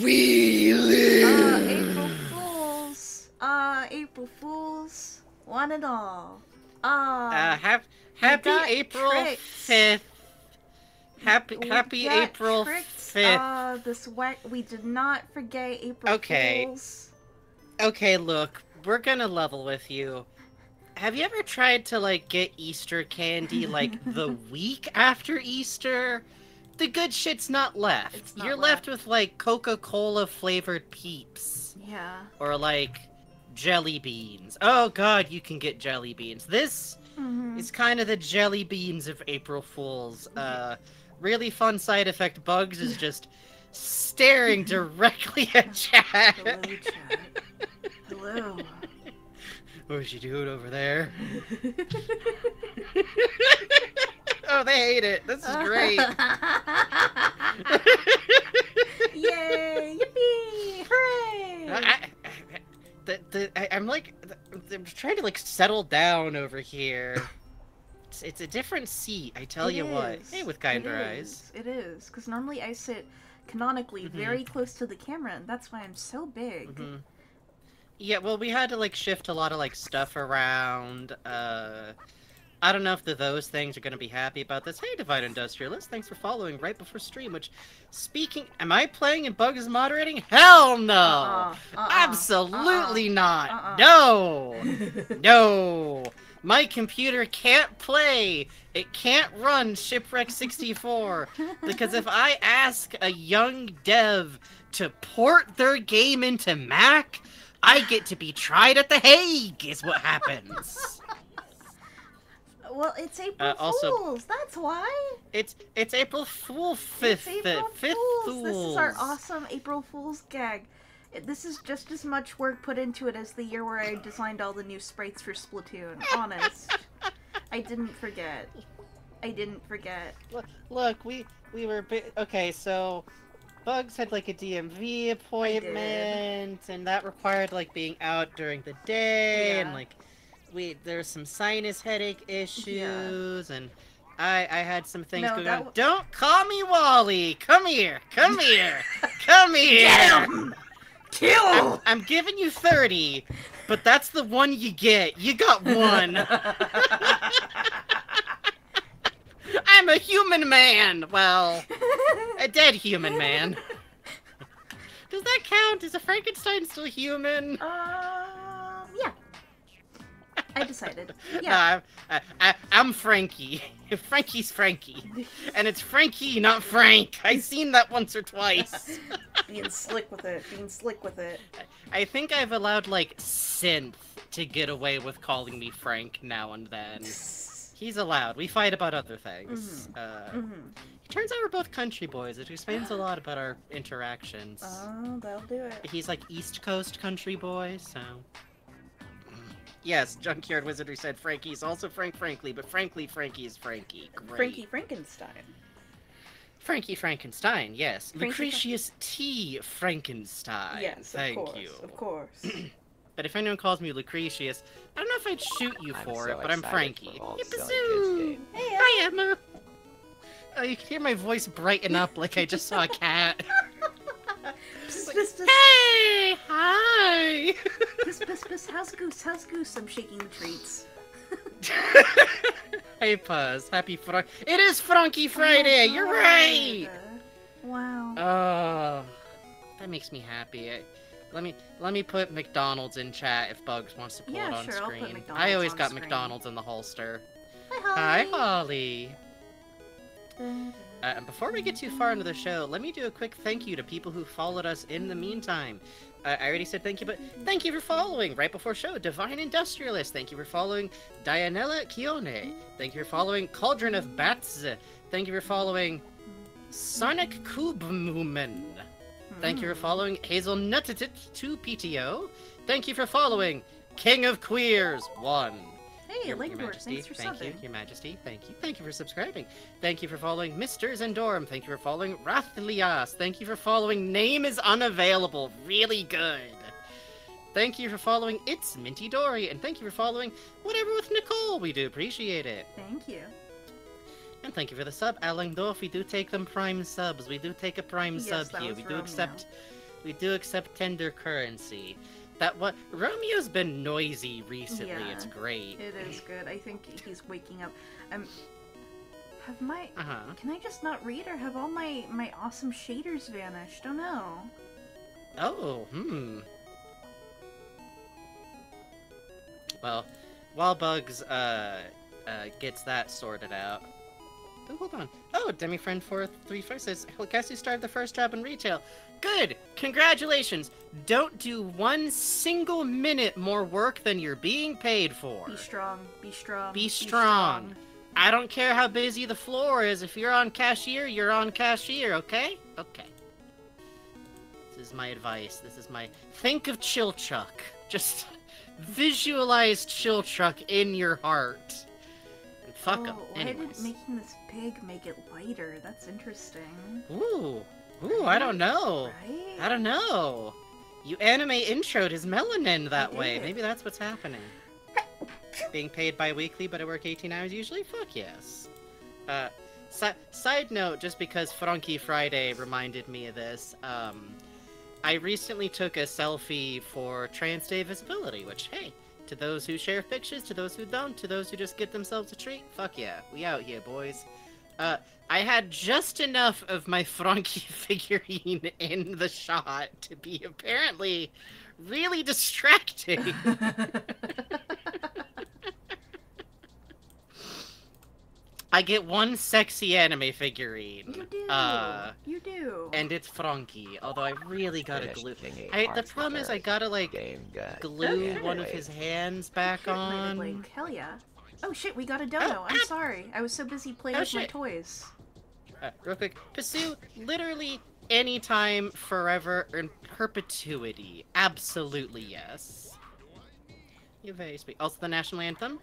We Uh, live. April Fools. Uh, April Fools. One and all. Uh, Uh, hap- happy April fifth. Happy we Happy got April tricked. fifth. Uh, this wa- we did not forget April Okay. Fools. Okay, look, we're gonna level with you. Have you ever tried to like get Easter candy like the week after Easter? The good shit's not left. Not You're left. left with like Coca-Cola flavored peeps Yeah. or like jelly beans. Oh god, you can get jelly beans. This Mhm. is kind of the jelly beans of April Fools. Uh really fun side effect bugs is just staring directly at chat. Hello. Hello. What's she doing over there? oh, they hate it. This is great. Yay! Yippee! Hooray! I, I, the, the, I, I'm like, I'm trying to like settle down over here. It's, it's a different seat, I tell It you what. Hey, with It kinder eyes. is. It is because normally I sit canonically Mhm. very close to the camera, and that's why I'm so big. hmm Yeah, well, we had to like shift a lot of like stuff around. Uh, I don't know if the, those things are gonna be happy about this. Hey, Divine Industrialist, thanks for following right before stream. Which, speaking, am I playing and Bug is moderating? Hell no! Uh-uh, uh-uh, Absolutely uh-uh, not. uh-uh. No, uh-uh. no. My computer can't play. It can't run Shipwreck 64 because if I ask a young dev to port their game into Mac, I get to be tried at The Hague, is what happens. Well, it's April Uh, also- Fools. That's why. it's it's April Fool It's fifth, April fifth Fools. This is our awesome April Fools gag. This is just as much work put into it as the year where I designed all the new sprites for Splatoon. Honest. I didn't forget. I didn't forget. Look, look, we we were bi- okay. So, Bugs had like a DMV appointment, and that required like being out during the day, and like we there's some sinus headache issues, and I I had some things No, going on. Don't call me Wally. Come here. Come here. Come here. Get him. Kill I'm, I'm giving you 30, but that's the one you get. You got one. I'm a human man. Well, a dead human man. Does that count? Is a Frankenstein still human? Um, yeah. I decided. Yeah. I, I, I'm Frankie. Frankie's Frankie. And it's Frankie, not Frank. I've seen that once or twice. being slick with it. Being slick with it. I think I've allowed, like, Synth to get away with calling me Frank now and then. He's allowed. We fight about other things. Uh, hmm turns out we're both country boys. It explains a lot about our interactions. Oh, that'll do it. He's like East Coast country boy, so. Yes, Junkyard Wizardry said Frankie's also Frank Frankly, but frankly, Frankie is Frankie. Great. Frankie Frankenstein. Frankie Frankenstein, yes. Frankie Fra- Lucretius T. Frankenstein. yes, Thank of course. you. Of course. But if anyone calls me Lucretius, I don't know if I'd shoot you I'm for so it, but I'm Frankie. Yippee silly kids zoo! game. hey, Hi, Emma! Oh, you can hear my voice brighten up like I just saw a cat. Psst, psst, hey! Hi! psst, psst, psst. How's Goose? How's Goose? I'm shaking the treats. hey, Puzz. Happy Friday. It is Frankie oh Friday! Oh You're right! Wow. Oh, that makes me happy. I, let me let me put McDonald's in chat if Bugs wants to pull Yeah, it on sure, screen. I always got screen. McDonald's in the holster. Hi, Hi, Holly. Uh, and before we get too far into the show, let me do a quick thank you to people who followed us in the meantime. Uh, I already said thank you, but thank you for following right before show. Divine Industrialist, thank you for following Dianella Kione. Thank you for following Cauldron of Bats. Thank you for following Sonic Kubmuman. Thank you for following Hazelnut2PTO. Thank you for following King of Queers 1. Hey, Your- Your Majesty, thanks for thank you. Your Majesty, thank you, thank you for subscribing. Thank you for following Mr. Zendorm. Thank you for following Rathlias. Thank you for following Name is Unavailable. Really good. Thank you for following It's Minty Dory, and thank you for following Whatever with Nicole. We do appreciate it. Thank you. And thank you for the sub, Allendorf. We do take them prime subs. We do take a prime Yes, sub here. We do accept. We do accept tender currency. That what Romeo's been noisy recently. Yeah. It's great. It is good. I think he's waking up. Um, have my Uh huh. can I just not read, or have all my my awesome shaders vanished? Don't know. Oh, hmm. Well, while Bugs uh, uh gets that sorted out. Oh, hold on. Oh, Demi Friend four three five says, "Guess who started the first job in retail? Good. Congratulations. Don't do one single minute more work than you're being paid for. Be strong. Be strong. Be strong. I don't care how busy the floor is. If you're on cashier, you're on cashier. Okay? Okay. This is my advice. This is my think of Chilchuck. Just visualize Chilchuck in your heart. And fuck oh, him. why did making this big make it lighter? That's interesting. Ooh. Ooh, I don't know. Right? I don't know. You anime introed his melanin that way. Maybe that's what's happening. Being paid bi-weekly, but I work 18 hours usually? Fuck yes. Uh, si- side note, just because Frankie Friday reminded me of this, um, I recently took a selfie for Trans Day Visibility, which, hey, to those who share pictures, to those who don't, to those who just get themselves a treat, fuck yeah, we out here, boys. Uh, I had just enough of my Frankie figurine in the shot to be apparently really distracting. I get one sexy anime figurine. you do. Uh, you do. and it's Frankie, although I really gotta Finished glue. thingy I, the problem is I gotta like glue Yeah, one of his hands back on. Blink. Hell yeah. Oh shit, we got a dono. Oh, I'm ah. sorry. I was so busy playing Oh, with my toys. Uh, real quick, pursue literally anytime, forever, in perpetuity. Absolutely yes. You very sweet. Also, the national anthem.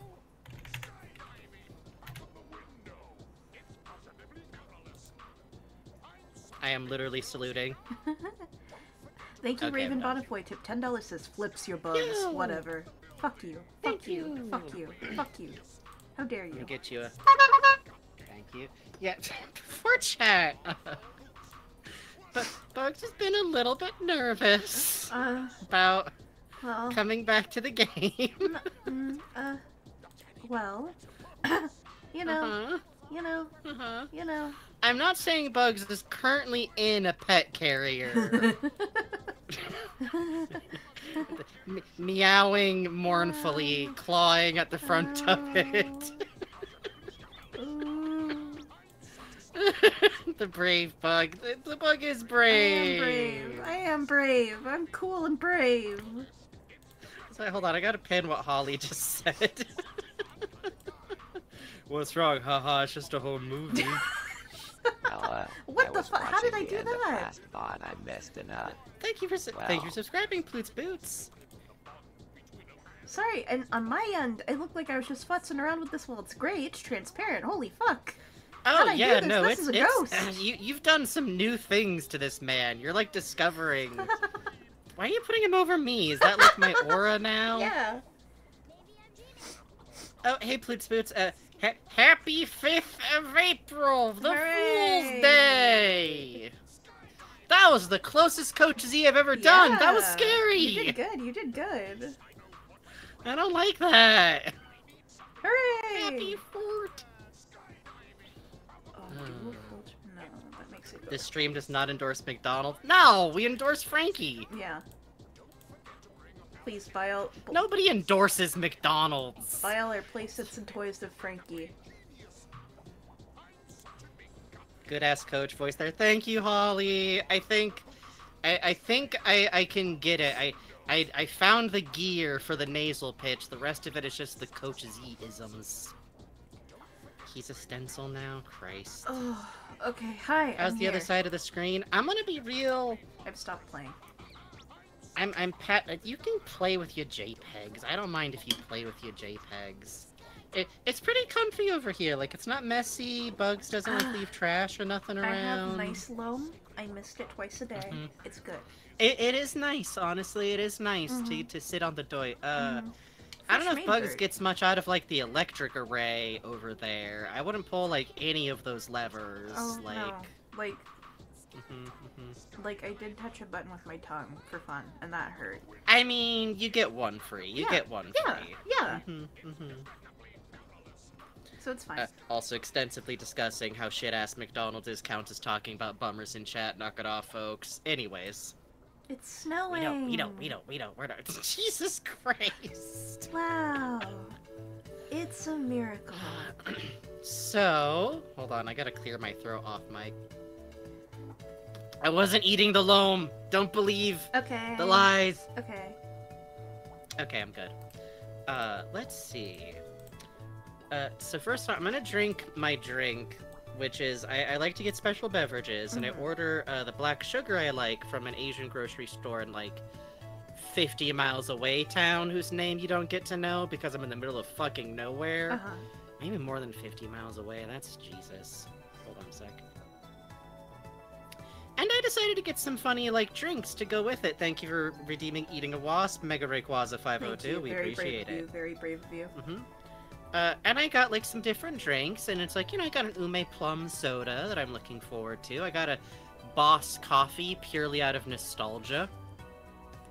I am literally saluting. Thank you, Okay, Raven. Bonnefoy. Tip ten dollars says flips your bugs. Whatever. Fuck you. Thank Fuck you. you. Fuck you. Fuck you. How dare you? get you a. Thank you. Yeah, for chat. but Bugs has been a little bit nervous Uh, about well, coming back to the game. mm, uh, well, you know, Uh-huh, you know, uh-huh. you know. I'm not saying Bugs is currently in a pet carrier, me- meowing mournfully, clawing at the front of it. Ooh, the brave bug. The, the bug is brave. I am brave. I am brave. I'm cool and brave. So, hold on, I gotta pin what Holly just said. What's wrong? Haha, it's just a whole movie. Well, uh, What I the was fu- how did I do that? Fast Bond. I missed and uh, thank you for su- thank you for subscribing, Ploots Boots. Sorry, and on my end, it looked like I was just futzing around with this. Well, it's gray. It's transparent. Holy fuck. Oh yeah, no, this it's, it's uh, you, you've done some new things to this man. You're like discovering. Why are you putting him over me? Is that like my aura now? Yeah. Oh, hey, Plutes Boots. Uh, ha happy 5th of April, the Hooray. Fool's Day! That was the closest coach Z I've ever done. That was scary. You did good. You did good. I don't like that. Hooray! Happy no, that makes it. This stream does not endorse McDonald's. No, we endorse Frankie. Yeah. Please buy all Nobody endorses McDonald's. buy all our playsets and toys of Frankie. Good ass coach voice there. Thank you, Holly. I think, I, I think I, I can get it. I, I, I found the gear for the nasal pitch. The rest of it is just the coach's isms. He's a stencil now. Christ. Oh, okay. Hi. How's the other side of the screen? I'm gonna be real. I've stopped playing. I'm, I'm pat. uh, You can play with your JPEGs. I don't mind if you play with your JPEGs. It, it's pretty comfy over here. Like it's not messy. Bugs doesn't like leave trash or nothing around. I have nice loam. I missed it twice a day. Mhm. It's good. It, it is nice, honestly. It is nice to, Mhm. to sit on the doi. Uh, Mhm. I don't know if Bugs gets much out of like the electric array over there. I wouldn't pull like any of those levers. Oh like, no! Like, mhm, mhm. like I did touch a button with my tongue for fun, and that hurt. I mean, you get one free. You Yeah, get one Yeah, free. yeah. Mhm, mhm. So it's fine. Uh, also extensively discussing how shit ass McDonald's is count as talking about bummers in chat. Knock it off, folks. Anyways, it's we snowing. don't, we don't, we don't, we don't. We're not. Jesus Christ. Wow. It's a miracle. So, hold on. I gotta clear my throat off mic. I wasn't eating the loam. Don't believe Okay. the lies. Okay. Okay, I'm good. Uh, let's see. Uh, so first off, I'm gonna drink my drink, which is I, I like to get special beverages, and I Mhm. order uh, the black sugar I like from an Asian grocery store in like 50 miles away town, whose name you don't get to know because I'm in the middle of fucking nowhere. Uh huh. Maybe more than 50 miles away. That's Jesus. Hold on a sec. And I decided to get some funny like drinks to go with it. Thank you for redeeming Eating a Wasp, Mega Rayquaza Thank 502. you. We Very appreciate brave it. of you. Very brave of you. hmm Uh, and I got like some different drinks, and it's like you know I got an Ume Plum soda that I'm looking forward to. I got a Boss Coffee purely out of nostalgia.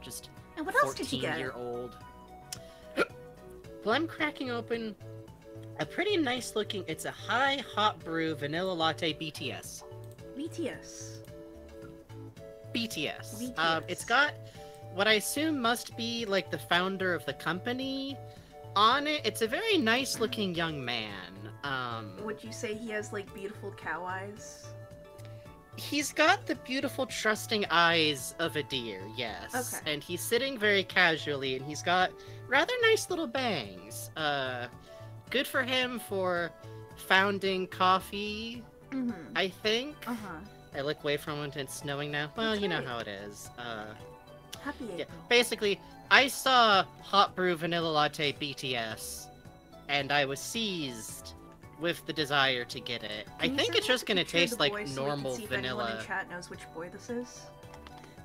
Just And what else did you 14 get? year old. well, I'm cracking open a pretty nice looking. It's a high hot brew vanilla latte BTS. BTS. BTS. Um, BTS. it's got what I assume must be like the founder of the company on it. It's a very nice looking young man. Um, Would you say he has like beautiful cow eyes? he's got the beautiful, trusting eyes of a deer, yes. Okay. And he's sitting very casually, and he's got rather nice little bangs. Uh, good for him for founding coffee, Mm-hmm. I think. Uh huh. I look away from it and it's snowing now. Well, That's you know right. how it is. Uh, Happy April. yeah. Basically, I saw Hot Brew Vanilla Latte BTS, and I was seized with the desire to get it. I Can you think it's just gonna taste like so normal see if anyone in chat knows which boy this is.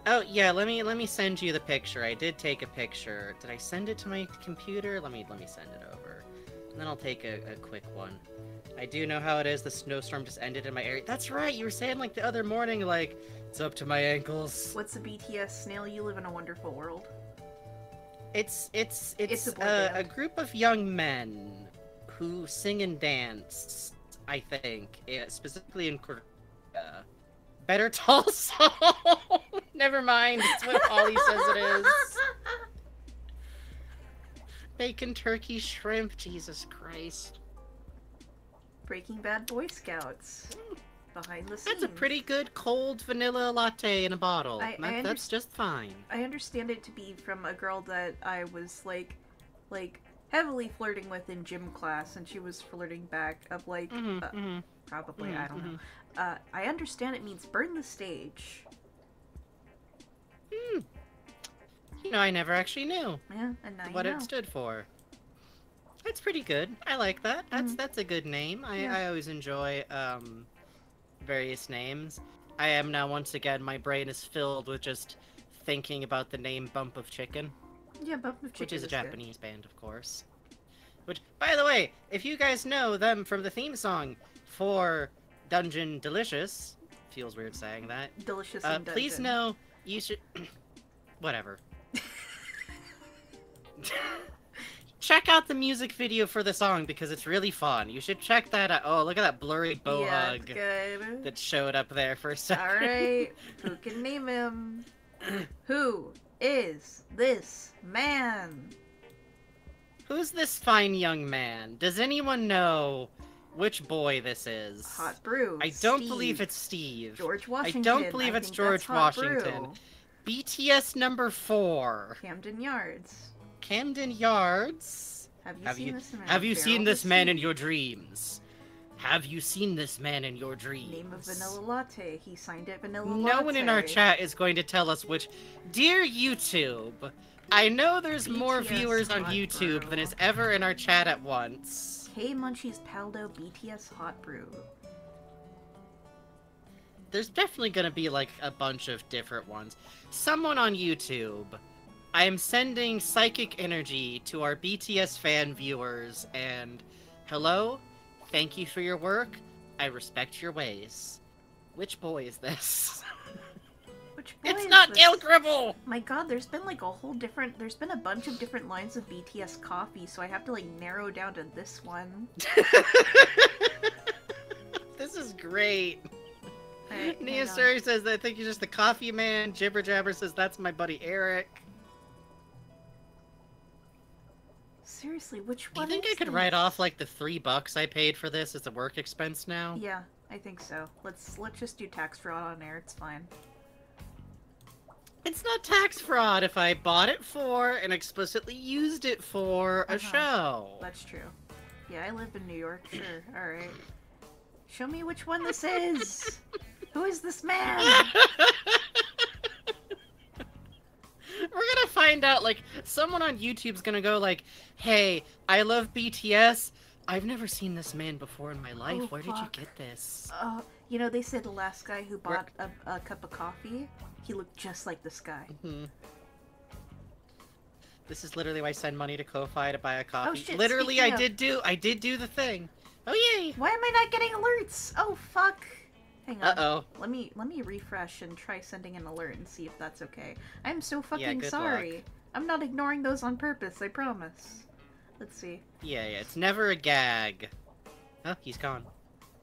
Oh yeah, let me let me send you the picture. I did take a picture. Did I send it to my computer? Let me let me send it over. And then I'll take a, a quick one. I do know how it is. The snowstorm just ended in my area. That's right. You were saying like the other morning, like it's up to my ankles. What's a BTS snail? You live in a wonderful world. It's it's it's, It's a boy uh, a group of young men who sing and dance. I think, yeah, specifically in Korea. Better Tall Soul. Never mind. It's what Ollie says it is. Bacon, turkey, shrimp. Jesus Christ. Breaking Bad Boy Scouts. Behind the scenes. That's a pretty good cold vanilla latte in a bottle. I- That- I that's just fine. I understand it to be from a girl that I was like, like heavily flirting with in gym class, and she was flirting back of like, Mhm, uh, mhm, probably mhm, I don't know. mhm. Uh, I understand it means burn the stage. Hmm. You know, I never actually knew. Yeah, and now what you know. it stood for. That's pretty good. I like that. That's Mhm. that's a good name. I, Yeah. I always enjoy um various names. I am now once again my brain is filled with just thinking about the name Bump of Chicken, Yeah, Bump of Chicken which is a good. Japanese band, of course. Which, by the way, if you guys know them from the theme song for Dungeon Delicious, feels weird saying that. Delicious Uh, please know you should. Whatever. check out the music video for the song because it's really fun. You should check that out. Oh, look at that blurry bow yeah, hug good. that showed up there for a second. All right, who can name him? Who is this man? Who's this fine young man? Does anyone know which boy this is? Hot Brew. I don't Steve, believe it's Steve. George Washington. I don't believe I it's George Hot Brew. Washington. BTS number four, Camden Yards. Camden Yards. Have you Have seen you- this man? Have you seen Barrel this man in your dreams? Have you seen this man in your dreams? Name of Vanilla Latte. He signed it Vanilla No Latte. No one in our chat is going to tell us which. Dear YouTube, I know there's more viewers on YouTube Brew. than is ever in our chat at once. K Munchies Paldo BTS Hot Brew. There's definitely going to be like a bunch of different ones. Someone on YouTube I am sending psychic energy to our BTS fan viewers and hello, thank you for your work. I respect your ways. Which boy is this? Which boy it's not this? Dale Gribble! My god, there's been like a whole different. There's been a bunch of different lines of BTS coffee, so I have to like narrow down to this one. this is great. Hang Nia. Suri says, I think you're just the coffee man. Jibber Jabber says, that's my buddy Eric. Seriously, which one? Do you think I could this? write off like the three bucks I paid for this as a work expense now? Yeah, I think so. Let's let's just do tax fraud on air. It's fine. It's not tax fraud if I bought it for and explicitly used it for a Uh-huh. show. That's true. Yeah, I live in New York. Sure. All right. Show me which one this is. Who is this man? We're gonna find out, like, someone on YouTube's gonna go like, Hey, I love BTS. I've never seen this man before in my life. Oh, Where did you get this? Uh, you know, they said the last guy who bought a, a cup of coffee, he looked just like this guy. Hmm. This is literally why I send money to Ko-Fi to buy a coffee. Oh, shit, literally, I of- did do, I did do the thing. Oh yay! Why am I not getting alerts? Oh fuck. Hang on. Uh oh. Let me let me refresh and try sending an alert and see if that's okay. I'm so fucking good sorry. luck. I'm not ignoring those on purpose, I promise. Let's see. Yeah, yeah, it's never a gag. Oh, he's gone.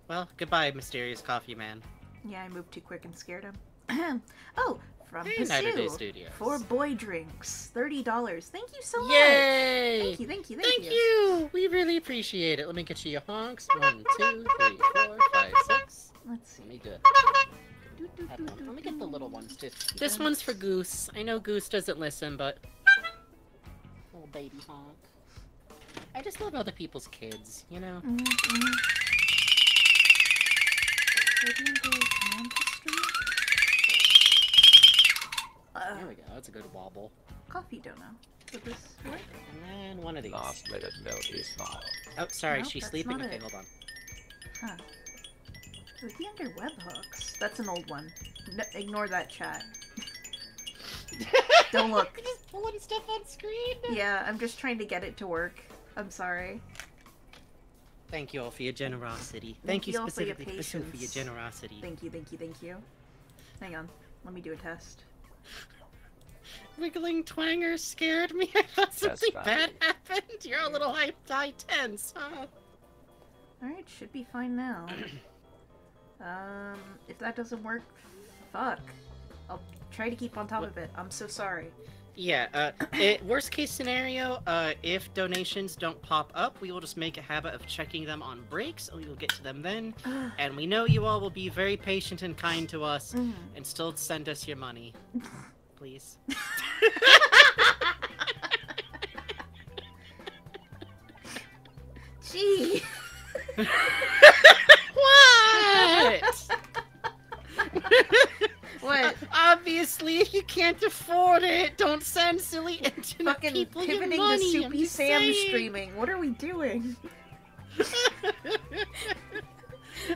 Well, goodbye, mysterious coffee man. Yeah, I moved too quick and scared him. oh, from Hey, Pursue. Four boy drinks. Thirty dollars. Thank you so much. Yay! Thank you, thank you, thank, Thank you! We really appreciate it. Let me get you your honks. One, two, three, four, five, six. Let's see. Let me do it. Do, do, Have do, one. do, Let me get the little ones too. This one's for Goose. I know Goose doesn't listen, but little baby honk. I just love other people's kids, you know. Mhm, mhm. Radiant Day Manchester? Uh, There we go. That's a good wobble. coffee donut. Would this work? And then one of these. Last bit of milk. Oh, sorry, No, she's sleeping. Okay, it. hold on. Huh. Would be under webhooks. That's an old one. No, ignore that chat. Don't look. just pulling stuff on screen. Yeah, I'm just trying to get it to work. I'm sorry. Thank you all for your generosity. Thank Thank, you you all for your specifically for your generosity. Thank you, thank you, thank you. Hang on. Let me do a test. Wiggling twanger scared me. I thought something bad happened. You're a little high, high tense, huh? Alright, should be fine now. um, if that doesn't work, fuck. I'll try to keep on top What- of it. I'm so sorry. Yeah, uh, it, worst case scenario, uh, if donations don't pop up, we will just make a habit of checking them on breaks, and we will get to them then. And we know you all will be very patient and kind to us, Mhm. and still send us your money. Please. Gee! What? What? Obviously, if you can't afford it, don't send silly internet Fucking people your pivoting money. to Soupy Sam saying. streaming. What are we doing?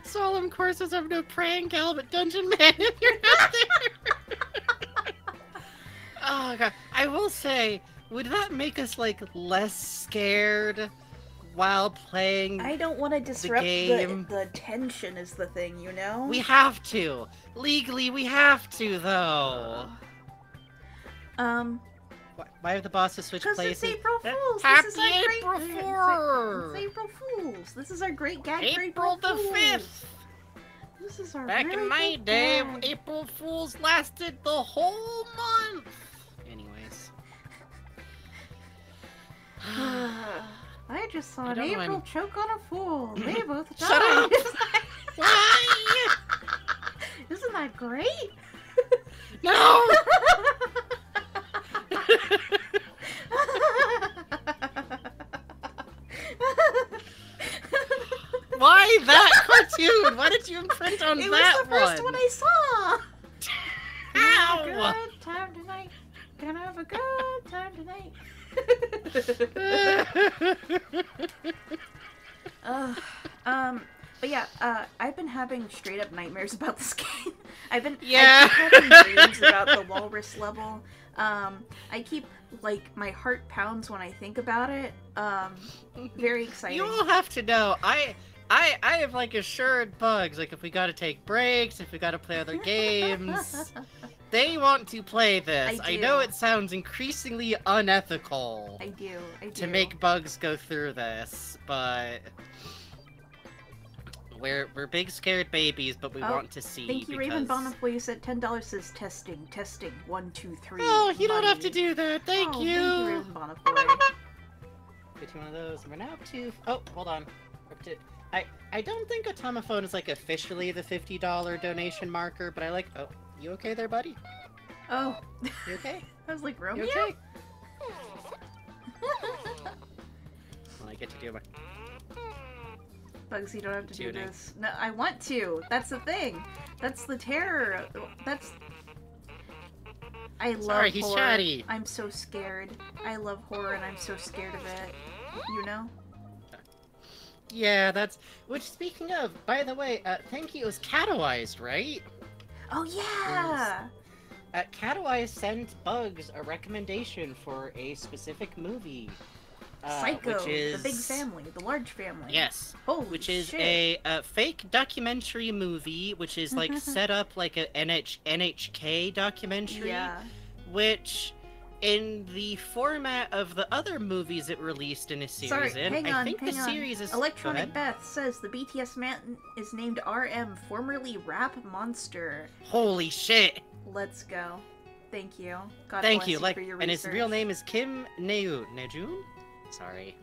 Solemn courses of no praying Galbot Dungeon Man if you're out there. oh god. I will say, would that make us like less scared while playing? I don't want to disrupt the, game. the tension is the thing, you know? We have to. Legally, we have to though. Um, Why- have the bosses switch because places? it's April Fools! Happy this is our great... April it's- Fool! It's April Fools! This is our great gag for April the 5th! This is our Back in my day, gag. April Fools lasted the whole month! Anyways. I just saw I an April choke on a fool. They both died. Shut up! Why? Isn't that great? No! Why that cartoon? Why did you imprint on it that was the first one? one I saw. Ow! Have a good time tonight. Gonna have a good time tonight. Um, but yeah, uh, I've been having straight up nightmares about this game. I've been Yeah. I've been having dreams about the walrus level. Um, I keep like my heart pounds when I think about it. Um, very exciting. You all have to know. I I I have like assured bugs like if we got to take breaks, if we got to play other games, they want to play this. I I, know it sounds increasingly unethical I do. I do. to make bugs go through this, but we're we're big scared babies, but we Oh, want to see. Thank you, Raven because... You said ten dollars says testing, testing. One, two, three. Oh, you don't have to do that. Thank Oh, you. Thank you, Raven Bonnefoy. Get you one of those. We're now up to. Oh, hold on. We're up to. I I don't think Automaphone is like officially the fifty dollar donation marker, but I like. Oh, you okay there, buddy? oh, You okay? I was like You Romeo. okay? Well, I get to do my. Bugs, you don't have to Tuning. do this. No, I want to. That's the thing. That's the terror. That's. I love Sorry, he's horror. chatty. I'm so scared. I love horror, and I'm so scared of it. You know? Yeah, that's. Which, speaking of, by the way, uh, thank you. It was catalyzed, right? Oh yeah. Uh, Catawise sent Bugs a recommendation for a specific movie. Uh, Psycho, which is... the big family, the large family. Yes, Holy which is a, a fake documentary movie, which is like set up like a NH- NHK documentary, Yeah. which in the format of the other movies it released in a series Sorry, in, hang I on, think hang the on. series is Electronic. Beth says the BTS man is named RM, formerly Rap Monster. Holy shit! Let's go. Thank you. God Thank bless you. Like, for your and his real name is Kim Neu Nejun. Sorry.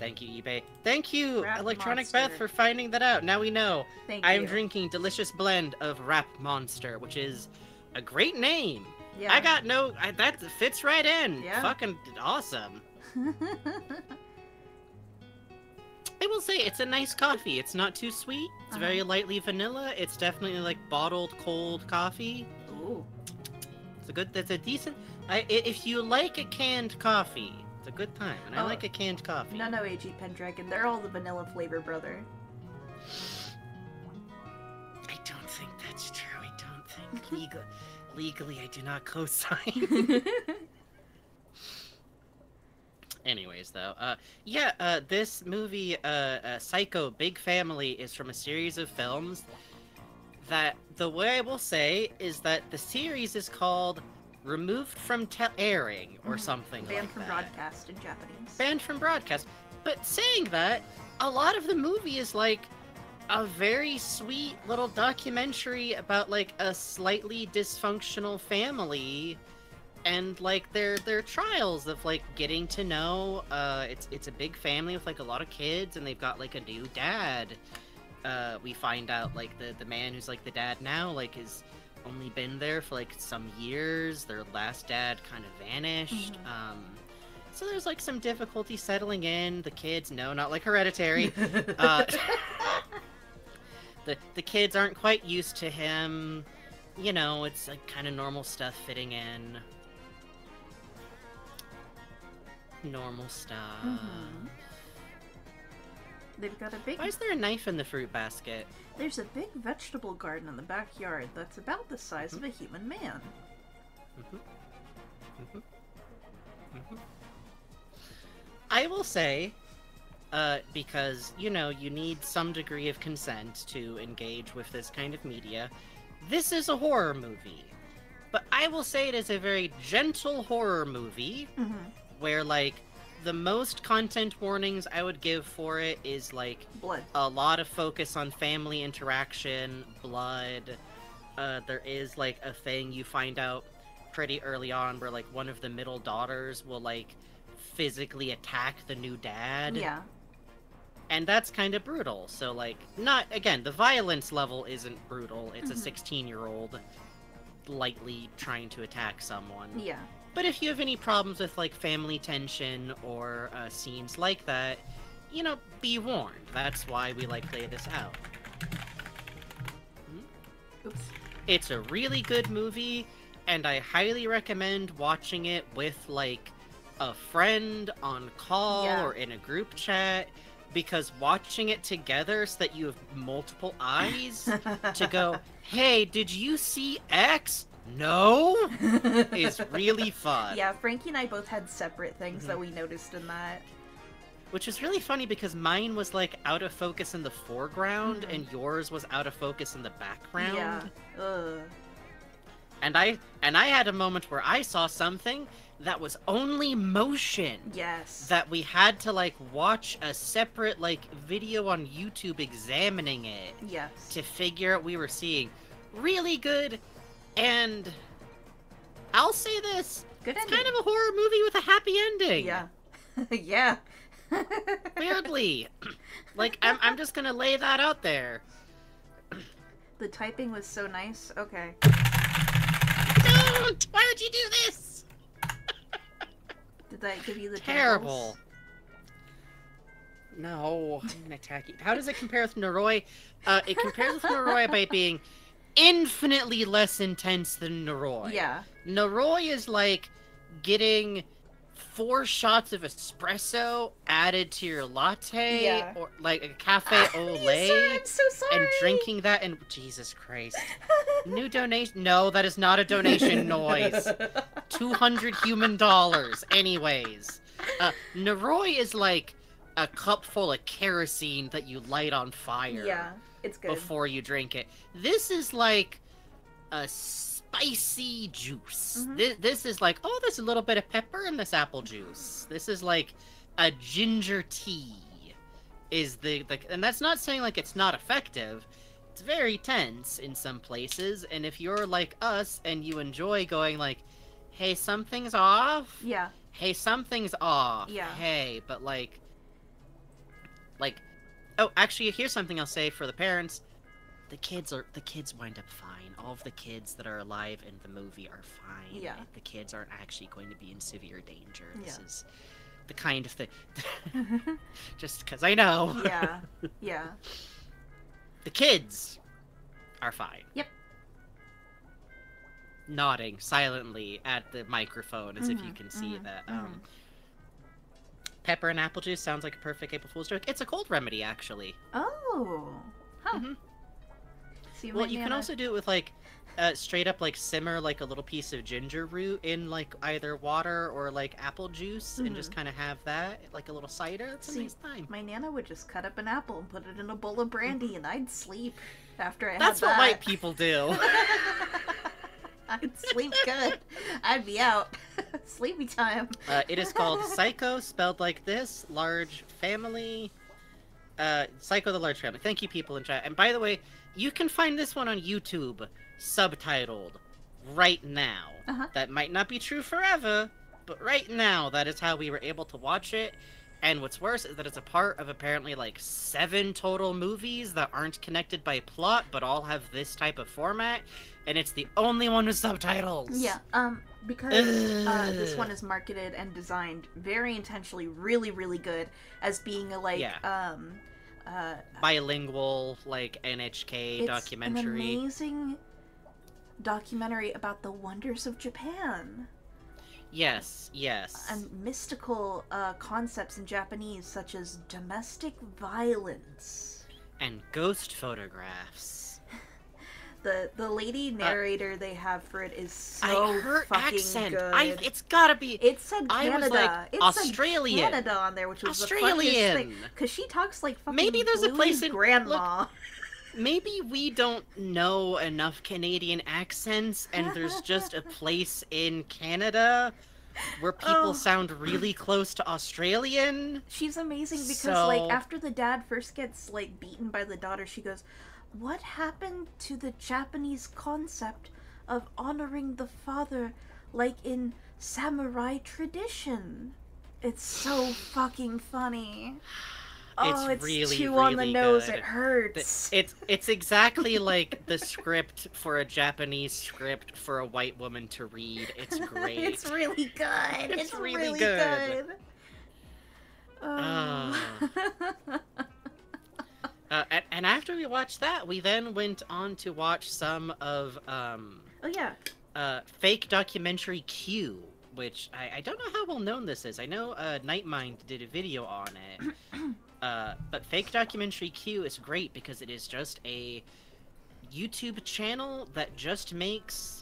Thank you, eBay. Thank you, Rap Electronic Monster. Beth, for finding that out. Now we know. Thank I am you. drinking delicious blend of Rap Monster, which is a great name. Yeah. I got no. I, that fits right in. Yeah. Fucking awesome. I will say it's a nice coffee. It's not too sweet. It's Uh-huh. very lightly vanilla. It's definitely like bottled cold coffee. Ooh. It's a good. That's a decent. I, i- if you like a canned coffee, it's a good time. And I Oh. like a canned coffee. No, no, AG Pendragon. They're all the vanilla flavor, brother. I don't think that's true. I don't think legal, legally I do not co-sign. Anyways, though, uh, yeah, uh, this movie, uh, uh, Psycho Big Family, is from a series of films that the way I will say is that the series is called Removed from Te- Airing or Mhm. something Banned like from that. broadcast in Japanese. Banned from broadcast. But saying that, a lot of the movie is like a very sweet little documentary about like a slightly dysfunctional family and like their their trials of like getting to know uh it's it's a big family with like a lot of kids and they've got like a new dad. Uh we find out like the the man who's like the dad now like has only been there for like some years. Their last dad kind of vanished. Mhm. um so there's like some difficulty settling in. The kids no not like hereditary. Uh, the the kids aren't quite used to him. You know, it's like kind of normal stuff fitting in. Normal stuff. Mhm. They've got a big. Why is there a knife in the fruit basket? There's a big vegetable garden in the backyard that's about the size of a human man. Mhm. Mhm. Mhm. I will say, uh, because you know you need some degree of consent to engage with this kind of media. This is a horror movie, but I will say it is a very gentle horror movie Mm-hmm. where like the most content warnings I would give for it is like Blood. a lot of focus on family interaction, blood. Uh, there is like a thing you find out pretty early on where like one of the middle daughters will like physically attack the new dad. Yeah. And that's kind of brutal. So like not again, the violence level isn't brutal. It's Mhm. a 16-year-old lightly trying to attack someone. Yeah. But if you have any problems with like family tension or uh, scenes like that, you know, be warned. That's why we like lay this out. Oops. It's a really good movie, and I highly recommend watching it with like a friend on call Yeah. or in a group chat. Because watching it together so that you have multiple eyes to go, hey, did you see X? no is really fun. yeah, Frankie and I both had separate things that we noticed in that. Which is really funny because mine was like out of focus in the foreground Mhm. and yours was out of focus in the background. Yeah. Ugh. And I and I had a moment where I saw something that was only motion. Yes. That we had to like watch a separate like video on YouTube examining it Yes. to figure out we were seeing. Really good and I'll say this, Good it's ending. kind of a horror movie with a happy ending. Yeah. yeah. Weirdly. like I'm I'm just gonna lay that out there. the typing was so nice. Okay. Don't! Why would you do this? Did that give you the Terrible. No, I'm gonna attack you. How does it compare with Noroi? Uh, it compares with Noroi by being infinitely less intense than Noroi. Yeah. Noroi is like getting four shots of espresso added to your latte, Yeah. or like a cafe au lait, I'm so sorry. and drinking that. And Jesus Christ, new donation? No, that is not a donation noise. 200 human dollars anyways uh Noroi is like a cup full of kerosene that you light on fire Yeah, it's good. before you drink it this is like a spicy juice Mhm. this, this is like oh there's a little bit of pepper in this apple juice this is like a ginger tea is the, the and that's not saying like it's not effective it's very tense in some places and if you're like us and you enjoy going like hey something's off Yeah. hey something's off Yeah. hey but like like oh actually here's something i'll say for the parents the kids are the kids wind up fine all of the kids that are alive in the movie are fine Yeah. the kids aren't actually going to be in severe danger this Yeah. is the kind of thing just because i know yeah. Yeah. the kids are fine Yep. nodding silently at the microphone as if you Mhm, can see mhm, that mhm. um pepper and apple juice sounds like a perfect April Fool's joke. It's a cold remedy, actually. Oh. Huh. See, Well, you can also do it with like uh, straight up like simmer like a little piece of ginger root in like either water or like apple juice and just kind of have that like a little cider. It's a nice time. My nana would just cut up an apple and put it in a bowl of brandy, and I'd sleep after I had that. That's what that. white people do. I'd sleep good. I'd be out. Sleepy time. Uh, it is called Psycho, spelled like this, large family. Uh, Psycho the Large Family. Thank you, people in chat. And by the way, you can find this one on YouTube, subtitled, right now. Uh-huh. That might not be true forever, but right now, that is how we were able to watch it. And what's worse is that it's a part of apparently like seven total movies that aren't connected by plot, but all have this type of format. And it's the only one with subtitles. Yeah, um, because uh, this one is marketed and designed very intentionally, really, really good as being a like, Yeah. um, uh, bilingual like NHK it's documentary. an amazing documentary about the wonders of Japan Yes, yes. and mystical uh, concepts in Japanese, such as domestic violence. And ghost photographs. The the lady narrator they have for it is so Uh, I her fucking accent. good. I it's gotta be It said I was Canada. like, it Australian. said Canada on there, which was the funniest Australian. thing. Because she talks like fucking Maybe there's a place in- grandma. maybe we don't know enough Canadian accents and there's just a place in Canada where people Oh. sound really close to Australian. She's amazing because So- like after the dad first gets like beaten by the daughter, she goes, "What happened to the Japanese concept of honoring the father like in samurai tradition?" It's so fucking funny. Oh, it's really, too on the really nose. good. It hurts. It's it's exactly like the script for a Japanese script for a white woman to read. It's great. it's really good. It's It's, really really, good. good. Ah. Oh. Uh, and, and after we watched that, we then went on to watch some of um, oh yeah. uh, fake documentary Q, which I, I don't know how well known this is. I know uh, Nightmind did a video on it, uh, but fake documentary Q is great because it is just a YouTube channel that just makes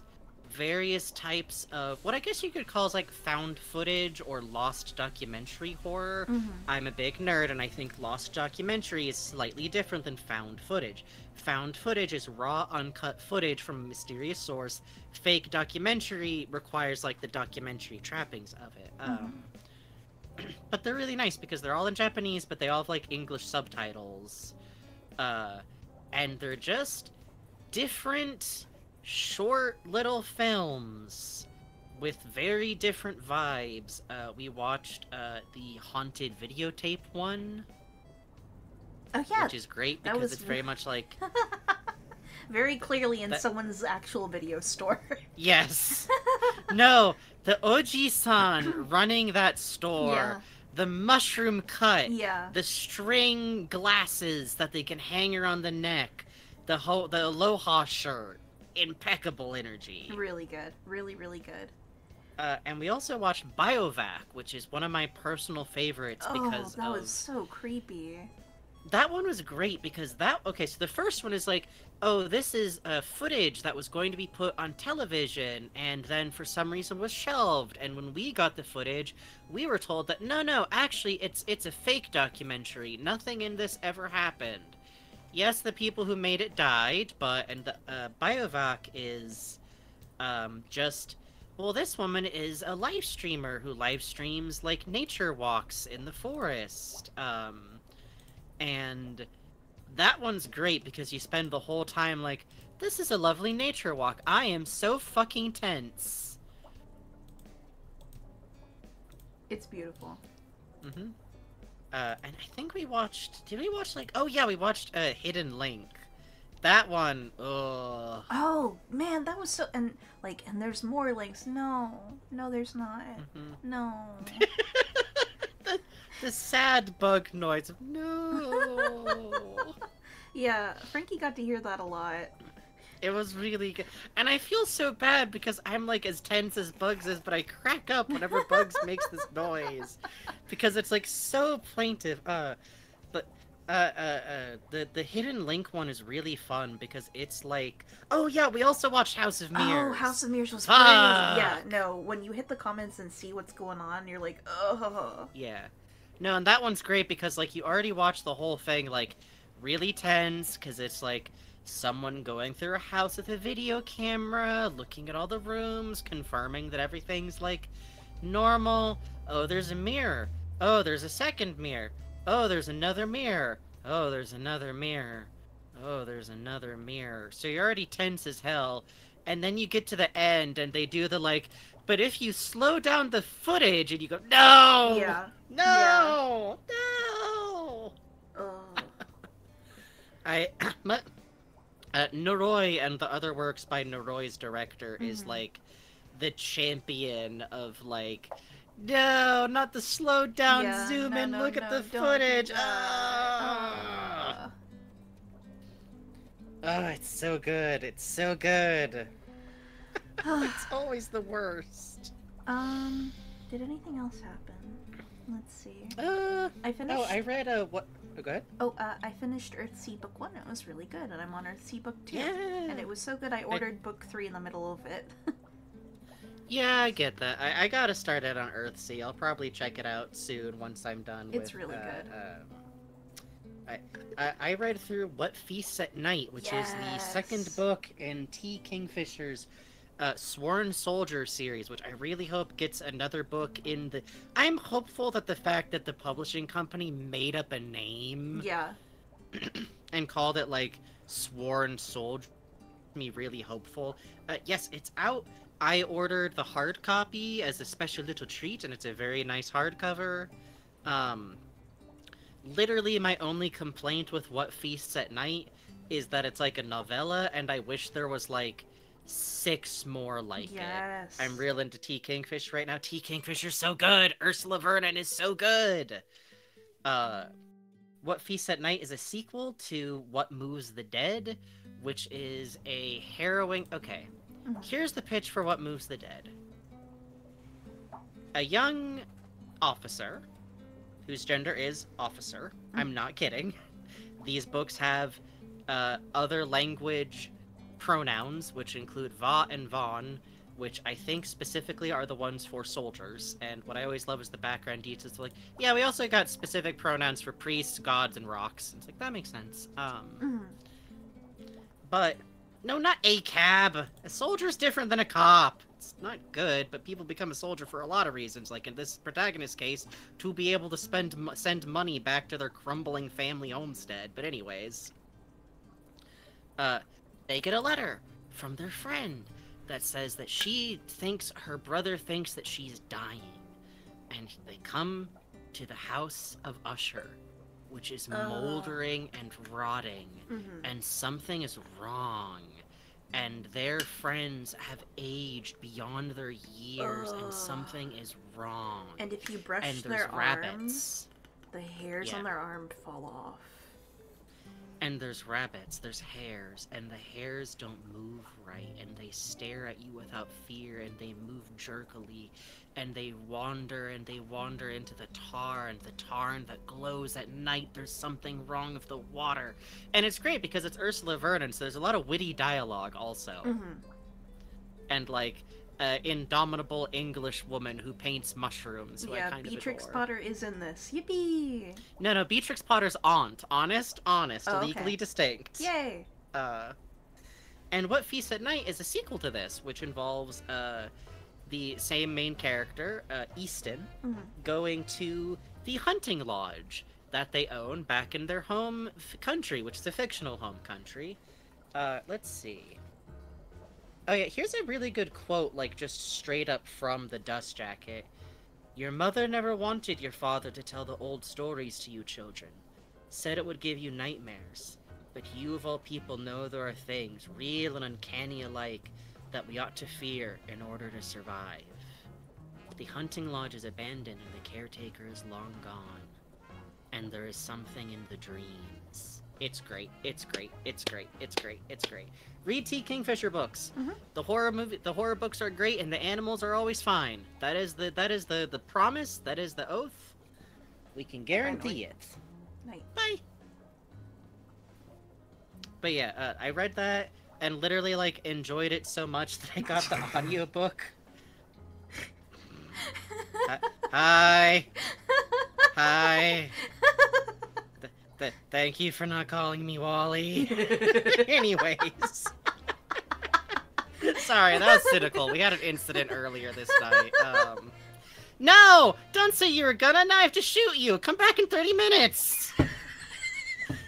various types of what I guess you could call is like found footage or lost documentary horror. Mhm. I'm a big nerd and I think lost documentary is slightly different than found footage. Found footage is raw, uncut footage from a mysterious source. Fake documentary requires like the documentary trappings of it. Um, but they're really nice because they're all in Japanese, but they all have like English subtitles. Uh, and they're just different, short little films with very different vibes. Uh, we watched uh, the haunted videotape one, Oh yeah, which is great because was it's very much like very clearly in That- someone's actual video store. yes, no, the Oji-san running that store, yeah, the mushroom cut. yeah. the string glasses that they can hang around the neck, the ho- the aloha shirt, impeccable energy. Really good. Really, really good. Uh, and we also watched Biovac, which is one of my personal favorites Oh, because that of was so creepy. that one was great because that okay. So the first one is like, oh, this is uh, footage that was going to be put on television, and then for some reason was shelved. And when we got the footage, we were told that no, no, actually, it's it's a fake documentary. Nothing in this ever happened. Yes, the people who made it died, but and the uh, Biovac is um, just. Well, this woman is a live streamer who live streams like nature walks in the forest. Um, and that one's great because you spend the whole time like, this is a lovely nature walk. I am so fucking tense. It's beautiful. Mm-hmm. Uh, and I think we watched. Did we watch like? Oh yeah, we watched uh, Hidden Link. That one. Ugh. Oh man, that was so and like and there's more links. No, no, there's not. Mhm. No. the, the sad bug noise. No. yeah, Frankie got to hear that a lot. It was really good. And I feel so bad because I'm like as tense as Bugs is, but I crack up whenever Bugs makes this noise. Because it's like so plaintive. Uh but uh, uh, uh, the the hidden link one is really fun because it's like, oh yeah, we also watched House of Mirrors. Oh, House of Mirrors was crazy. Yeah, no, when you hit the comments and see what's going on, you're like, oh. Yeah. No, and that one's great because like you already watched the whole thing like really tense because it's like someone going through a house with a video camera, looking at all the rooms, confirming that everything's like normal. Oh, there's a mirror. Oh, there's a second mirror. Oh, there's another mirror. Oh, there's another mirror. Oh, there's another mirror. So you're already tense as hell. And then you get to the end and they do the like, but if you slow down the footage and you go, no! Yeah. No! No! Oh. I but uh, Noroi and the other works by Noroi's director is Mhm. like the champion of like no, not the slow down, Yeah, zoom no, in, no, look no, at the footage. Ah! Uh, Oh, it's so good. It's so good. it's always the worst. um, did anything else happen? Let's see. Uh, I finished. oh, I read a what? Oh, go ahead. Oh, uh, I finished Earthsea Book One. It was really good, and I'm on Earthsea Book Two. Yeah. And it was so good, I ordered Book Three in the middle of it. Yeah, I get that. I, I gotta start it on Earthsea. I'll probably check it out soon once I'm done. With it. It's with, really uh, good. um, I, I I read through What Feasts at Night, which is the second book in T. Kingfisher's uh, Sworn Soldier series, which I really hope gets another book in the. I'm hopeful that the fact that the publishing company made up a name yeah. and called it like Sworn Soldier me really hopeful. Uh, yes, it's out. I ordered the hard copy as a special little treat, and it's a very nice hardcover. Um, literally, my only complaint with What Feasts at Night is that it's like a novella, and I wish there was like six more like it. I'm real into T Kingfish right now. T Kingfisher's so good. Ursula Vernon is so good. Uh, What Feasts at Night is a sequel to What Moves the Dead, which is a harrowing. Okay, here's the pitch for What Moves the Dead. A young officer, whose gender is officer. I'm not kidding. These books have uh, other language pronouns, which include va and von, which I think specifically are the ones for soldiers. And what I always love is the background details. Like, yeah, we also got specific pronouns for priests, gods, and rocks. It's like that makes sense. Um, Mhm. but no, not a cab. A soldier's different than a cop. It's not good, but people become a soldier for a lot of reasons. Like in this protagonist case, to be able to spend send money back to their crumbling family homestead. But anyways, uh, they get a letter from their friend that says that she thinks her brother thinks that she's dying, and they come to the house of Usher, which is Oh. moldering and rotting Mhm. and something is wrong and their friends have aged beyond their years and something is wrong And if you brush their rabbits arms, the hairs Yeah. on their arm fall off. And there's rabbits there's hares, and the hares don't move right and they stare at you without fear and they move jerkily and they wander and they wander into the tar and the tarn that glows at night there's something wrong with the water and it's great because it's ursula vernon so there's a lot of witty dialogue also Mhm. and like uh, indomitable English woman who paints mushrooms. Who I Yeah, kind Beatrix. Potter is in this. Yippee! No, no, Beatrix Potter's aunt. Honest, honest, Oh, okay. legally distinct. Yay! Uh, and what feast at night is a sequel to this, which involves uh, the same main character, uh, Easton, Mhm. going to the hunting lodge that they own back in their home f- country, which is a fictional home country. Uh, let's see. Oh yeah, here's a really good quote, like just straight up from the Dust Jacket. Your mother never wanted your father to tell the old stories to you children. Said it would give you nightmares. But you of all people know there are things, real and uncanny alike, that we ought to fear in order to survive. The hunting lodge is abandoned and the caretaker is long gone. And there is something in the dreams. It's great. It's great. It's great. It's great. It's great. Read T. Kingfisher books. Mhm. The horror movie, the horror books are great, and the animals are always fine. That is the that is the the promise. That is the oath. We can guarantee it. Nice. Bye. But yeah, uh, I read that and literally like enjoyed it so much that I got the audiobook. Hi- Hi. Th- thank you for not calling me Wally. Anyways. Sorry, that was cynical. We had an incident earlier this night. Um, no! Don't say you were gonna. Now I have to shoot you. Come back in 30 minutes.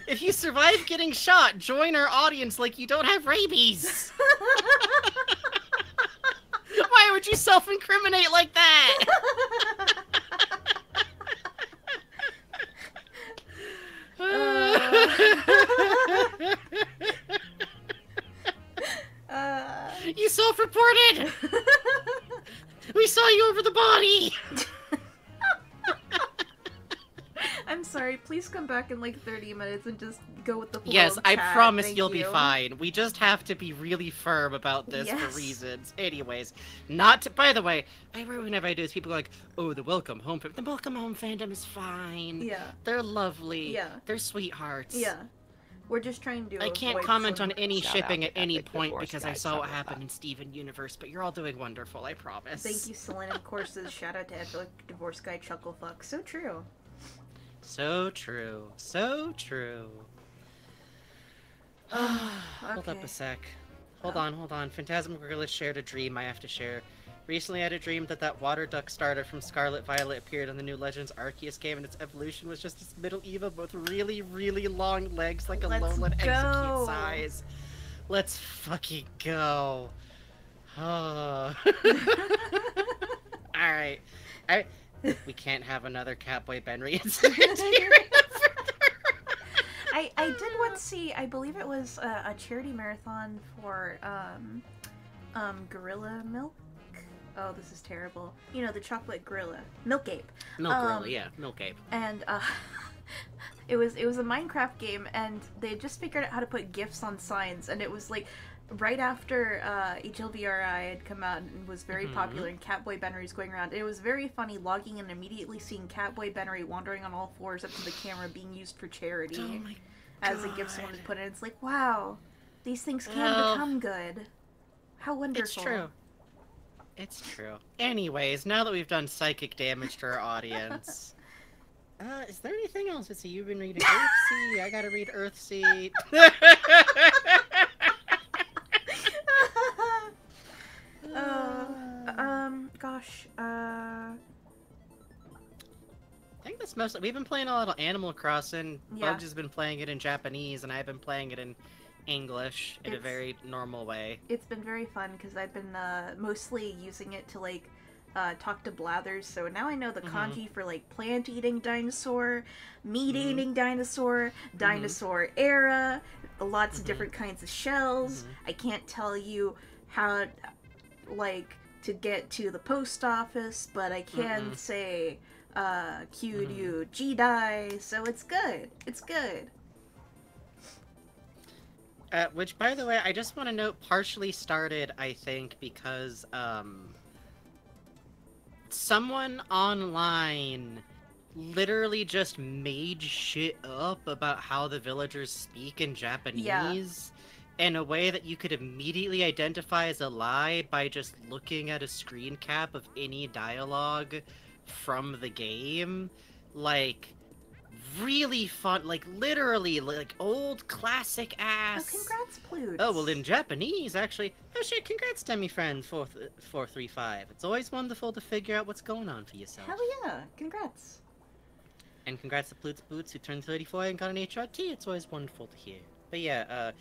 If you survive getting shot, join our audience like you don't have rabies. Why would you self incriminate like that? Uh, you self reported! We saw you over the body! I'm sorry. Please come back in like 30 minutes and just go with the flow. Yes, I chat. promise Thank you'll be fine. We just have to be really firm about this Yes. for reasons. Anyways, not to, by the way, I remember whenever I do this, people are like, oh, the welcome home fandom. The welcome home fandom is fine. Yeah. They're lovely. Yeah. They're sweethearts. Yeah. We're just trying to. Do. I can't comment on any shipping at any point because I saw what happened in Steven Universe, but you're all doing wonderful, I promise. Thank you, Selenium Courses. Shout out to Epic Divorce Guy Chucklefuck. So true. So true. So true. Hold up a sec. Hold Oh. on, hold on. Phantasmagoria shared a dream I have to share. Recently, I had a dream that that water duck starter from Scarlet Violet appeared on the new Legends Arceus game, and its evolution was just this middle Eva with really, really long legs, like a Let's Lolan go. execute size. Let's fucking go. Oh. All right. I. We can't have another Catboy Benry incident here. I, I did once see, I believe it was a, a charity marathon for um, um, Gorilla Milk. Oh, this is terrible. You know, the chocolate gorilla. Milk Ape. Milk Um, Gorilla, yeah, Milk Ape. and uh, it was it was a Minecraft game, and they just figured out how to put gifs on signs, and it was like right after uh, HLVRAI had come out and was very Mhm. popular, and Catboy Benry's going around. It was very funny logging and immediately seeing Catboy Benry wandering on all fours up to the camera, being used for charity Oh my as a gift someone God. had put in. It's like wow, these things can Well, become good. How wonderful! It's true. It's true. Anyways, now that we've done psychic damage to our audience, uh, is there anything else? Let's see. You've been reading Earthsea. I gotta read Earthsea. gosh, uh, I think that's mostly. We've been playing a lot of Animal Crossing. Yeah. Bugs has been playing it in Japanese, and I've been playing it in English in a very normal way. it's been very fun because I've been uh, mostly using it to like uh, talk to Blathers. So now I know the Mhm. kanji for like plant eating dinosaur, meat Mm-hmm. eating dinosaur, dinosaur era, lots of different kinds of shells. I can't tell you how, like, to get to the post office, but I can Mm-mm. say uh. Kyuryu Jidai, so it's good. It's good. Uh, which, by the way, I just want to note, partially started, I think, because um, someone online literally just made shit up about how the villagers speak in Japanese in a way that you could immediately identify as a lie by just looking at a screen cap of any dialogue from the game. Like, really fun, like, literally, like, old classic ass. Oh, ass. congrats, Plutes. Oh well, in Japanese, actually. Oh shit! Congrats, Demi friend four four three five. It's always wonderful to figure out what's going on for yourself. Hell yeah, congrats. And congrats to Plutes Boots who turned thirty four and got an HRT. It's always wonderful to hear. But yeah, uh,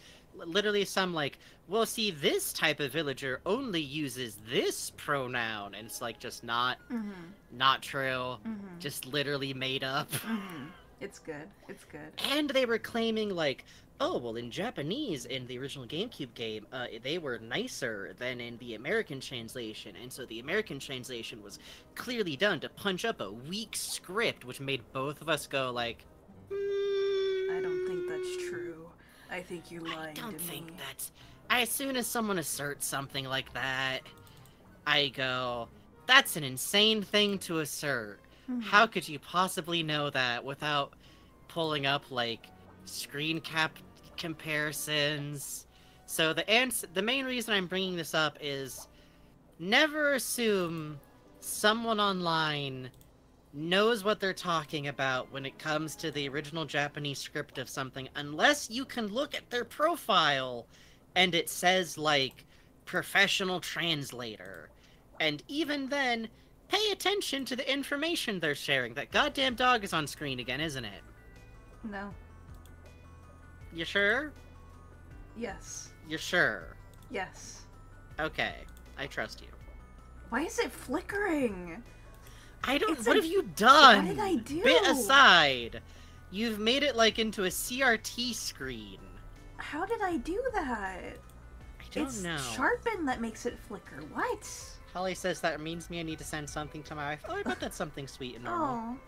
literally some like, well, see, this type of villager only uses this pronoun, and it's like just not Mm-hmm. not true, Mm-hmm. just literally made up. Mm-hmm. It's good. It's good. And they were claiming like, oh well, in Japanese in the original GameCube game, uh, they were nicer than in the American translation, and so the American translation was clearly done to punch up a weak script, which made both of us go like, I don't think that's true. I think you're lying. I don't think me. that's. I, as soon as someone asserts something like that, I go, that's an insane thing to assert. Mhm. How could you possibly know that without pulling up like screen cap comparisons? So the answer, the main reason I'm bringing this up is never assume someone online knows what they're talking about when it comes to the original Japanese script of something unless you can look at their profile and it says like professional translator. And even then, pay attention to the information they're sharing. That goddamn dog is on screen again, isn't it? No. You sure? Yes. You're sure? Yes. Okay, I trust you. Why is it flickering? I don't. It's what a- have you done? What did I do? Bit aside, you've made it like into a CRT screen. How did I do that? I don't it's know. sharpen that makes it flicker. What? Holly says that means me I need to send something to my wife. Oh, I bet that's something sweet and normal. Oh.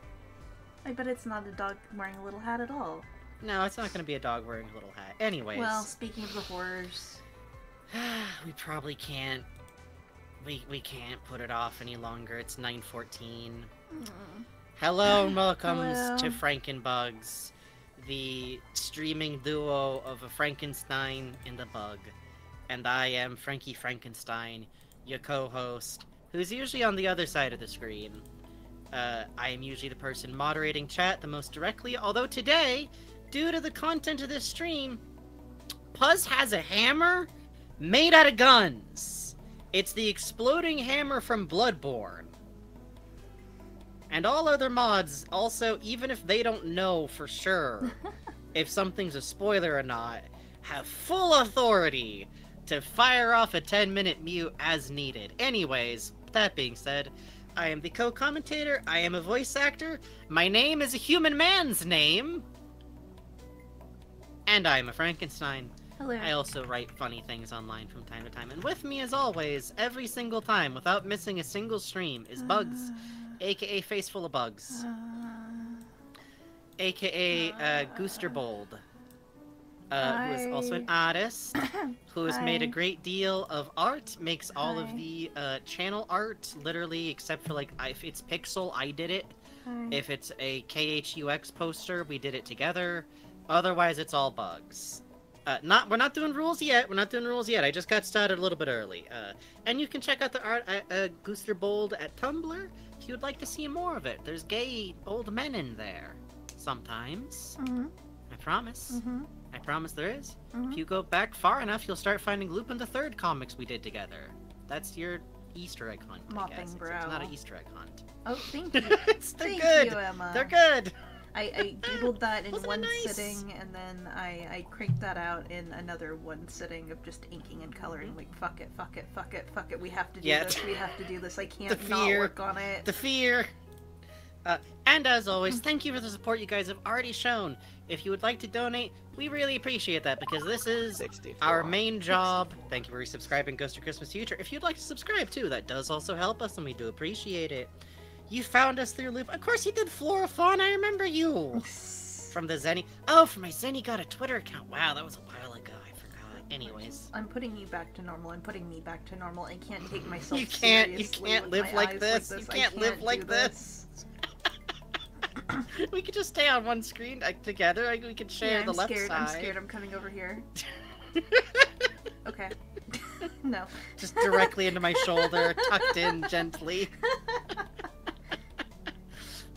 I bet it's not a dog wearing a little hat at all. No, it's not going to be a dog wearing a little hat. Anyways, Well, speaking of the horrors. we probably can't. We we can't put it off any longer. It's 9:14. Mm. Hello and welcome Hello. to Frankenbugs, the streaming duo of a Frankenstein and a bug. And I am Frankie Frankenstein, your co-host, who's usually on the other side of the screen. Uh, I am usually the person moderating chat the most directly, although today, due to the content of this stream, Puzz has a hammer made out of guns. It's the exploding hammer from Bloodborne. And all other mods, also, even if they don't know for sure if something's a spoiler or not, have full authority to fire off a 10 minute mute as needed. Anyways, that being said, I am the co commentator, I am a voice actor, my name is a human man's name, and I am a Frankenstein. I also write funny things online from time to time, and with me, as always, every single time, without missing a single stream, is Bugs, aka Face Full of Bugs, aka uh, Goosterbold, uh, who is also an artist, who has made a great deal of art, makes all of the uh, channel art, literally, except for like, if it's Pixel, I did it. If it's a KHUX poster, we did it together. Otherwise, it's all bugs. Uh, not we're not doing rules yet. We're not doing rules yet. I just got started a little bit early. Uh, and you can check out the art at uh, Gooster Bold at Tumblr if you'd like to see more of it. There's gay old men in there sometimes. Mm-hmm. I promise. Mm-hmm. I promise there is. Mhm. If you go back far enough, you'll start finding Lupin the Third comics we did together. That's your Easter egg hunt. I Mopping guess. It's- It's not an Easter egg hunt. Oh, thank you. It's- They're Thank good. you, Emma. They're good. I, I doodled that in Wasn't one nice? sitting, and then I, I cranked that out in another one sitting of just inking and coloring. Like, fuck it, fuck it, fuck it, fuck it. We have to do Yeah. this. We have to do this. I can't The not work on it. The fear. Uh, and as always, thank you for the support you guys have already shown. If you would like to donate, we really appreciate that because this is 64. our main job. Thank you for subscribing, Ghost of Christmas Future. If you'd like to subscribe too, that does also help us, and we do appreciate it. You found us through Loop. Of course, you did Flora Fawn. I remember you from the Zenny. Oh, from my Zenny got a Twitter account. Wow, that was a while ago. I forgot. Anyways, I'm putting you back to normal. I'm putting me back to normal. I can't take myself You can't- you can't live my like this. You I can't live like this. we could just stay on one screen like, together. Like, we could share yeah, the I'm left scared. side. I'm scared. I'm coming over here. Okay. no. just directly into my shoulder, tucked in gently.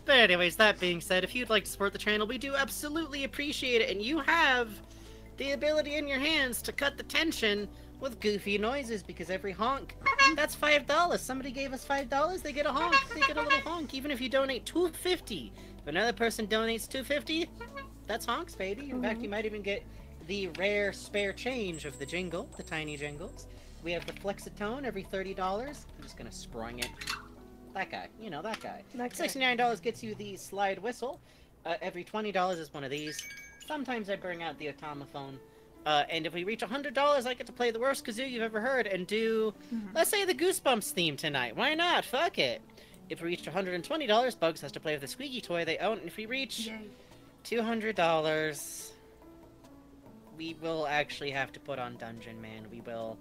But anyways, that being said, if you'd like to support the channel, we do absolutely appreciate it, and you have the ability in your hands to cut the tension with goofy noises because every honk, that's five dollars. Somebody gave us five dollars, they get a honk. They get a little honk, even if you donate two fifty. If another person donates two fifty, that's honks, baby. In fact, you might even get the rare spare change of the jingle, the tiny jingles. We have the Flexatone every thirty dollars. I'm just gonna sprung it. That guy, you know that guy. That guy. Sixty-nine dollars gets you the slide whistle. Uh, every twenty dollars is one of these. Sometimes I bring out the automaphone. Uh, and if we reach hundred dollars, I get to play the worst kazoo you've ever heard and do, Mhm. let's say, the Goosebumps theme tonight. Why not? Fuck it. If we reach hundred and twenty dollars, Bugs has to play with the squeaky toy they own. And if we reach Yay. two hundred dollars, we will actually have to put on Dungeon Man. We will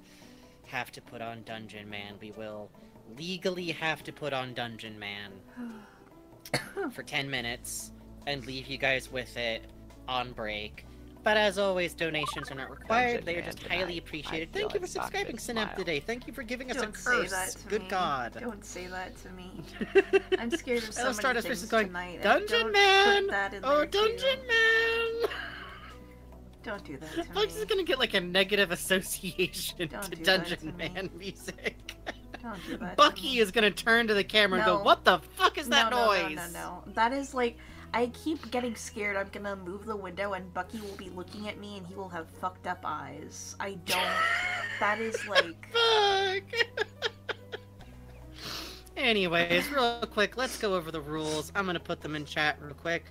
have to put on Dungeon Man. We will legally have to put on Dungeon Man for 10 minutes and leave you guys with it on break. But as always, donations are not required. Dungeon They are just highly appreciated. I Thank you for subscribing, Synap, today. Thank you for giving us Don't a say curse. Good me. God. Don't say that to me. I'm scared of so start many things going, tonight. Dungeon Man! Put that in Oh, there, too. Dungeon Man! Don't do that to me. is gonna get like a negative association Don't to Dungeon me. Man music. Don't do that. Bucky is gonna turn to the camera and go, "What the fuck is that no, noise?" No, no, no, no. That is like, I keep getting scared. I'm gonna move the window and Bucky will be looking at me and he will have fucked up eyes. I don't. that is like. Fuck. Anyways, real quick, let's go over the rules. I'm gonna put them in chat real quick.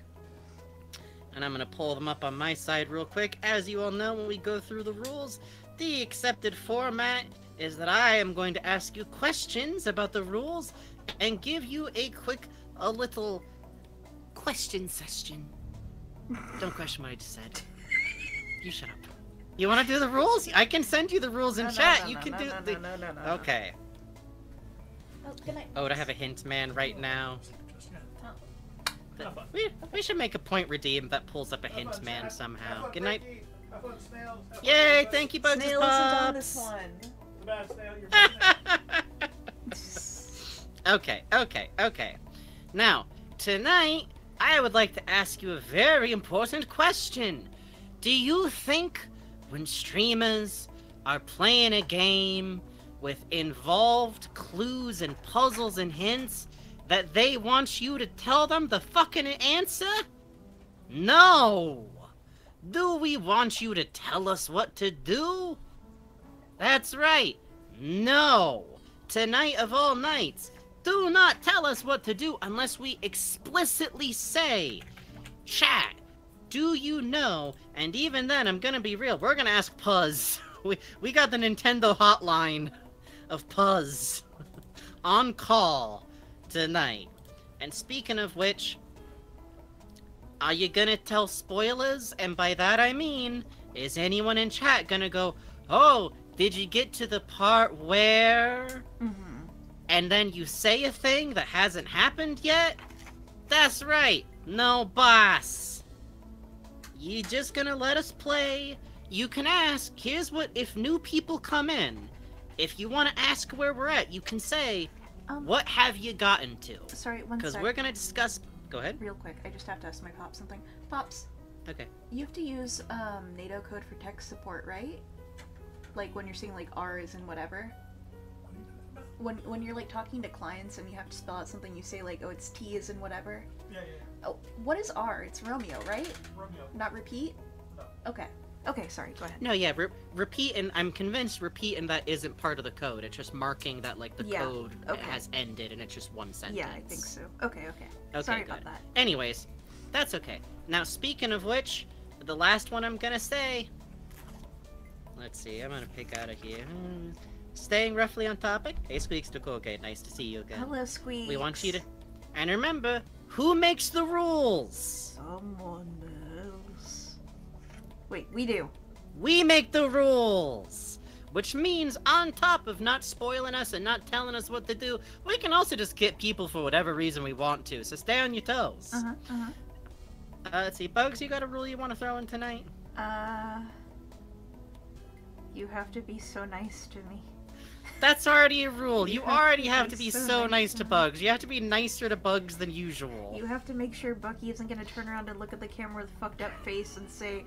And I'm gonna pull them up on my side real quick. As you all know, when we go through the rules, the accepted format is that I am going to ask you questions about the rules and give you a quick, a little question session. Don't question what I just said. You shut up. You want to do the rules? I can send you the rules in No, no, chat. no, you no, can no, do no, the. no, no, no, no. Okay. Oh, good night. Oh, to have a hint man right oh. now. Oh. We, we should make a point redeem that pulls up a hint man somehow. Good night. Yay! Thank you, Bugs' Snail isn't on Pops. this one. okay, okay, okay. Now, tonight, I would like to ask you a very important question. Do you think when streamers are playing a game with involved clues and puzzles and hints that they want you to tell them the fucking answer? No! Do we want you to tell us what to do? That's right. No. Tonight of all nights, do not tell us what to do unless we explicitly say, chat, do you know? And even then, I'm gonna be real. We're gonna ask Puzz. We, we got the Nintendo hotline of Puzz on call tonight. And speaking of which, are you gonna tell spoilers? And by that I mean, is anyone in chat gonna go, oh, did you get to the part where. Mm-hmm. And then you say a thing that hasn't happened yet? That's right, no boss. You just gonna let us play you can ask. Here's what if new people come in. If you want to ask where we're at, you can say, Um, "What have you gotten to?" Sorry, one Because we're gonna discuss. Go ahead. Real quick, I just have to ask my pops something. Pops, Okay. you have to use um, NATO code for tech support, right? Like when you're saying like R's and whatever. When when you're like talking to clients and you have to spell out something, you say like, oh, it's T is in whatever. Yeah, yeah, yeah. Oh, what is R? It's Romeo, right? Romeo. Not repeat. No. Okay. Okay. Sorry. Go ahead. No, yeah. Re- repeat, and I'm convinced repeat, and that isn't part of the code. It's just marking that like the Yeah, code okay. has ended, and it's just one sentence. Yeah, I think so. Okay. Okay. Okay, Sorry good. about that. Anyways, that's okay. Now, speaking of which, the last one I'm gonna say. Let's see, I'm gonna pick out of here. Hmm. Staying roughly on topic. Hey, Squeaks Dukoke, nice to see you again. Hello, Squeak. We want you to. And remember, who makes the rules? Someone else. Wait, we do. We make the rules! Which means, on top of not spoiling us and not telling us what to do, we can also just get people for whatever reason we want to, so stay on your toes. Uh huh. Uh huh. Uh, let's see, Bugs, you got a rule you want to throw in tonight? Uh, you have to be so nice to me. That's already a rule. You You have already to have to be so so nice nice to. Bugs. You have to be nicer to Bugs than usual. You have to make sure Bucky isn't gonna turn around and look at the camera with a fucked up face and say,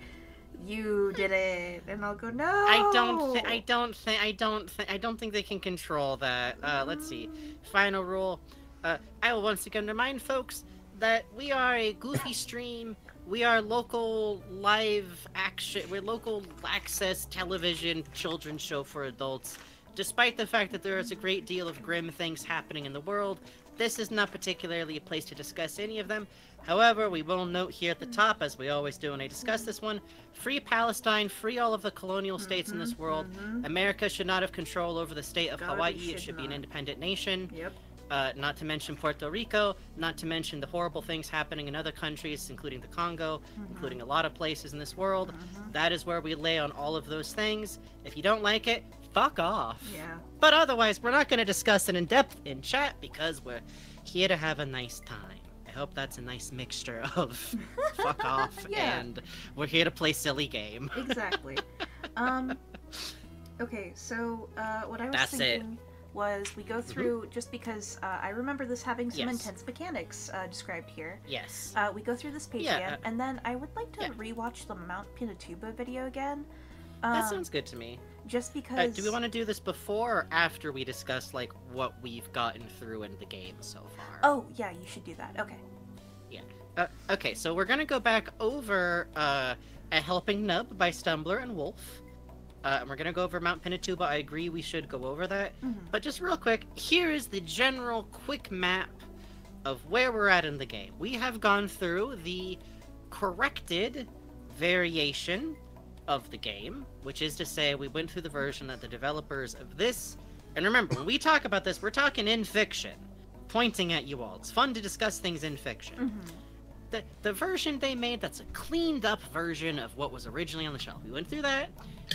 "You did it," and I'll go, "No." I don't. I don't think. I don't. Th- I don't think they can control that. Uh, let's see. Final rule. Uh, I will once again remind folks that we are a goofy stream. We are local live action. We're local access television children's show for adults. Despite the fact that there is a great deal of grim things happening in the world, this is not particularly a place to discuss any of them. However, we will note here at the top, as we always do when I discuss this one, free Palestine, free all of the colonial states in this world. mhm. America should not have control over the state of God, Hawaii. It should should be an independent nation. Yep. Uh, not to mention Puerto Rico, not to mention the horrible things happening in other countries, including the Congo, Mhm. including a lot of places in this world. Mhm. That is where we lay on all of those things. If you don't like it, fuck off. Yeah. But otherwise, we're not going to discuss it in depth in chat because we're here to have a nice time. I hope that's a nice mixture of fuck off Yeah. and we're here to play silly game. Exactly. um. Okay, so uh, what I was That's it. Was we go through just because uh, I remember this having some Yes. intense mechanics uh, described here. Yes. Uh, we go through this page Yeah, again, uh, and then I would like to yeah. rewatch the Mount Pinatubo video again. Um, that sounds good to me. Just because. Uh, do we want to do this before or after we discuss like what we've gotten through in the game so far? Oh yeah, you should do that. Okay. Uh, okay, so we're gonna go back over uh, a helping nub by Stumbler and Wolf. Uh, and we're gonna go over Mount Pinatubo. I agree we should go over that. Mhm. But just real quick, here is the general quick map of where we're at in the game. We have gone through the corrected variation of the game, which is to say, we went through the version that the developers of this. And remember, when we talk about this, we're talking in fiction, pointing at you all. It's fun to discuss things in fiction. Mhm. The, the version they made that's a cleaned up version of what was originally on the shelf. We went through that.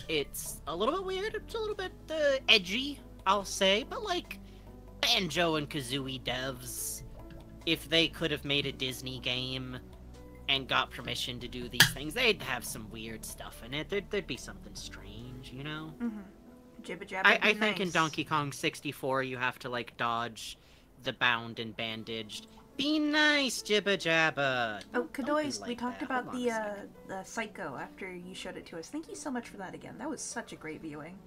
It's a little bit weird. It's a little bit uh, edgy, I'll say, but like Banjo and Kazooie devs, if they could have made a Disney game and got permission to do these things, they'd have some weird stuff in it. There'd, there'd be something strange, you know? Mhm. Jibba jabba. I, I be think in. Donkey Kong 64, you have to like dodge the bound and bandaged. Be nice, Jibba Jabba. Oh, Kadois, we talked that. about the uh, the Psycho after you showed it to us. Thank you so much for that again. That was such a great viewing.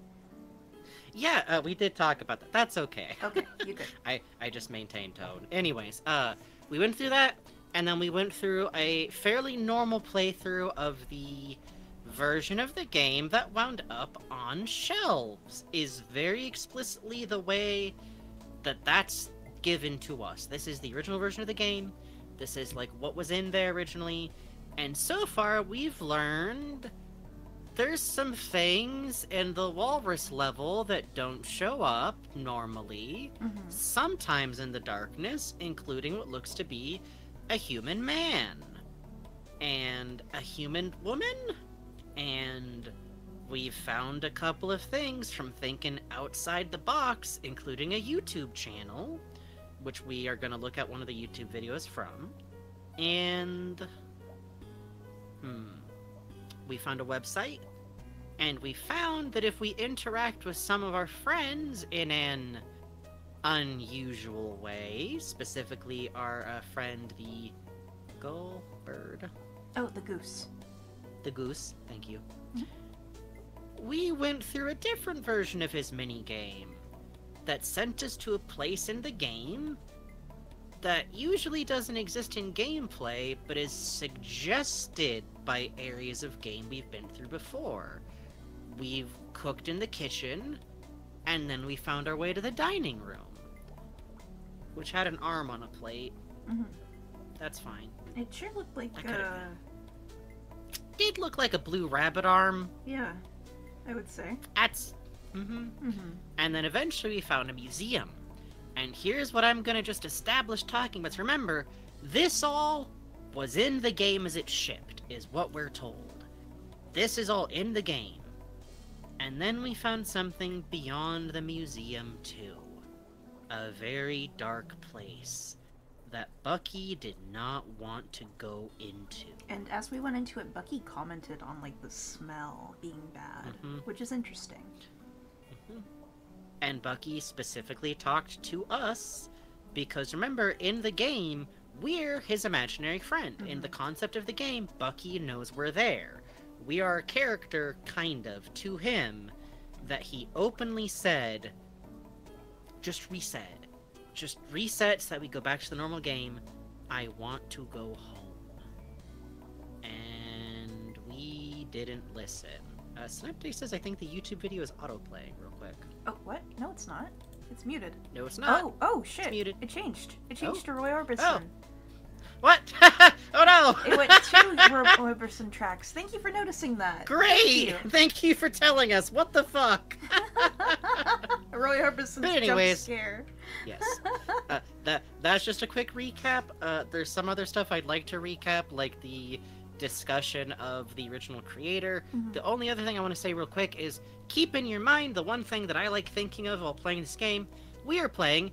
Yeah, uh, we did talk about that. That's okay. Okay, you good. I I just maintained tone. Anyways, uh, we went through that, and then we went through a fairly normal playthrough of the version of the game that wound up on shelves. Is very explicitly the way that that's given to us. This is the original version of the game. This is like what was in there originally, and so far we've learned there's some things in the walrus level that don't show up normally, Mhm. sometimes in the darkness, including what looks to be a human man and a human woman. And we've found a couple of things from thinking outside the box, including a YouTube channel, which we are going to look at one of the YouTube videos from. And. Hmm. We found a website And we found that if we interact with some of our friends in an unusual way, specifically our uh, friend the gull bird, Oh, the goose. the goose, thank you. Mhm. We went through a different version of his mini game that sent us to a place in the game that usually doesn't exist in gameplay but is suggested by areas of game we've been through before. We've cooked in the kitchen and then we found our way to the dining room, which had an arm on a plate. hmm That's fine. It sure looked like, That could've uh, Did look like a blue rabbit arm. yeah, I would say. That's. Mm-hmm. Mm-hmm. And then eventually we found a museum. And here's what I'm gonna just establish talking about. Remember, this all was in the game as it shipped, is what we're told. This is all in the game. And then we found something beyond the museum, too. A very dark place that Bucky did not want to go into. And as we went into it, Bucky commented on like the smell being bad, Mhm. which is interesting. And Bucky specifically talked to us because remember, in the game, we're his imaginary friend. In the concept of the game, Bucky knows we're there. We are a character, kind of, to him that he openly said, just reset. Just reset so that we go back to the normal game. I want to go home. And we didn't listen. Uh, says I think the YouTube video is autoplaying real quick. Oh, what? No, it's not. It's muted. No, it's not. oh, oh, shit. It's muted. It changed. It changed Oh. to Roy Orbison. What? oh no! It went to Roy Orbison tracks. Thank you for noticing that. Great! Thank Thank you for telling us. What the fuck? you. Roy Orbison's But anyways- jump scare. yes. Uh, that that's just a quick recap. Uh, there's some other stuff I'd like to recap, like the discussion of the original creator. Mhm. The only other thing I want to say real quick is keep in your mind the one thing that I like thinking of while playing this game. We are playing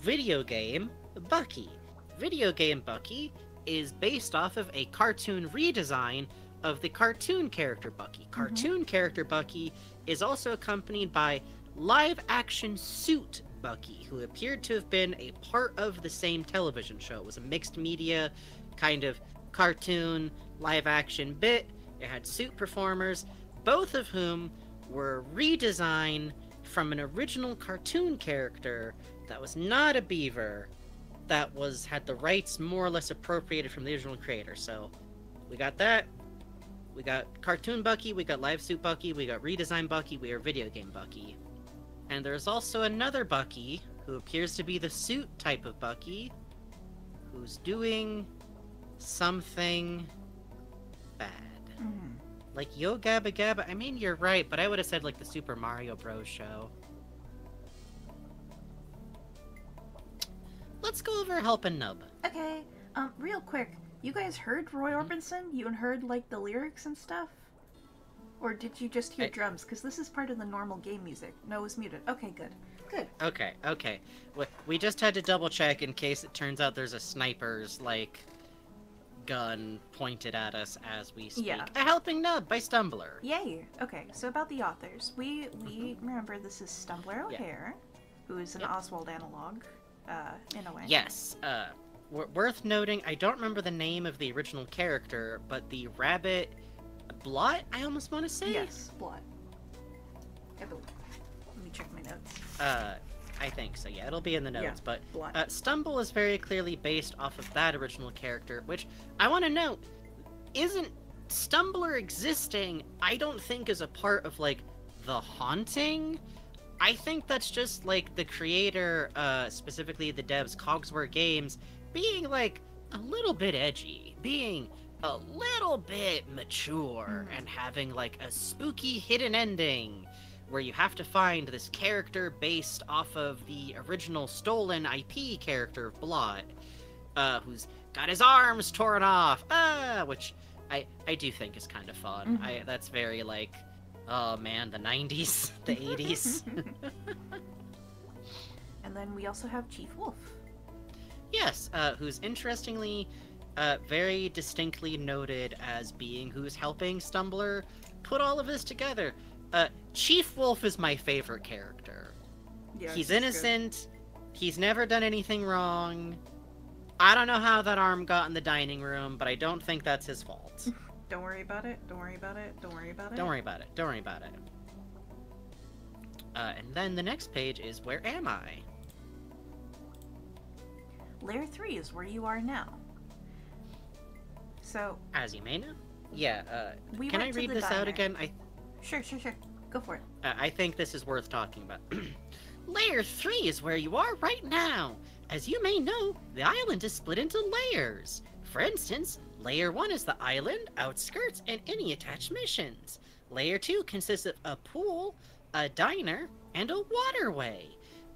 video game Bucky. Video game Bucky is based off of a cartoon redesign of the cartoon character Bucky. Cartoon character Bucky is also accompanied by live action suit Bucky, who appeared to have been a part of the same television show. It was a mixed media kind of cartoon live action bit. It had suit performers, both of whom were redesigned from an original cartoon character that was not a beaver that was had the rights more or less appropriated from the original creator. So we got that. We got cartoon Bucky, we got live suit Bucky, we got redesigned Bucky, we are video game Bucky. And there's also another Bucky who appears to be the suit type of Bucky who's doing something Mhm. Like Yo Gabba Gabba, I mean you're right, but I would have said like the Super Mario Bros. show. Let's go over helping Nub. Okay, um, real quick. You guys heard Roy Mm-hmm. Orbison? You heard like the lyrics and stuff? Or did you just hear I- drums? Because this is part of the normal game music. No, it was muted. Okay, good. Good. Okay, okay. We just had to double check in case it turns out there's a sniper's like gun pointed at us as we speak. Yeah. A helping nub by Stumbler. Yay. Okay, so about the authors. We we remember this is Stumbler Mm-hmm. Yeah. O'Hare, who is an Yep. Oswald analog, uh, in a way. Yes. Uh, w- worth noting. I don't remember the name of the original character, but the rabbit blot. I almost want to say. Yes, Blot. Let me check my notes. Uh, I think so. Yeah, it'll be in the notes. Yeah. But uh, Stumble is very clearly based off of that original character, which I want to note isn't Stumbler existing. I don't think is a part of like the haunting. I think that's just like the creator, uh, specifically the devs Cogsware Games, being like a little bit edgy, being a little bit mature, Mhm. and having like a spooky hidden ending where you have to find this character based off of the original stolen IP character of Blot, uh, who's got his arms torn off, ah, which I I do think is kind of fun. Mhm. I that's very like, oh man, the '90s, the '80s. and then we also have Chief Wolf. yes, uh, who's interestingly, uh, very distinctly noted as being who's helping Stumbler put all of this together. Uh, Chief Wolf is my favorite character. Yeah, he's good. innocent. He's never done anything wrong. I don't know how that arm got in the dining room, but I don't think that's his fault. Don't worry about it. Don't worry about it. Don't worry about it. Don't worry about it. Don't worry about it. Uh, and then the next page is Where Am I? Layer 3 is where you are now. So, As you may know. Yeah, uh, we can I read this out again? I Sure, sure, sure. Go for it. Uh, I think this is worth talking about. Layer 3 is where you are right now. As you may know, the island is split into layers. For instance, Layer 1 is the island, outskirts, and any attached missions. Layer 2 consists of a pool, a diner, and a waterway.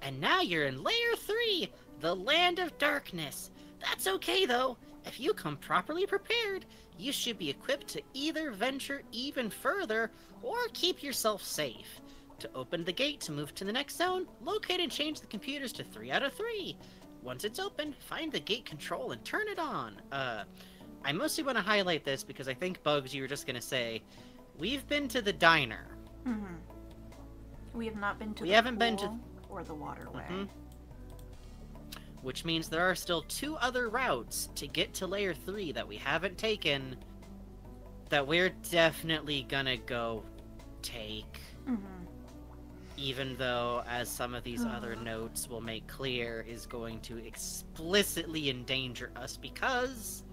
And now you're in Layer 3, the Land of Darkness. That's okay though. If you come properly prepared, you should be equipped to either venture even further or keep yourself safe. To open the gate to move to the next zone, locate and change the computers to 3 out of 3. Once it's open, find the gate control and turn it on. Uh, I mostly want to highlight this because I think, Bugs, you were just going to say, We've been to the diner. Mm-hmm. We have not been to We the haven't been to- or the waterway. Mhm. Which means there are still two other routes to get to layer 3 that we haven't taken that we're definitely gonna go take. Mm-hmm. Even though, as some of these other notes will make clear, is going to explicitly endanger us because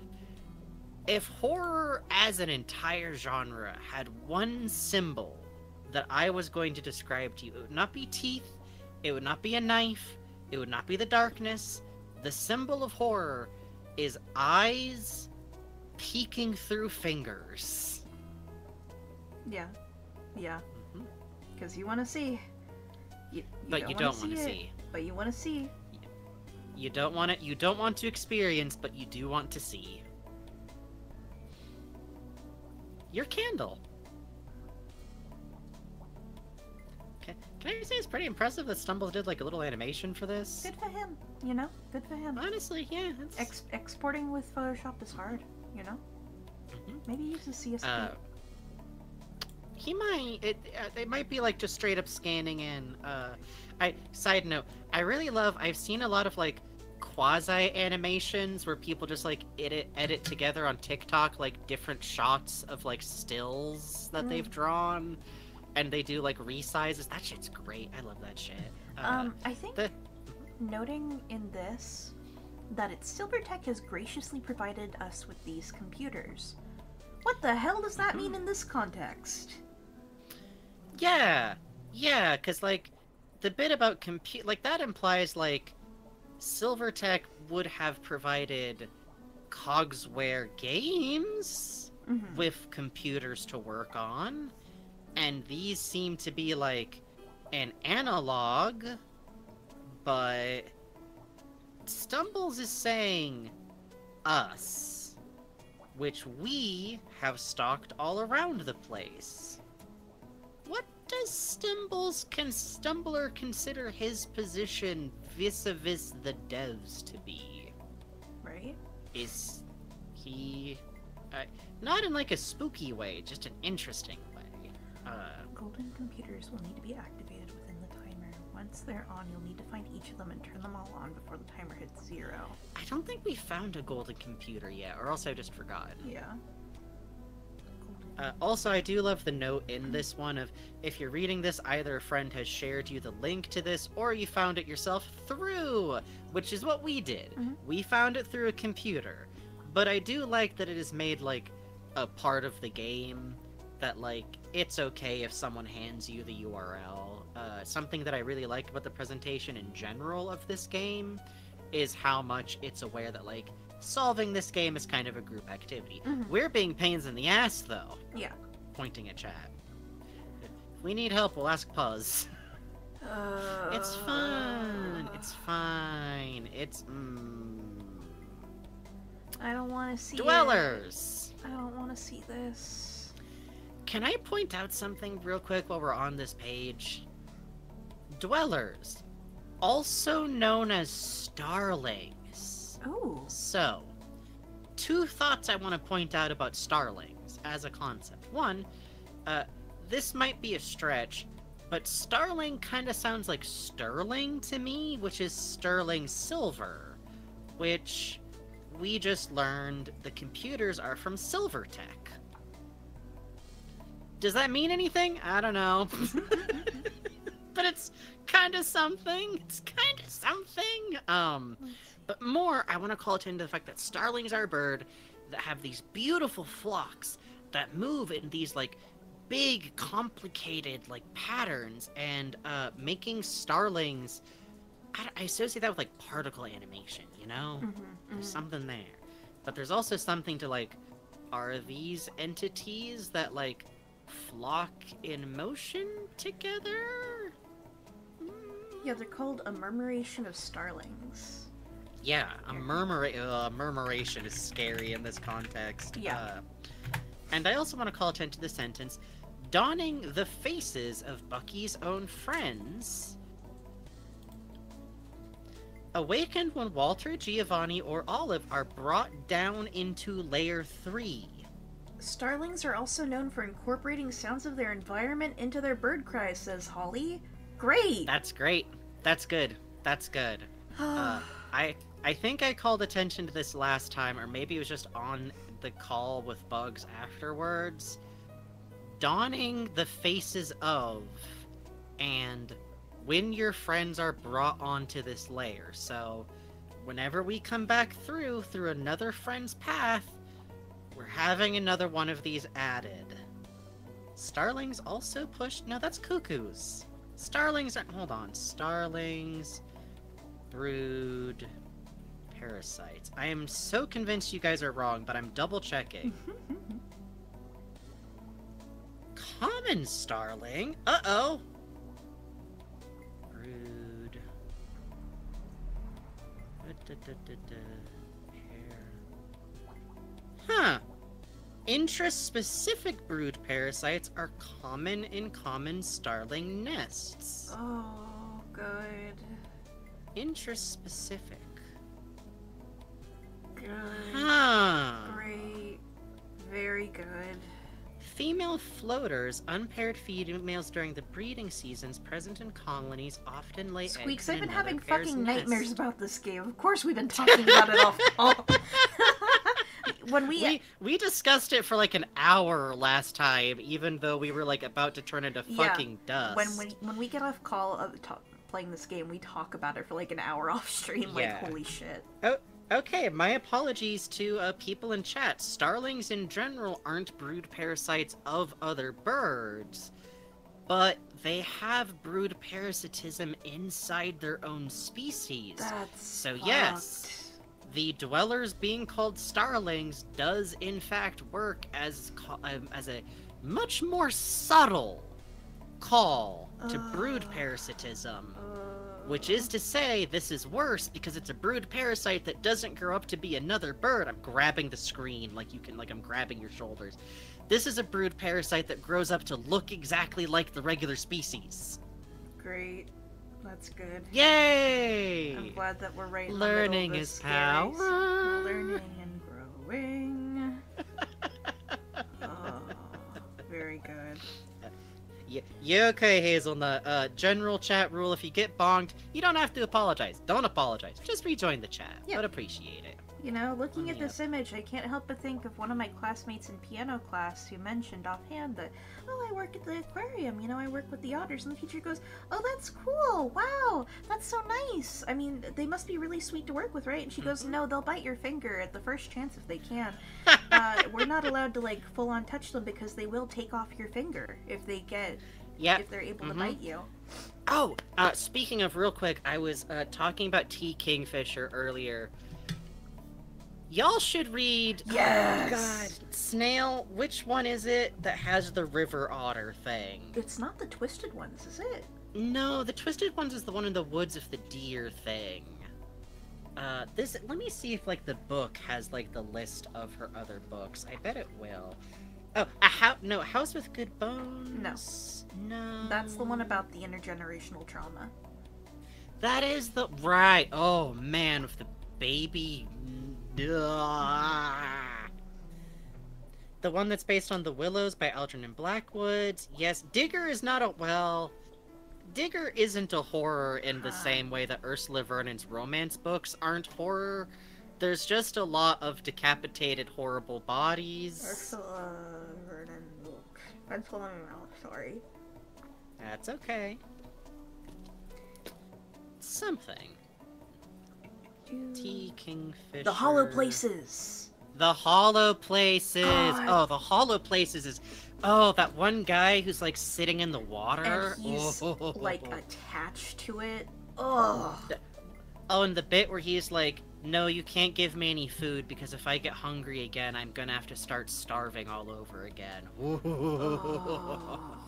if horror as an entire genre had one symbol that I was going to describe to you, it would not be teeth, it would not be a knife, it would not be the darkness. The symbol of horror is eyes peeking through fingers. Yeah. Yeah. Mm-hmm. Because you want to see. You, you But don't you don't want to it, see. But you want to see. You don't want it. You don't want to experience, but you do want to see. Your candle. Can, I say it's pretty impressive that Stumble did like a little animation for this? Good for him. You know. Good for him. Honestly, yeah. It's, Ex- exporting with Photoshop is hard. You know. Mhm. Maybe use a CSV. uh, he might. It uh, it might be like just straight up scanning in. Uh, I side note. I really love. I've seen a lot of like quasi animations where people just like edit edit together on TikTok like different shots of like stills that Mm. they've drawn, and they do like resizes. That shit's great. I love that shit. Uh, um, I think the- noting in this that it's Silvertech has graciously provided us with these computers. What the hell does that Hmm. mean in this context? Yeah, yeah, because like the bit about compute, like that implies like Silvertech would have provided Cogsware games Mhm. with computers to work on, and these seem to be like an analog, but Stumbles is saying us, which we have stocked all around the place. What does Stumbles can Stumbler consider his position vis-a-vis the devs to be? Right? Is he uh, not in like a spooky way, just an interesting way? Uh, Golden computers will need to be activated within the timer. Once they're on, you'll need to find each of them and turn them all on before the timer hits zero. I don't think we found a golden computer yet, or else I just forgot. Yeah. Uh, also, I do love the note in this one of if you're reading this, either a friend has shared you the link to this, or you found it yourself through, which is what we did. Mhm. We found it through a computer. But I do like that it is made like a part of the game that like it's okay if someone hands you the URL. Uh, something that I really like about the presentation in general of this game is how much it's aware that like solving this game is kind of a group activity. Mhm. We're being pains in the ass though Yeah. pointing at chat. If we need help, we'll ask Puzz. Uh, It's fun. It's fine. It's mm, I don't want to see it. dwellers. I don't want to see this. Can I point out something real quick while we're on this page? Dwellers, also known as starlings. Oh. So, two thoughts I want to point out about starlings as a concept. One, uh, this might be a stretch, but Starling kind of sounds like Sterling to me, which is sterling silver, which we just learned the computers are from Silvertech. Does that mean anything? I don't know. but it's kind of something. It's kind of something. Um, but more, I want to call attention to the fact that starlings are a bird that have these beautiful flocks that move in these like big, complicated like patterns, and uh, making starlings. I, I associate that with like particle animation. You know, Mhm, there's mhm. something there. But there's also something to like, are these entities that like flock in motion together? Yeah, they're called a murmuration of starlings. Yeah, a murmur uh, murmuration is scary in this context. Yeah. Uh, and I also want to call attention to the sentence donning the faces of Bucky's own friends. Awakened when Walter, Giovanni, or Olive are brought down into layer 3. Starlings are also known for incorporating sounds of their environment into their bird cries, says Holly. Great! That's great. That's good. That's good. Uh, I I think I called attention to this last time, or maybe it was just on the call with Bugs afterwards. Donning the faces of, and when your friends are brought onto this layer. So, whenever we come back through through another friend's path, we're having another one of these added. Starlings also pushed. No, that's cuckoos. Starlings are. Hold on. Starlings, brood, parasites. I am so convinced you guys are wrong, but I'm double checking. Common starling? Uh oh! Brood. Da-da-da-da-da. Pair. Huh. Intraspecific brood parasites are common in common starling nests. oh, good. Intraspecific. Good. Huh. Great. Very good. Female floaters, unpaired females during the breeding seasons present in colonies, often lay Squeaks, I've been having fucking nightmares nest. about this game. Of course we've been talking about it all. when we, We we discussed it for like an hour last time, even though we were like about to turn into Yeah, fucking dust. when when when we get off call of talk, playing this game, we talk about it for like an hour off stream. Yeah. Like holy shit. Oh. Okay, my apologies to uh, people in chat. Starlings in general aren't brood parasites of other birds, but they have brood parasitism inside their own species. That's So, yes. The dwellers being called starlings does in fact work as um, as a much more subtle call to brood parasitism. Uh, Which is to say, this is worse because it's a brood parasite that doesn't grow up to be another bird. I'm grabbing the screen like you can, like I'm grabbing your shoulders. This is a brood parasite that grows up to look exactly like the regular species. great. That's good. Yay! I'm glad that we're right. Learning is power. Learning and growing. oh, very good. Y- yeah, okay, Hazelnut. Uh, general chat rule: if you get bonged, you don't have to apologize. Don't apologize. Just rejoin the chat. Yeah. But appreciate it. You know, looking at this image, I can't help but think of one of my classmates in piano class who mentioned offhand that, oh, I work at the aquarium, you know, I work with the otters. And the teacher goes, oh, that's cool. Wow, that's so nice. I mean, they must be really sweet to work with, right? And she goes, Mhm. no, they'll bite your finger at the first chance if they can. uh, we're not allowed to, like, full on touch them because they will take off your finger if they get, yeah. if they're able Mhm. to bite you. Oh, uh, speaking of real quick, I was uh, talking about T. Kingfisher earlier. Y'all should read. oh, Yes! God, Snail. Which one is it that has the river otter thing? It's not the twisted ones, is it? No, the twisted ones is the one in the woods of the deer thing. Uh, this. Let me see if like the book has like the list of her other books. I bet it will. Oh, a house. No, House with Good Bones. No. No. That's the one about the intergenerational trauma. That is the right. Oh man, with the baby. The one that's based on The Willows by Algernon Blackwood. Yes, Digger is not a well. Digger isn't a horror in the ah. same way that Ursula Vernon's romance books aren't horror. There's just a lot of decapitated, horrible bodies. Ursula Vernon book. I'm pulling them out. Sorry. That's okay. Something. Kingfisher. The Hollow Places. The Hollow Places. God. Oh, the Hollow Places is. Oh, that one guy who's like sitting in the water. And he's oh. like attached to it. Ugh. Oh, and the bit where he's like, "No, you can't give me any food because if I get hungry again, I'm gonna have to start starving all over again." Oh.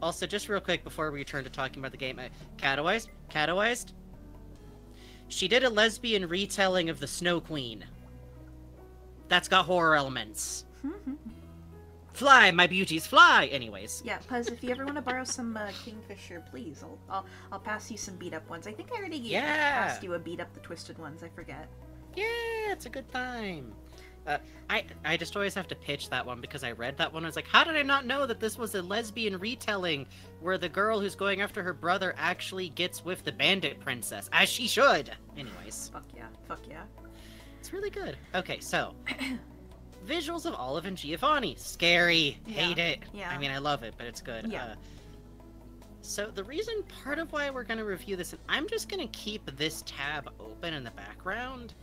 Also, just real quick before we turn to talking about the game, uh, Cataweist, Cataweist, she did a lesbian retelling of the Snow Queen. That's got horror elements. Fly, my beauties, fly. Anyways, yeah, Puz, if you ever want to borrow some uh, Kingfisher, please, I'll, I'll I'll pass you some beat up ones. I think I already Yeah. passed you a beat up the twisted ones. I forget. yeah, it's a good time. Uh, I I just always have to pitch that one because I read that one. I was like, how did I not know that this was a lesbian retelling where the girl who's going after her brother actually gets with the bandit princess, as she should. Anyways. Fuck yeah. Fuck yeah. It's really good. Okay, so visuals of Olive and Giovanni, scary, Yeah, hate it. yeah. I mean, I love it, but it's good. Yeah. Uh, so the reason, part of why we're gonna review this, and I'm just gonna keep this tab open in the background.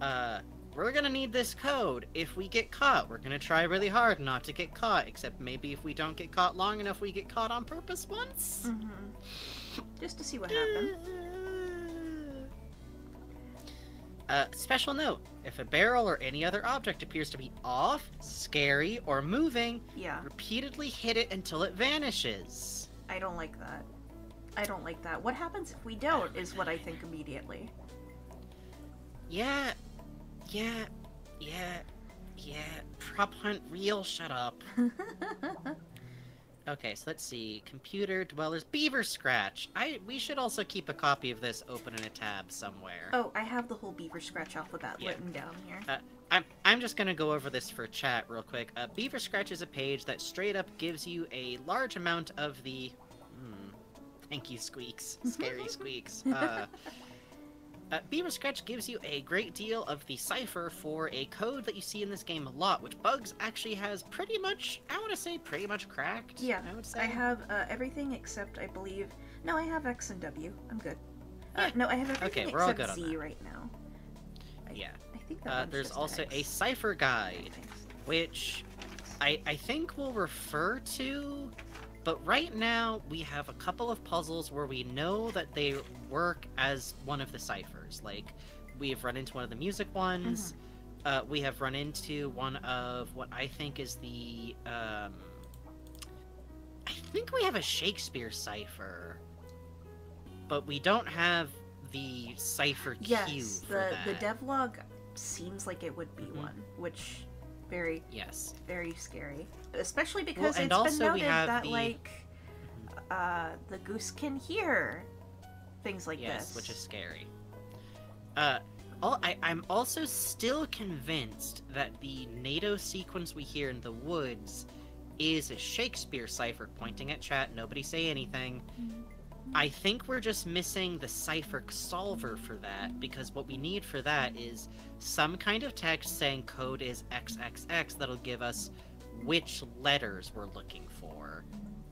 Uh, we're gonna need this code if we get caught. We're gonna try really hard not to get caught, except maybe if we don't get caught long enough, we get caught on purpose once. hmm Just to see what happens. Uh, special note: If a barrel or any other object appears to be off, scary, or moving, Yeah, repeatedly hit it until it vanishes. I don't like that. I don't like that. What happens if we don't? Is what I think immediately. Yeah, yeah, yeah, yeah. Prop hunt real. Shut up. Okay, so let's see. Computer dwellers, beaver scratch. I we should also keep a copy of this open in a tab somewhere. oh, I have the whole beaver scratch alphabet Yeah. written down here. I'm, I'm just gonna go over this for chat real quick. Uh, Beaver Scratch is a page that straight up gives you a large amount of the. Hmm, thank you, Squeaks. Scary Squeaks. Uh, uh, Beaver Scratch gives you a great deal of the cipher for a code that you see in this game a lot, which Bugs actually has pretty much, I want to say, pretty much cracked. Yeah, I would say. I have uh, everything except I believe. No, I have X and W. I'm good. Uh, Yeah. no, I have everything Okay, we're all except good on Z that. right now. I, Yeah. I think that Uh, there's also X. a cipher guide. which I, I think we'll refer to, but right now we have a couple of puzzles where we know that they work as one of the ciphers. Like, we have run into one of the music ones. Uh, we have run into one of what I think is the. Um, I think we have a Shakespeare cipher, but we don't have the cipher cue Yes, for the that. the devlog seems like it would be Mhm. one, which very Yes. very scary. Especially because and it's also been noted that the- like uh the goose can hear things like yes, this. which is scary. Uh, al- I, I'm also still convinced that the NATO sequence we hear in the woods is a Shakespeare cipher pointing at chat. Nobody say anything. I think we're just missing the cipher solver for that because what we need for that is some kind of text saying code is XXX that'll give us which letters we're looking for.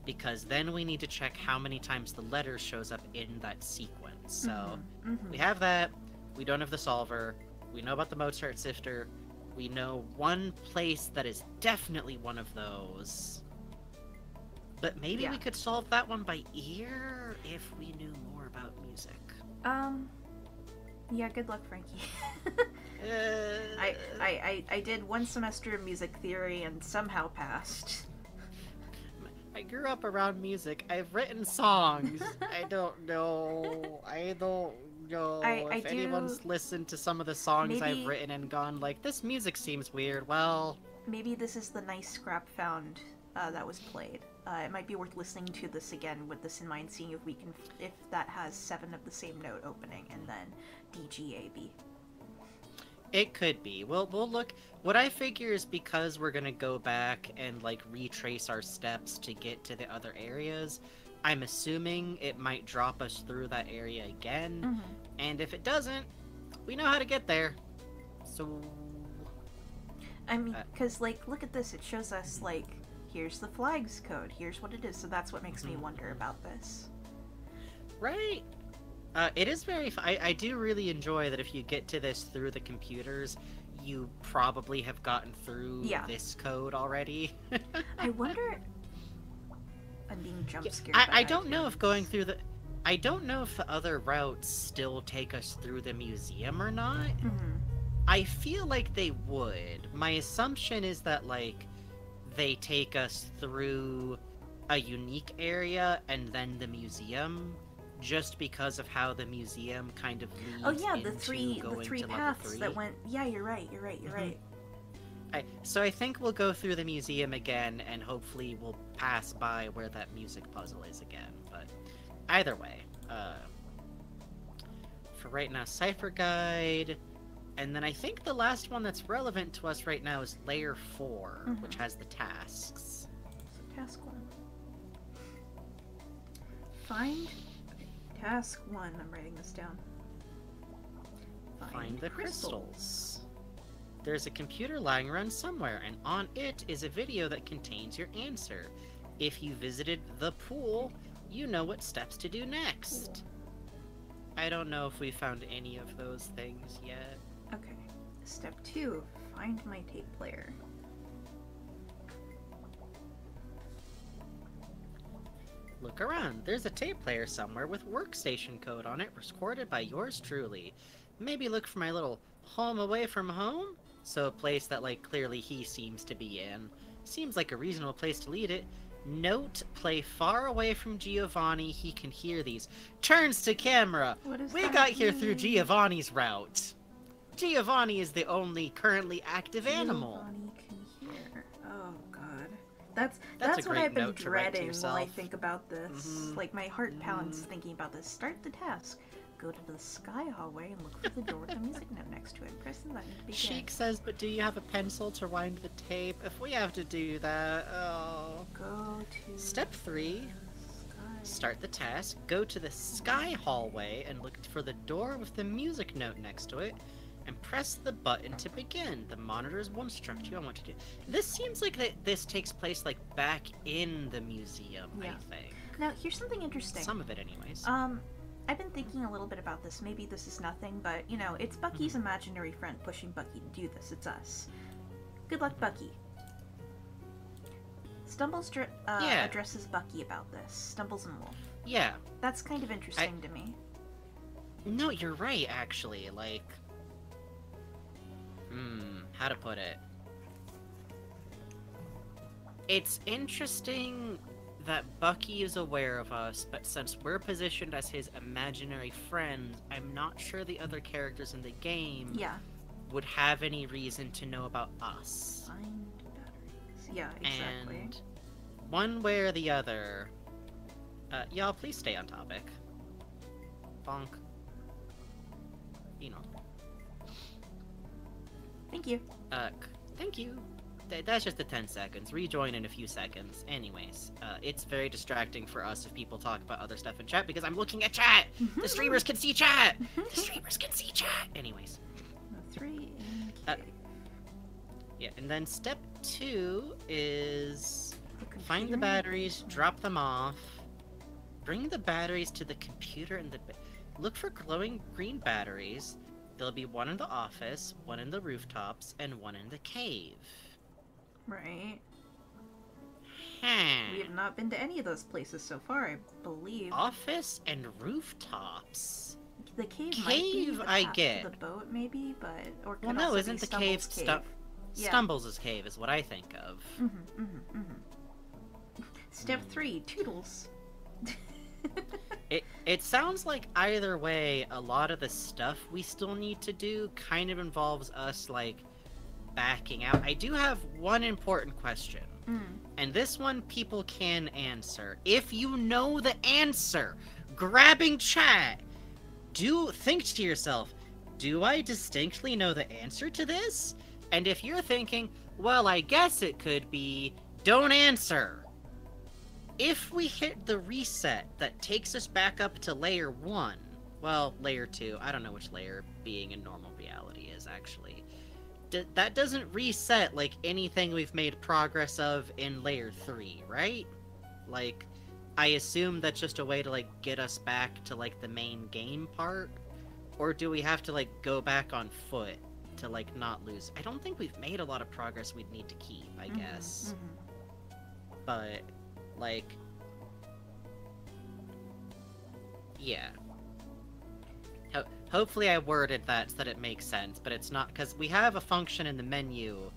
Because then we need to check how many times the letter shows up in that sequence. So Mhm, mhm. we have that. We don't have the solver. We know about the Mozart cipher. We know one place that is definitely one of those. But maybe Yeah. we could solve that one by ear if we knew more about music. Um yeah, good luck, Frankie. Uh, I, I, I, I did one semester of music theory and somehow passed. I grew up around music. I've written songs. I don't know. I don't know I- I if anyone's do- listened to some of the songs I've written and gone like, this music seems weird. Well, Maybe this is the nice scrap found uh, that was played. Uh, it might be worth listening to this again with this in mind, seeing if we can, if that has seven of the same note opening, and then D G A B. It could be. We'll we'll look. What I figure is because we're gonna go back and like retrace our steps to get to the other areas. I'm assuming it might drop us through that area again, Mhm. and if it doesn't, we know how to get there. So I mean, Uh, because like, look at this. It shows us like, here's the flags code. Here's what it is. So that's what makes me Mhm. wonder about this. Right. Uh, it is very. F- I, I do really enjoy that if you get to this through the computers, you probably have gotten through Yeah. this code already. I wonder. I'm being jump scared. I, I don't know if going through the. I don't know if the other routes still take us through the museum or not. Mhm. I feel like they would. My assumption is that, like, they take us through a unique area and then the museum, just because of how the museum kind of leads. Oh yeah, the three the three paths three. that went. Yeah, you're right. You're right. You're Mhm. right. I, so I think we'll go through the museum again, and hopefully we'll pass by where that music puzzle is again. But either way, uh, for right now, Cipher Guide, and then I think the last one that's relevant to us right now is Layer 4, Mhm. which has the tasks. So task one. Find task one. I'm writing this down. Find the crystal. crystals. There's a computer lying around somewhere, and on it is a video that contains your answer. If you visited the pool, you know what steps to do next. I don't know if we found any of those things yet. Step two. Find my tape player. Look around. There's a tape player somewhere with workstation code on it, recorded by yours truly. Maybe look for my little home away from home? So a place that, like, clearly he seems to be in. Seems like a reasonable place to lead it. Note, play far away from Giovanni. He can hear these. Turns to camera. What is We got here through? Giovanni's route. Giovanni is the only currently active animal. Giovanni can hear. Oh god. That's That's that's, what I've been note to write to dreading while I think about this. Mhm. Like my heart pounds Mhm. thinking about this. Start the task. Go to the sky hallway and look for the door with the music note next to it. Press the button to begin. Sheik says, but do you have a pencil to wind the tape? If we have to do that, oh. Go to Step three, start the task, go to the sky hallway and look for the door with the music note next to it, and press the button to begin. The monitors will instruct you on what to do. This seems like that this takes place like back in the museum, Yeah. I think. Now here's something interesting. Some of it anyways. Um, I've been thinking a little bit about this. Maybe this is nothing, but you know, it's Bucky's Mm-hmm. imaginary friend pushing Bucky to do this. It's us. Good luck, Bucky. Stumbles dr- uh, Yeah. addresses Bucky about this. Stumbles and Wolf. yeah. That's kind of interesting to me. No, you're right, actually. Like, hmm, how to put it? It's interesting that Bucky is aware of us, but since we're positioned as his imaginary friends, I'm not sure the other characters in the game Yeah. would have any reason to know about us. Find batteries. Yeah, exactly. And one way or the other, uh, y'all please stay on topic. Bonk. You know. Thank you. Uh, thank you. Th- that's just the 10 seconds. Rejoin in a few seconds. Anyways, uh, it's very distracting for us if people talk about other stuff in chat because I'm looking at chat! The streamers can see chat! The streamers can see chat! Anyways. Three Uh. Yeah, and then step two is find the batteries, drop them off, bring the batteries to the computer and the. Look for glowing green batteries. There'll be one in the office, one in the rooftops, and one in the cave. Right. Hmm. We have not been to any of those places so far, I believe. Office and rooftops. The cave, might be Cave, the I get. the boat, maybe, but or Well, no, isn't the cave Stumble's stu- Yeah. Stumbles' cave is what I think of. Mm-hmm, mm-hmm, mm-hmm. Step three, Toodles. It it sounds like either way, a lot of the stuff we still need to do kind of involves us like backing out. I do have one important question. Mm. And this one people can answer. If you know the answer, grabbing chat, do think to yourself, do I distinctly know the answer to this? And if you're thinking, well, I guess it could be, don't answer. If we hit the reset that takes us back up to layer 1, well, layer 2, I don't know which layer being in normal reality is actually. D- that doesn't reset like anything we've made progress of in layer 3, right? Like, I assume that's just a way to like get us back to like the main game part? Or do we have to like go back on foot to like not lose? I don't think we've made a lot of progress we'd need to keep, I Mhm, guess. mhm. But like yeah. Ho- hopefully I worded that so that it makes sense, but it's not because we have a function in the menu.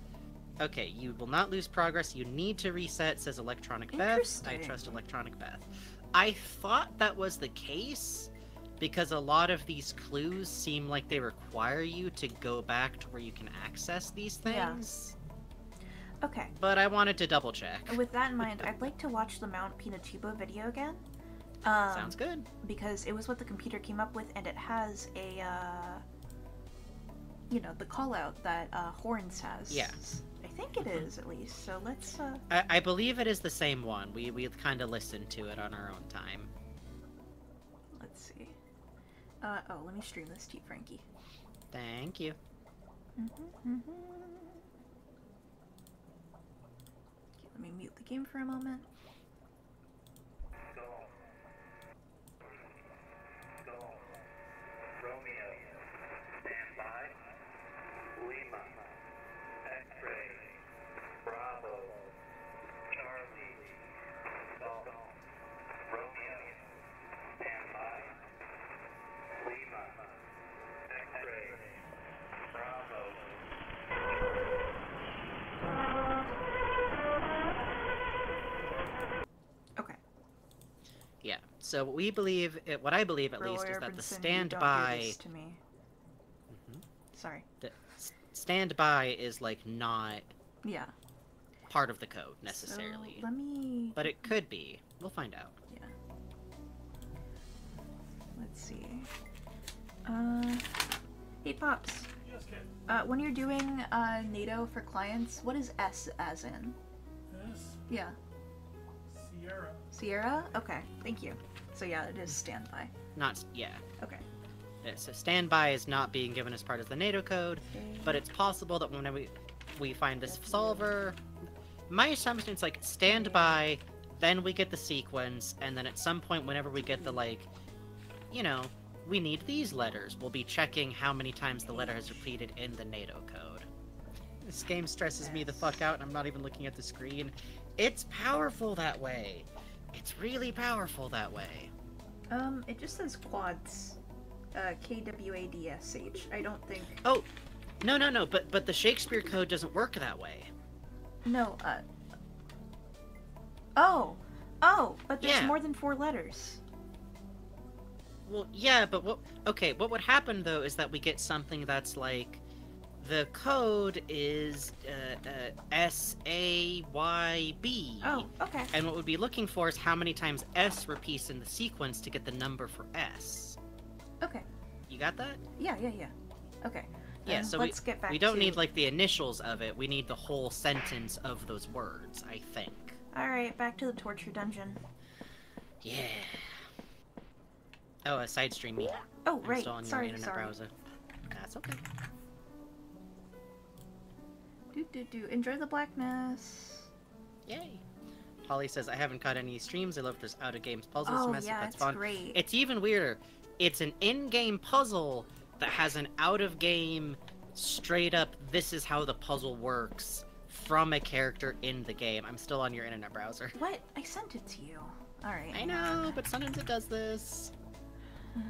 Okay, you will not lose progress. You need to reset, says Electronic Beth. I trust Electronic Beth. I thought that was the case because a lot of these clues seem like they require you to go back to where you can access these Yeah. Okay. But I wanted to double check. With that in mind, I'd like to watch the Mount Pinatubo video again. Um, Sounds good. Because it was what the computer came up with, and it has a, uh, you know, the call out that uh, Horns has. Yeah. I think it is, at least. So let's, uh, I, I believe it is the same one. We we kind of listened to it on our own time. let's see. Uh, oh, let me stream this to you, Frankie. Thank you. Mhm, mhm. Okay, let me mute the game for a moment. So what we believe, it, what I believe at Roy least, is that the Urbanson, don't do standby, this to me. Mhm. Sorry. the standby is like not Yeah. part of the code necessarily. So, necessarily, let me. but it could be. We'll find out. Yeah. Let's see. Uh, hey pops. Yes, kid. Uh, when you're doing uh, NATO for clients, what is S as in? This Yeah. Sierra. Sierra? Okay, thank you. So yeah, it is standby. Not yeah. Okay. So standby is not being given as part of the NATO code, but it's possible that when we we find this solver, my assumption is like standby, then we get the sequence, and then at some point, whenever we get the like, you know, we need these letters, we'll be checking how many times the letter has repeated in the NATO code. This game stresses me the fuck out, and I'm not even looking at the screen. It's powerful that way. It's really powerful that way. Um, it just says quads. Uh, K W A D S H. I don't think. Oh, no, no, no. But but the Shakespeare code doesn't work that way. No. Uh. Oh. Oh, but there's Yeah. more than four letters. Well, yeah, but what? Okay, what would happen though is that we get something that's like, the code is uh, uh, S A Y B. Oh, okay. And what we'd be looking for is how many times S repeats in the sequence to get the number for S. Okay. You got that? Yeah, yeah, yeah. Okay. Yeah. then so let's get back we don't to... need like the initials of it. We need the whole sentence of those words. I think. All right, back to the torture dungeon. Yeah. Oh, a side stream me. Oh, right. Installing Sorry, your internet sorry. browser. That's okay. Do do do. Enjoy the blackness. Yay. Holly says, I haven't caught any streams. I love this out of games puzzle Oh semester. yeah, That's it's fun. great. It's even weirder. It's an in game puzzle that has an out of game, straight up, this is how the puzzle works from a character in the game. I'm still on your internet browser. What? I sent it to you. All right. I know, but sometimes it does this.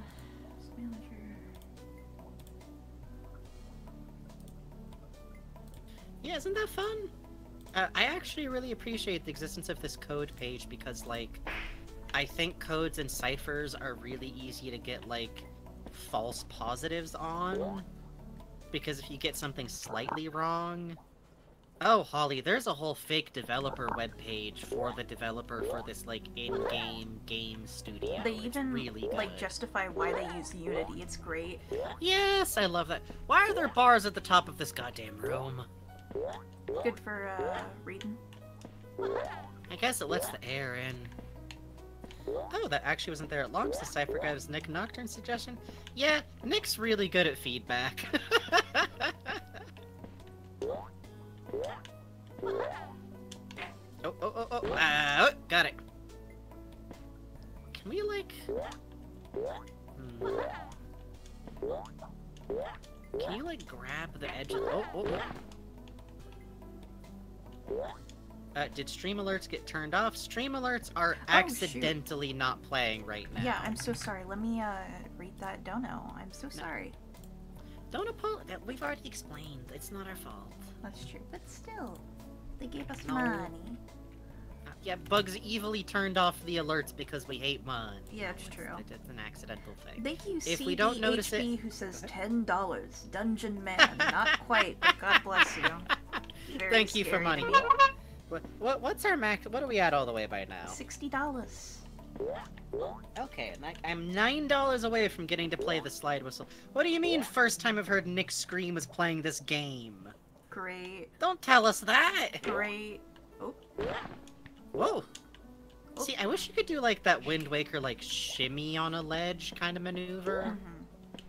Yeah, isn't that fun? Uh, I actually really appreciate the existence of this code page because, like, I think codes and ciphers are really easy to get, like, false positives on. Because if you get something slightly wrong, Oh, Holly, there's a whole fake developer webpage for the developer for this like in-game game studio. They It's even really like justify why they use Unity. It's great. Yes, I love that. Why are there bars at the top of this goddamn room? Good for uh, reading. I guess it lets the air in. Oh, that actually wasn't there at launch. The cipher guy was Nick Nocturne's suggestion. Yeah, Nick's really good at feedback. oh, oh, oh, oh, ah, oh, got it. Can we like? Hmm. Can you like grab the edge of? Oh, oh, oh. Uh, did stream alerts get turned off? Stream alerts are Oh, accidentally not playing right now. Yeah, I'm so sorry. Let me uh, read that dono. I'm so sorry. Don't apologize. We've already explained. It's not our fault. That's true. But still, they gave us No. money. Yeah, Bugs evilly turned off the alerts because we hate money. Yeah, it's true. It's, an accidental thing. Thank you, If we don't notice it- who says ten dollars. Dungeon Man, not quite, but God bless you. Very Thank you for money. What, what what's our max? What are we at all the way by now? Sixty dollars. Okay, I'm nine dollars away from getting to play the slide whistle. What do you mean? First time I've heard Nick scream is playing this game. Great, Don't tell us that. great. Oh, Whoa. See, I wish you could do like that Wind Waker like shimmy on a ledge kind of maneuver. mhm.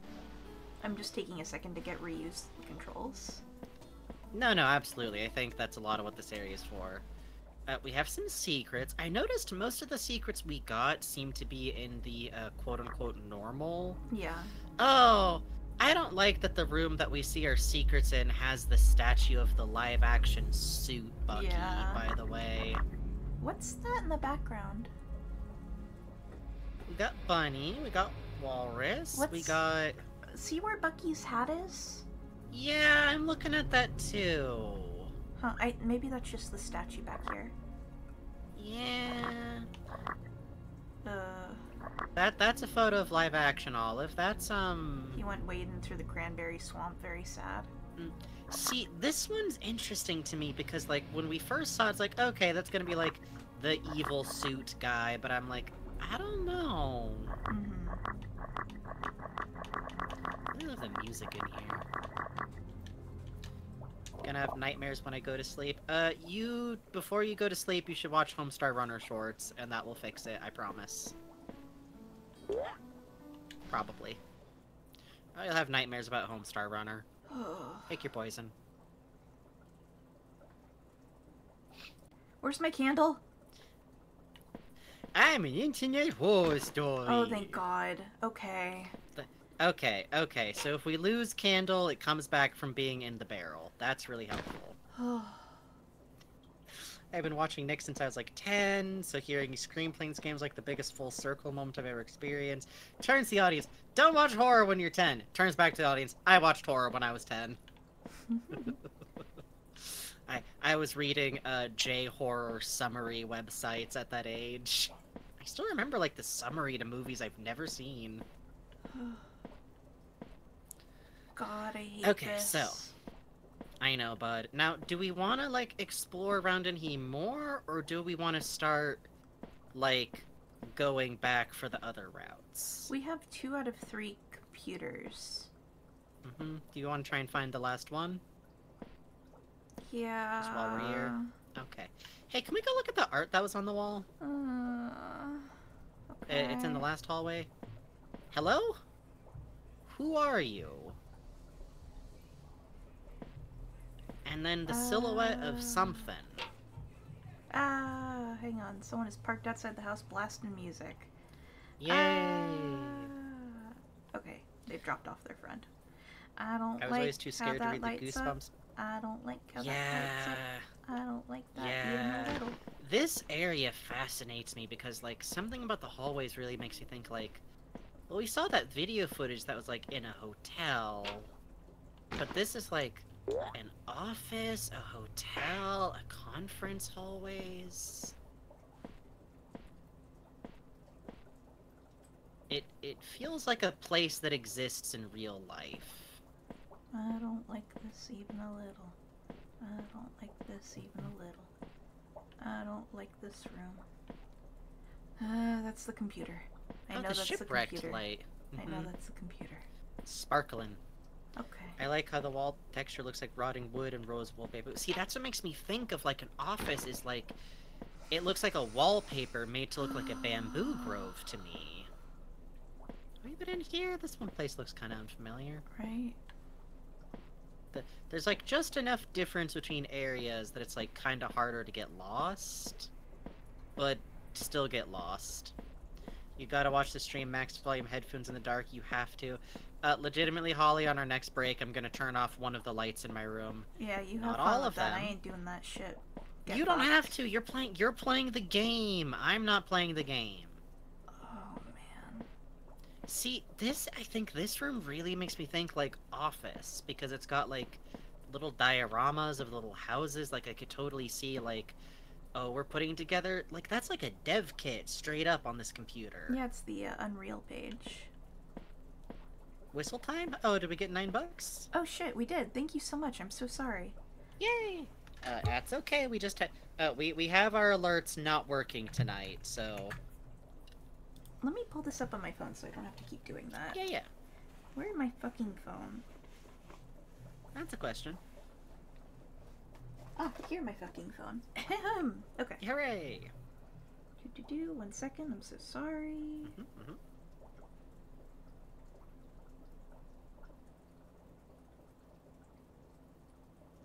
I'm just taking a second to get reused controls. No, no, absolutely. I think that's a lot of what this area is for. Uh, we have some secrets. I noticed most of the secrets we got seem to be in the uh, quote-unquote normal. Yeah. Oh, I don't like that the room that we see our secrets in has the statue of the live-action suit Bucky. Yeah. By the way, What's that in the background? we got Bunny, we got Walrus, we got. See where Bucky's hat is? Yeah, I'm looking at that too. Huh? I maybe that's just the statue back here. Yeah. Uh, That that's a photo of live action Olive. That's um he went wading through the cranberry swamp. Very sad. see this one's interesting to me because like when we first saw it, it's like okay that's gonna be like the evil suit guy, but I'm like I don't know. hmm I love the music in here. Gonna have nightmares when I go to sleep. Uh, you before you go to sleep, you should watch Homestar Runner shorts, and that will fix it. I promise. Probably. I'll have nightmares about Homestar Runner. Take your poison. Where's my candle? I'm an internet horror story. Oh, thank God. Okay. Okay, okay. So if we lose Candle, it comes back from being in the barrel. That's really helpful. I've been watching Nick since I was like 10, so hearing Scream Planes games like the biggest full circle moment I've ever experienced. Turns the audience, don't watch horror when you're 10. Turns back to the audience, I watched horror when I was 10. I I was reading uh, J horror summary websites at that age. I still remember like the summary to movies I've never seen. God, I hate Okay, this. so- I know, bud. Now, do we want to like explore around in here more, or do we want to start like going back for the other routes? we have two out of three computers. hmm Do you want to try and find the last one? Yeah. while we're here. Okay. Hey, can we go look at the art that was on the wall? Uh, okay. It's in the last hallway. Hello? Who are you? And then the silhouette Uh, of something. Ah, hang on. Someone is parked outside the house blasting music. Yay! Ah, okay, they've dropped off their friend. I don't I was like always too how scared to that read the lights up. Goosebumps. I don't like how that lights up. I don't like that Yeah. even a little. This area fascinates me because, like, something about the hallways really makes me think, like, well, we saw that video footage that was, like, in a hotel. But this is, like, an office, a hotel, a conference hallways. It, it feels like a place that exists in real life. I don't like this even a little. I don't like this even a little. I don't like this room. Uh, that's the computer. I oh, know the that's the computer. light. I know Mhm. that's the computer. Sparkling. Okay. I like how the wall texture looks like rotting wood and rose wallpaper. See, that's what makes me think of like an office is like it looks like a wallpaper made to look like a bamboo grove to me. Have you been in here? This one place looks kind of unfamiliar. Right. The, there's like just enough difference between areas that it's like kind of harder to get lost, but still get lost. You gotta watch the stream max volume headphones in the dark. You have to. Uh, legitimately, Holly, on our next break, I'm gonna turn off one of the lights in my room. Yeah, you Not have all of that. I ain't doing that shit. Get you don't have to. You're playing. You're playing the game. I'm not playing the game. See, this. I think this room really makes me think like Office because it's got like little dioramas of little houses. Like I could totally see like, oh, we're putting together like that's like a dev kit straight up on this computer. Yeah, it's the uh, Unreal page. Whistle time? Oh, did we get nine bucks? Oh shit, we did. Thank you so much. I'm so sorry. Yay! Uh, that's okay. We just had. Uh, we we have our alerts not working tonight, so let me pull this up on my phone so I don't have to keep doing that. Yeah, yeah. Where is my fucking phone? That's a question. Oh, here my fucking phone. okay. Hooray! Do do do. One second. I'm so sorry. Mm -hmm, mm -hmm.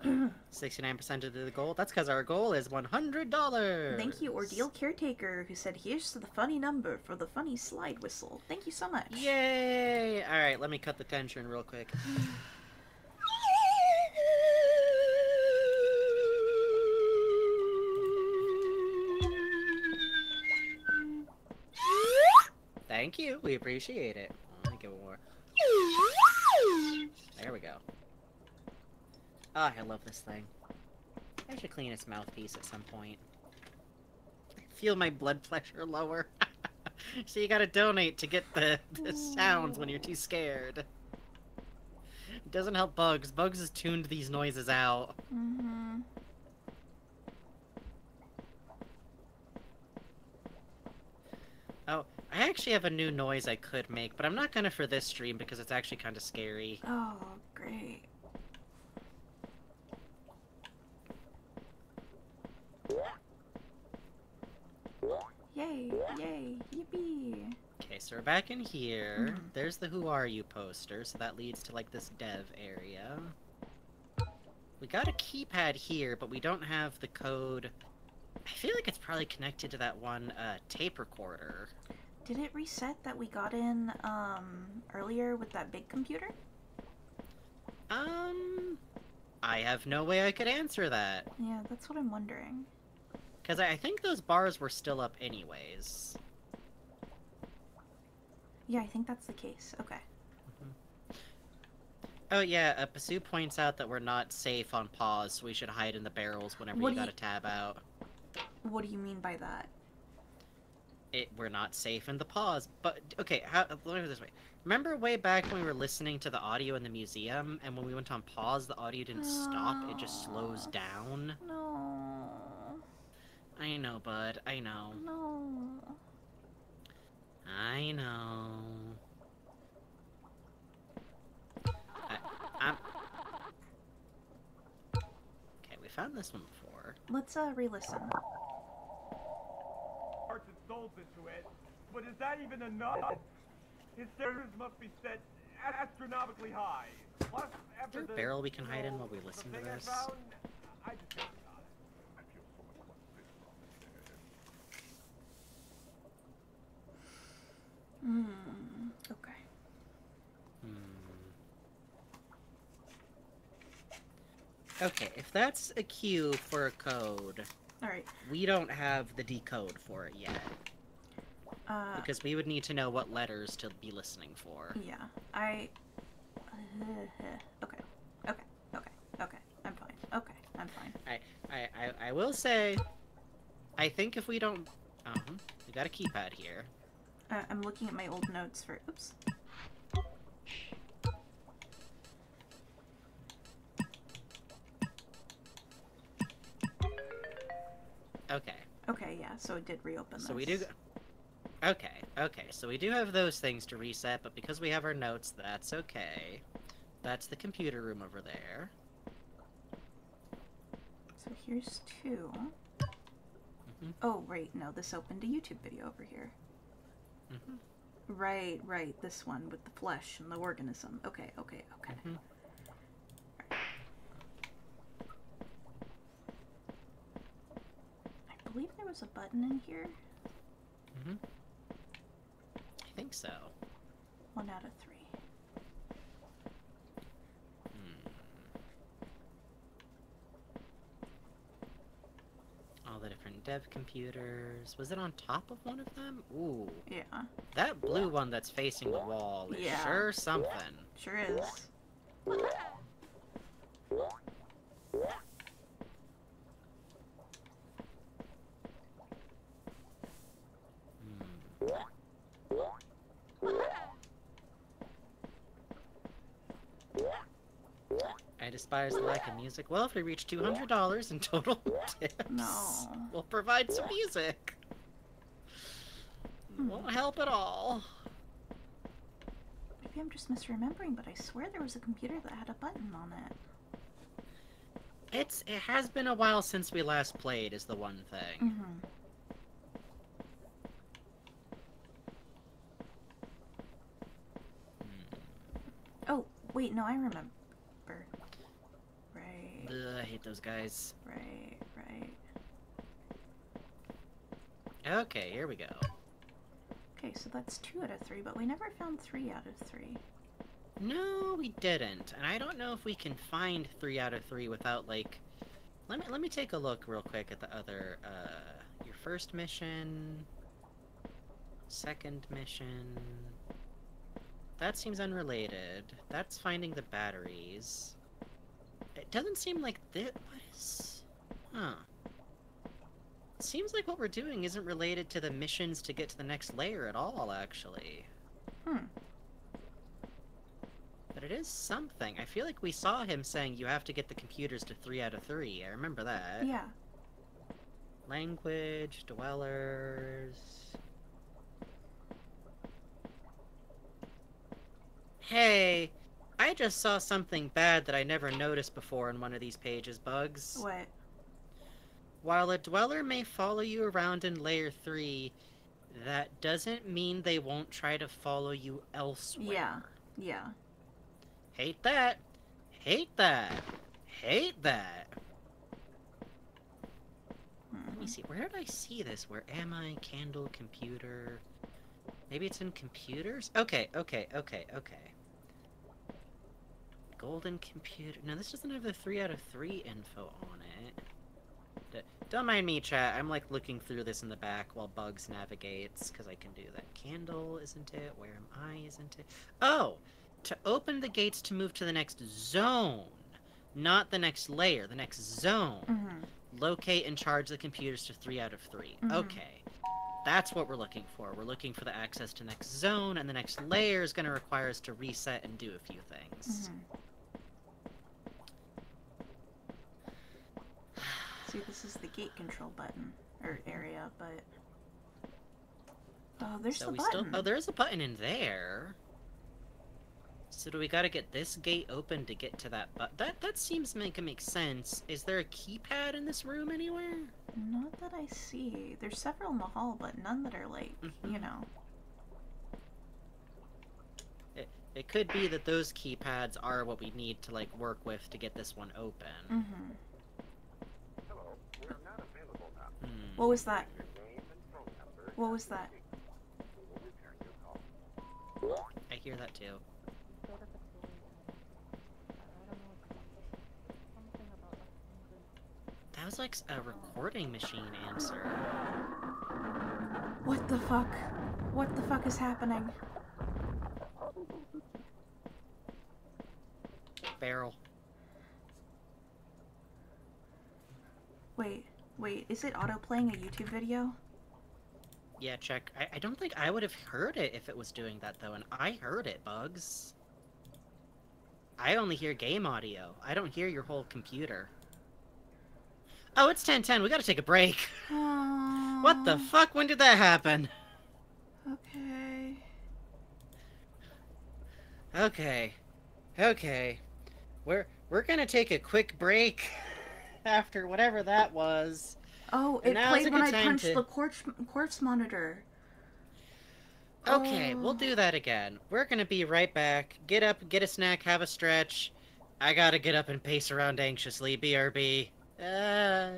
69% of the goal. That's because our goal is $100. Thank you, Ordeal Caretaker, who said, here's the funny number for the funny slide whistle. Thank you so much. Yay! All right, let me cut the tension real quick. Thank you. We appreciate it. Let me give it more. There we go. Ah, I love this thing. I should clean its mouthpiece at some point. Feel my blood pressure lower. so you gotta donate to get the, the sounds when you're too scared. It doesn't help Bugs. Bugs has tuned these noises out. Mm-hmm. Oh, I actually have a new noise I could make, but I'm not gonna for this stream because it's actually kind of scary. Oh, great. Yay! Yay! Yippee! Okay, so we're back in here. Mhm. There's the Who Are You poster, so that leads to like this dev area. We got a keypad here, but we don't have the code. I feel like it's probably connected to that one uh, tape recorder. Did it reset that we got in um earlier with that big computer? Um, I have no way I could answer that. Yeah, that's what I'm wondering. Because I think those bars were still up anyways. Yeah, I think that's the case. Okay. Oh yeah, uh, Pasu points out that we're not safe on pause, so we should hide in the barrels whenever What you got you- a tab out. What do you mean by that? It we're not safe in the pause. But okay, how, let me put it this way. Remember way back when we were listening to the audio in the museum, and when we went on pause, the audio didn't stop; it just slows down. No. I know, bud. I know. No. I know. I, I'm. Okay, we found this one before. Let's uh re-listen. hearts and souls into it, but is that even enough? His standards must be set astronomically high. Plus, after there a the, barrel we can hide in while we listen to thing I this? found, I just can't about it. I feel so much more Hmm. Okay. Hmm. Okay, if that's a cue for a code, All right. we don't have the decode for it yet. Uh. Because we would need to know what letters to be listening for. Yeah. I. okay. Okay. Okay. Okay. I'm fine. Okay. I'm fine. I, I, I will say, I think if we don't... Uh -huh, we got a keypad here. Uh, I'm looking at my old notes for. Oops. Okay. Okay, yeah, so it did reopen So this. we do. Okay, okay. So we do have those things to reset, but because we have our notes, that's okay. That's the computer room over there. So here's 2 Mhm. Oh, right, no, this opened a YouTube video over here. Mhm. Right, right, this one with the flesh and the organism. Okay, okay, okay. Mhm. I believe there was a button in here. Mhm. I think so. One out of three. All the different dev computers. Was it on top of one of them? Ooh. Yeah, That blue one that's facing the wall is Yeah. sure something. sure is. Hmm. I despise the lack of music. Well, if we reach $200 in total tips, No. we'll provide some music. Won't help at all. Maybe I'm just misremembering, but I swear there was a computer that had a button on it. It's it has been a while since we last played is the one thing. Mm-hmm. Oh, wait, no, I remember. I hate those guys. right, right. Okay, here we go. Okay, so that's two out of three, but we never found three out of three. No, we didn't, and I don't know if we can find three out of three without like. Let me let me take a look real quick at the other. Uh, your first mission, second mission. That seems unrelated. That's finding the batteries. It doesn't seem like this. What is? Huh. It seems like what we're doing isn't related to the missions to get to the next layer at all, actually. Hmm. But it is something. I feel like we saw him saying you have to get the computers to three out of three. I remember that. Yeah. Language, dwellers. Hey, I just saw something bad that I never noticed before in one of these pages, Bugs. What? While a dweller may follow you around in layer 3, that doesn't mean they won't try to follow you elsewhere. Yeah. Yeah. Hate that. Hate that. Hate that. Let me Mhm. see. Where did I see this? Where am I? Candle, computer. Maybe it's in computers? Okay, okay, okay, okay. Golden computer. No, this doesn't have the 3 out of 3 info on it. Don't mind me, chat. I'm like looking through this in the back while Bugs navigates, because I can do that. Candle, isn't it? Where am I, isn't it? Oh! To open the gates to move to the next zone, not the next layer, the next zone Mhm. locate and charge the computers to three out of 3 Mhm. Okay. That's what we're looking for. We're looking for the access to next zone, and the next layer is going to require us to reset and do a few things. Mhm. See, this is the gate control button or area, but oh, there's so the we button. still. Oh, there is a button in there. So do we got to get this gate open to get to that but That that seems make to make sense. Is there a keypad in this room anywhere? Not that I see. There's several in the hall, but none that are like, you Mhm. know. It it could be that those keypads are what we need to like work with to get this one open. Mm-hmm. Hello, we're not available now. Hmm. What was that? Your name and phone number. What was that? We'll return your call. I hear that too. That was like a recording machine answer. What the fuck? What the fuck is happening? Barrel. Wait, wait, is it auto playing a YouTube video? Yeah, check. I, I don't think I would have heard it if it was doing that though, and I heard it, Bugs. I only hear game audio. I don't hear your whole computer. Oh, it's 10:10. We gotta take a break. What the fuck? When did that happen? Okay. Okay. Okay. We're we're gonna take a quick break after whatever that was. Oh, it played when I punched to- the quartz quartz monitor. Okay, Oh. we'll do that again. We're gonna be right back. Get up, get a snack, have a stretch. I gotta get up and pace around anxiously. BRB. Uh...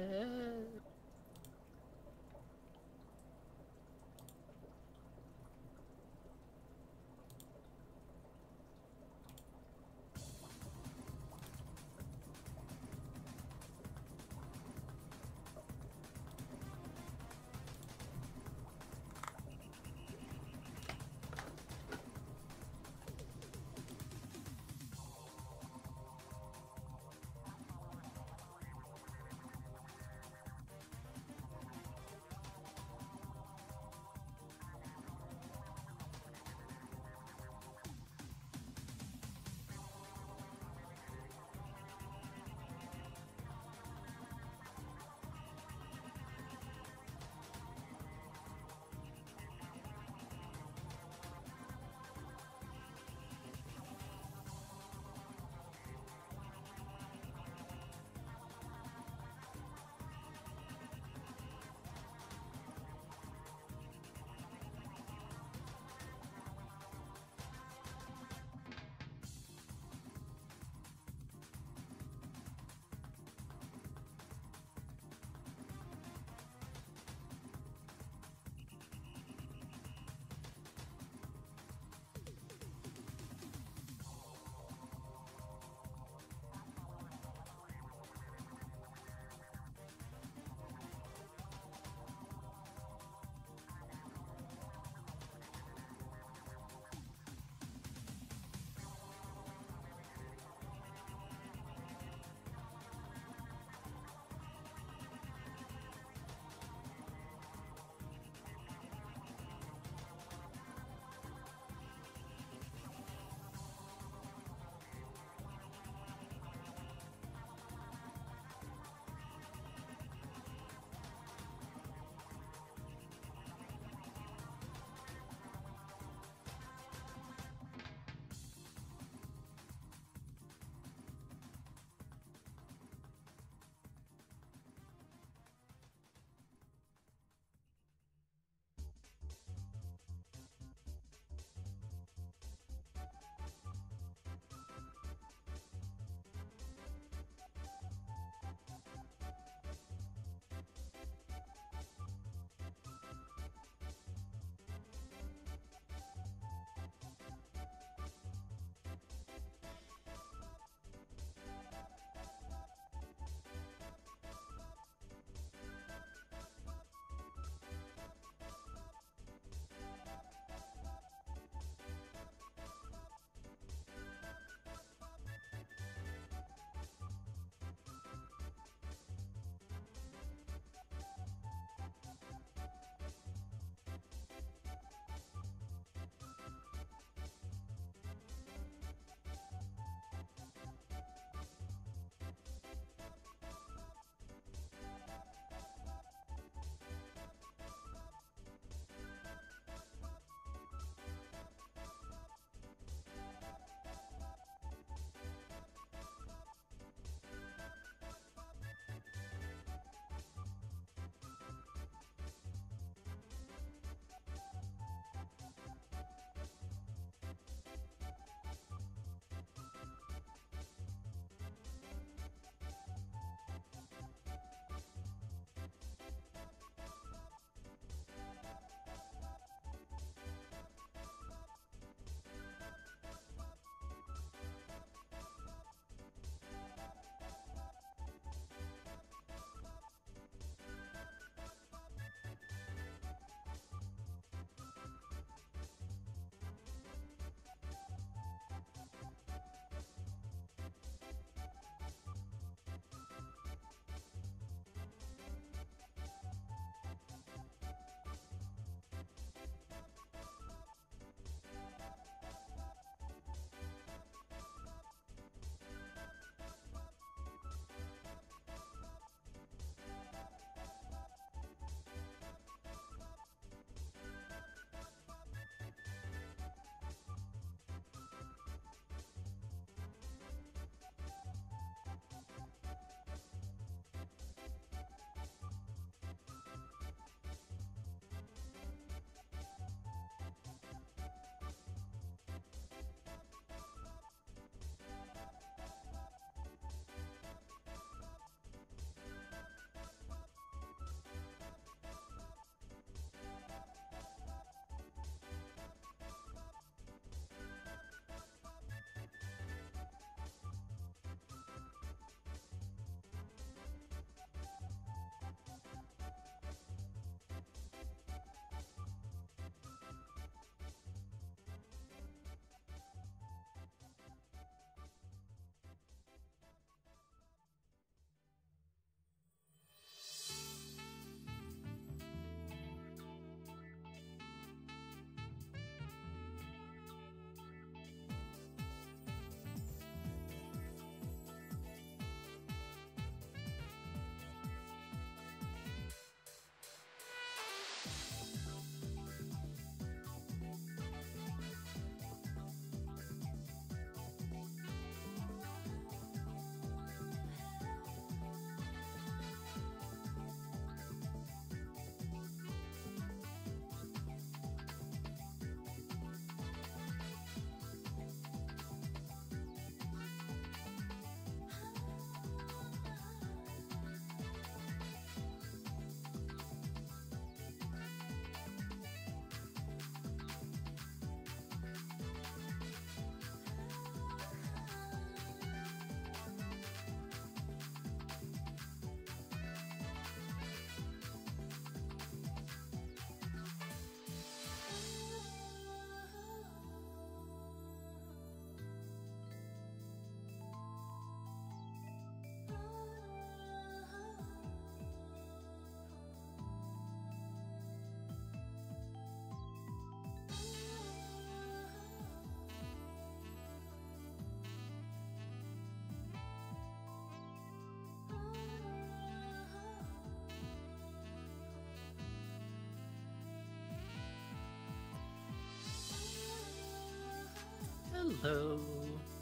Hello.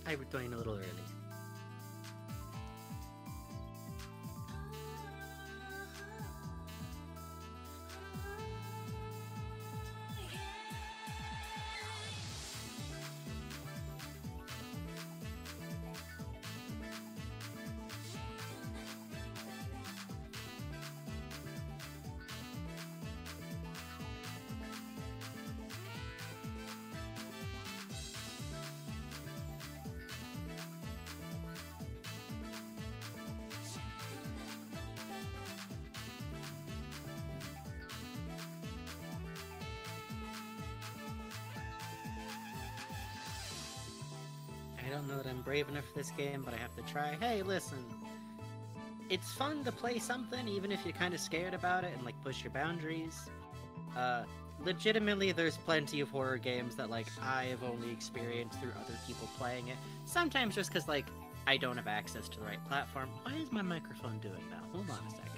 I joined a little early. I don't know that I'm brave enough for this game, but I have to try. Hey, listen. It's fun to play something, even if you're kind of scared about it and like push your boundaries. Uh, legitimately, there's plenty of horror games that like I have only experienced through other people playing it. Sometimes just because like I don't have access to the right platform. Why is my microphone doing that? Hold on a second.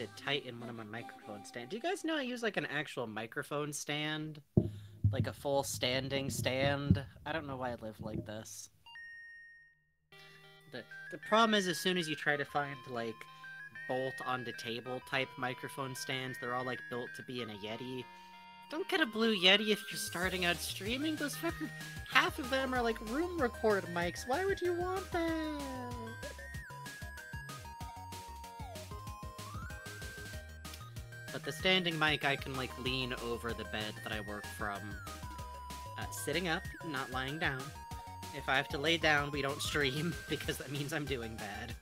To tighten one of my microphone stands. Do you guys know I use like an actual microphone stand? Like a full standing stand? I don't know why I live like this. The the problem is as soon as you try to find like bolt on the table type microphone stands, they're all like built to be in a Yeti. Don't get a blue Yeti if you're starting out streaming. Those fucking half of them are like room record mics. Why would you want that? The standing mic, I can like lean over the bed that I work from, uh, sitting up, not lying down. If I have to lay down, we don't stream because that means I'm doing bad.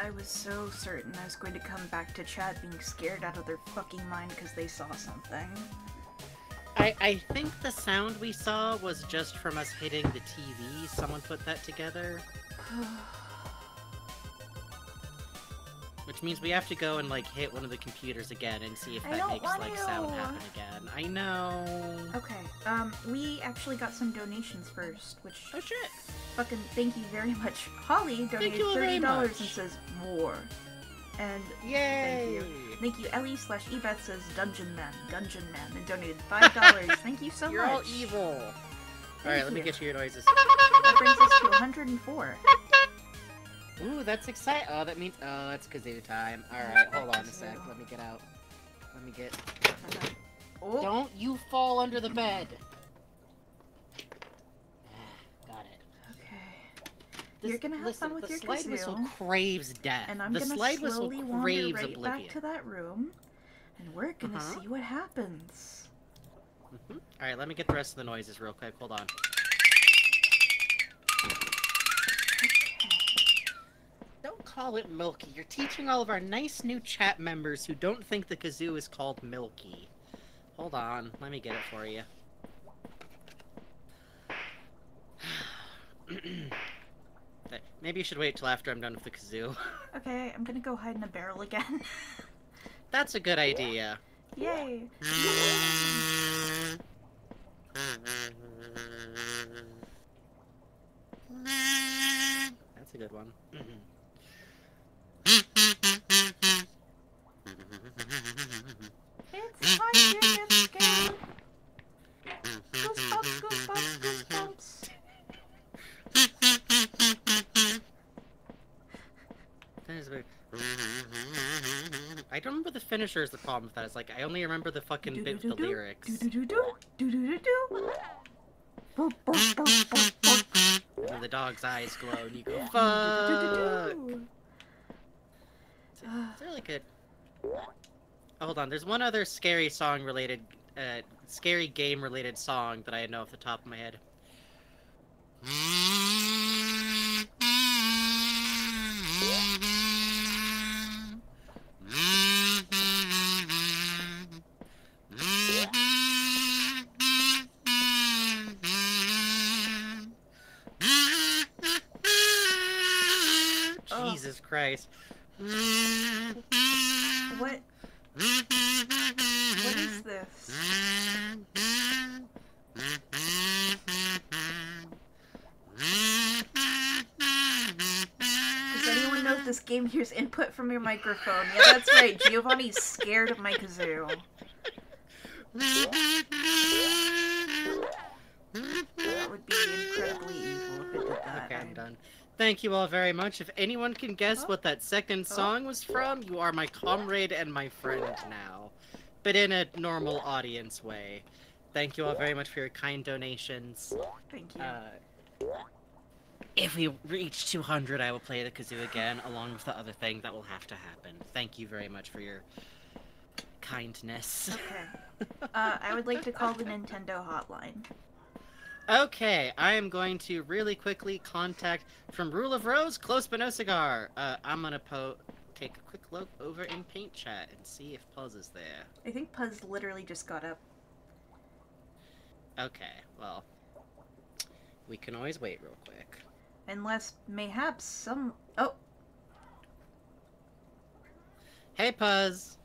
I was so certain I was going to come back to chat being scared out of their fucking mind because they saw something. I, I think the sound we saw was just from us hitting the TV. Someone put that together. Which means we have to go and like hit one of the computers again and see if I that makes like sound happen again. I know. Okay, um, we actually got some donations first, which Oh shit. fucking thank you very much. Holly donated thirty dollars and says more. And Yay! thank you, Ellie slash Ebet says Dungeon Man, Dungeon Man, and donated five dollars. thank you so You're much. all evil. All right, Thank let me get you your noises. That brings us to 104. Ooh, that's exciting. Oh, that means oh, that's kazoo time. All right, hold on a sec. Let me get out. Let me get. Uh-huh. Oh, Don't you fall under the bed. Ah, Got it. okay. This- You're gonna have listen, fun with the your slide whistle kazoo. craves death. And I'm the gonna slide whistle slowly wander craves right oblivion. back to that room, and we're gonna Uh-huh. see what happens. Mhm. All right, let me get the rest of the noises real quick. Hold on. Don't call it Milky. You're teaching all of our nice new chat members who don't think the kazoo is called Milky. Hold on, let me get it for you. Maybe you should wait till after I'm done with the kazoo. Okay, I'm gonna go hide in a barrel again. That's a good idea. Yay! That's a good one. Mm-hmm. It's time to get scared. Goosebumps, goosebumps, goosebumps. That is very- I don't remember the finisher is the problem with that. It's like I only remember the fucking bit with the lyrics. And the dog's eyes glow and you go, fuck! It's, it's really good. Oh, hold on, there's one other scary song related, uh, scary game related song that I know off the top of my head. face. What? What is this? Does anyone know if this game hears input from your microphone? Yeah, that's right. Giovanni's scared of my kazoo. Thank you all very much. If anyone can guess Oh. what that second Oh. song was from, you are my comrade and my friend now. But in a normal audience way. Thank you all very much for your kind donations. Thank you. Uh, if we reach 200, I will play the kazoo again, along with the other thing that will have to happen. Thank you very much for your kindness. okay. Uh, I would like to call the Nintendo hotline. Okay, I am going to really quickly contact from Rule of Rose, Close but no cigar. Uh, I'm gonna po take a quick look over in Paint Chat and see if Puzz is there. I think Puzz literally just got up. Okay, well, we can always wait real quick. Unless, mayhaps, some. Oh, Hey, Puzz.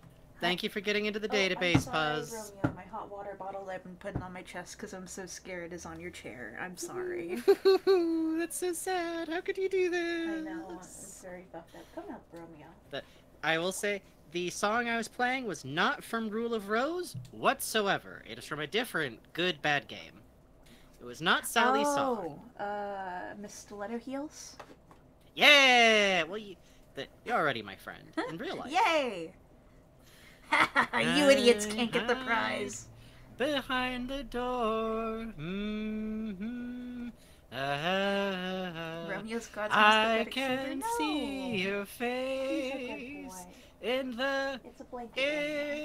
Thank you for getting into the database, oh, I'm Puzz. sorry, Romeo. My hot water bottle that I've been putting on my chest because I'm so scared is on your chair. I'm sorry. That's so sad. How could you do this? I know. It's very fucked up. Come up, Romeo. I will say the song I was playing was not from Rule of Rose whatsoever. It is from a different good bad game. It was not Sally's song. oh, uh, Miss Stiletto Heels? Yeah. Well, you, the, you're already my friend in real life. Yay! you idiots can't get the prize. Behind the door. Mm-hmm. Ah, Romeo's got I can No. see your He's a good face in the It's a blanket.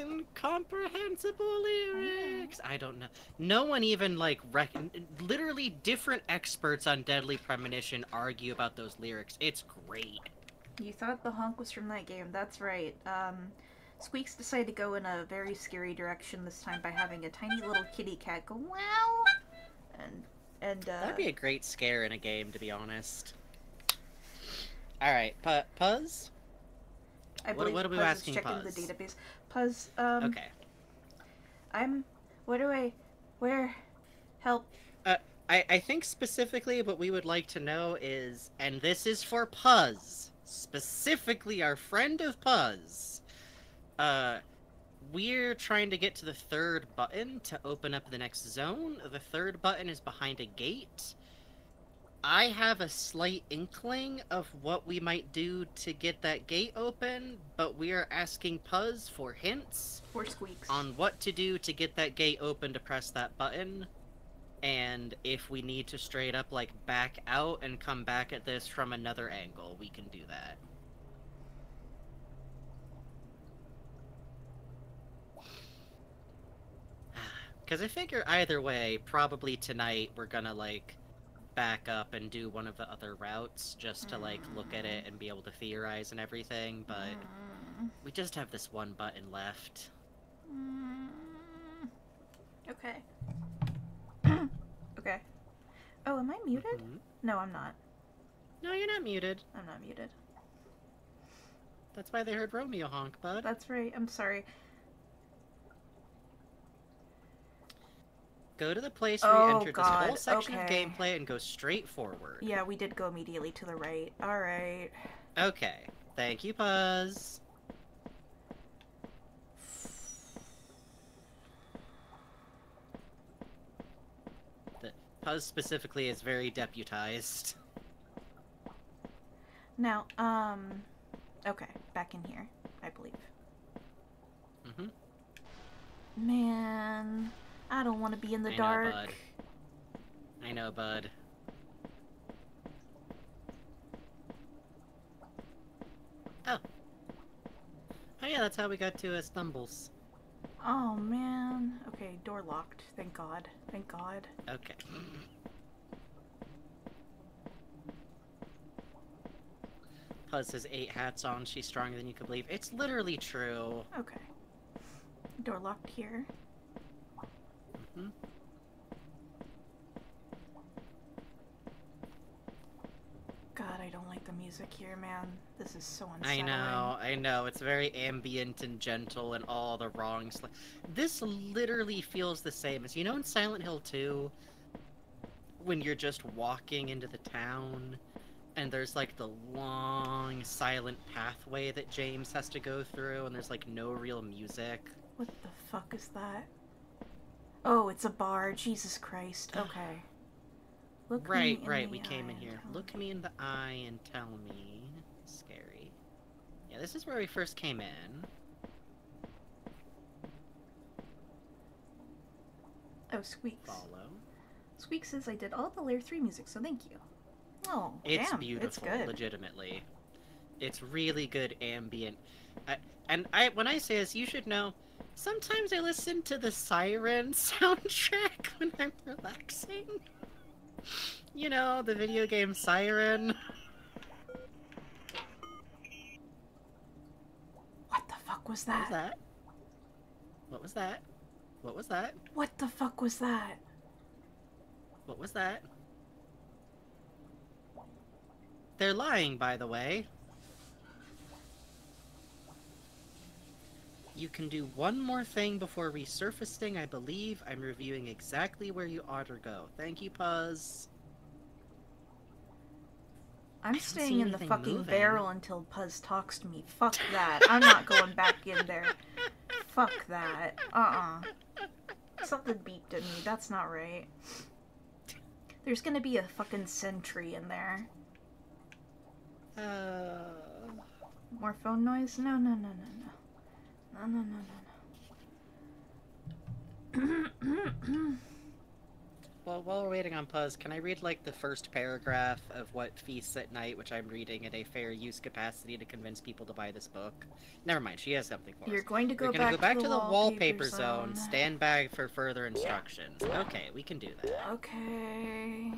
Romeo. incomprehensible lyrics. I don't know. No one even like reckon. Literally, different experts on Deadly Premonition argue about those lyrics. It's great. You thought the honk was from that game. That's right. Um, Squeaks decided to go in a very scary direction this time by having a tiny little kitty cat go wow, and and uh, That'd be a great scare in a game, to be honest. All right, Pu- Puzz. I what- believe what are we Puzz is asking checking Puzz? the database. Puzz, um, Okay. I'm. What do I? Where? Help! I, I think specifically what we would like to know is, and this is for Puzz, specifically our friend of Puzz. Uh, we're trying to get to the third button to open up the next zone. The third button is behind a gate. I have a slight inkling of what we might do to get that gate open, but we are asking Puzz for hints Or Squeaks? on what to do to get that gate open to press that button and if we need to straight up like back out and come back at this from another angle we can do that because i figure either way probably tonight we're gonna like back up and do one of the other routes just to like look at it and be able to theorize and everything but Mm, we just have this one button left mm, okay. okay. Oh, am I muted? Mhm. No, I'm not. no you're not muted I'm not muted. That's why they heard Romeo honk, bud. That's right. I'm sorry. Go to the place where Oh, you entered this whole section okay. of gameplay and go straight forward. Yeah, we did go immediately to the right. All right. Okay. Thank you, Puzz. The Puzz specifically is very deputized. Now, um, okay, back in here, I believe. Mm-hmm. Man, I don't want to be in the I know, dark. bud. I know, bud. Oh. Oh yeah, that's how we got to uh, Stumbles. Oh man. Okay, door locked. Thank God. Thank God. Okay. Puzz has eight hats on. She's stronger than you could believe. It's literally true. Okay. Door locked here. God, I don't like the music here, man. This is so unsettling. I know, I know. It's very ambient and gentle and all the wrong. This literally feels the same as you know in Silent Hill 2 when you're just walking into the town and there's like the long silent pathway that James has to go through, and there's like no real music. What the fuck is that? Oh, it's a bar. Jesus Christ. Okay. Look me right, right. We came in here. Look me. me in the eye and tell me. Scary. Yeah, this is where we first came in. Oh, Squeaks. Follow. Squeak says I did all the layer 3 music, so thank you. Oh, It's damn, beautiful, It's good. legitimately. It's really good ambient. I, and I, when I say this, you should know. Sometimes I listen to the Siren soundtrack when I'm relaxing. You know, the video game Siren. What the fuck was What that? was that? What was that? What was that? What the fuck was that? What was that? They're lying, by the way. You can do one more thing before resurfacing, I believe. I'm reviewing exactly where you ought to go. Thank you, Puzz. I'm staying in the fucking moving. barrel until Puzz talks to me. Fuck that. I'm not going back in there. Fuck that. Uh-uh. Something beeped at me. That's not right. There's gonna be a fucking sentry in there. Uh, More phone noise? No, no, no, no, no. No, no, no, no, no. well, while we're waiting on Puzz, can I read, like, the first paragraph of what Feasts at Night, which I'm reading at a fair use capacity to convince people to buy this book? Never mind, she has something for us. You're going to go back, go back to, to, the, the wallpaper zone. zone. Stand back for further instructions. Okay, we can do that. Okay.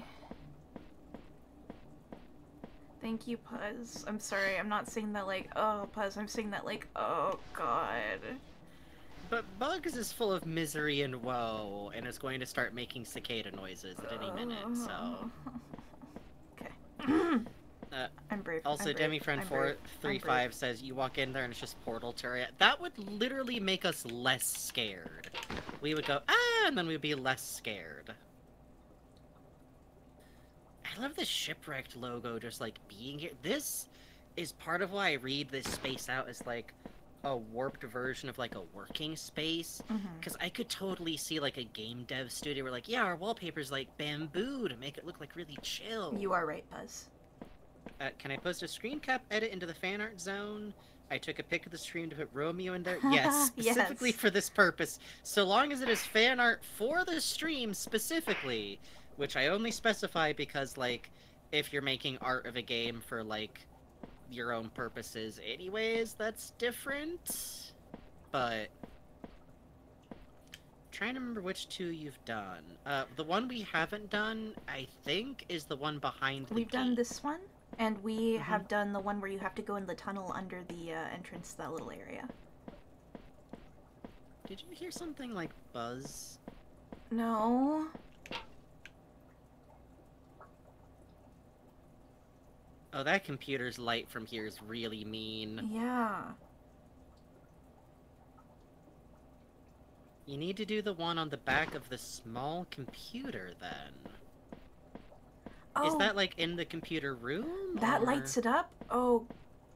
Thank you, Puzz. I'm sorry, I'm not saying that like, oh, Puzz. I'm saying that like, oh, God. But Bugs is full of misery and woe, and is going to start making cicada noises at any minute. So, Okay. Uh, I'm brave. also, I'm brave. Demi friend I'm four brave. three I'm brave. five says you walk in there and it's just portal turret. That would literally make us less scared. We would go ah, and then we'd be less scared. I love the shipwrecked logo just like being here. This is part of why I read this space out as like a warped version of like a working space. Because I could totally see like a game dev studio where like, yeah, our wallpaper's like bamboo to make it look like really chill. You are right, Buzz. Uh, can I post a screen cap edit into the fan art zone? I took a pic of the stream to put Romeo in there. Yes, specifically Yes. for this purpose. So long as it is fan art for the stream specifically, which I only specify because like if you're making art of a game for like your own purposes anyways, that's different. But trying to remember which two you've done. Uh, the one we haven't done, I think, is the one behind the We've done this one, and we Mhm. have done the one where you have to go in the tunnel under the uh, entrance to that little area. Did you hear something like buzz? No. Oh, that computer's light from here is really mean. Yeah. You need to do the one on the back of the small computer then. Oh, Is that like in the computer room? that or- lights it up? Oh,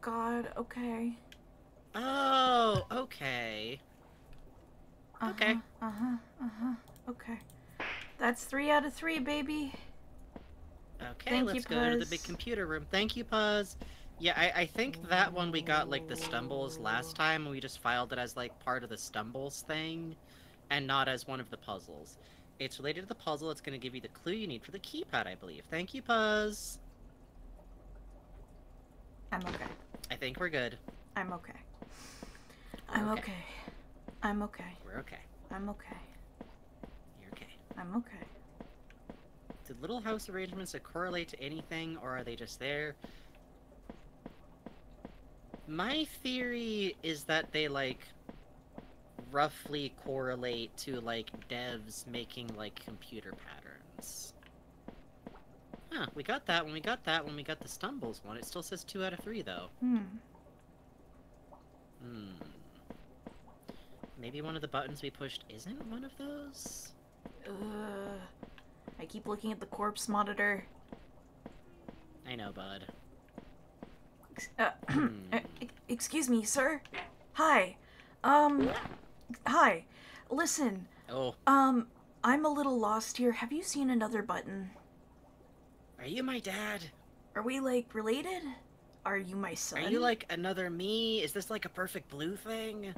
God. Okay. Oh, okay. Uh-huh, Okay. Uh-huh. Uh-huh. Okay. That's three out of three, baby. Okay, Thank let's you, go to the big computer room. Thank you, Puzz. Yeah, I, I think that one we got like the stumbles last time, and we just filed it as like part of the stumbles thing, and not as one of the puzzles. It's related to the puzzle. It's going to give you the clue you need for the keypad, I believe. Thank you, Puzz. I'm okay. I think we're good. I'm okay. I'm Okay. okay. I'm okay. We're okay. I'm okay. You're okay. I'm okay. Did little house arrangements that correlate to anything, or are they just there? My theory is that they like roughly correlate to like devs making like computer patterns. Huh, we got that when we got that when we got the stumbles one. It still says two out of three though. Hmm. Hmm. Maybe one of the buttons we pushed isn't one of those? Ugh. I keep looking at the corpse monitor. I know, bud. Uh, Hmm. uh, e- excuse me, sir. Hi. Um. Hi. Listen. Oh, Um. I'm a little lost here. Have you seen another button? are you my dad? Are we like related? Are you my son? Are you like another me? Is this like a perfect blue thing?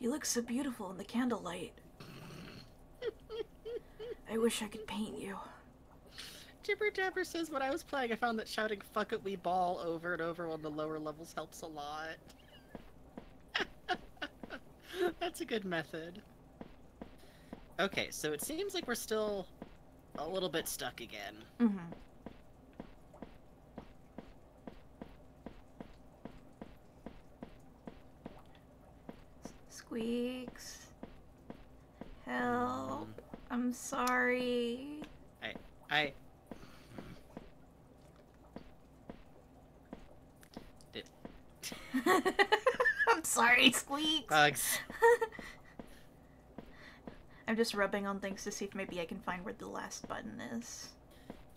You look so beautiful in the candlelight. I wish I could paint you. Jibber Jabber says when I was playing, I found that shouting "fuck it, we ball" over and over on the lower levels helps a lot. That's a good method. Okay, so it seems like we're still a little bit stuck again. Mm-hmm. Squeaks. Help. Mm-hmm. I'm sorry. I. I'm sorry, Squeaks. Bugs. I'm just rubbing on things to see if maybe I can find where the last button is.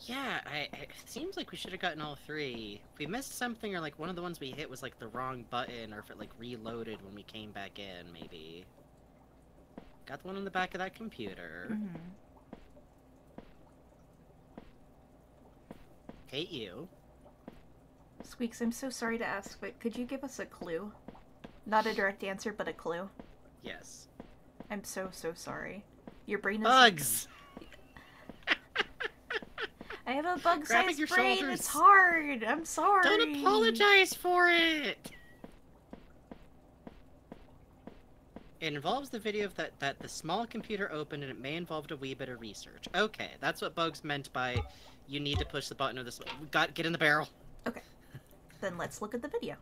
Yeah, I, it seems like we should have gotten all three. If we missed something, or like one of the ones we hit was like the wrong button, or if it like reloaded when we came back in, maybe. Got the one on the back of that computer. Mm-hmm. Hate you. Squeaks, I'm so sorry to ask, but could you give us a clue? Not a direct answer, but a clue. Yes. I'm so so sorry. Your brain is Bugs! I have a bug-sized your brain. shoulders. It's hard. I'm sorry. Don't apologize for it! It involves the video of that, that the small computer opened and it may involve a wee bit of research. Okay, that's what Bugs meant by you need to push the button of this. we Got get in the barrel. Okay. then let's look at the video.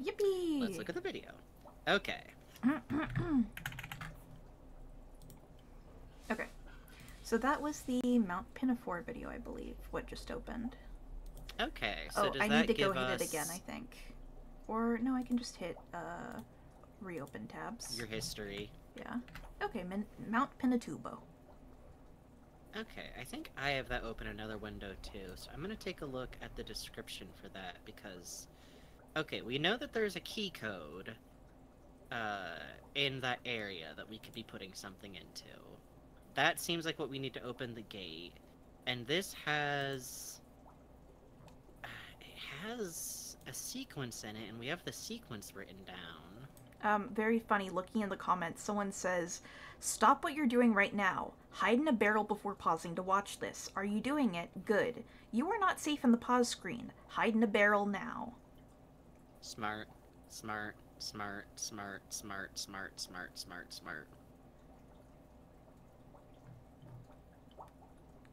Yippee! Let's look at the video. Okay. okay. So that was the Mount Pinafore video, I believe. What just opened? Okay. So oh, I need to go hit us it again. I think. Or no, I can just hit uh, reopen tabs. your history? Yeah. Okay, Min- Mount Pinatubo. Okay, I think I have that open another window too, so I'm gonna take a look at the description for that because, okay, we know that there's a key code, uh, in that area that we could be putting something into. That seems like what we need to open the gate, and this has, uh, it has a sequence in it, and we have the sequence written down. Um, very funny. Looking in the comments, someone says, "Stop what you're doing right now. Hide in a barrel before pausing to watch this. Are you doing it? Good. You are not safe in the pause screen. Hide in a barrel now." Smart, smart, smart, smart, smart, smart, smart, smart, smart.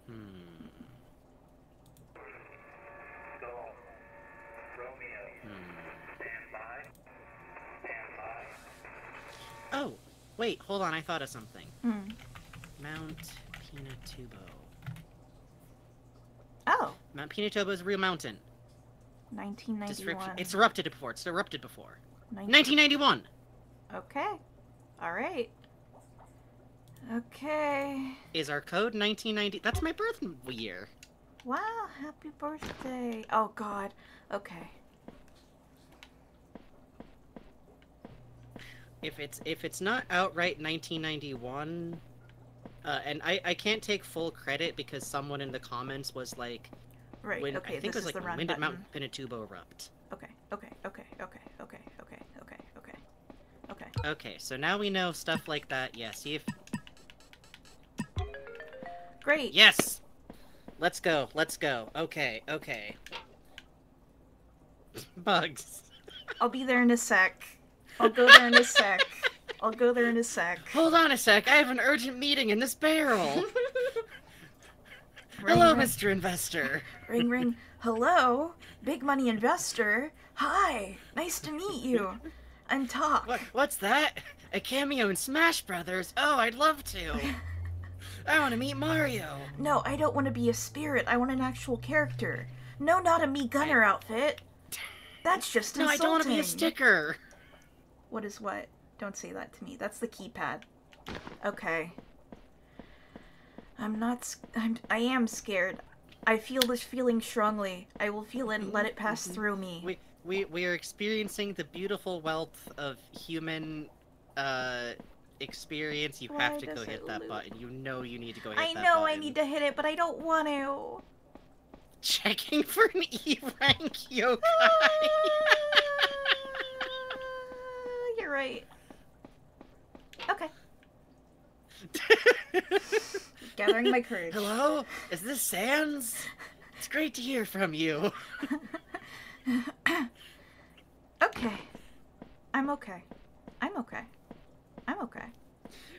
Hmm. Go. Romeo, Hmm. stand by. Stand by. Oh, wait, hold on. I thought of something. Hmm. Mount Pinatubo. Oh, Mount Pinatubo is a real mountain. 1991. Description. It's erupted before. It's erupted before. 19 1991. Okay. All right. Okay. Is our code 1990? That's my birth year. Wow, happy birthday. Oh god. Okay. If it's if it's not outright 1991, uh, and I I can't take full credit because someone in the comments was like, Right. when okay, I think this it was is like when did button. Mount Pinatubo erupt? Okay. Okay. Okay. Okay. Okay. Okay. Okay. Okay. Okay. Okay, so now we know stuff like that. Yeah, see if Great. yes. Let's go. Let's go. Okay. Okay. Bugs. I'll be there in a sec. I'll go there in a sec. I'll go there in a sec. Hold on a sec. I have an urgent meeting in this barrel. Ring, Hello, ring. Mr. Investor. Ring ring. Hello, big money investor. Hi, nice to meet you. And talk. What, what's that? A cameo in Smash Brothers? Oh, I'd love to. I want to meet Mario. No, I don't want to be a spirit. I want an actual character. No, not a Mii Gunner outfit. That's just a- No, I don't want to be a sticker. What is what? Don't say that to me. That's the keypad. Okay. I'm not. I'm. I am scared. I feel this feeling strongly. I will feel it and let it pass through me. We we we are experiencing the beautiful wealth of human uh experience. You Why have to go hit that loop? button. You know you need to go hit that I that know I need to hit it, but I don't want to. Checking for an E rank yokai. You're right. Okay. Gathering my courage. Hello? Is this Sans? It's great to hear from you. Okay. I'm okay. I'm okay. I'm okay.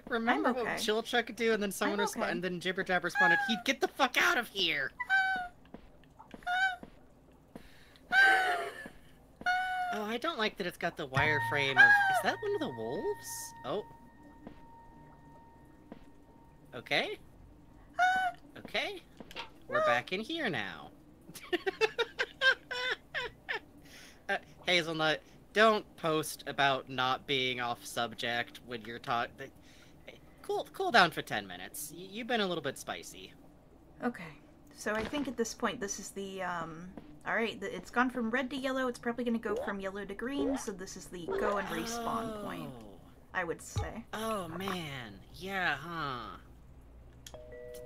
Remember okay. what Chilchuck could do, and then someone I'm okay. and then Jibber Jab responded, "He'd get the fuck out of here." Oh, I don't like that it's got the wireframe of. Is that one of the wolves? Oh. Okay. Okay. We're back in here now. uh, Hazelnut, don't post about not being off subject when you're talking. Cool, cool down for ten minutes. You've been a little bit spicy. Okay. So I think at this point this is the um alright, the, it's gone from red to yellow, it's probably gonna go from yellow to green, so this is the go and respawn point, I would say. Oh man, yeah, huh?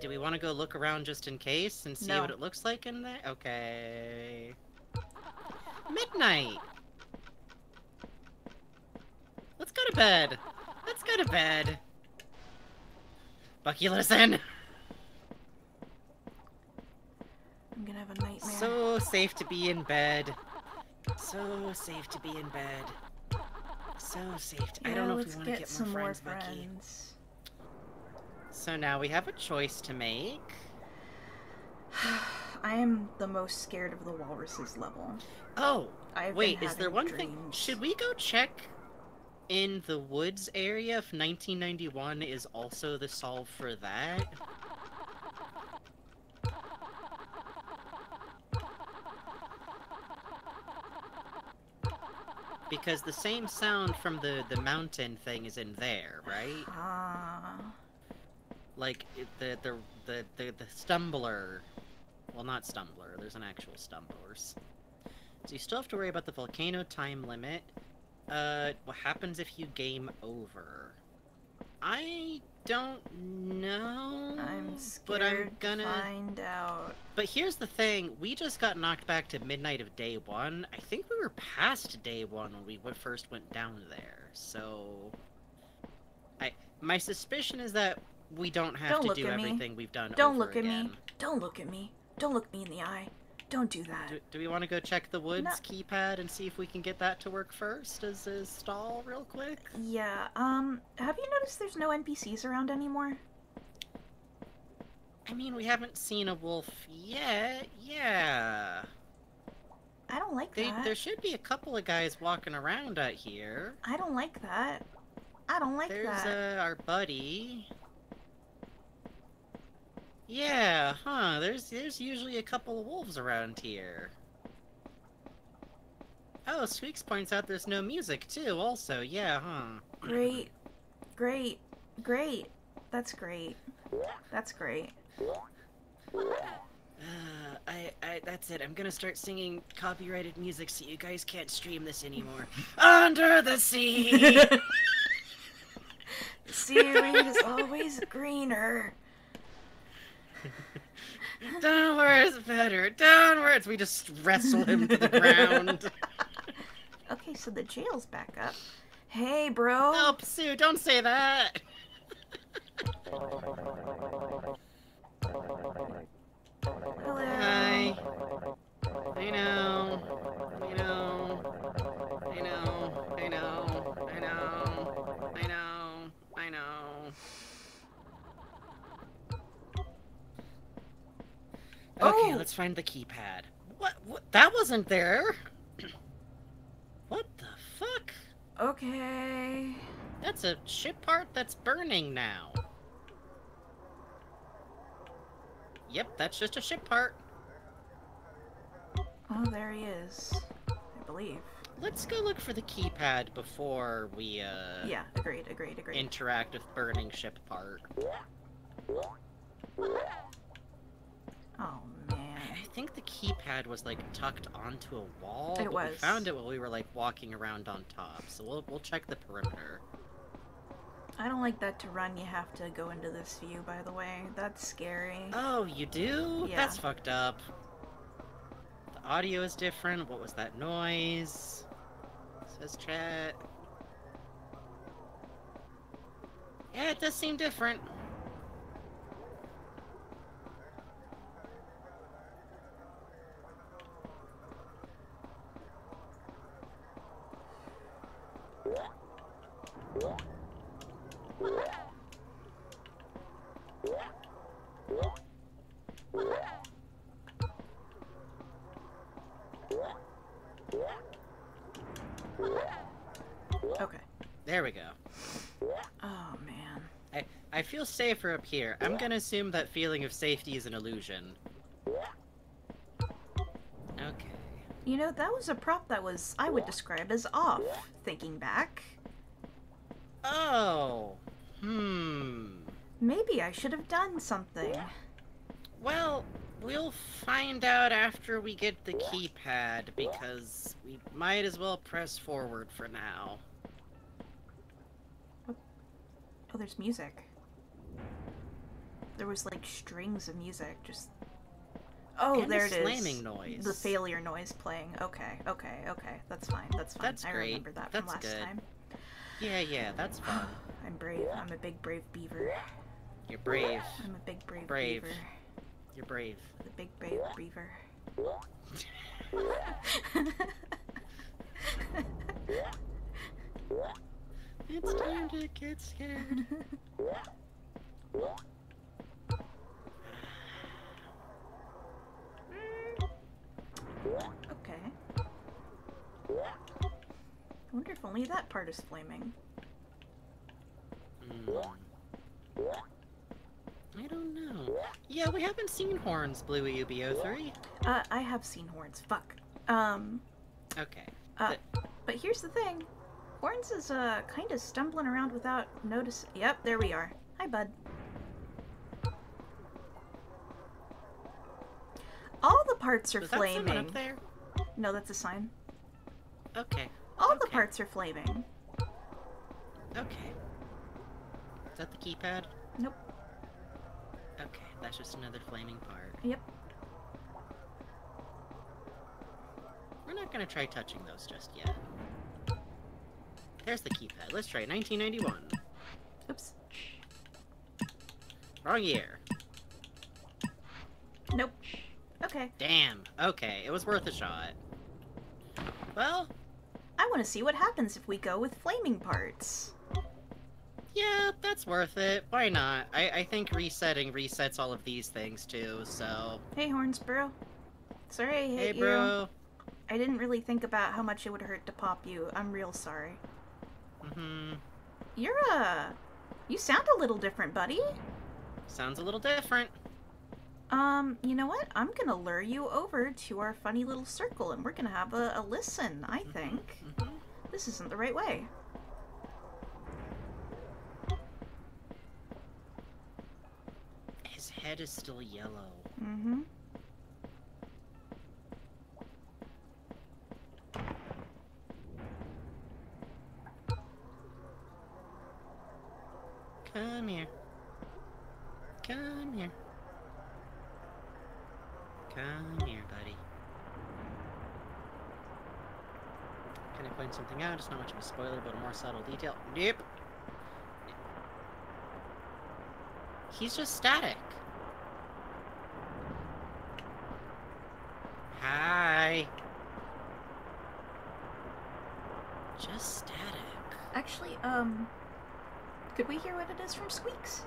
Do we want to go look around just in case and see No. what it looks like in there? Okay. Midnight. Let's go to bed. Let's go to bed. Bucky, listen. I'm gonna have a nightmare. So safe to be in bed. So safe to be in bed. So safe. To... I don't know if we want to get get some more more friends, Bucky. friends. So now we have a choice to make. I am the most scared of the walruses level. Oh, I've wait, is there one thing? Should we go check in the woods area if 1991 is also the solve for that? Because the same sound from the, the mountain thing is in there, right? Ah. like the, the the the the stumbler well not stumbler there's an actual stumblers so you still have to worry about the volcano time limit uh what happens if you game over i don't know I'm scared but i'm gonna to find out. but here's the thing we just got knocked back to midnight of day one i think we were past day one when we first went down there so i my suspicion is that we don't have Don't to do at me. everything we've done Don't look at again. me. Don't look at me. Don't look me in the eye. Don't do that. do, do we want to go check the woods No. keypad and see if we can get that to work first as a stall real quick Yeah, um, have you noticed there's no NPCs around anymore? i mean we haven't seen a wolf yet yeah I don't like they, that. there should be a couple of guys walking around out here I don't like that. I don't like There's that. uh, our buddy. Yeah, huh? There's there's usually a couple of wolves around here. Oh, Squeaks points out there's no music too. Also, yeah, huh? Great. Great. Great. That's great. That's great. Uh, I, I, that's it. I'm gonna start singing copyrighted music so you guys can't stream this anymore. Under the sea. The seaweed is always greener. Downwards better. Downwards. We just wrestle him to the ground. Okay, so the jail's back up. Hey, bro. Oh, Sue, don't say that. Hello. Hi. I know. Okay, Oh! let's find the keypad. What? What? That wasn't there. what the fuck? Okay. That's a ship part that's burning now. Yep, that's just a ship part. Oh, there he is. I believe. Let's go look for the keypad before we uh Yeah, agreed, agreed, agreed. interact with burning ship part. Think the keypad was like tucked onto a wall. It but We found it while we were like walking around on top, so we'll we'll check the perimeter. I don't like that to run. You have to go into this view. By the way, that's scary. Oh, you do? Yeah. That's fucked up. The audio is different. What was that noise? Says chat. Yeah, it does seem different. Okay. There we go. Oh man. I, I feel safer up here. I'm gonna assume that feeling of safety is an illusion. Okay. You know, that was a prop that was, I would describe as off, thinking back. Oh. Hmm. Maybe I should have done something. Well, we'll find out after we get the keypad because we might as well press forward for now. Oh, there's music. There was like strings of music, just. Oh, And there it is. slamming noise. The failure noise playing. Okay, okay, okay. That's fine. That's fine. That's I great. remember that That's from last good. time. Yeah, yeah, that's fun. I'm brave. I'm a big brave beaver. You're brave. I'm a big brave, Brave. beaver. You're brave. The big brave beaver. It's time to get scared. okay. I wonder if only that part is flaming. Hmm. I don't know. Yeah, we haven't seen horns, Bluey UBO3. Uh, I have seen horns. Fuck. Um, Okay. uh, but here's the thing. Horns is, uh, kind of stumbling around without notice. Yep, there we are. Hi, bud. All the parts are Was that flaming. up there? No, that's a sign. Okay. All the parts are flaming. Okay. Is that the keypad? Nope. Okay, that's just another flaming part. Yep. We're not gonna try touching those just yet. There's the keypad. Let's try 1991. Oops. Wrong year. Nope. Okay. Damn. Okay, it was worth a shot. Well, I want to see what happens if we go with flaming parts. yeah, that's worth it. Why not? I, I think resetting resets all of these things too, so. Hey, Horns, bro. Sorry I hit Hey, you. bro. I didn't really think about how much it would hurt to pop you. I'm real sorry. hmm. You're a. You sound a little different, buddy. Sounds a little different. Um, you know what? I'm gonna lure you over to our funny little circle and we're gonna have a, a listen, I think. hmm This isn't the right way. His head is still yellow. Mm hmm. Come here. Come here. Come here, buddy. Can I point something out? It's not much of a spoiler, but a more subtle detail. Nope. He's just static. Hi. Just static. Actually, um. Could we hear what it is from Squeaks?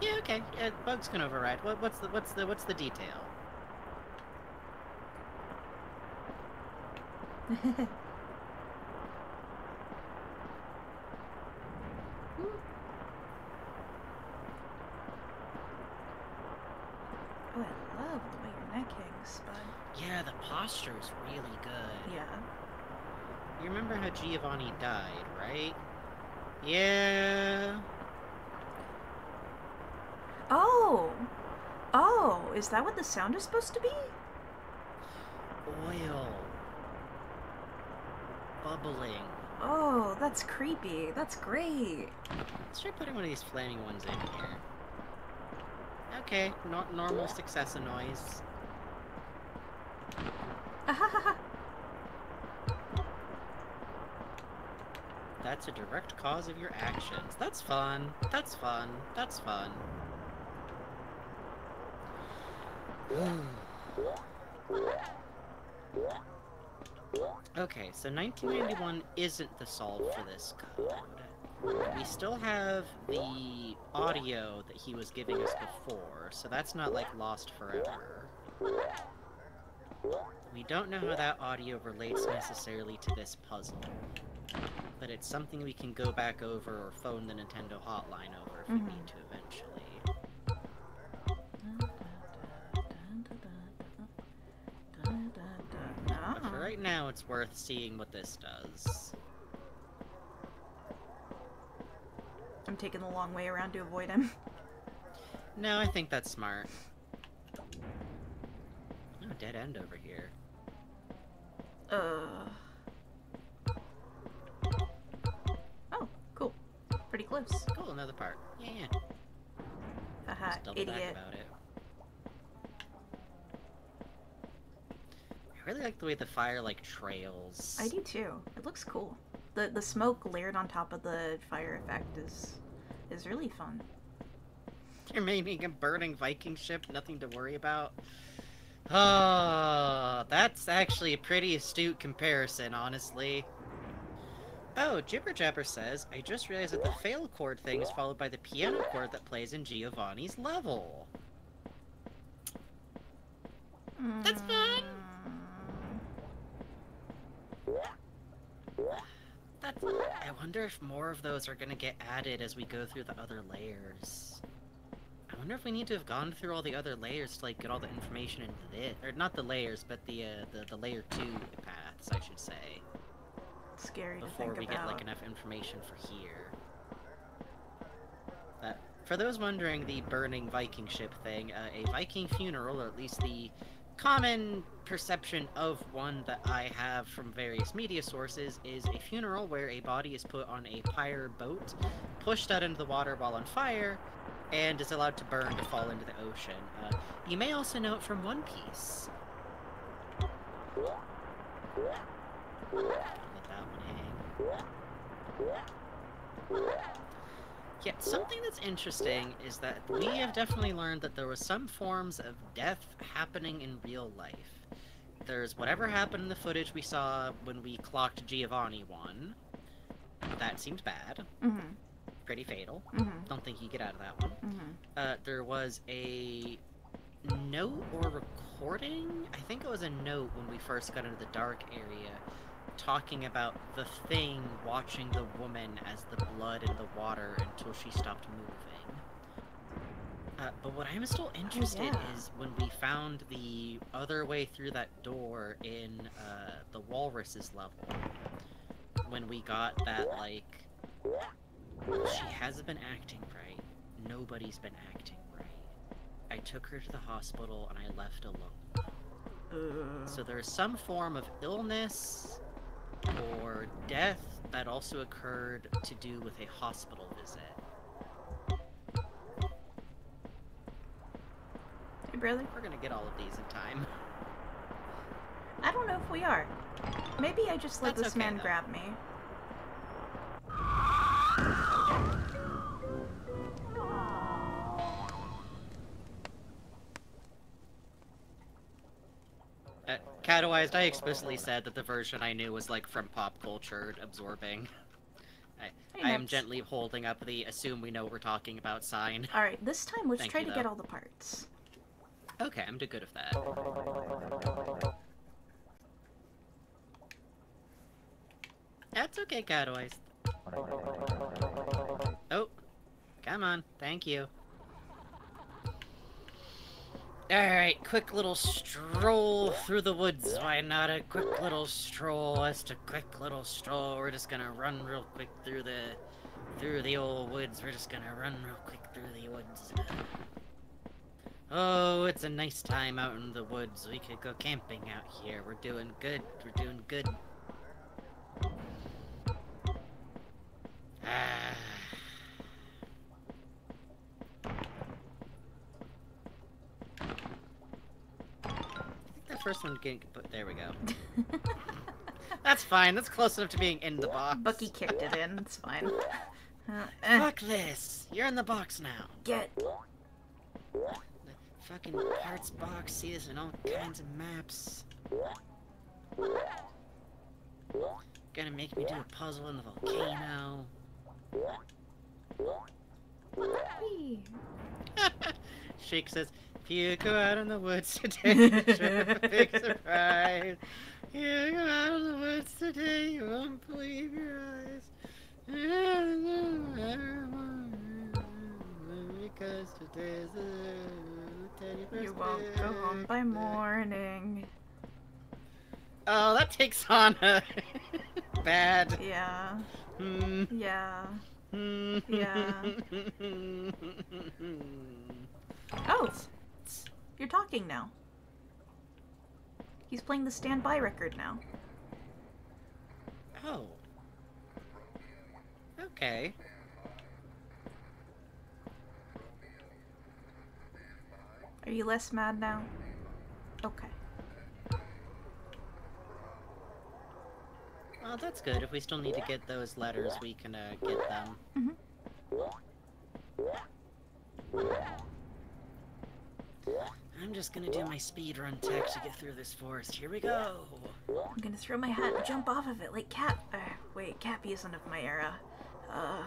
Yeah, okay. Uh, bugs can override. What, what's the what's the what's the detail? Oh, I love the way your neck hangs, bud. Yeah, the posture is really good. Yeah. You remember how Giovanni died, right? Yeah. Oh! Oh, is that what the sound is supposed to be? Oil. Bubbling. Oh, that's creepy. That's great. Let's try putting one of these flaming ones in here. Okay, not normal success noise. Ahahaha. That's a direct cause of your actions. That's fun. That's fun. That's fun. okay, so 1991 isn't the solve for this code. We still have the audio that he was giving us before, so that's not like lost forever. We don't know how that audio relates necessarily to this puzzle, but it's something we can go back over or phone the Nintendo hotline over if we Mhm. need to eventually. Right now, it's worth seeing what this does. I'm taking the long way around to avoid him. No, I think that's smart. Oh, dead end over here. Uh. Oh, cool. Pretty close. Cool, another part. Yeah, yeah. Haha, Just double back idiot. about it. I really like the way the fire like trails. I do too. It looks cool. The the smoke layered on top of the fire effect is is really fun. You're making a burning Viking ship, nothing to worry about. Oh, that's actually a pretty astute comparison, honestly. Oh, Jibber Jabber says, I just realized that the fail chord thing is followed by the piano chord that plays in Giovanni's level. That's mm. fun. That's. I wonder if more of those are gonna get added as we go through the other layers. I wonder if we need to have gone through all the other layers to like get all the information into this, or not the layers, but the uh, the the layer two paths, I should say, Scary to before we about. get like enough information for here. But for those wondering, the burning Viking ship thing, uh, a Viking funeral, or at least the common perception of one that I have from various media sources, is a funeral where a body is put on a pyre boat, pushed out into the water while on fire, and is allowed to burn to fall into the ocean. Uh, you may also know it from One Piece. Let that one hang. Yet something that's interesting is that we have definitely learned that there was some forms of death happening in real life. There's whatever happened in the footage we saw when we clocked Giovanni one. That seemed bad. Mm-hmm. Pretty fatal. Mm-hmm. Don't think you get out of that one. Mm-hmm. Uh, there was a note or recording. I think it was a note when we first got into the dark area, talking about the thing watching the woman as the blood in the water until she stopped moving. Uh, but what I'm still interested yeah. is when we found the other way through that door in uh, the walrus's level. When we got that like, she hasn't been acting right. Nobody's been acting right. I took her to the hospital and I left alone. Uh, So there's some form of illness or death that also occurred to do with a hospital visit. hey, brother. We're gonna get all of these in time. I don't know if we are. Maybe I just let That's this okay, man though. grab me. Catawized, I explicitly said that the version I knew was like from pop culture absorbing. I, I am gently holding up the assume we know we're talking about sign. All right, this time let's Thank try you, to though. get all the parts. Okay, I'm do good with that. That's okay, Catawized. Oh, come on, thank you. Alright, quick little stroll through the woods. Why not a quick little stroll? Just a quick little stroll. We're just gonna run real quick through the through the old woods. We're just gonna run real quick through the woods. Oh, it's a nice time out in the woods. We could go camping out here. We're doing good. We're doing good. Ah. First one getting put. There we go. That's fine. That's close enough to being in the box. Bucky kicked it in. It's fine. Uh, eh, Fuck this! You're in the box now. get. The fucking parts box. See this in all kinds of maps. Gonna make me do a puzzle in the volcano. Shake says, you go out in the woods today, a big surprise. You go out in the woods today, you won't believe your eyes. Because today's the. You won't go home by morning. Oh, that takes on a bad. Yeah. Hmm. Yeah. Hmm. Yeah. Oh, you're talking now. He's playing the standby record now. Oh. Okay. Are you less mad now? Okay. Well, that's good. If we still need to get those letters, we can uh, get them. I'm just gonna do my speed run tech to get through this forest. Here we go. I'm gonna throw my hat and jump off of it like Cap. Uh, wait, Cappy isn't of my era. Uh,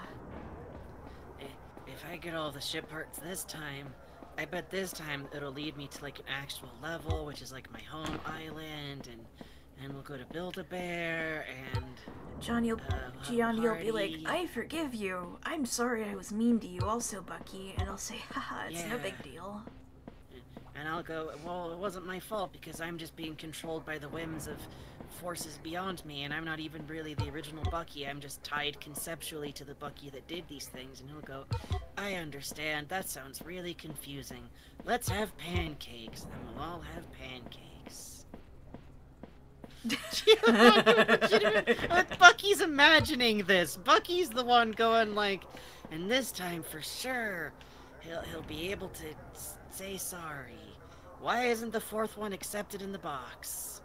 If I get all the ship parts this time, I bet this time it'll lead me to like an actual level, which is like my home island, and and we'll go to Build a Bear, and Johnny will, Uh, we'll have a Gianni will be like. I forgive you. I'm sorry I was mean to you also, Bucky. And I'll say, haha, it's no big deal. And I'll go. Well, it wasn't my fault because I'm just being controlled by the whims of forces beyond me, and I'm not even really the original Bucky. I'm just tied conceptually to the Bucky that did these things, and he'll go, I understand. That sounds really confusing. Let's have pancakes, and we'll all have pancakes. Bucky's imagining this. Bucky's the one going like, and this time for sure, he'll he'll be able to say sorry. Why isn't the fourth one accepted in the box?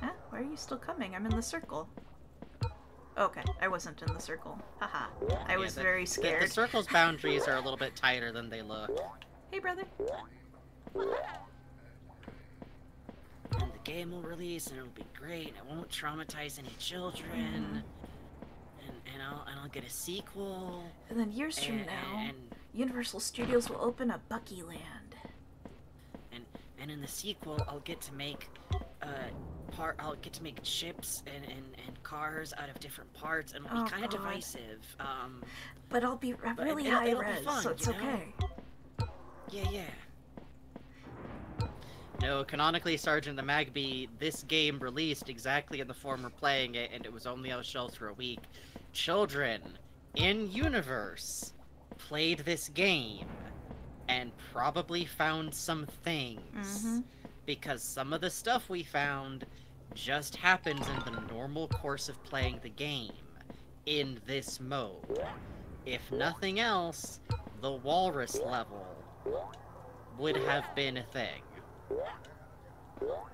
Huh? Why are you still coming? I'm in the circle. Okay, I wasn't in the circle. Haha. I Yeah, was the- very scared. the circle's boundaries are a little bit tighter than they look. Hey, brother. And the game will release, and it'll be great. And it won't traumatize any children. Mm-hmm. And and I'll and I'll get a sequel. And then years from And, now, and Universal Studios will open a Bucky Land. and and in the sequel i'll get to make uh part i'll get to make ships and and, and cars out of different parts and it'll Oh, be kind of divisive um But I'll be But really it'll- high it'll be res, fun, so it's you know? okay. yeah yeah no canonically sergeant the magby this game released exactly in the form we're playing it and it was only on shelves for a week children in universe played this game and probably found some things Mhm. because some of the stuff we found just happens in the normal course of playing the game in this mode. If nothing else, the walrus level would have been a thing. Oh,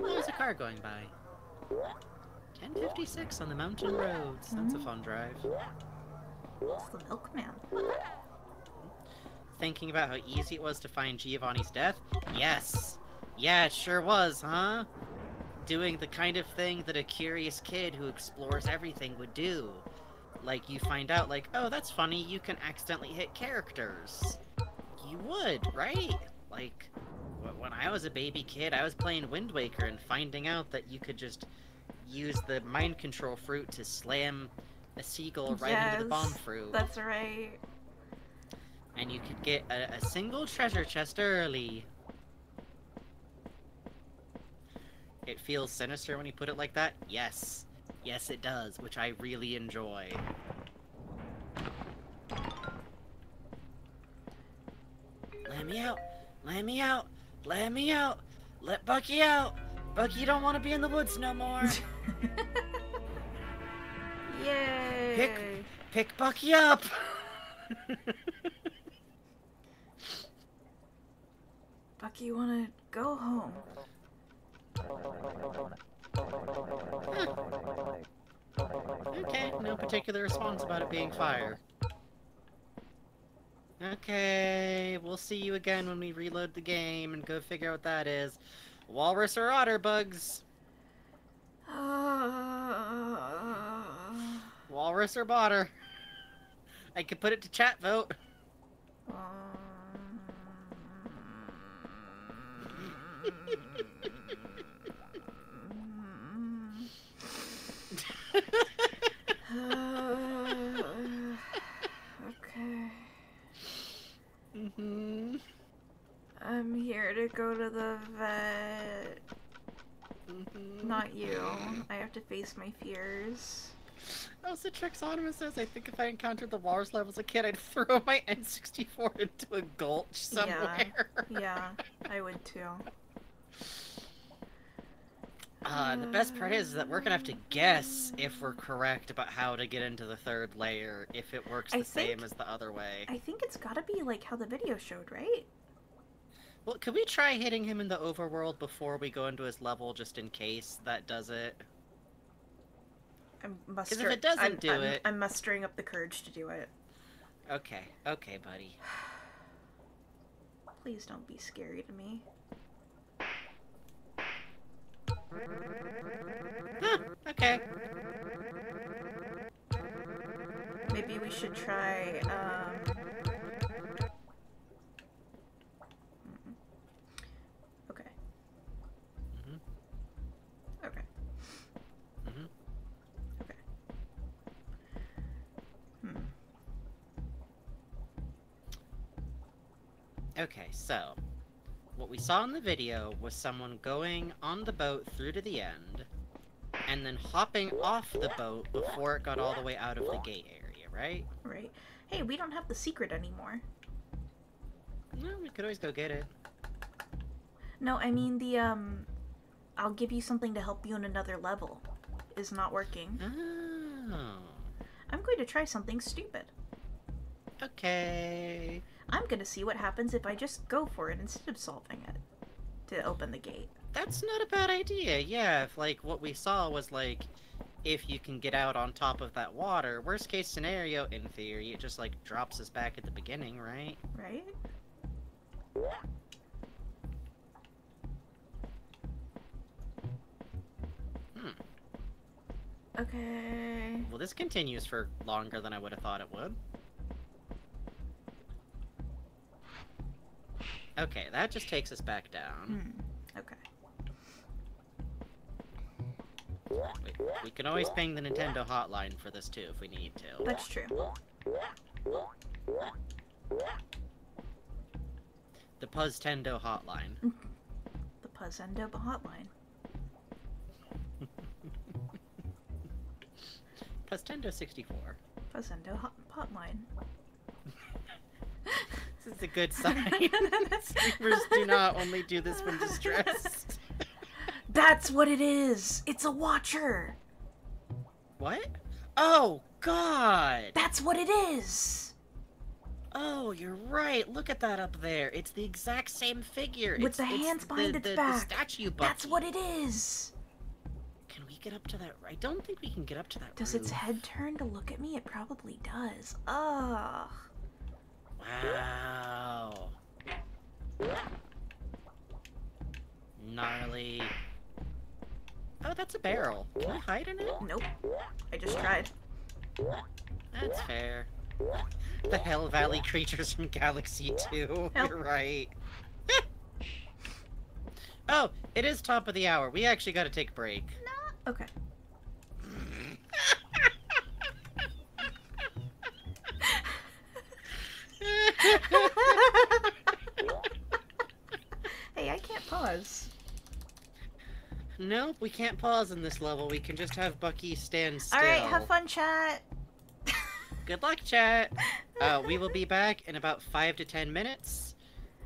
there's a car going by. 1056 on the mountain roads. That's a fun drive. The milkman. Thinking about how easy it was to find Giovanni's death? Yes. Yeah, it sure was, huh? Doing the kind of thing that a curious kid who explores everything would do. Like, you find out, like, oh, that's funny, you can accidentally hit characters. You would, right? Like, when I was a baby kid, I was playing Wind Waker and finding out that you could just use the mind control fruit to slam a seagull right into the bomb fruit That's right. and you could get a, a single treasure chest early. It feels sinister when you put it like that? Yes. Yes, it does, which I really enjoy. Let me me out. Let me out. Let me out. Let Bucky out. Bucky don't want to be in the woods no more. Yay! Pick Bucky up. Bucky, you wanna go home? Hmm. Okay, no particular response about it being fire. Okay, we'll see you again when we reload the game and go figure out what that is. Walrus or otter bugs? Uh, Walrus or botter? I could put it to chat vote. okay. hmm I'm here to go to the vet. hmm Not you. I have to face my fears. Oh, Citrix Anonymous says, I think if I encountered the walrus level as a kid, I'd throw my N64 into a gulch somewhere. Yeah, I would too. Uh, and the best part is that we're gonna have to guess if we're correct about how to get into the third layer, if it works the I same as the other way. I think it's gotta be like how the video showed, right? Well, could we try hitting him in the overworld before we go into his level, just in case that does it? I'm if it doesn't I'm, do I'm- it- I'm mustering up the courage to do it. Okay, okay, buddy. Please don't be scary to me. Huh, okay. Maybe we should try. Um... Okay, so what we saw in the video was someone going on the boat through to the end, and then hopping off the boat before it got all the way out of the gate area, right? Right. Hey, we don't have the secret anymore. No, we could always go get it. No, I mean the um. I'll give you something to help you in another level. Is not working. Oh, I'm going to try something stupid. okay. I'm gonna see what happens if I just go for it instead of solving it to open the gate. That's not a bad idea. Yeah, if like what we saw was like if you can get out on top of that water, worst case scenario in theory, it just like drops us back at the beginning, right? Right? Hmm. Okay. Well, this continues for longer than I would have thought it would. Okay, that just takes us back down. Hmm. Okay. We, we can always ping the Nintendo hotline for this too if we need to. That's true. The Puzztendo hotline. The Puzzendo hotline. Puzztendo 64. Puzzendo hot hotline. This is a good sign. Streamers do not only do this when distressed. That's what it is. It's a watcher. What? Oh, God! That's what it is. Oh, you're right. Look at that up there. It's the exact same figure. With It's- the it's hands behind the, its the, back. The statue Bucky. That's what it is. Can we get up to that? I don't think we can get up to that Does its head turn to look at me? It probably does. Ugh. Wow. Gnarly. Oh, that's a barrel. Can I hide in it? Nope. I just tried. That's fair. The Hell Valley creatures from Galaxy 2. Help. You're right. oh, it is top of the hour. We actually got to take a break. Okay. Hey, I can't pause. nope, we can't pause in this level. We can just have Bucky stand still. All right, have fun, chat. Good luck, chat. Uh, we will be back in about five to ten minutes.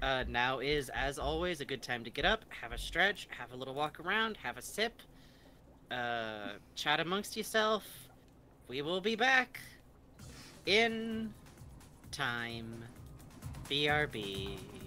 uh, now is, as always, a good time to get up, have a stretch, have a little walk around, have a sip, uh, chat amongst yourself. We will be back in time. BRB.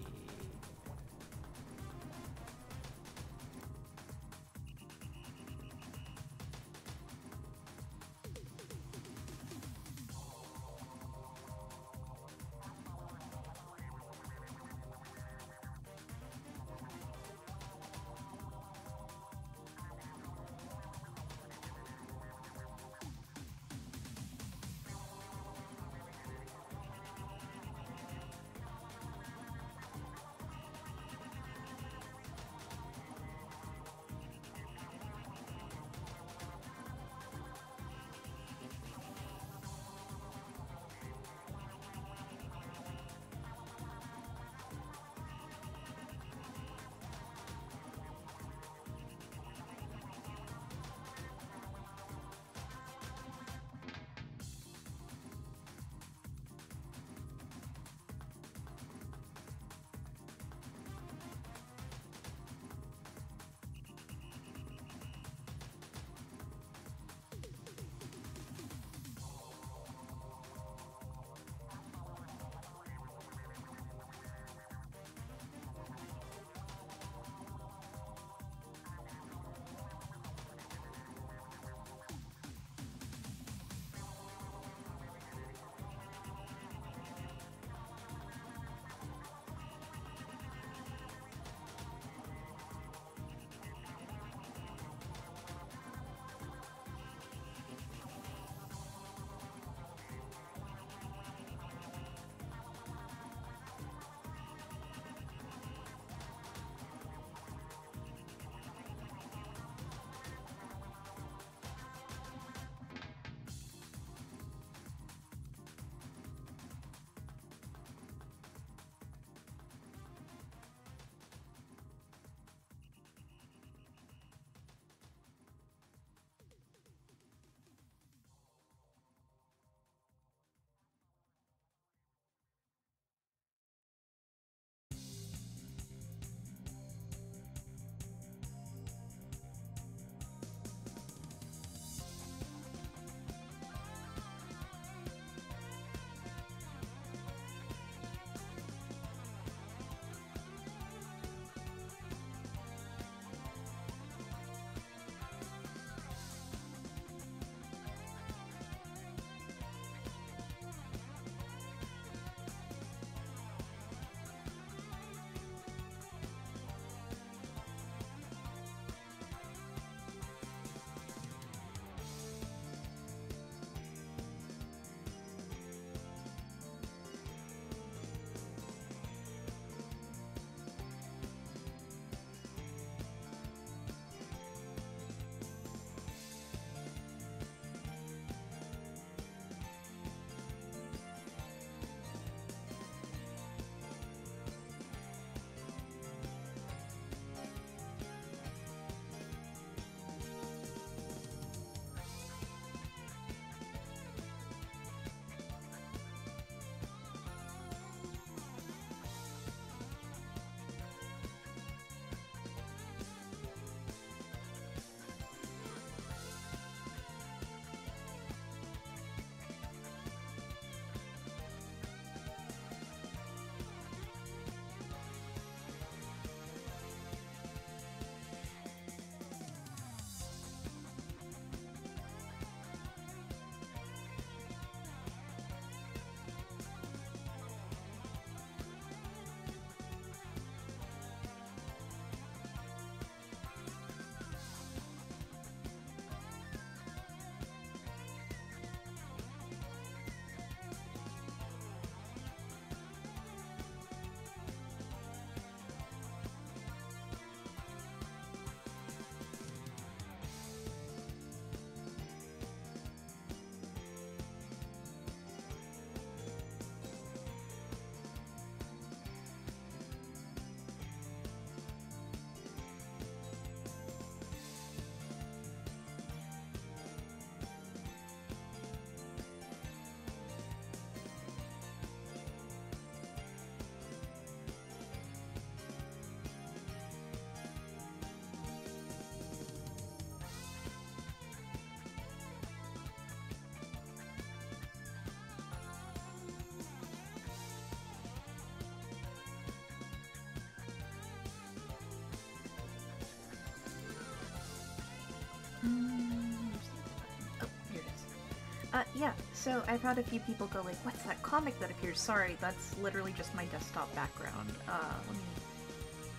Yeah, so I've had a few people go like, "What's that comic that appears?" Sorry, that's literally just my desktop background. Uh, let me.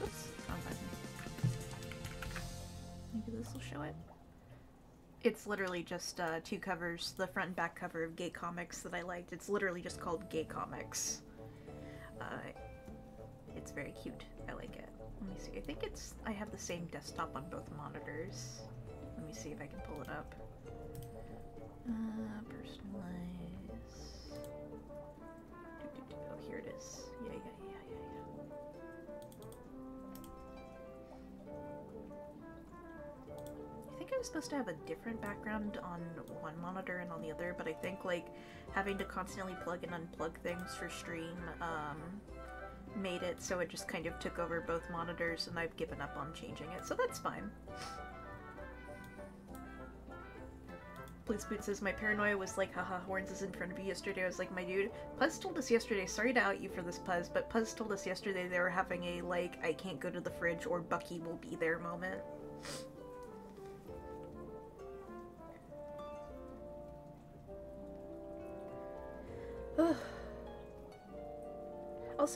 Oops, wrong button. Maybe this will show it. It's literally just uh, two covers, the front and back cover of gay comics that I liked. It's literally just called Gay Comics. Uh, it's very cute. I like it. Let me see. I think it's. I have the same desktop on both monitors. Let me see if I can pull it up. Supposed to have a different background on one monitor and on the other, but I think like having to constantly plug and unplug things for stream um, made it so it just kind of took over both monitors, and I've given up on changing it, so that's fine. Blitz Boot says, My paranoia was like, haha, Horns is in front of you yesterday. I was like, my dude, Puzz told us yesterday, sorry to out you for this, Puzz, but Puzz told us yesterday they were having a, like, I can't go to the fridge or Bucky will be there moment.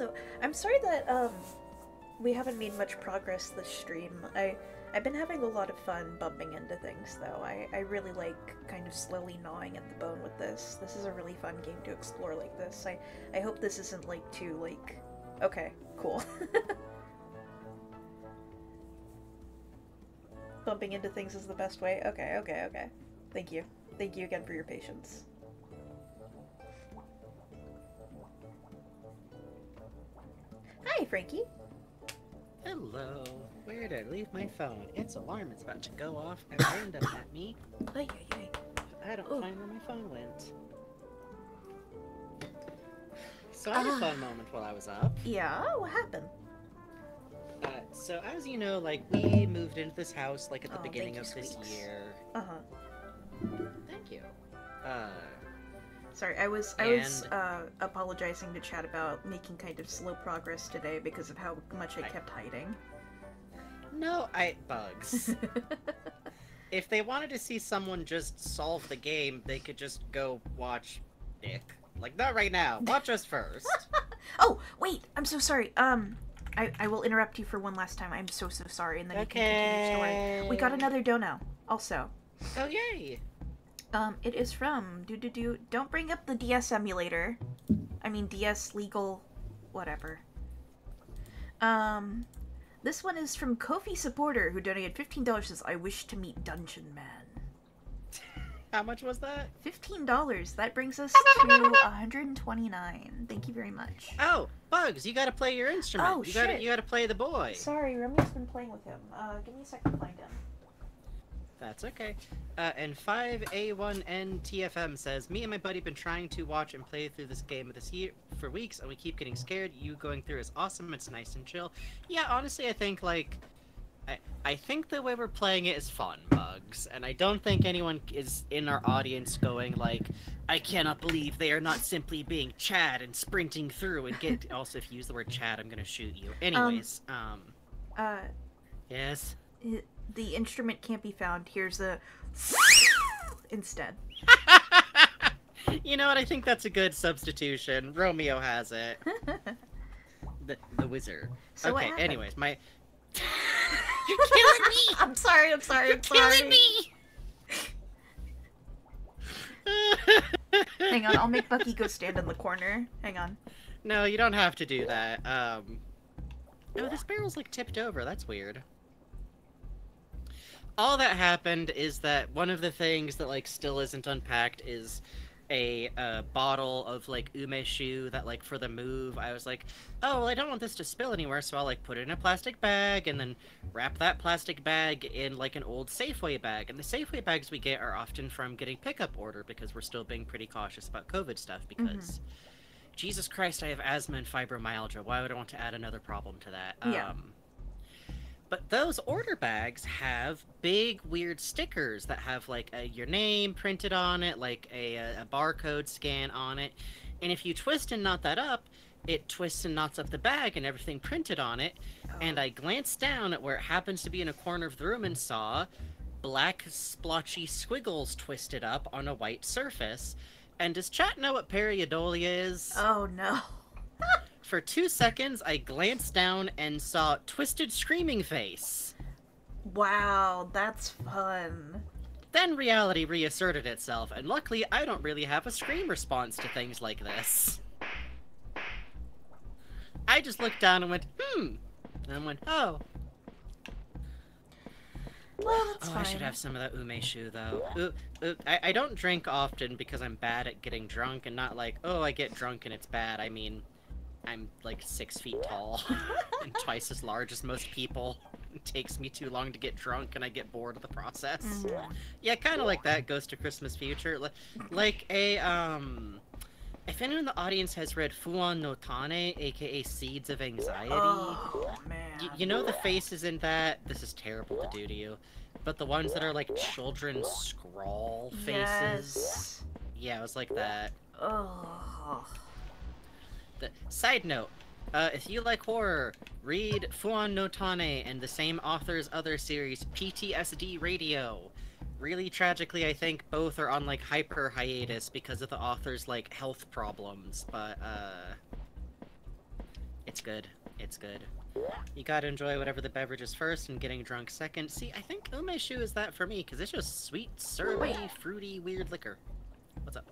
Also, I'm sorry that, um, we haven't made much progress this stream. I I've been having a lot of fun bumping into things though. I, I really like kind of slowly gnawing at the bone with this. This is a really fun game to explore like this. I, I hope this isn't like too like okay, cool. Bumping into things is the best way. Okay, okay, okay. Thank you. Thank you again for your patience. Hi, Frankie. Hello. Where did I leave my phone? Its alarm is about to go off at random at me. Ay, ay, ay. I don't Ooh. find where my phone went. So I had Ah. a fun moment while I was up. Yeah, what happened? Uh, so as you know, like we moved into this house like at the Oh, beginning of you, this year. Uh huh. Thank you. Uh, Sorry, I was I was uh, apologizing to chat about making kind of slow progress today because of how much I I- kept hiding. no, I bugs. if they wanted to see someone just solve the game, they could just go watch Nick. Like not right now. Watch us first. oh wait, I'm so sorry. Um, I I will interrupt you for one last time. I'm so so sorry, and then you can continue your story. We got another dono. Also, oh yay! Um, it is from do do do. Don't bring up the DS emulator. I mean DS legal, whatever. Um, this one is from Ko-fi supporter who donated fifteen dollars. Says I wish to meet Dungeon Man. How much was that? Fifteen dollars. That brings us to 129. Thank you very much. Oh, Bugs, you gotta play your instrument. Oh, you gotta shit. you gotta play the boy. Sorry, Remy's been playing with him. Uh, give me a second to find him. That's okay. Uh, and 5A1NTFM says, Me and my buddy been trying to watch and play through this game this year for weeks, and we keep getting scared. You going through is awesome. It's nice and chill. Yeah, honestly, I think, like, I, I think the way we're playing it is fun, Bugs. And I don't think anyone is in our audience going, like, I cannot believe they are not simply being Chad and sprinting through and get. also, if you use the word Chad, I'm gonna shoot you. Anyways, um, Uh, yes. i- the instrument can't be found. Here's a instead. you know what? I think that's a good substitution. Romeo has it. The the wizard. So okay. Anyways, my. You're killing me. I'm sorry. I'm sorry. You're I'm sorry. killing me. Hang on. I'll make Bucky go stand in the corner. Hang on. No, you don't have to do that. Um. Oh, this barrel's like tipped over. That's weird. All that happened is that one of the things that like still isn't unpacked is a uh, bottle of like umeshu that like for the move I was like, oh well I don't want this to spill anywhere, so I'll like put it in a plastic bag and then wrap that plastic bag in like an old Safeway bag. And the Safeway bags we get are often from getting pickup order because we're still being pretty cautious about COVID stuff because Jesus Christ, I have asthma and fibromyalgia. Why would I want to add another problem to that? Yeah. Um, but those order bags have big, weird stickers that have like a, your name printed on it, like a, a, barcode scan on it. And if you twist and knot that up, it twists and knots up the bag and everything printed on it. And oh. I glanced down at where it happens to be in a corner of the room and saw black splotchy squiggles twisted up on a white surface. And does chat know what pareidolia is? Oh no. For two seconds, I glanced down and saw Twisted Screaming Face. Wow, that's fun. Then reality reasserted itself, and luckily, I don't really have a scream response to things like this. I just looked down and went, hmm. And went, oh. Well, that's Oh, fine. I should have some of that umeshu though. Ooh, ooh, I, I don't drink often because I'm bad at getting drunk, and not like, oh, I get drunk and it's bad. I mean, I'm like six feet tall and twice as large as most people. It takes me too long to get drunk, and I get bored of the process. Mhm. Yeah, kind of like that. Ghost of Christmas Future, like a um. If anyone in the audience has read Fuan no Tane, aka Seeds of Anxiety, Oh you know the faces in that? This is terrible to do to you. But the ones that are like children scrawl faces. Yes. Yeah, it was like that. Oh. The side note, uh, if you like horror, read Fuan no Tane and the same author's other series, PTSD Radio. Really tragically, I think both are on like hyper hiatus because of the author's like health problems, but uh it's good. It's good. You gotta enjoy whatever the beverage is first and getting drunk second. See, I think umeshu is that for me, because it's just sweet, syrupy, fruity, weird liquor. What's up?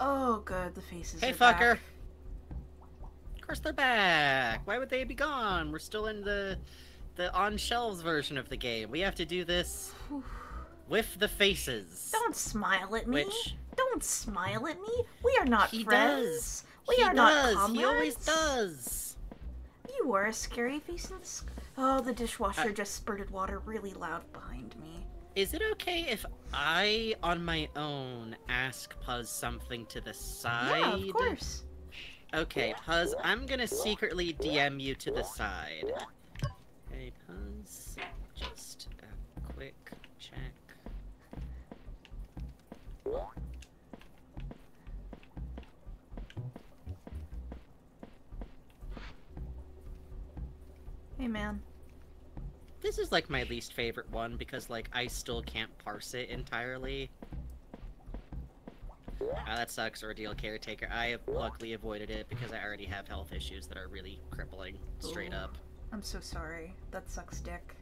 Oh, good. The faces. Hey, fucker! back. Of course they're back! Why would they be gone? We're still in the the on shelves version of the game. We have to do this with the faces. Don't smile at me. Which Don't smile at me. We are not he friends. does. We he are does. not comrades. He always does. You are a scary face in the sky. Oh, the dishwasher I- just spurted water really loud behind me. Is it okay if I, on my own, ask Puzz something to the side? Yeah, of course. Okay, Puzz, I'm gonna secretly DM you to the side. Hey, Puzz, just a quick check. Hey, man. This is like my least favorite one because like I still can't parse it entirely. Ah, that sucks, Ordeal Caretaker. I have luckily avoided it because I already have health issues that are really crippling, straight Ooh. up. I'm so sorry. That sucks, dick.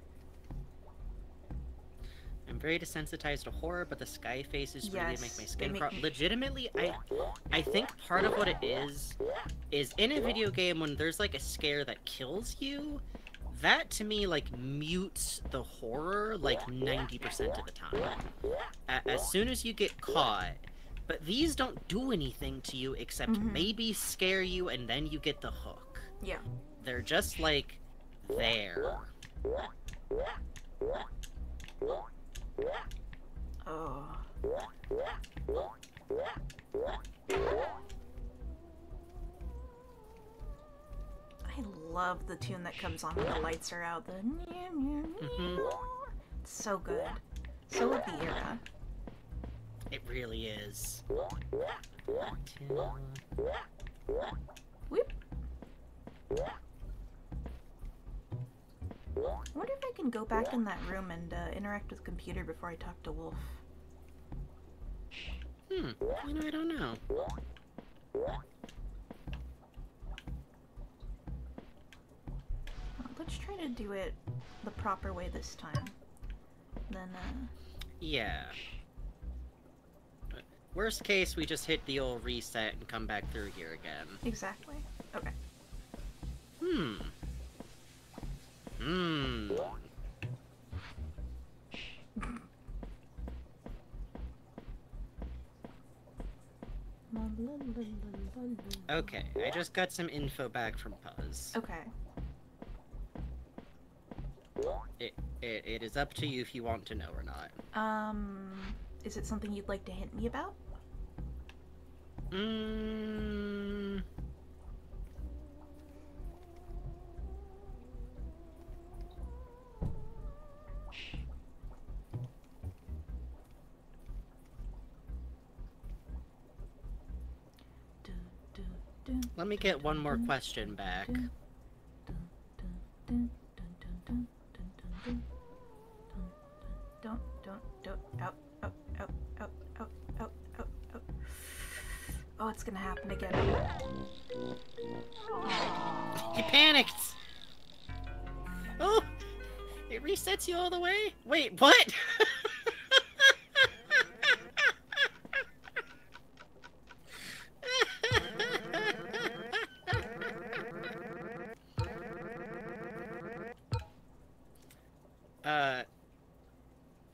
I'm very desensitized to horror, but the sky faces really make my skin make crawl. Legitimately, I, I think part of what it is, is in a video game when there's like a scare that kills you, that to me like mutes the horror like 90% of the time. A- as soon as you get caught, but these don't do anything to you except Mhm. maybe scare you and then you get the hook. Yeah. They're just like there. Oh. I love the tune that comes on when the lights are out. The Mhm. It's so good. So of the era. It really is. Whoop. I wonder if I can go back in that room and uh, interact with the computer before I talk to Wolf. Hmm. You know, I don't know. Let's try to do it the proper way this time. Then, uh, Yeah. Worst case, we just hit the old reset and come back through here again. exactly. Okay. Hmm. Hmm. Okay, I just got some info back from Puzz. Okay. It, it, it is up to you if you want to know or not. Um, is it something you'd like to hint me about? Mm. Let me get one more question back. Oh, oh, oh, oh, it's gonna happen again. He panicked! Oh! It resets you all the way? Wait, what?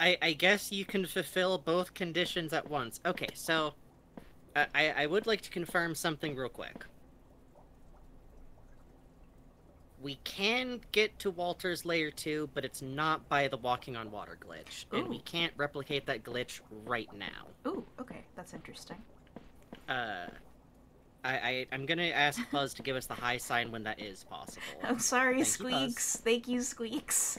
I, I guess you can fulfill both conditions at once. Okay, so uh, I, I would like to confirm something real quick. We can get to Walter's layer 2, but it's not by the walking on water glitch. And we can't replicate that glitch right now. Ooh, okay, that's interesting. Uh, I, I, I'm gonna ask Puzz to give us the high sign when that is possible. I'm sorry, Thank you, Squeaks. Thank you, Squeaks.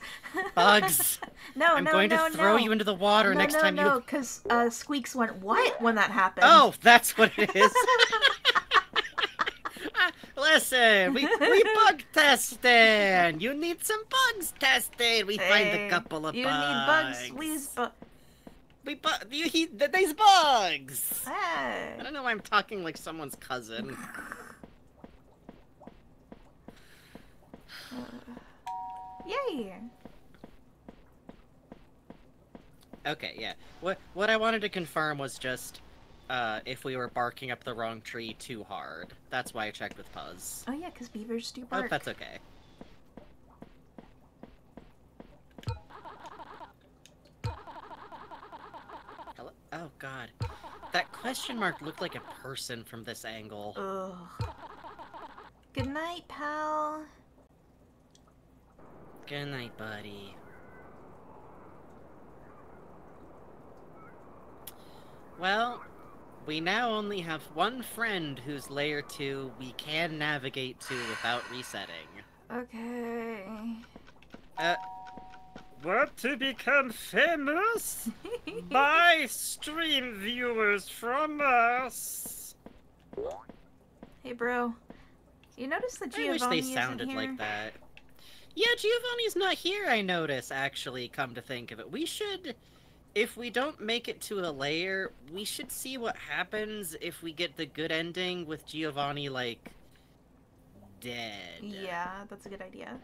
Bugs! no, I'm no, going no, to throw no. you into the water no, next no, time no, you. because uh, Squeaks went what when that happened? Oh, that's what it is. Ah, Listen, we we bug testing. You need some bugs tested. We find a couple of you bugs. need bugs, please. Bu- We bu- you he th- these bugs. hey. I don't know why I'm talking like someone's cousin. Yay! Okay, yeah. What what I wanted to confirm was just uh, if we were barking up the wrong tree too hard. That's why I checked with Puzz. Oh yeah, because beavers do I bark. hope that's okay. Oh god. That question mark looked like a person from this angle. Ugh. Good night, pal. Good night, buddy. Well, we now only have one friend whose layer 2 we can navigate to without resetting. Okay. Uh, what to become famous? Buy stream viewers from us. hey, bro. You notice that I wish they sounded here? like that. Yeah, Giovanni's not here, I notice, actually, come to think of it. We should, if we don't make it to a layer, we should see what happens if we get the good ending with Giovanni, like, dead. Yeah, that's a good idea.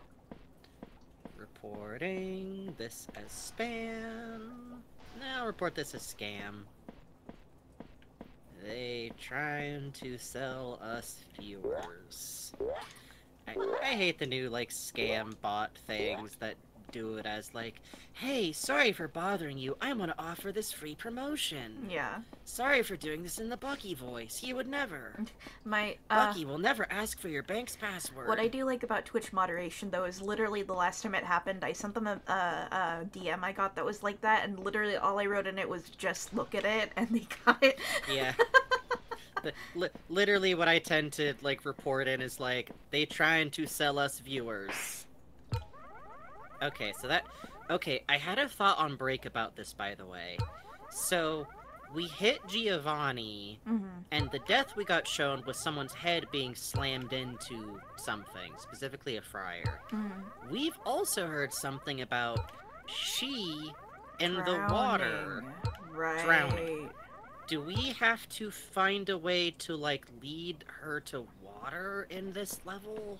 Reporting this as spam. Now report this as scam. They trying to sell us viewers. I, I hate the new like scam bot things that do it as like, hey, sorry for bothering you. I want to offer this free promotion. Yeah. Sorry for doing this in the Bucky voice. He would never. My uh, Bucky will never ask for your bank's password. What I do like about Twitch moderation, though, is literally the last time it happened, I sent them a, a, a DM I got that was like that, and literally all I wrote in it was just look at it, and they got it. Yeah. Li- literally, what I tend to like report in is like they trying to sell us viewers. Okay, so that. Okay, I had a thought on break about this, by the way. So we hit Giovanni, hmm and the death we got shown was someone's head being slammed into something, specifically a fryer. hmm We've also heard something about she in the water. Right. Drowning. do we have to find a way to like lead her to water in this level?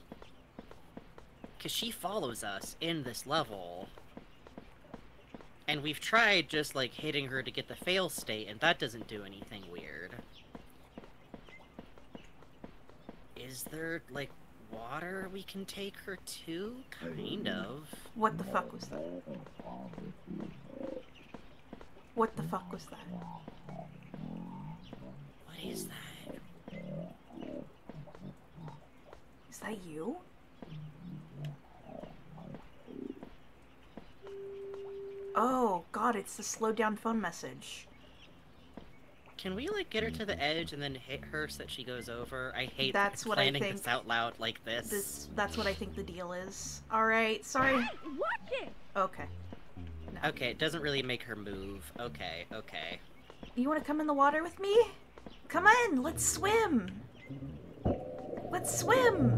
Cause she follows us in this level. And we've tried just like hitting her to get the fail state, and that doesn't do anything weird. Is there like water we can take her to? Kind mm-hmm. of. What the fuck was that? What the fuck was that? What is that? Is that you? Oh god, it's the slowed down phone message. Can we like get her to the edge and then hit her so that she goes over? I hate That's what I planning think. this out loud like this. This that's what I think the deal is. Alright, sorry. Watch it! Okay. No. Okay, it doesn't really make her move. Okay, okay. You wanna come in the water with me? Come on, let's swim! Let's swim!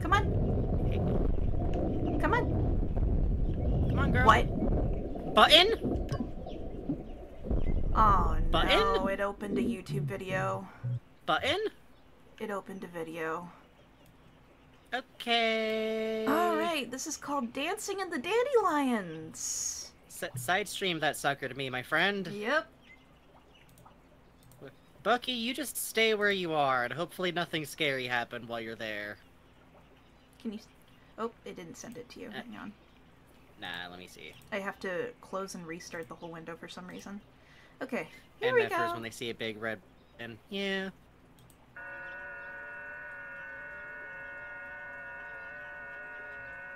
Come on, Hey, come on. come on, girl. What? Button? Oh, Button? No, it opened a YouTube video. Button? It opened a video. Okay. Alright, this is called Dancing in the Dandelions. S- side stream that sucker to me, my friend. Yep. Bucky, you just stay where you are, and hopefully nothing scary happened while you're there. Can you. Oh, it didn't send it to you. Uh, Hang on. Nah, let me see. I have to close and restart the whole window for some reason. Okay, here and we go. when they see a big red and yeah.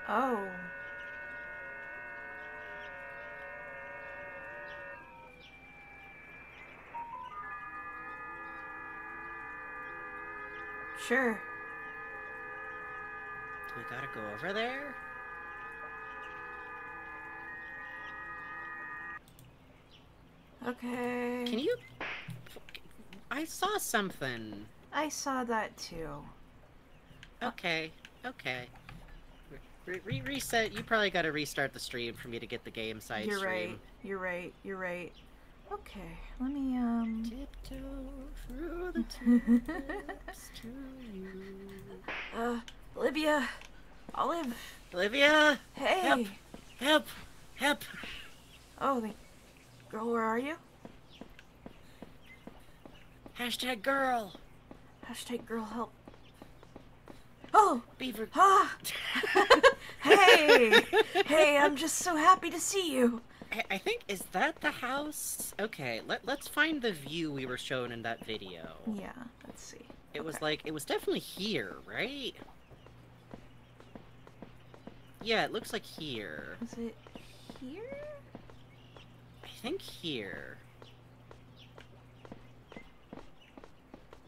Oh. Sure. We gotta go over there? Okay. Can you? I saw something. I saw that too. Okay, okay. Re- re- reset. You probably gotta restart the stream for me to get the game side You're stream. right. You're right. You're right. Okay, let me um. Tiptoe through the tulips to you. Uh, Olivia, Olive. Olivia, Hey. Yep. help, help! Oh, the girl, where are you? Hashtag girl. Hashtag girl help. Oh, Beaver. ah. hey, hey, I'm just so happy to see you. I, I think is that the house? Okay, let let's find the view we were shown in that video. Yeah, let's see. It was like it was definitely here, right? Yeah, it looks like here. Is it here? I think here.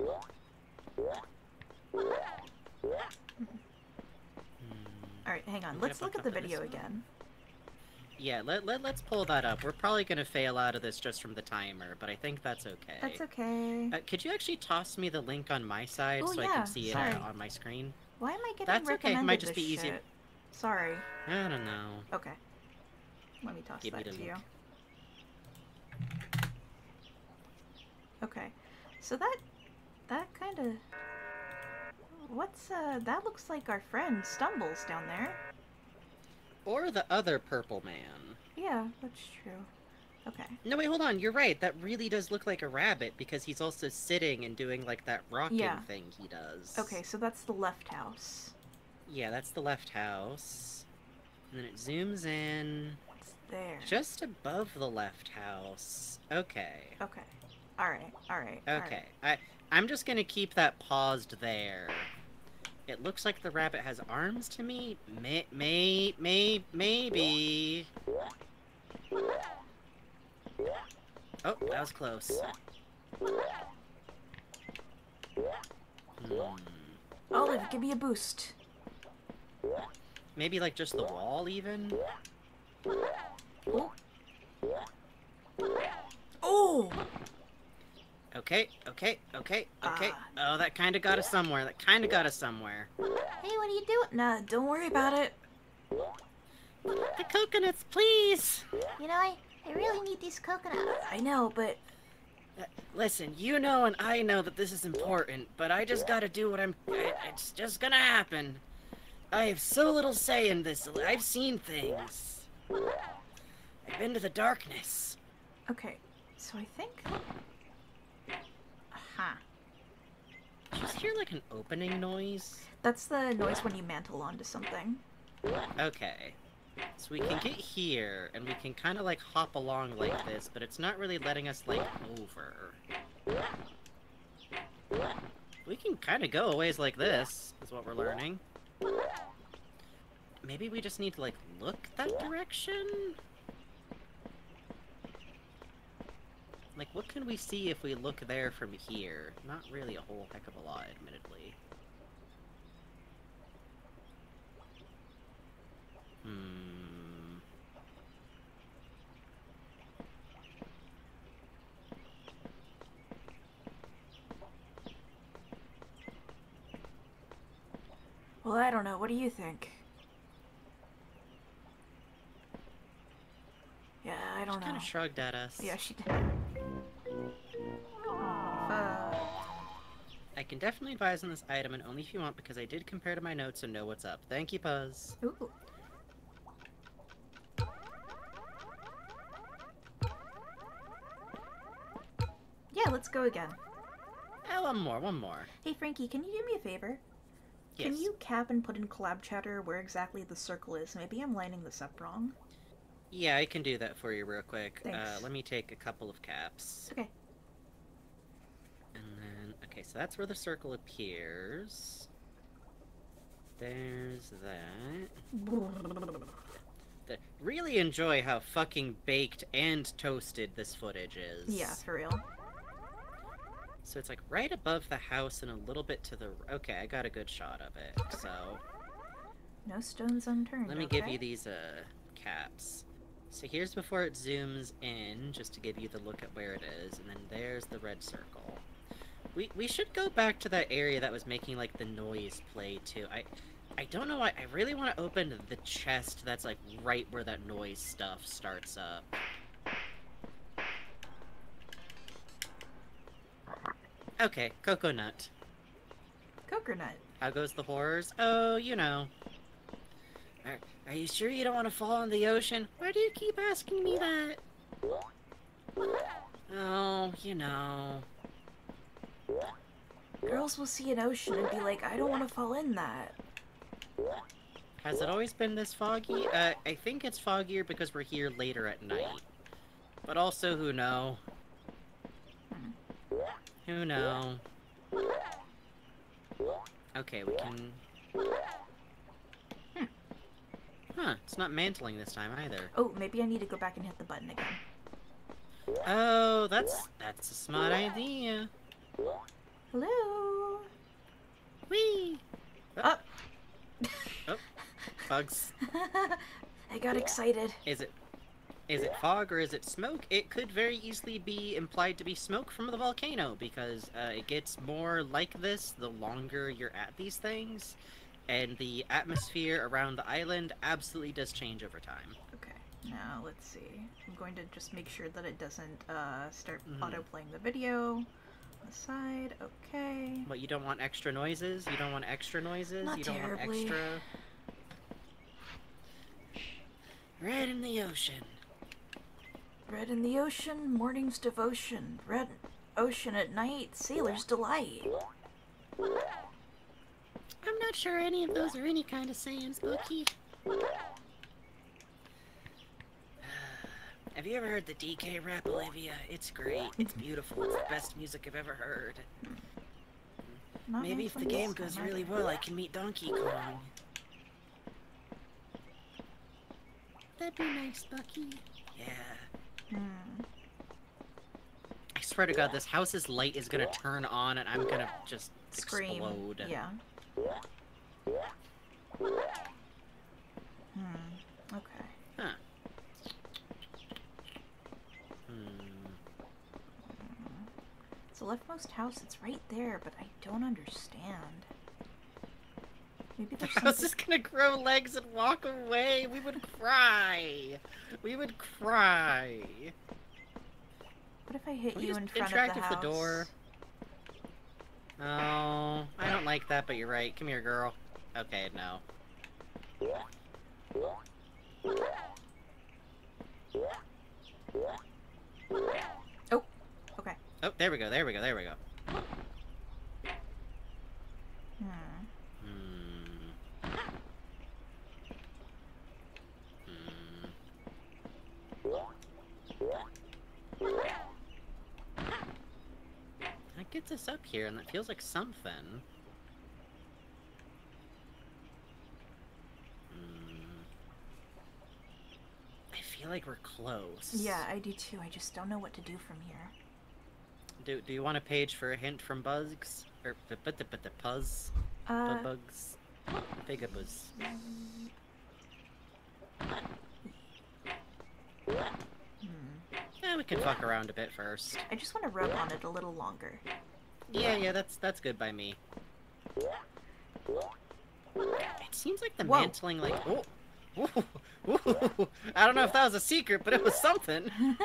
Hmm. All right, hang on. Let's look at the video again. Yeah, let, let, let's pull that up. We're probably gonna fail out of this just from the timer, but I think that's okay. That's okay. Uh, could you actually toss me the link on my side Oh, so I can see sorry. it on my screen? Why am I getting that's okay, it might just be easier. shit? Sorry. I don't know. Okay. Let me toss Give that the to you. Okay. So that that kind of What's uh that looks like our friend Stumbles down there. Or the other purple man. Yeah, that's true. Okay. No, wait, hold on. You're right. That really does look like a rabbit because he's also sitting and doing like that rocking Yeah. thing he does. Okay, so that's the left house. Yeah, that's the left house. And then it zooms in It's there. just above the left house. Okay. Okay. All right. All right. Okay. I I'm just gonna keep that paused there. It looks like the rabbit has arms to me. May may may maybe. Oh, that was close. Hmm. Olive, give me a boost. Maybe like just the wall, even. Oh! Okay, okay, okay, okay. Ah. Oh, that kind of got us somewhere. That kind of got us somewhere. Hey, what are you doing? Nah, don't worry about it. The coconuts, please. You know, I, I really need these coconuts. I know, but Uh, Listen, you know and I know that this is important, but I just gotta do what I'm. I, it's just gonna happen. I have so little say in this. I've seen things. I've been to the darkness. okay. So I think. Aha. Did you just hear like an opening noise? That's the noise when you mantle onto something. Okay. So we can get here, and we can kind of like hop along like this, but it's not really letting us like over. We can kind of go a ways like this, is what we're learning. Maybe we just need to like look that direction? Like, what can we see if we look there from here? Not really a whole heck of a lot, admittedly. Hmm. Well, I don't know. What do you think? Yeah, I don't she know. kind of shrugged at us. Yeah, she did. Uh... I can definitely advise on this item and only if you want because I did compare to my notes and know what's up. Thank you, Puzz. Ooh. Yeah, let's go again. Oh, one more, one more. Hey, Frankie, can you do me a favor? Yes. Can you cap and put in collab chatter where exactly the circle is? Maybe I'm lining this up wrong. Yeah, I can do that for you real quick. Uh, let me take a couple of caps. Okay. And then, okay, so that's where the circle appears. There's that. The, really enjoy how fucking baked and toasted this footage is. Yeah, for real. So it's like right above the house and a little bit to the. Okay, I got a good shot of it. So No stones unturned. let me give you these uh caps. So here's before it zooms in, just to give you the look at where it is, and then there's the red circle. We we should go back to that area that was making like the noise play too. I I don't know why. I really want to open the chest that's like right where that noise stuff starts up. Okay, coconut. Coconut. How goes the horrors? Oh, you know. Are, are you sure you don't want to fall in the ocean? Why do you keep asking me that? Oh, you know. Girls will see an ocean and be like, I don't want to fall in that. Has it always been this foggy? Uh, I think it's foggier because we're here later at night. But also, who know? Who know? Okay, we can... Hmm. Huh, it's not mantling this time either. Oh, maybe I need to go back and hit the button again. Oh, that's that's a smart idea. Hello? Whee! Up. Bugs. I got excited. Is it is it fog or is it smoke? It could very easily be implied to be smoke from the volcano because uh, it gets more like this the longer you're at these things, and the atmosphere around the island absolutely does change over time. Okay, now let's see. I'm going to just make sure that it doesn't uh, start Mhm. auto-playing the video. The side, okay. But you don't want extra noises? You don't want extra noises? Not you don't terribly. want extra. Red in the ocean. Red in the ocean, morning's devotion. Red ocean at night, sailor's delight. I'm not sure any of those are any kind of sayings, Spooky. Have you ever heard the DK rap, Olivia? It's great. It's beautiful. It's the best music I've ever heard. Not Maybe if the game goes might really well, I can meet Donkey Kong. That'd be nice, Bucky. Yeah. Hmm. I swear to God, this house's light is gonna turn on, and I'm gonna just Scream. explode. Yeah. Hmm. Okay. Huh. Hmm. It's the leftmost house. It's right there, but I don't understand. Maybe The there's something. is gonna grow legs and walk away. We would cry. We would cry. What if I hit you in front interact of the with the door? No, I don't like that, but you're right. Come here, girl. Okay, no. Oh. Okay. Oh, there we go. There we go. There we go. Hmm. Hmm. Hmm. That gets us up here, and that feels like something. Hmm. I feel like we're close. Yeah, I do too. I just don't know what to do from here. Do Do you want a page for a hint from Bugs or but but the but the Puzz Uh, Bugs Bigabuzz? hmm. Eh, we can fuck around a bit first. I just want to rub on it a little longer. Yeah, yeah, that's that's good by me. It seems like the Whoa. mantling, like, oh. I don't know if that was a secret, but it was something.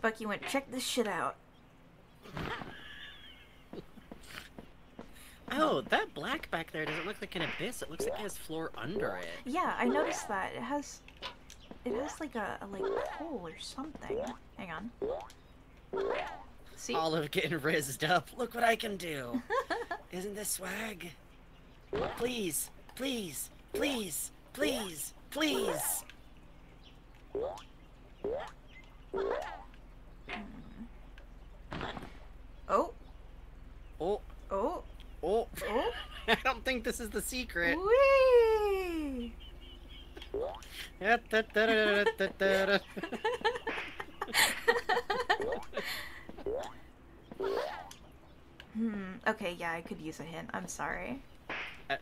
Bucky went, check this shit out. Oh, that black back there doesn't look like an abyss. It looks like it has floor under it. Yeah, I noticed that. It has it has like a, a like hole or something. Hang on. See? Olive getting rizzed up. Look what I can do. Isn't this swag? Please, please, please, please, please. Hmm. Oh, Oh, oh, oh. oh. I don't think this is the secret. Whee! Hmm. Okay, yeah, I could use a hint. I'm sorry. Uh,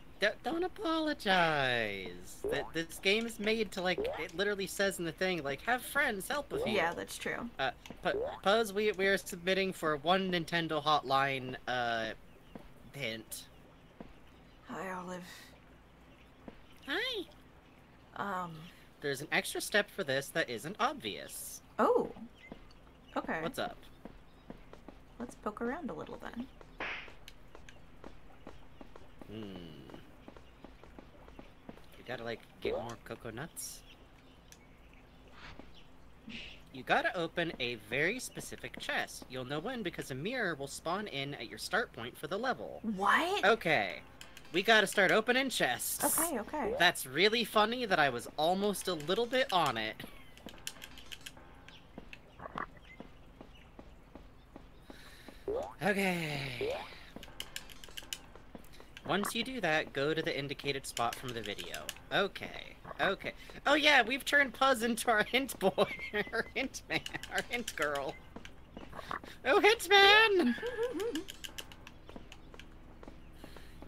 don't apologize. Th- this game is made to like. It literally says in the thing like, have friends help with you. Yeah, that's true. Uh, but Puzz, we we are submitting for one Nintendo Hotline uh hint. Hi, Olive. Hi. Um. There's an extra step for this that isn't obvious. Oh. Okay. What's up? Let's poke around a little then. Hmm. You gotta like get more coconuts. You gotta open a very specific chest. You'll know when because a mirror will spawn in at your start point for the level. What? Okay. We gotta start opening chests. Okay, okay. That's really funny that I was almost a little bit on it. Okay. Once you do that, go to the indicated spot from the video. Okay. Okay. Oh yeah, we've turned Puzz into our hint boy. our hint man. Our hint girl. Oh, hint man!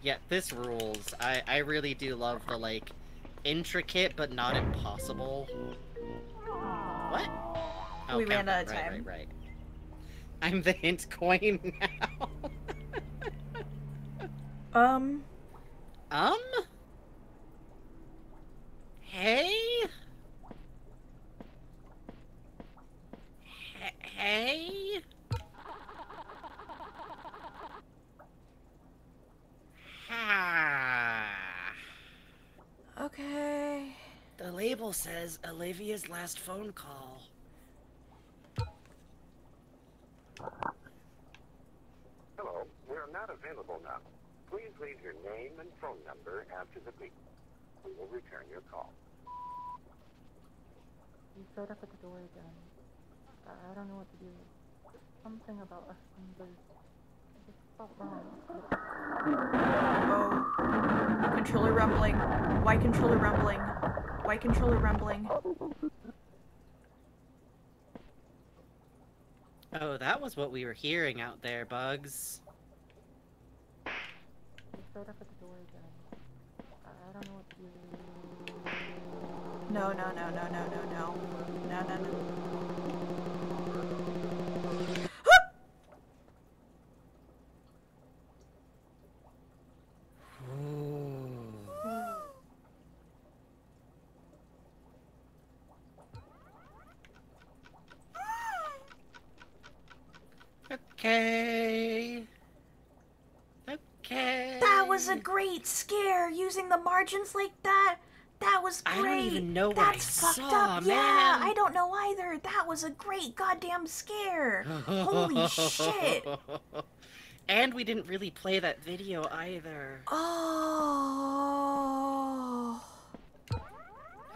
yeah, this rules. I, I really do love the, like, intricate but not impossible. What? Oh, We ran out of Right, time. right, right. I'm the hint coin now. Um. um? Hey? H- Hey? Okay. The label says Olivia's last phone call. Hello, we are not available now. Please leave your name and phone number after the beep. We will return your call. He showed up at the door again. I I don't know what to do. Something about us numbers. I just felt wrong. Oh. Controller rumbling. Why controller rumbling? Why controller rumbling? Oh, that was what we were hearing out there, Bugs. He showed up at the door again. I I don't know what to do. No, no, no, no, no, no, no. No, no, no. Okay. Okay. That was a great scare using the margins like that. That was great. I don't even know what I That's fucked saw, up. Yeah. I don't know either. That was a great goddamn scare. Holy shit. And we didn't really play that video either. Oh.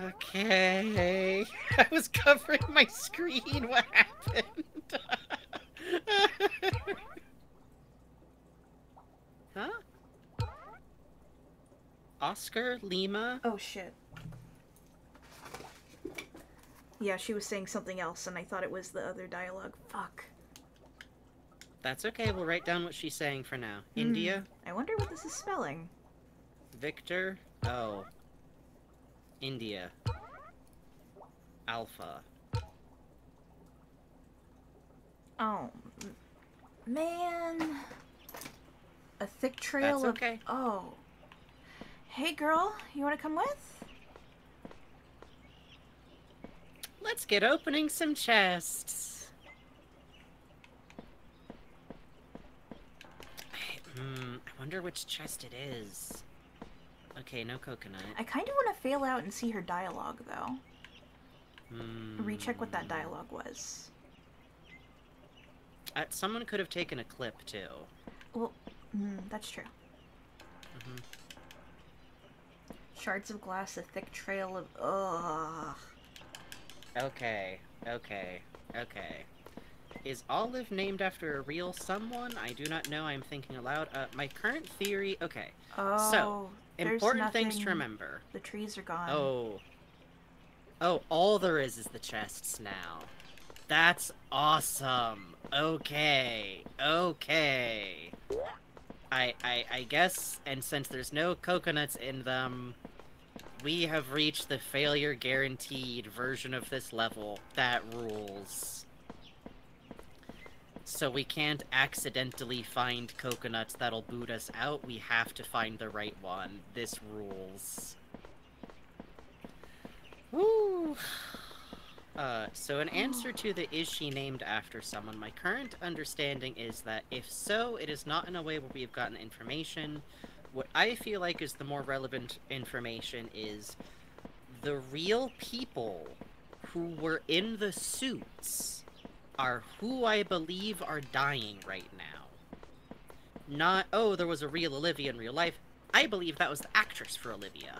Okay. I was covering my screen. What happened? huh? Oscar Lima? Oh shit. Yeah, she was saying something else, and I thought it was the other dialogue. Fuck. That's okay. We'll write down what she's saying for now. Hmm. India? I wonder what this is spelling. Victor? Oh. India. Alpha. Oh, man. A thick trail That's of. okay. Oh. Hey, girl, you want to come with? Let's get opening some chests. I- Hmm, I wonder which chest it is. Okay, no coconut. I kind of want to fail out and see her dialogue, though. Hmm. Recheck what that dialogue was. Uh, someone could have taken a clip too. Well, mm, that's true. Mhm. Shards of glass, a thick trail of. Ugh. Okay, okay, okay. Is Olive named after a real someone? I do not know. I'm thinking aloud. Uh, my current theory. Okay. Oh. there's Important things to remember. The trees are gone. Oh. Oh, all there is is the chests now. That's awesome. Okay. Okay. I, I I guess and since there's no coconuts in them, we have reached the failure guaranteed version of this level. That rules. So we can't accidentally find coconuts that'll boot us out. We have to find the right one. This rules. Woo! Uh, so in answer to the is she named after someone, my current understanding is that if so, it is not in a way where we have gotten information. What I feel like is the more relevant information is the real people who were in the suits are who I believe are dying right now. Not, oh, there was a real Olivia in real life. I believe that was the actress for Olivia.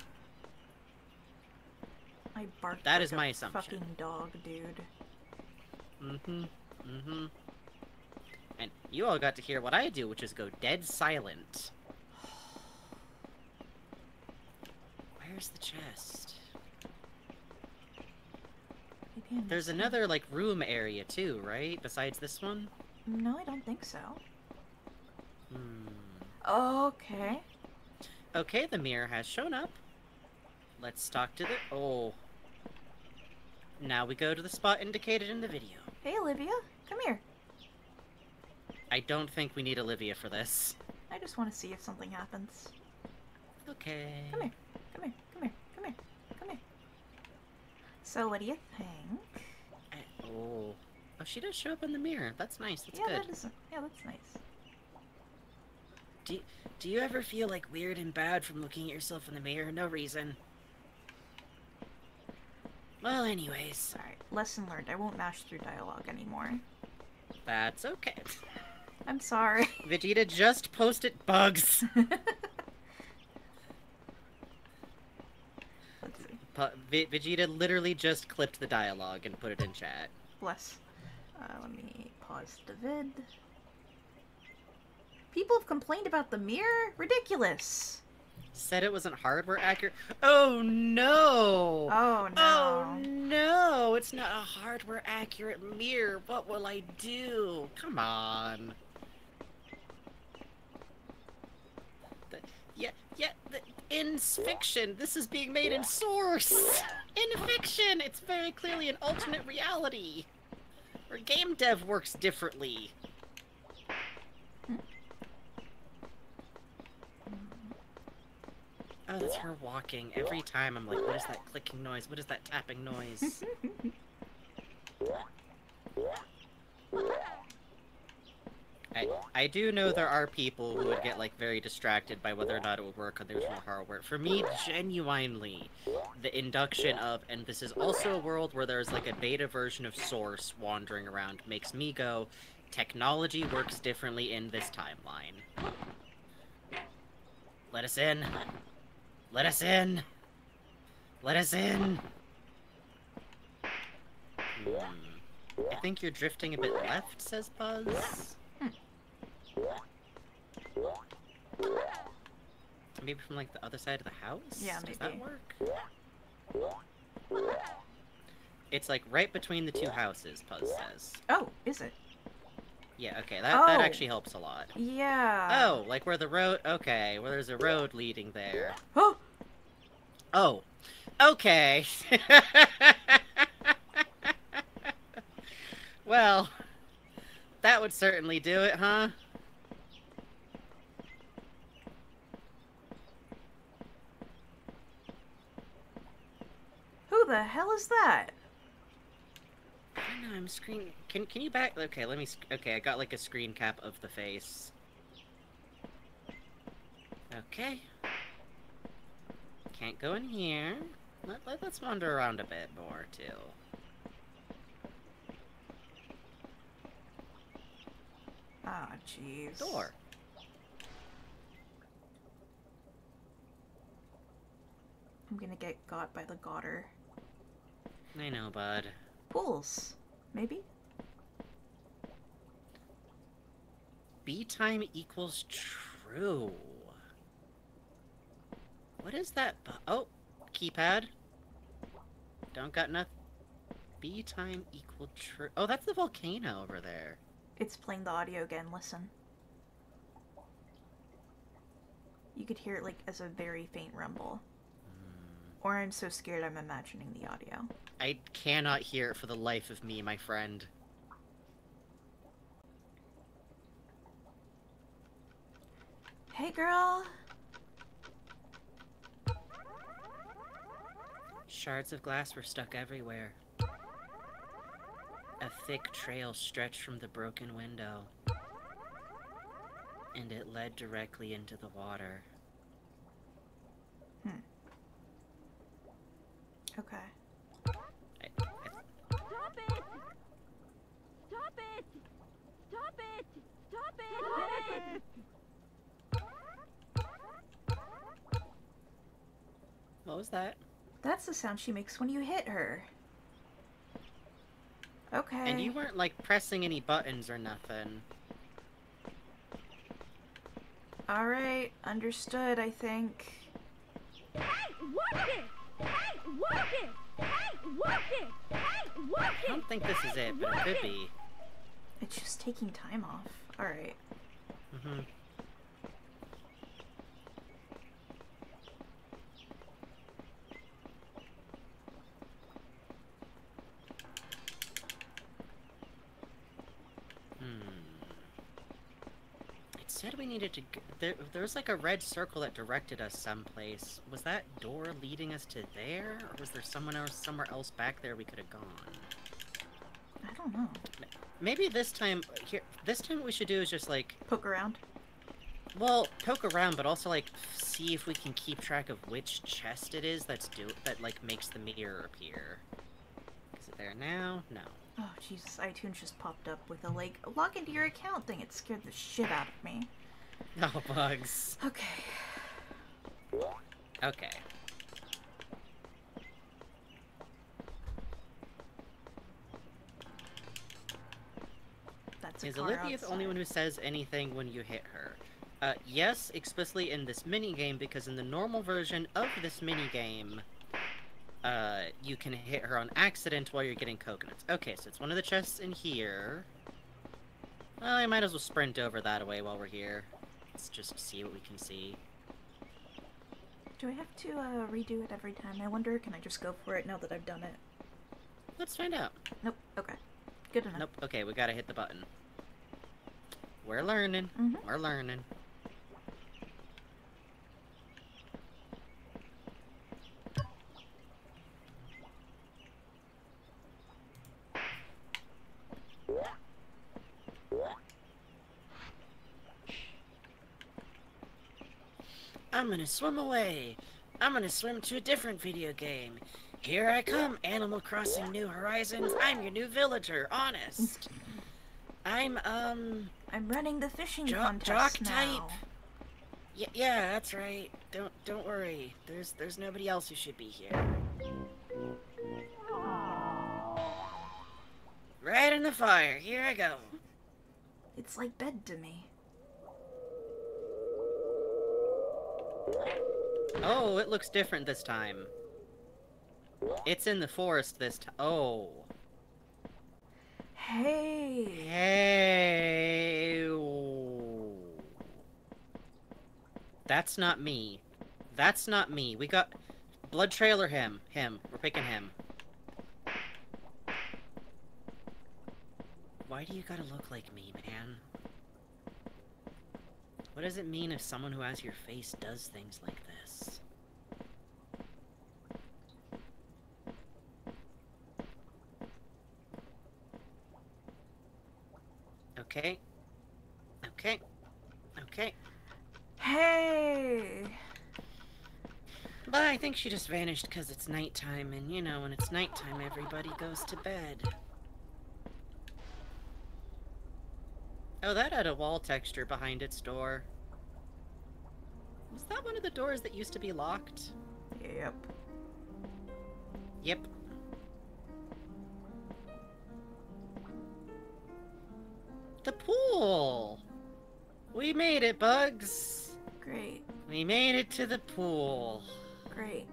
I barked That like is a my assumption. Fucking dog, dude. Mm-hmm. Mm-hmm. And you all got to hear what I do, which is go dead silent. Where's the chest? There's another, like, room area, too, right? Besides this one? one. No, I don't think so. Hmm. Okay. Okay, the mirror has shown up. Let's talk to the... Oh. Now we go to the spot indicated in the video. Hey, Olivia, come here. I don't think we need Olivia for this. I just want to see if something happens. Okay. Come here. Come here. Come here. Come here. Come here. So, what do you think? I- Oh. Oh, she does show up in the mirror. That's nice. That's yeah, good. that is. Yeah, that's nice. Do, do you ever feel like weird and bad from looking at yourself in the mirror? No reason. Well, anyways, Alright, lesson learned. I won't mash through dialogue anymore. that's okay. I'm sorry. Vegeta just posted bugs. Let's see. Pu- Vegeta literally just clipped the dialogue and put it in chat. Bless. Uh, let me pause the vid. People have complained about the mirror? Ridiculous. Said it wasn't hardware accurate. Oh no! Oh no. Oh no! It's not a hardware accurate mirror. What will I do? Come on. The, yeah, yeah. The, in fiction, this is being made in source. In fiction, it's very clearly an alternate reality, where game dev works differently. Oh, that's her walking. Every time I'm like, what is that clicking noise? What is that tapping noise? I, I do know there are people who would get like very distracted by whether or not it would work on the original hardware. For me, genuinely, the induction of, and this is also a world where there's like a beta version of Source wandering around, makes me go, technology works differently in this timeline. Let us in. Let us in. Let us in. Hmm. I think you're drifting a bit left, says Puzz. Maybe from like the other side of the house? Yeah, Does that maybe. work? It's like right between the two houses, Puzz says. Oh, is it? Yeah, okay, that, that Oh. actually helps a lot. Yeah. Oh, like where the road. Okay, well, there's a road leading there. Oh. Oh. Okay. well, that would certainly do it, huh? Who the hell is that? I know, I'm screen. Can can you back? Okay, let me. Okay, I got like a screen cap of the face. Okay. Can't go in here. Let, let, let's wander around a bit more, too. Ah, jeez. Door. I'm gonna get got by the Gotter. I know, bud. Pools. Maybe? B time equals true. What is that? Oh, keypad. Don't got nothing. B time equal true. Oh, that's the volcano over there. It's playing the audio again, listen. You could hear it like as a very faint rumble. Hmm. Or I'm so scared I'm imagining the audio. I cannot hear it for the life of me, my friend. Hey girl! Shards of glass were stuck everywhere. A thick trail stretched from the broken window. And it led directly into the water. Hmm. Okay. I, I, Stop it! Stop it! Stop it! Stop it! What was that? That's the sound she makes when you hit her. Okay. And you weren't like pressing any buttons or nothing. Alright, understood, I think. Hey, watch it! Hey, watch it! Hey, watch it! Hey, watch I don't think this is it, but it could be. It's just taking time off. Alright. Hmm Hmm. It said we needed to. There, there was like a red circle that directed us someplace. Was that door leading us to there, or was there someone else somewhere else back there we could have gone? I don't know. Maybe this time here. This time what we should do is just like Poke around. Well, poke around, but also like see if we can keep track of which chest it is that's do that like makes the mirror appear. Is it there now? No. Oh, Jesus, iTunes just popped up with a, like, log into your account thing. It scared the shit out of me. Oh bugs. Okay. Okay. Is car Olivia the only one who says anything when you hit her? Uh, yes, explicitly in this minigame, because in the normal version of this minigame, uh, you can hit her on accident while you're getting coconuts. Okay, so it's one of the chests in here. Well, I might as well sprint over that way while we're here. Let's just see what we can see. Do I have to uh, redo it every time? I wonder, can I just go for it now that I've done it? Let's find out. Nope. Okay. Good enough. Nope. Okay, we gotta hit the button. We're learning. Mhm. We're learning. I'm gonna swim away. I'm gonna swim to a different video game. Here I come, Animal Crossing New Horizons. I'm your new villager, honest. I'm, um, I'm running the fishing Jo- contest jock now. type. y- yeah, that's right. Don't, don't worry. There's, there's nobody else who should be here. Right in the fire. Here I go. It's like bed to me. Oh, it looks different this time. It's in the forest this time. Oh. Hey. Hey. That's not me. That's not me. We got blood trailer him. Him. We're picking him. Why do you gotta look like me, man? What does it mean if someone who has your face does things like this? Okay. Okay. Okay. Hey! But I think she just vanished because it's nighttime, and you know, when it's nighttime, everybody goes to bed. Oh, that had a wall texture behind its door. Was that one of the doors that used to be locked? Yep. Yep. The pool! We made it, Bugs! Great. We made it to the pool. Great.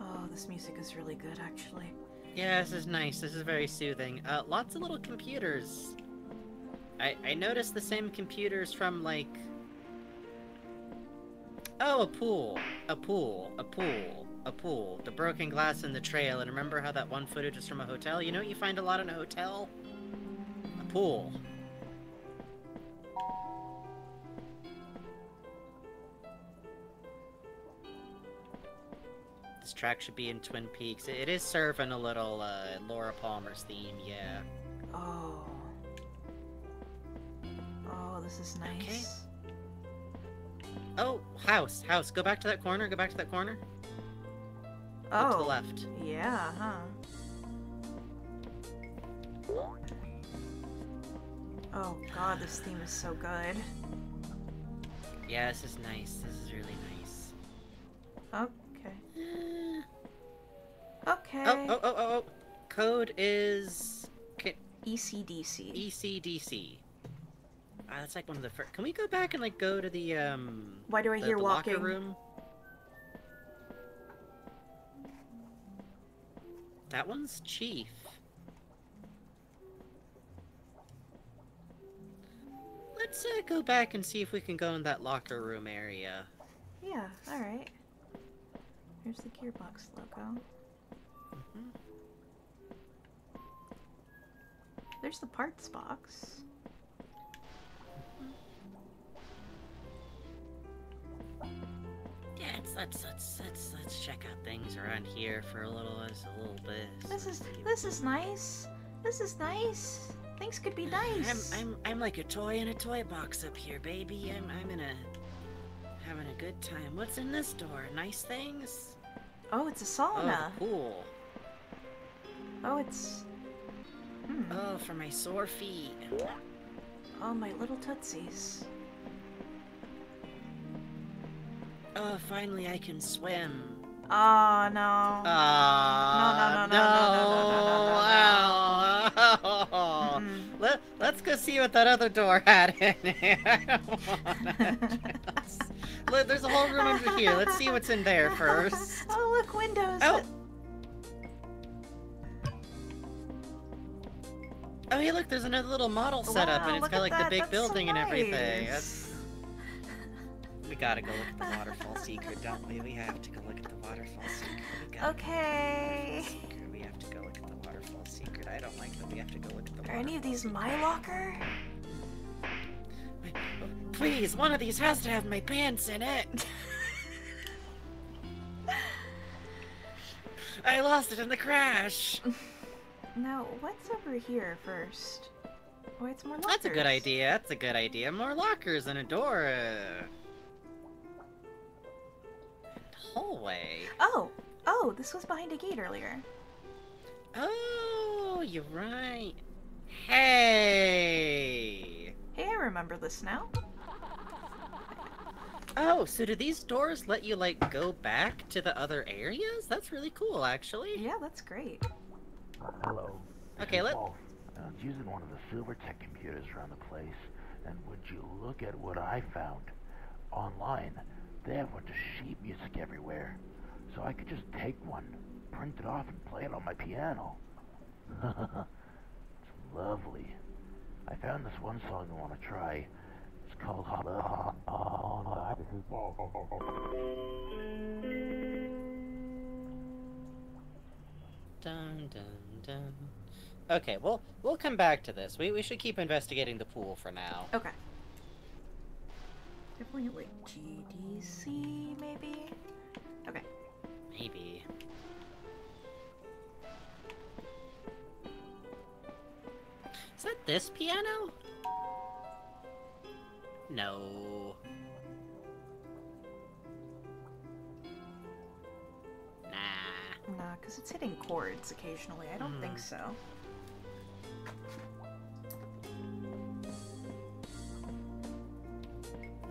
Oh, this music is really good, actually. Yeah, this is nice. This is very soothing. Uh, lots of little computers. I I noticed the same computers from like. Oh, a pool, a pool, a pool, a pool. The broken glass in the trail, and remember how that one footage is from a hotel? You know what you find a lot in a hotel? A pool. This track should be in Twin Peaks. It is serving a little uh, Laura Palmer's theme, yeah. Oh. Oh, this is nice. Oh, house, house. Go back to that corner. Go back to that corner. Oh. To the oh, left. Yeah, huh. Oh god, this theme is so good. Yeah, this is nice. This is really nice. Okay. Okay. Oh, oh, oh, oh, oh. Code is E ECDC. ECDC. Ah, that's like one of the first. Can we go back and like go to the um? Why do I the, hear the walking? Locker room. That one's Chief. Let's uh, go back and see if we can go in that locker room area. Yeah, alright. Here's the Gearbox logo. Mhm. There's the parts box. Yeah, let's, let's let's let's let's check out things around here for a little a little bit. This is this is nice. This is nice. Things could be nice. I'm I'm I'm like a toy in a toy box up here, baby. I'm I'm in a having a good time. What's in this door? Nice things? Oh, it's a Oh, sauna. the pool. Oh, it's. Hmm. Oh, for my sore feet. Oh, my little tootsies. Oh, finally I can swim. Oh no. Ah, no, no, no, no, no, no, no, no, no. Ow. Mm-mm. Let, let's go see what that other door had in it. I don't wanna just- Look, there's a whole room under here. Let's see what's in there first. oh, look, windows. Oh. Oh, hey, look, there's another little model set up, Wow, and it's got like that. the big That's so building and everything. That's... We gotta go look at the waterfall secret, don't we? We have to go look at the waterfall secret. We Okay. go look at the secret. We have to go look at the waterfall secret. I don't like that we have to go look at the Are any of these my locker? Please, one of these has to have my pants in it. I lost it in the crash. Now, what's over here first? Oh, it's more lockers. That's a good idea. That's a good idea. More lockers and a door. Uh... And hallway. Oh, oh, this was behind a gate earlier. Oh, you're right. Hey. Hey, I remember this now. Oh, so do these doors let you like go back to the other areas? That's really cool, actually. Yeah, that's great. Hello. Okay, This is let- Paul. I was using one of the silver tech computers around the place, and would you look at what I found? Online, they have a bunch of sheet music everywhere, so I could just take one, print it off, and play it on my piano. it's lovely. I found this one song I want to try. It's called Dun dun dun. Okay, well, we'll come back to this. We, we should keep investigating the pool for now. Okay definitely like GDC, maybe? Okay. Maybe. Is that this piano? No. Nah. Nah, because it's hitting chords occasionally. I don't mm. think hmm. so.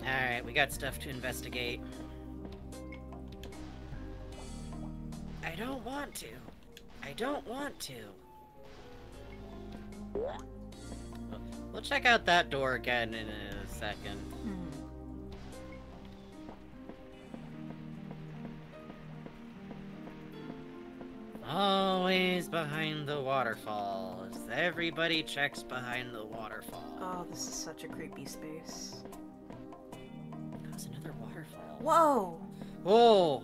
Alright, we got stuff to investigate. I don't want to. I don't want to. We'll check out that door again in a second. Always behind the waterfall. Everybody checks behind the waterfall. Oh, this is such a creepy space. That was another waterfall. Whoa! Oh!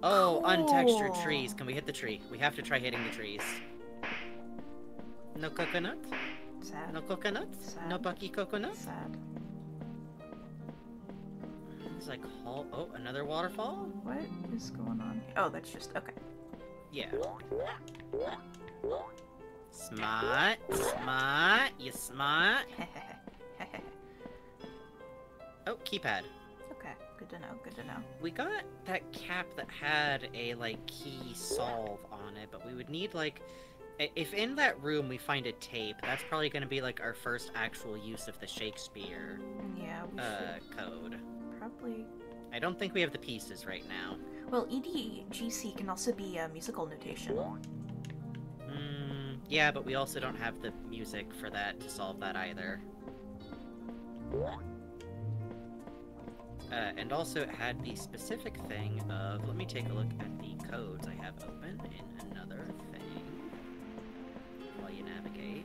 Oh, untextured trees. Can we hit the tree? We have to try hitting the trees. No coconut? Sad. No coconut? No Sad. Bucky coconut? Sad. It's like, oh, oh, another waterfall? What is going on? here? Oh, that's just okay. Yeah. Smart, smart, you smart. Oh, keypad. Good to know. Good to know. We got that cap that had a like key solve on it, but we would need like if in that room we find a tape, that's probably going to be like our first actual use of the Shakespeare Yeah, uh, code. probably. I don't think we have the pieces right now. Well, EDGC can also be a musical notation. Mm, yeah, but we also don't have the music for that to solve that either. Uh, and also it had the specific thing of, let me take a look at the codes I have open in another thing while you navigate.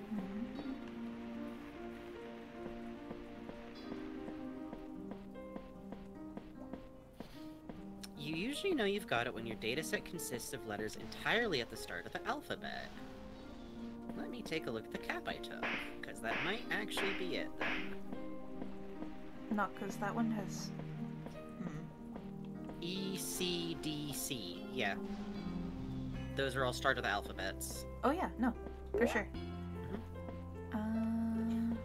You usually know you've got it when your dataset consists of letters entirely at the start of the alphabet. Let me take a look at the cap I took, because that might actually be it then. Not because that one has. E, C, D, C. Yeah. Those are all start of the alphabets. Oh yeah, no, for sure. Mm-hmm. Uh,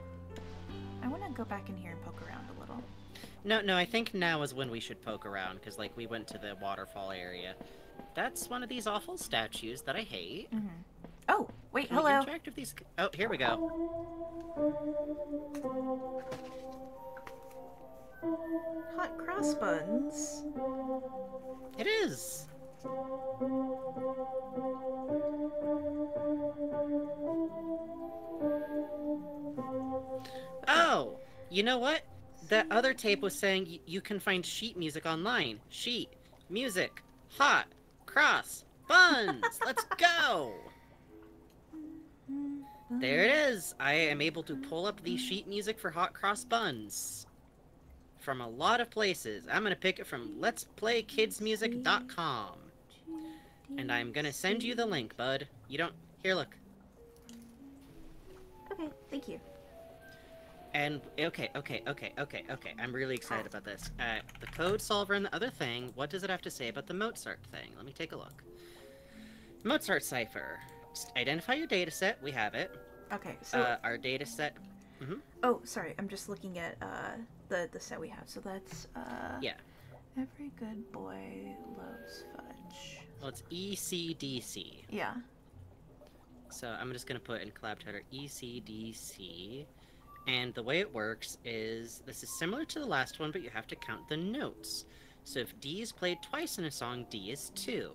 I want to go back in here and poke around a little. No, no, I think now is when we should poke around, because, like, we went to the waterfall area. That's one of these awful statues that I hate. hmm Oh, wait, Can hello. interact with these? Oh, here we go. Hot cross buns. It is. Oh, you know what? That other tape was saying y- you can find sheet music online. Sheet, music, hot, cross, buns. Let's go. There it is. I am able to pull up the sheet music for hot cross buns from a lot of places. I'm gonna pick it from Let's Play Let'sPlayKidsMusic.com, and I'm gonna send you the link, bud. You don't here. Look. Okay, thank you. And okay, okay, okay, okay, okay. I'm really excited about this. Uh, the code solver and the other thing. What does it have to say about the Mozart thing? Let me take a look. Mozart cipher. Just identify your data set. We have it. Okay, so Uh, our data set. oh, sorry, I'm just looking at uh the the set we have. So that's uh Yeah. every good boy loves fudge. Well, it's E ECDC. Yeah. So I'm just gonna put in collab title ECDC. And the way it works is this is similar to the last one, but you have to count the notes. So if D is played twice in a song, D is two.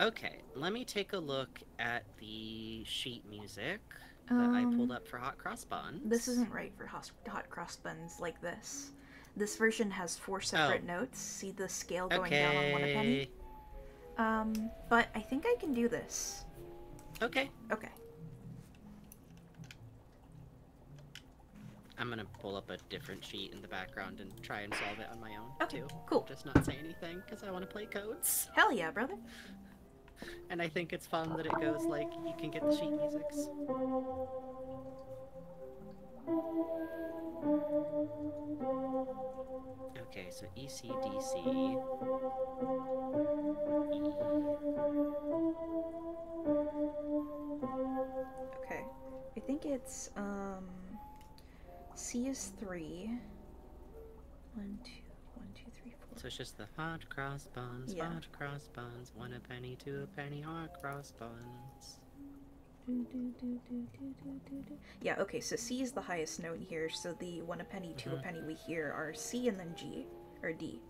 Okay, let me take a look at the sheet music that I pulled Um, up for Hot Cross Buns. This isn't right for hot, hot cross buns like this. This version has four separate Oh. notes. See the scale going down on one a penny? Um, but I think I can do this. Okay. Okay. I'm gonna pull up a different sheet in the background and try and solve it on my own Okay, too. cool. Just not say anything because I want to play codes. Hell yeah, brother. And I think it's fun that it goes like you can get the sheet musics. Okay, so E ECDC. Okay. I think it's um C is three. One, two, one, two, three, four. So it's just the hot cross buns, Yeah. hot cross buns, one a penny, two a penny, hot cross buns. Do, do, do, do, do, do, do, do. Yeah, okay, so C is the highest note here, so the one a penny, 2 a Mhm. penny we hear are C and then G, or D.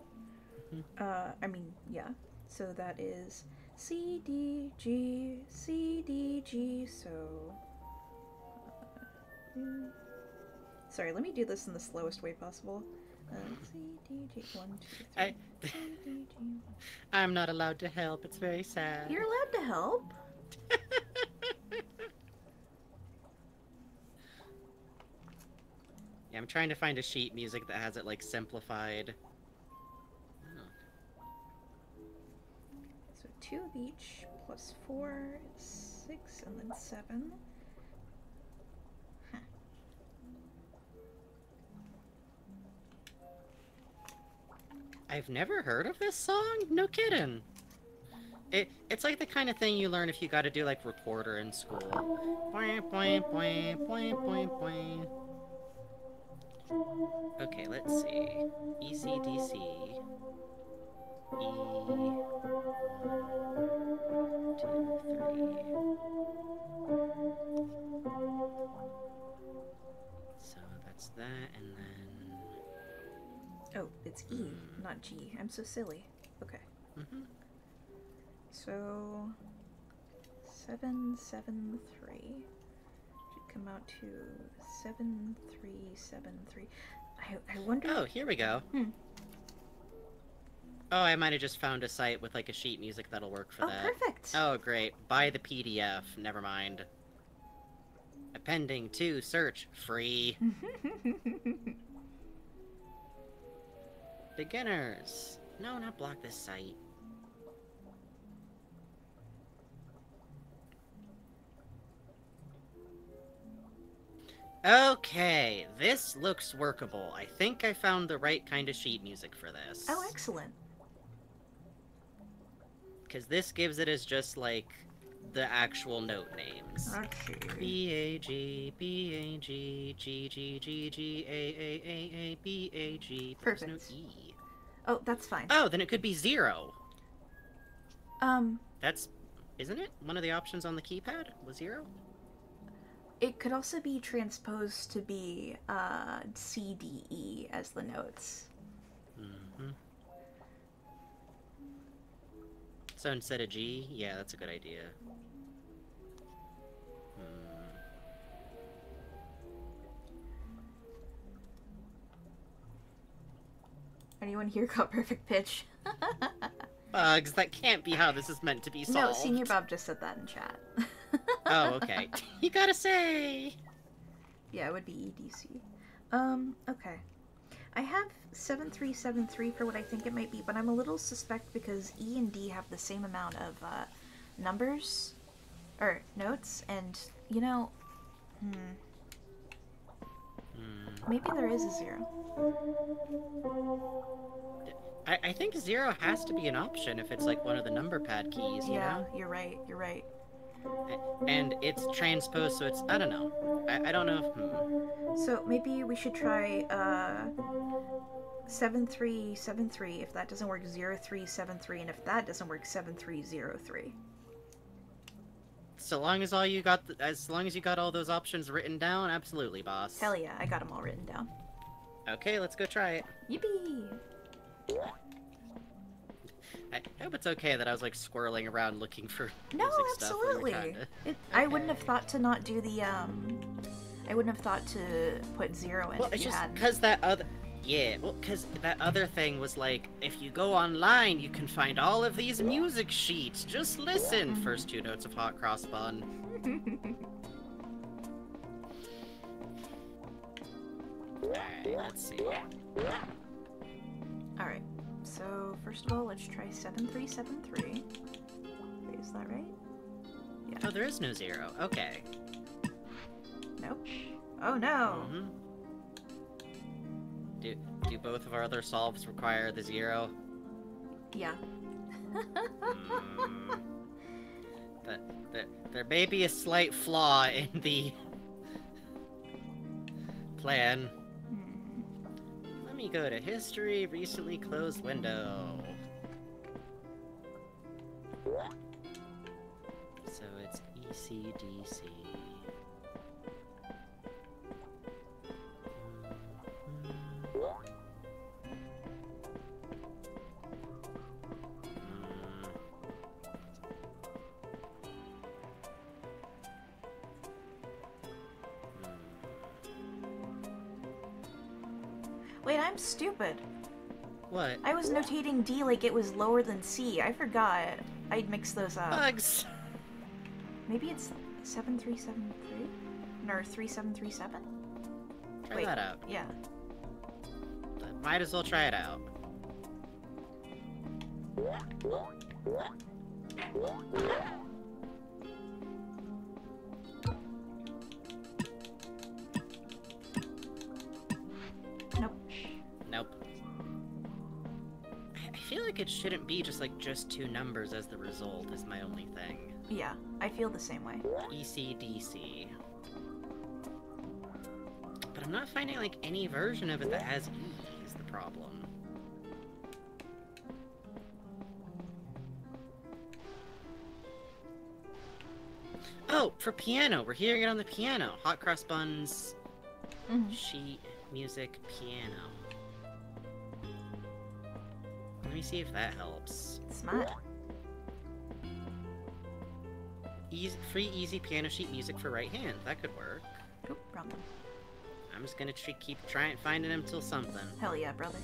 Mhm. Uh, I mean, yeah. So that is C, D, G, C, D, G, so. uh, mm. Sorry, let me do this in the slowest way possible. C, D, G, one, two, three. I- C, D, G, one. I'm not allowed to help. It's very sad. You're allowed to help. Yeah, I'm trying to find a sheet music that has it like simplified. So two of each plus four six, and then seven. I've never heard of this song. No kidding. It it's like the kind of thing you learn if you got to do like recorder in school. Okay, let's see. E ECDC. E. One, two, three. So that's that, and then. Oh, it's E, not G. I'm so silly. Okay. mhm. So seven seven three should come out to seven three seven three. I I wonder. Oh, here we go. Hmm. Oh, I might have just found a site with like a sheet music that'll work for Oh, that. perfect. Oh, great. Buy the PDF. Never mind. Appending to search. Free. Beginners. No, not block this site. Okay, this looks workable. I think I found the right kind of sheet music for this. oh, excellent. Because this gives it as just like the actual note names. Okay. B A G B A G G G G G A A A A B A G. There's no E. Oh, that's fine. Oh, then it could be zero. Um, That's, isn't it? One of the options on the keypad was zero. it could also be transposed to be uh C D E as the notes. So instead of G, yeah, that's a good idea. Hmm. Anyone here got perfect pitch? Bugs, that can't be how this is meant to be solved. no, Senior Bob just said that in chat. Oh, okay. you gotta say. Yeah, it would be EDC. Um, okay. I have 7373 for what I think it might be, but I'm a little suspect because E and D have the same amount of uh, numbers or notes, and you know, hmm, Hmm. maybe there is a zero. I, I think zero has to be an option if it's like one of the number pad keys, you yeah, know? you're right. You're right. And it's transposed, so it's I don't know. I, I don't know. If, hmm. So maybe we should try uh, 7373. If that doesn't work, 0373, and if that doesn't work, 7303. So long as all you got, th- as long as you got all those options written down, absolutely, boss. Hell yeah, I got them all written down. Okay, let's go try it. Yippee! I hope it's okay that I was like squirreling around looking for No, absolutely. you're trying to- It, I wouldn't have thought to not do the um. I wouldn't have thought to put zero in Well, it's just because that other. Yeah, well, because that other thing was like, if you go online, you can find all of these music sheets. Just listen. First two notes of Hot Cross Bun. Alright, let's see. All right. So first of all, let's try seven three seven three. Wait, is that right? Yeah. Oh, there is no zero. Okay. Nope. Oh no. hmm Do, do both of our other solves require the zero? Yeah. Mm. The, the, there may be a slight flaw in the plan. Me go to history, recently closed window. So it's ECDC. I'm stupid. What? I was notating D like it was lower than C. I forgot. I'd mix those up. Bugs! Maybe it's 7373? Or 3737? Try Wait. that out. Yeah. Might as well try it out. Feel like it shouldn't be just like just two numbers as the result is my only thing. Yeah, I feel the same way. ECDC. But I'm not finding like any version of it that has E is the problem. Oh, for piano. We're hearing it on the piano. Hot cross buns, Mhm. sheet, music, piano. Let me see if that helps. Smart. Easy, free easy piano sheet music for right hand. That could work. Oop, wrong one. I'm just gonna keep trying finding him till something. Hell yeah, brother.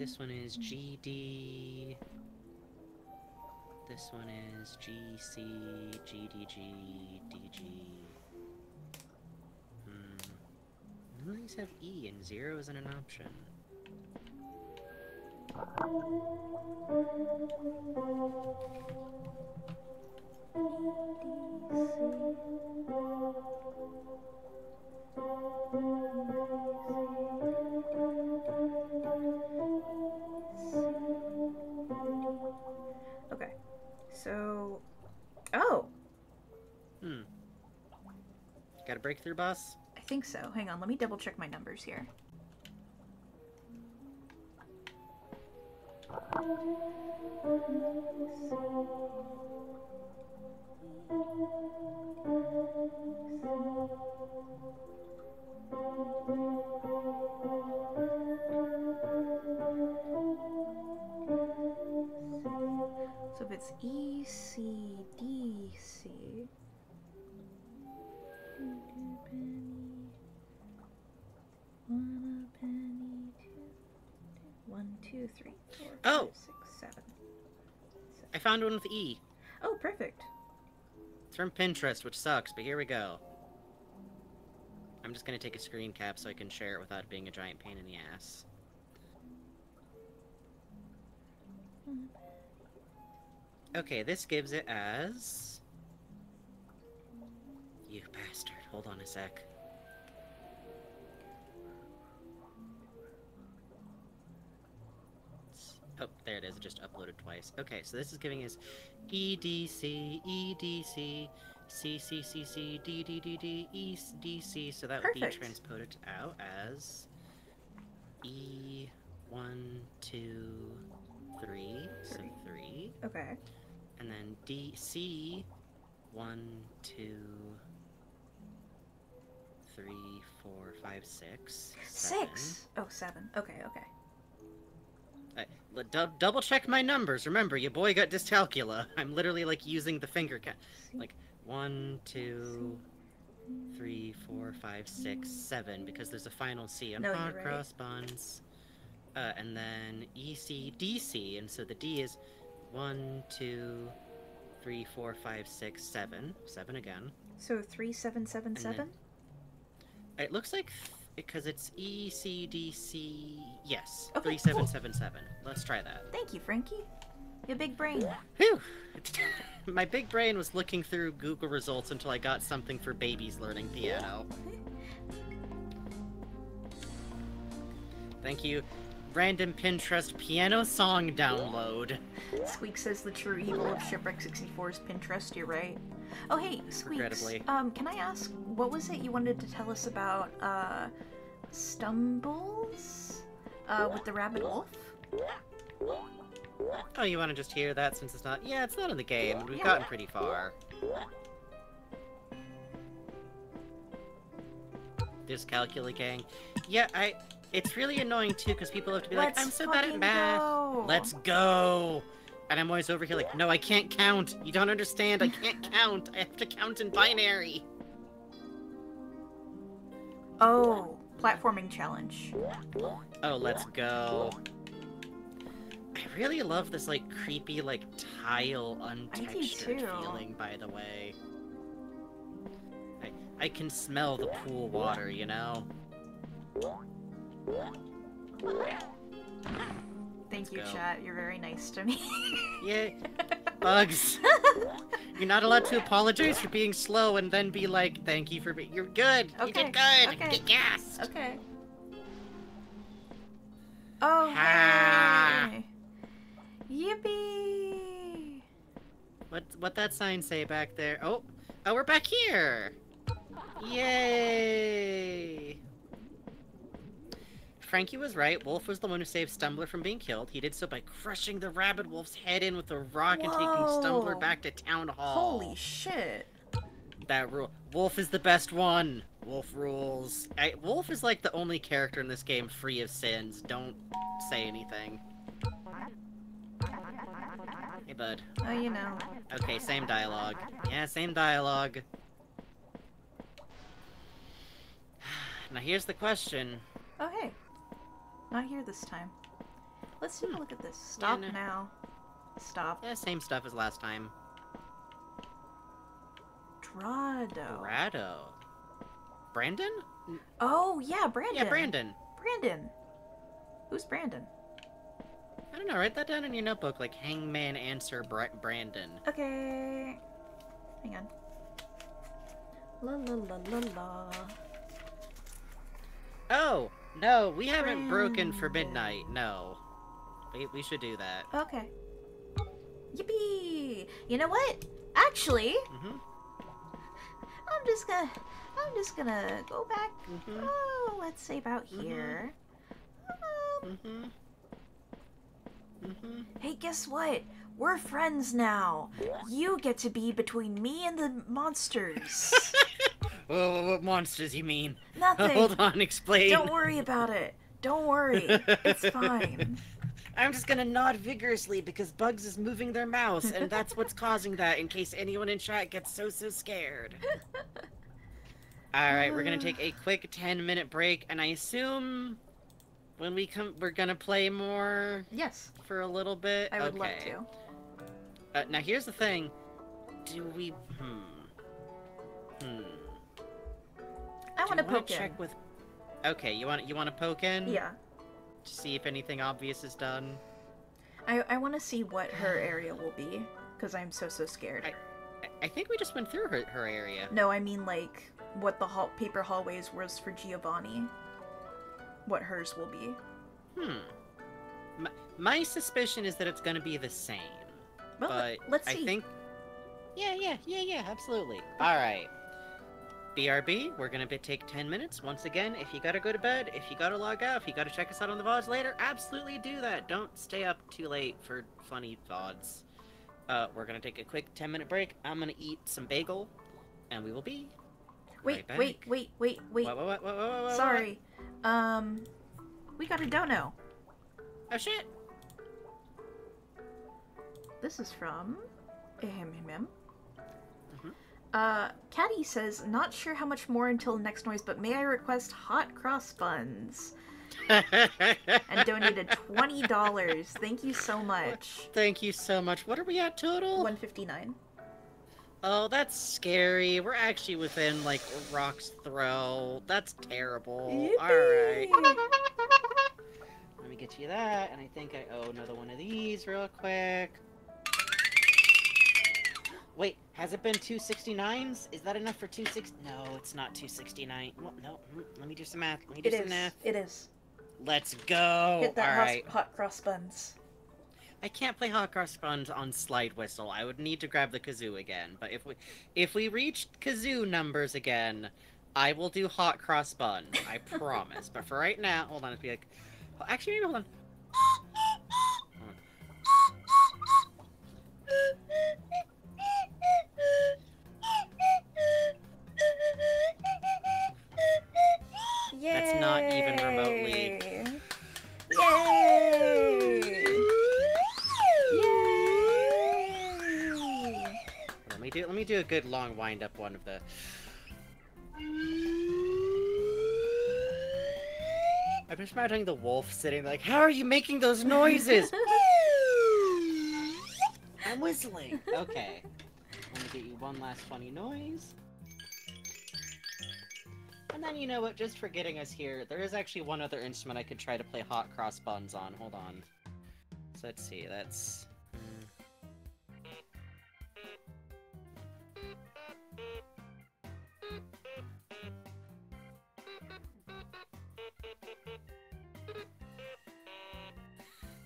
This one is GD. This one is GC, GDG, DG. Hmm. None of these have E, and zero isn't an option. Okay. Got a breakthrough, boss? I think so. Hang on, let me double check my numbers here. So if it's E two, three, four, Oh! five, six, seven. I found one with E. Oh, perfect. It's from Pinterest, which sucks, but here we go. I'm just gonna take a screen cap so I can share it without it being a giant pain in the ass. Okay, this gives it as... You bastard. Hold on a sec. Oh, there it is. It just uploaded twice. Okay, so this is giving us E EDC, EDC, CCCC, DDDD, EDC. So that would be Perfect. transposed out as E one, two, three. So Three. three. Okay. And then DC one, two, three, four, five, six. seven. Six. Oh, seven. Okay, okay. Double check my numbers. Remember, your boy got dyscalculia. I'm literally like using the finger count. Like one, two, three, four, five, six, seven, because there's a final C on No, you're right. cross buns. Uh, and then E, C, D, C, and so the D is one, two, three, four, five, six, seven. Seven again. So three, seven, seven, then- seven. It looks like because it's E, C, D, C. Yes, Okay, three, seven, seven, seven. Let's try that. Thank you, Frankie. You big brain. Whew! My big brain was looking through Google results until I got something for babies learning piano. Thank you, random Pinterest piano song download. Squeak says the true evil of Shipwreck 64 is Pinterest. You're right. Oh hey, Squeaks. Um, can I ask what was it you wanted to tell us about? Uh, stumbles. Uh, with the rabbit wolf. Oh, you want to just hear that since it's not? Yeah, it's not in the game. We've Yeah. gotten pretty far. Dyscalculia gang. Yeah, I. It's really annoying too because people have to be like, Let's "I'm so bad at math. go." Let's go." And I'm always over here like, "No, I can't count. You don't understand. I can't count. I have to count in binary." Oh, platforming challenge. Oh, let's go. I really love this like creepy like tile untextured feeling by the way. I I can smell the pool water, you know? Thank you, go. chat. You're very nice to me. Yeah. Bugs. You're not allowed to apologize for being slow and then be like, thank you for being you're good. You Okay, did good. okay. Get gassed. okay. Oh, Ha. hey. Yippee! What what that sign say back there? Oh, oh, we're back here. Yay! Frankie was right. Wolf was the one who saved Stumbler from being killed. He did so by crushing the rabbit wolf's head in with a rock and taking Stumbler back to town hall. Holy shit. That rule. Wolf is the best one. Wolf rules. I, Wolf is like the only character in this game free of sins. Don't say anything. Hey, bud. Oh, you know. Okay, same dialogue. Yeah, same dialogue. Now here's the question. Oh, hey. Not here this time. Let's take a hmm. look at this. Stop no. now. Stop. Yeah, same stuff as last time. Drado. Drado. Brandon? Oh, yeah, Brandon. Yeah, Brandon. Brandon. Who's Brandon? I don't know, write that down in your notebook, like Hangman answer Bra- Brandon. Okay. Hang on. La la la la la. Oh, no, we haven't broken for midnight, no. We, we should do that. Okay. Yippee! You know what? Actually, hmm I'm just gonna, I'm just gonna go back. Mhm. Oh, let's say about Mhm. here. Hmm hmm Hey, guess what? We're friends now. You get to be between me and the monsters. Oh, what monsters you mean? Nothing. Hold on, explain. Don't worry about it. Don't worry. It's fine. I'm just gonna nod vigorously because Bugs is moving their mouse, and that's what's causing that. In case anyone in chat gets so so scared. All right, we're gonna take a quick 10 minute break, and I assume when we come, we're gonna play more Yes, for a little bit. I would love to. Uh, now here's the thing. Do we? Hmm. I want to Do you wanna poke check in. with. Okay, you want you want to poke in? Yeah. To see if anything obvious is done. I, I want to see what her area will be, because I'm so, so scared. I- I think we just went through her her area. No, I mean, like, what the hall- paper hallways was for Giovanni. What hers will be. Hmm. My, my suspicion is that it's going to be the same. Well, but let's I see. think. Yeah, yeah, yeah, yeah, absolutely. All right. BRB, we're gonna be, take 10 minutes. Once again, if you gotta go to bed, if you gotta log out, if you gotta check us out on the VODs later, absolutely do that. Don't stay up too late for funny VODs. Uh, we're gonna take a quick 10 minute break. I'm gonna eat some bagel, and we will be. Wait, right back. wait, wait, wait, wait. What, what, what? Sorry. Um, we got a dono. Oh shit! This is from. Ahem, ahem, ahem. Uh, Caddy says, not sure how much more until next noise, but may I request hot cross buns? And donated twenty dollars. Thank you so much. Thank you so much. What are we at total? One fifty nine. Oh, that's scary. We're actually within like rock's throw. That's terrible. Alright. Let me get you that, and I think I owe another one of these real quick. Wait, has it been 269s? Is that enough for 26? No, it's not 269. Well, no, mm, let me do some math. Let me do It some is. math. It is. Let's go. Hit that All hot, right. hot cross buns. I can't play Hot Cross Buns on Slide Whistle. I would need to grab the kazoo again. But if we if we reach kazoo numbers again, I will do Hot Cross Bun. I promise. But for right now, hold on. It'd be like, well, actually, maybe hold on. That's not even remotely. Yay! Yay! Let me do let me do a good long wind up one of the. I'm just imagining the wolf sitting like, how are you making those noises? I'm whistling. Okay. Let me get you one last funny noise. And then you know what, just for getting us here, there is actually one other instrument I could try to play hot cross buns on. Hold on. So let's see, that's...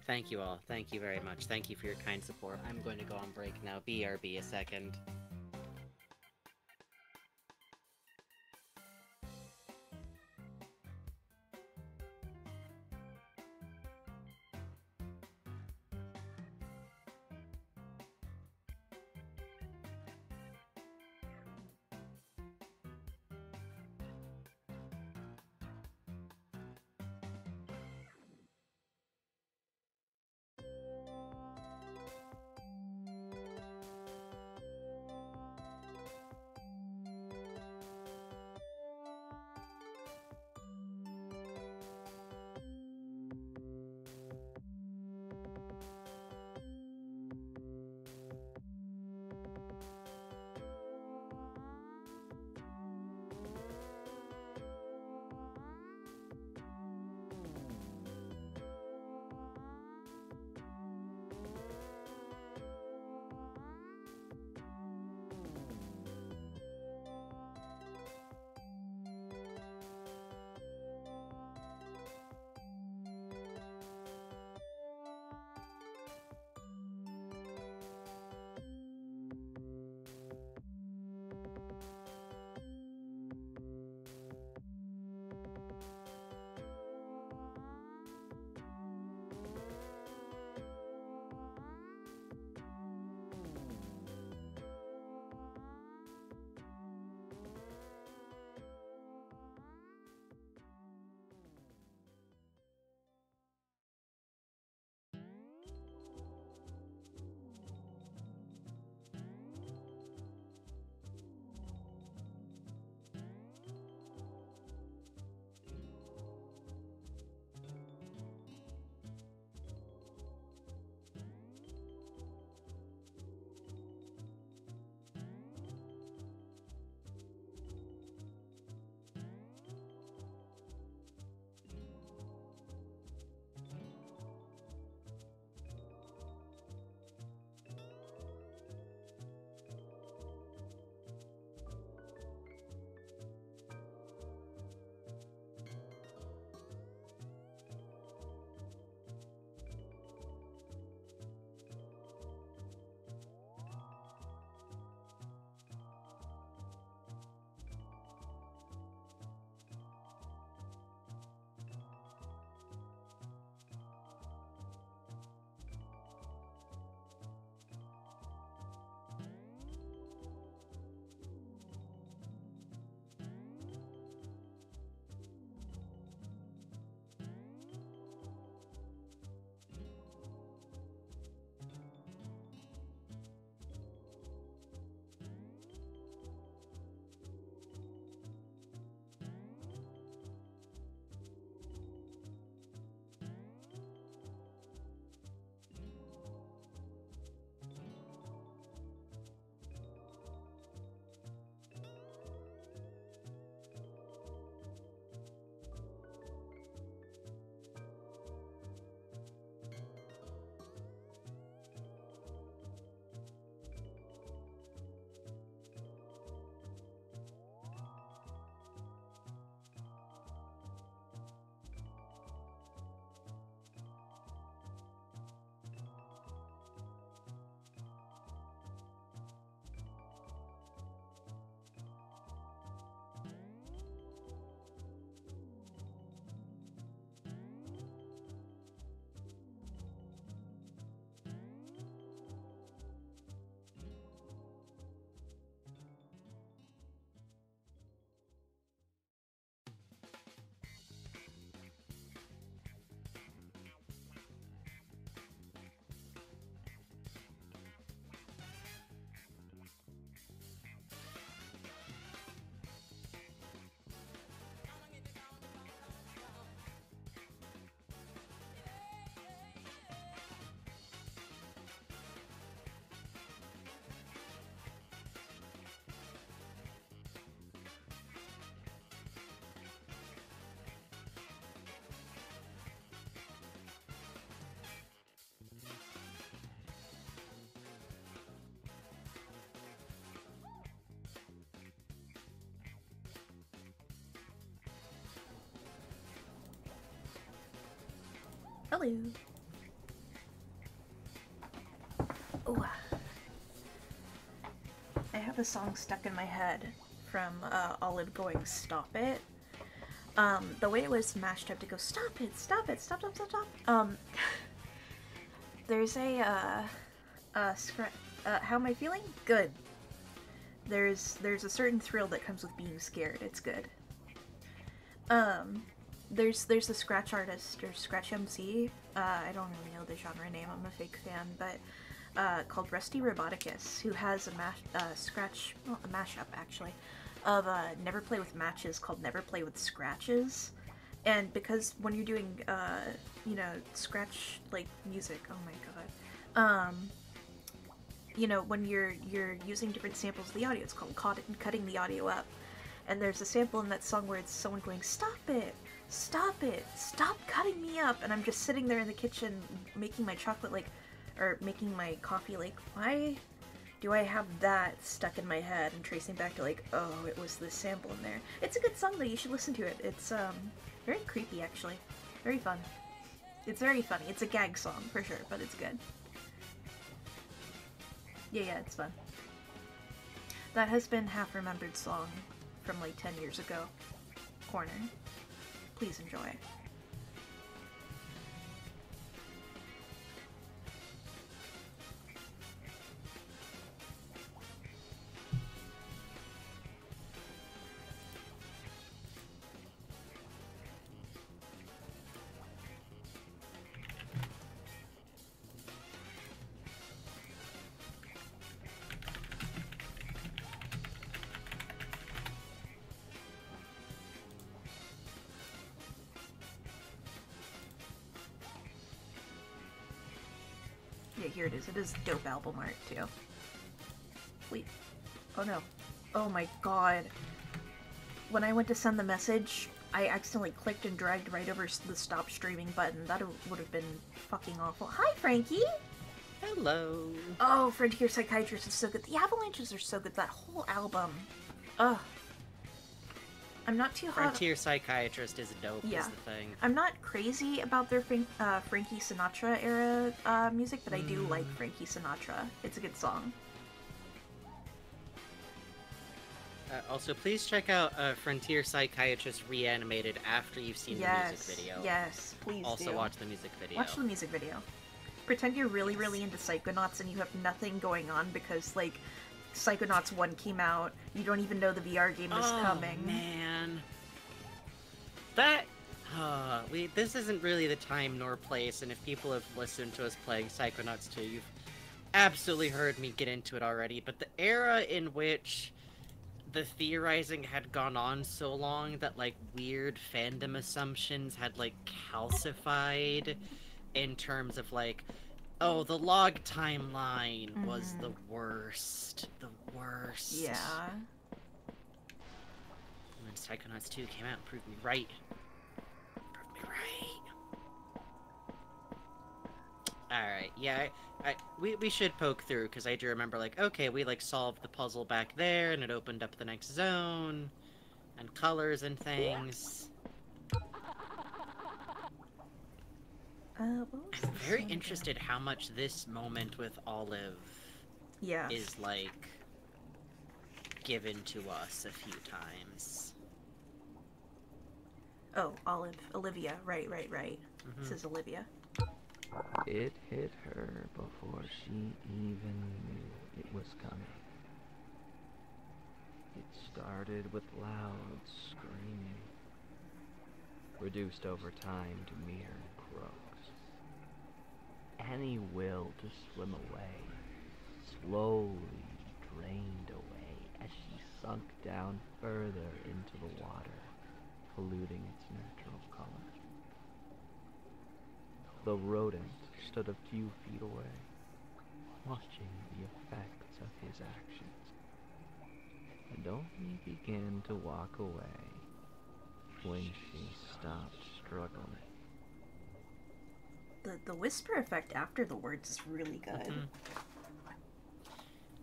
Thank you all. Thank you very much. Thank you for your kind support. I'm going to go on break now. BRB a second. Hello. I have a song stuck in my head from uh, Olive going "Stop It." Um, the way it was mashed up to go "Stop it! Stop it! Stop! Stop! Stop! Stop!" Um, there's a uh, uh, uh, how am I feeling? Good. There's there's a certain thrill that comes with being scared. It's good. Um, there's there's a scratch artist or scratch MC. Uh, I don't really know the genre name. I'm a fake fan, but uh, called Rusty Roboticus, who has a mash, uh, scratch, well, a mashup actually, of uh, Never Play with Matches called Never Play with Scratches. And because when you're doing, uh, you know, scratch like music, oh my god, um, you know, when you're you're using different samples of the audio, it's called cutting the audio up. And there's a sample in that song where it's someone going, "Stop it! Stop it! Stop cutting me up!" And I'm just sitting there in the kitchen making my chocolate like or making my coffee like why do I have that stuck in my head and tracing back to like oh it was this sample in there. It's a good song though, you should listen to it. It's um very creepy actually. Very fun. It's very funny. It's a gag song for sure, but it's good. Yeah, yeah, it's fun. That has been half remembered song from like 10 years ago. Corner. Please enjoy. Yeah, here it is. It is dope album art too. Wait. Oh no. Oh my god. When I went to send the message, I accidentally clicked and dragged right over the stop streaming button. That would have been fucking awful. Hi, Frankie! Hello. Oh, Frontier Psychiatrist is so good. The Avalanches are so good. That whole album. Ugh. I'm not too hot. Frontier Psychiatrist is dope, Yeah. is the thing. I'm not crazy about their Frank, uh, Frankie Sinatra era uh, music, but I do like Frankie Sinatra. It's a good song. Uh, also, please check out uh, Frontier Psychiatrist Reanimated after you've seen the music video. yes, please Also, do. watch the music video. Watch the music video. Pretend you're really, really into Psychonauts and you have nothing going on because, like, Psychonauts 1 came out. You don't even know the VR game is oh, coming. man. That. Uh, we, this isn't really the time nor place, and if people have listened to us playing Psychonauts 2, you've absolutely heard me get into it already, but the era in which the theorizing had gone on so long that, like, weird fandom assumptions had, like, calcified in terms of, like, oh, the log timeline was mm-hmm. the worst. The worst. Yeah. And then Psychonauts 2 came out and proved me right. Proved me right. Alright, yeah, I, I, we, we should poke through, because I do remember, like, okay, we, like, solved the puzzle back there, and it opened up the next zone, and colors and things. Uh, I'm very song interested how much this moment with Olive? Yeah. is, like, given to us a few times. Oh, Olive. Olivia. Right, right, right. This Mhm. is Olivia. It hit her before she even knew it was coming. It started with loud screaming, reduced over time to mere croaks. Any will to swim away slowly drained away as she sunk down further into the water, polluting its natural color. The rodent stood a few feet away, watching the effects of his actions, and only began to walk away when she stopped struggling. The the whisper effect after the words is really good. Mhm.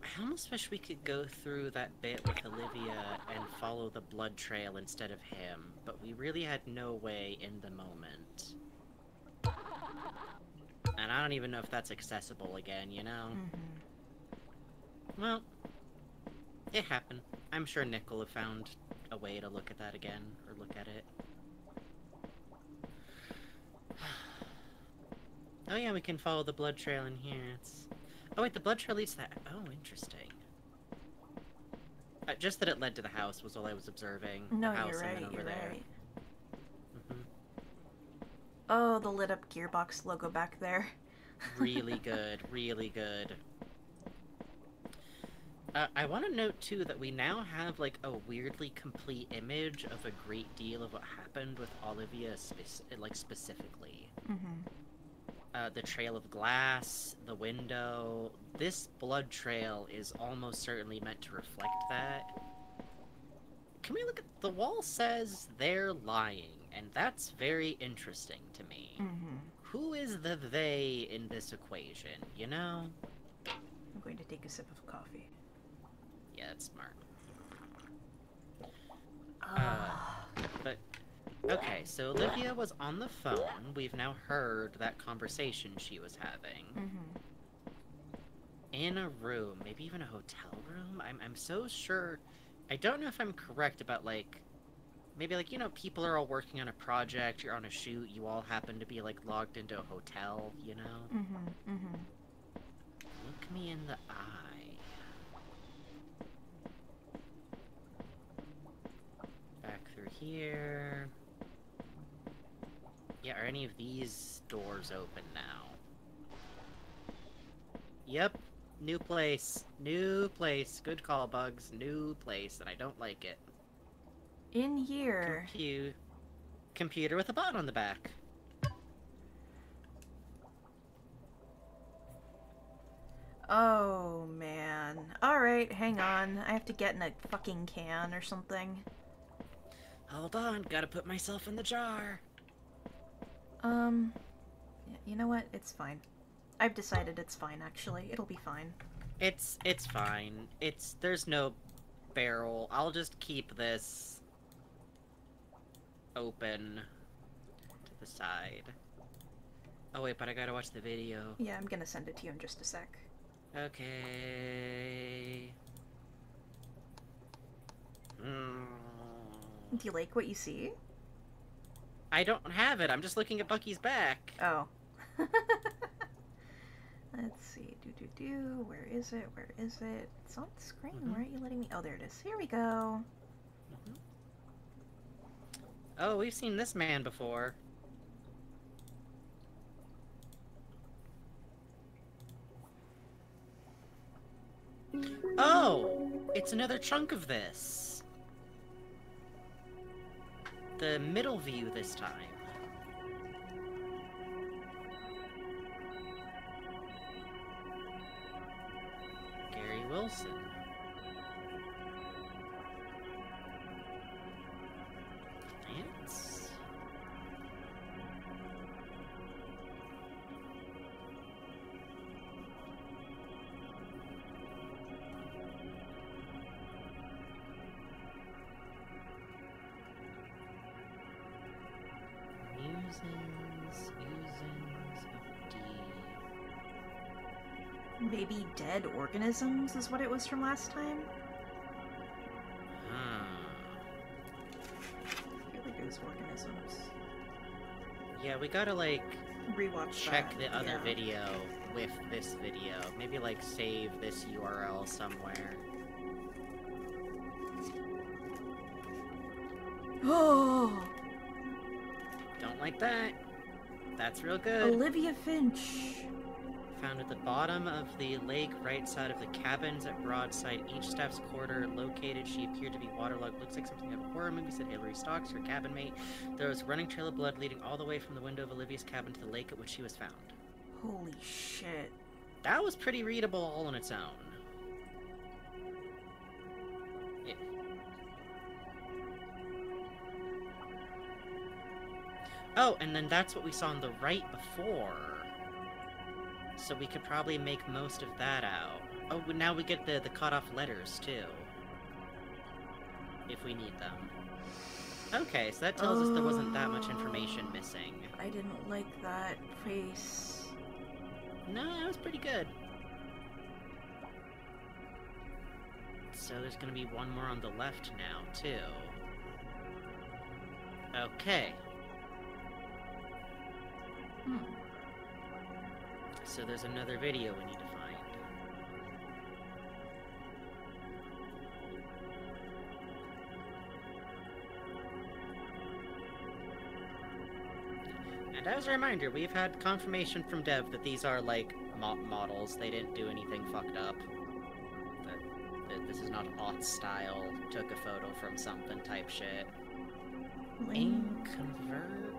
I almost wish we could go through that bit with Olivia and follow the blood trail instead of him, but we really had no way in the moment. And I don't even know if that's accessible again, you know? Mm-hmm. Well, it happened. I'm sure Nick will have found a way to look at that again, or look at it. Oh yeah, we can follow the blood trail in here. It's... Oh wait, the blood trail leads to that. Oh, interesting. Uh, just that it led to the house was all I was observing. No, house you're right. over You're there. right. Mhm. Oh, the lit up gearbox logo back there. really good, really good. Uh, I want to note too that we now have like a weirdly complete image of a great deal of what happened with Olivia, spec- like specifically. Mm-hmm. Uh, the trail of glass, the window. This blood trail is almost certainly meant to reflect that. Can we look at the wall? Says they're lying, and that's very interesting to me. Mm-hmm. Who is the they in this equation? You know? I'm going to take a sip of coffee. Yeah, that's smart. Ah. But okay, so Olivia was on the phone. We've now heard that conversation she was having mm-hmm. in a room, maybe even a hotel room. I'm I'm so sure. I don't know if I'm correct about like maybe like you know people are all working on a project. You're on a shoot. You all happen to be like logged into a hotel. You know. Mm-hmm. Mm-hmm. Look me in the eye. Back through here. Yeah, are any of these doors open now? Yep. New place. New place. Good call, Bugs. New place, and I don't like it. In here. Compu- Computer with a button on the back. Oh man. Alright, hang on. I have to get in a fucking can or something. Hold on, gotta put myself in the jar. Um. You know what? It's fine. I've decided it's fine, actually. It'll be fine. It's it's fine. It's there's no barrel. I'll just keep this open to the side. Oh wait, but I gotta watch the video. Yeah, I'm gonna send it to you in just a sec. Okay. Mm. Do you like what you see? I don't have it. I'm just looking at Bucky's back. Oh. Let's see. Do do do. Where is it? Where is it? It's on the screen. Mhm. Why aren't you letting me? Oh, there it is. Here we go. Oh, we've seen this man before. Oh, it's another chunk of this. The middle view this time. Gary Wilson. Organisms is what it was from last time. Hmm. Feel like it was organisms. Yeah, we gotta like Rewatch check that, the other yeah. video with this video. Maybe like save this URL somewhere. Oh, Don't like that. That's real good. Olivia Finch. Found at the bottom of the lake, right side of the cabins at Broadside. Each staff's quarter located. She appeared to be waterlogged. Looks like something out of a horror movie, said Hillary Stocks, her cabin mate. There was a running trail of blood leading all the way from the window of Olivia's cabin to the lake at which she was found. Holy shit. That was pretty readable all on its own. Oh, and then that's what we saw on the right before. So we could probably make most of that out. Oh, now we get the, the cut off letters, too. If we need them. Okay, so that tells us there wasn't that much information missing. I didn't like that face. No, it was pretty good. So there's gonna be one more on the left now, too. Okay. Hmm. So there's another video we need to find. And as a reminder, we've had confirmation from Dev that these are like mo- models. They didn't do anything fucked up. That, that this is not aught style. Took a photo from something type shit. Ink convert.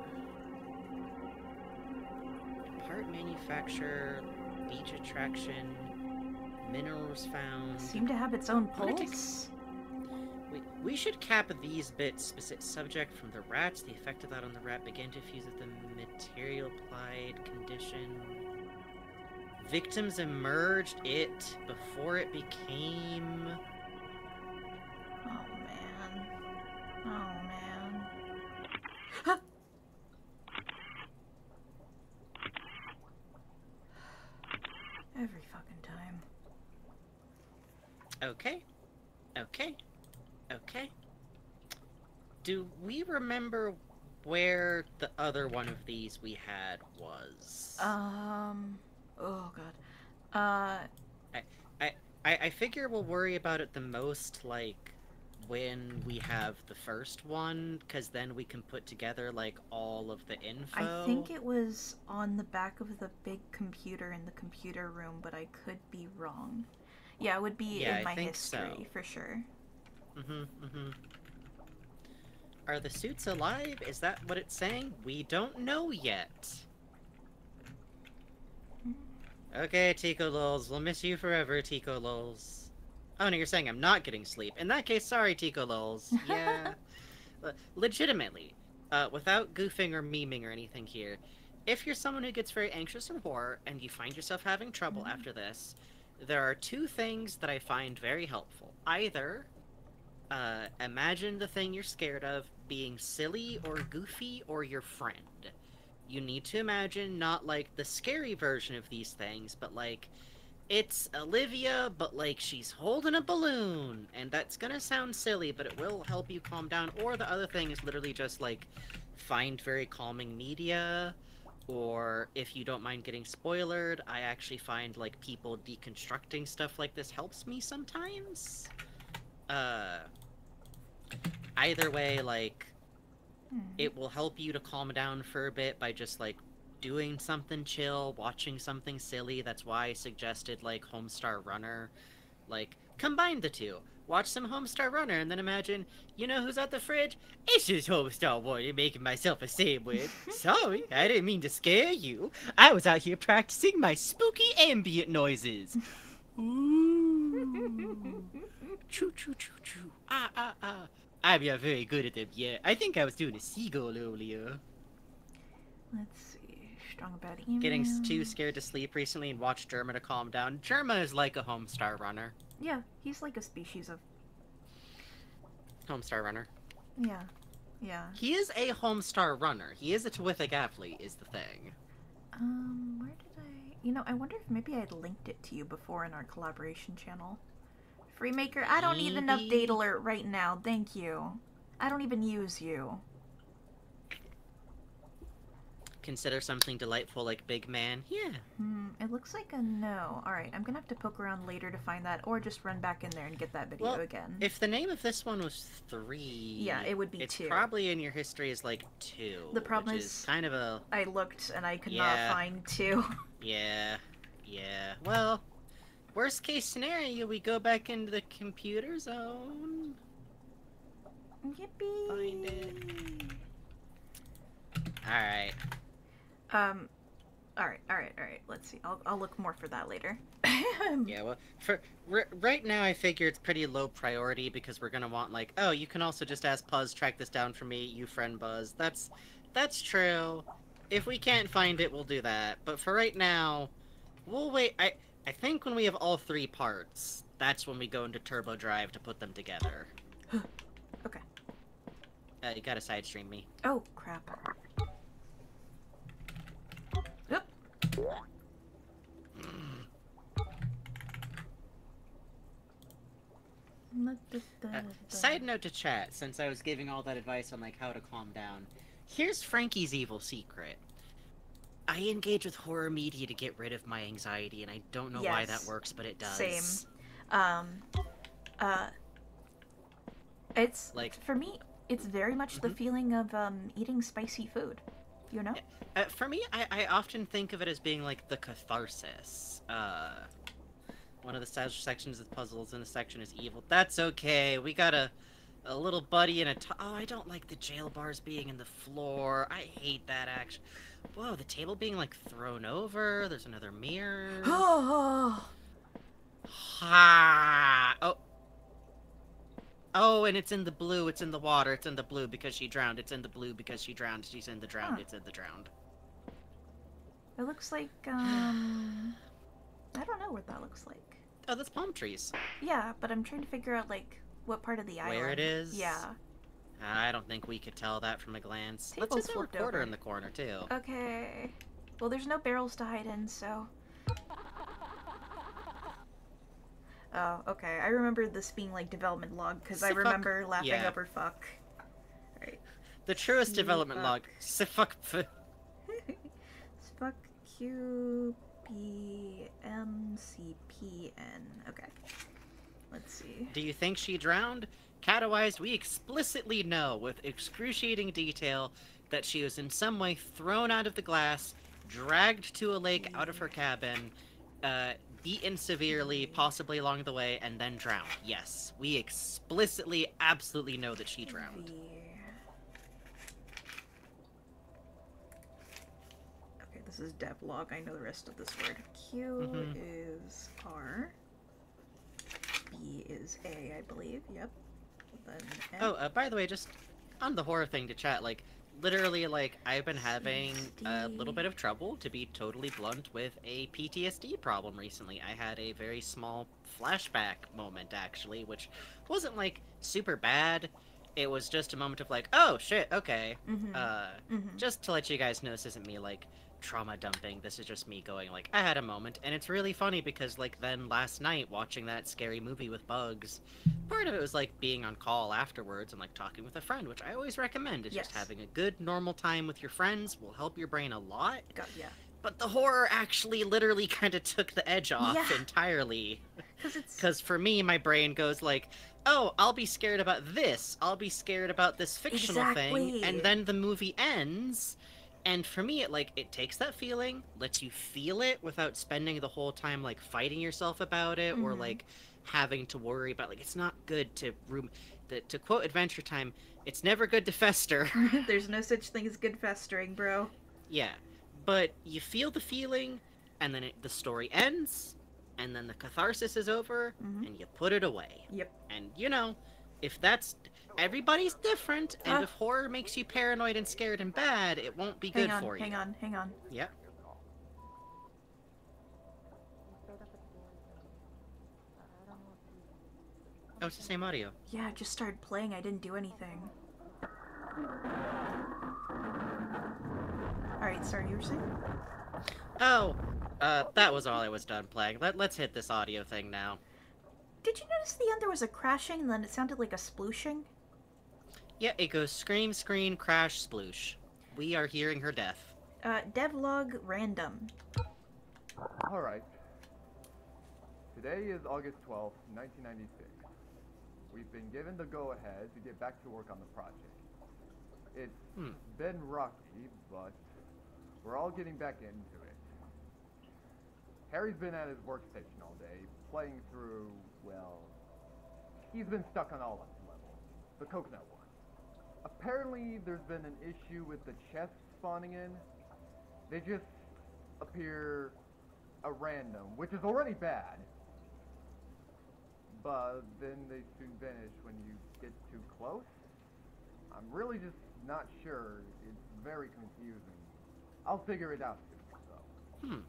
Part manufacture. Beach attraction. Minerals found. Seem to have its own I'm gonna take- pulse. We, we should cap these bits specific subject from the rats. The effect of that on the rat began to fuse with the material applied condition. Victims emerged it before it became. Oh man. Oh man. Every fucking time. Okay. Okay. Okay. Do we remember where the other one of these we had was? Um. Oh god. Uh. I, I I figure we'll worry about it the most, like, when we have the first one, because then we can put together, like, all of the info. I think it was on the back of the big computer in the computer room, but I could be wrong. Yeah, it would be Yeah, in I my think history so. for sure. Mm-hmm, mm-hmm. Are the suits alive? Is that what it's saying? We don't know yet. Okay, Tico Lols. We'll miss you forever, Tico Lols. Oh, no, you're saying I'm not getting sleep. In that case, sorry, Tico Lols. Yeah. Legitimately, uh, without goofing or memeing or anything here, if you're someone who gets very anxious in horror and you find yourself having trouble after this, there are two things that I find very helpful. Either uh, imagine the thing you're scared of being silly or goofy or your friend. You need to imagine not like the scary version of these things, but like it's Olivia, but like she's holding a balloon, and that's gonna sound silly, but it will help you calm down. Or the other thing is literally just like find very calming media, or if you don't mind getting spoilered, I actually find like people deconstructing stuff like this helps me sometimes. Uh, either way, like Hmm. it will help you to calm down for a bit by just like doing something chill, watching something silly. That's why I suggested like Homestar Runner. Like combine the two. Watch some Homestar Runner and then imagine, you know who's at the fridge? It's just Homestar Runner making myself a sandwich. Sorry, I didn't mean to scare you. I was out here practicing my spooky ambient noises. Ooh. choo choo choo choo. Ah ah ah. I'm not very good at them yet. I think I was doing a seagull earlier. Let's see. Strong about email. Getting too scared to sleep recently and watched Jerma to calm down. Jerma is like a Homestar Runner. Yeah, he's like a species of. Homestar Runner. Yeah. Yeah. He is a Homestar Runner. He is a terrific athlete, is the thing. Um, where did I? You know, I wonder if maybe I'd linked it to you before in our collaboration channel. Freemaker, I don't need an Maybe. update alert right now. Thank you. I don't even use you. Consider something delightful like Big Man. Yeah. Hmm, it looks like a no. Alright, I'm gonna have to poke around later to find that, or just run back in there and get that video Well, again. If the name of this one was three, Yeah, it would be it's two. probably in your history as like two. The problem is- is kind of a I looked and I could Yeah. not find two. yeah, yeah. Well, worst case scenario, we go back into the computer zone. Yippee! Find it. All right. Um, alright, alright, alright. Let's see. I'll, I'll look more for that later. Yeah, well, for r- right now, I figure it's pretty low priority because we're gonna want like, oh, you can also just ask Puzz track this down for me, you friend Buzz. That's that's true. If we can't find it, we'll do that. But for right now, we'll wait. I I think when we have all three parts, that's when we go into Turbo Drive to put them together. Okay. Uh, you gotta side stream me. Oh, crap. Yep. Uh, side note to chat, since I was giving all that advice on like how to calm down. Here's Frankie's evil secret. I engage with horror media to get rid of my anxiety, and I don't know why that works, but it does. Same. Um, uh, it's Like- for me. It's very much the Mhm. feeling of um eating spicy food. You know? Uh, for me, I, I often think of it as being like the catharsis. Uh, one of the sections of puzzles in the section is evil. That's okay. We got a, a little buddy and a. Oh, I don't like the jail bars being in the floor. I hate that action. Whoa, the table being like thrown over. There's another mirror. Oh, ha! Oh. Oh, and it's in the blue. It's in the water. It's in the blue because she drowned. It's in the blue because she drowned. She's in the drowned. Huh. It's in the drowned. it looks like um, I don't know what that looks like. Oh, that's palm trees. Yeah, but I'm trying to figure out like what part of the island. Where it is? Yeah. I don't think we could tell that from a glance. Table's Let's flipped recorder over. in the corner too. Okay. Well, there's no barrels to hide in, so. Oh, okay. I remember this being like development log because I remember laughing Yeah. over fuck. Right. The truest development log. Sifuck. f- Fuck Q P M C P N. Okay. Let's see. Do you think she drowned? Catawise, we explicitly know with excruciating detail that she was in some way thrown out of the glass, dragged to a lake out of her cabin, uh, beaten severely, possibly along the way, and then drowned. Yes, we explicitly, absolutely know that she drowned. Okay, this is dev log. I know the rest of this word. Q Mhm. is R. B is A, I believe. Yep. Oh, uh, by the way, just on the horror thing to chat, like, literally, like, I've been having a little bit of trouble, to be totally blunt, with a PTSD problem recently. I had a very small flashback moment, actually, which wasn't, like, super bad. It was just a moment of, like, oh, shit, okay. Mhm. Uh, Mhm. just to let you guys know, this isn't me, like, trauma dumping. This is just me going, like, I had a moment. And it's really funny because, like, then last night, watching that scary movie with bugs, part of it was, like, being on call afterwards and, like, talking with a friend, which I always recommend. Is just having a good, normal time with your friends will help your brain a lot. Got, yeah. But the horror actually literally kind of took the edge off Yeah. entirely. Because. Because for me, my brain goes like, oh, I'll be scared about this. I'll be scared about this fictional thing. And then the movie ends. And for me, it like it takes that feeling, lets you feel it without spending the whole time like fighting yourself about it or Mhm. like having to worry about like it's not good to room. The, to quote Adventure Time, it's never good to fester. There's no such thing as good festering, bro. Yeah, but you feel the feeling, and then it, the story ends, and then the catharsis is over, Mhm. and you put it away. Yep. And you know, if that's everybody's different, and Ah. if horror makes you paranoid and scared and bad, it won't be Hang good on, for you. hang on, hang on. Yeah. Oh, it's the same audio. Yeah, it just started playing. I didn't do anything. Alright, sorry, you were saying? Oh, uh, that was all I was done playing. Let, let's hit this audio thing now. Did you notice at the end there was a crashing and then it sounded like a splooshing? Yeah, it goes scream, scream, crash, sploosh. We are hearing her death. Uh, devlog random. Alright. Today is August 12th, 1996. We've been given the go-ahead to get back to work on the project. It's Hmm. been rocky, but we're all getting back into it. Harry's been at his workstation all day, playing through, well, he's been stuck on all levels. The coconut one. Apparently, there's been an issue with the chests spawning in. They just appear a random, which is already bad. But then they soon vanish when you get too close. I'm really just not sure. It's very confusing. I'll figure it out soon, though. Hmm.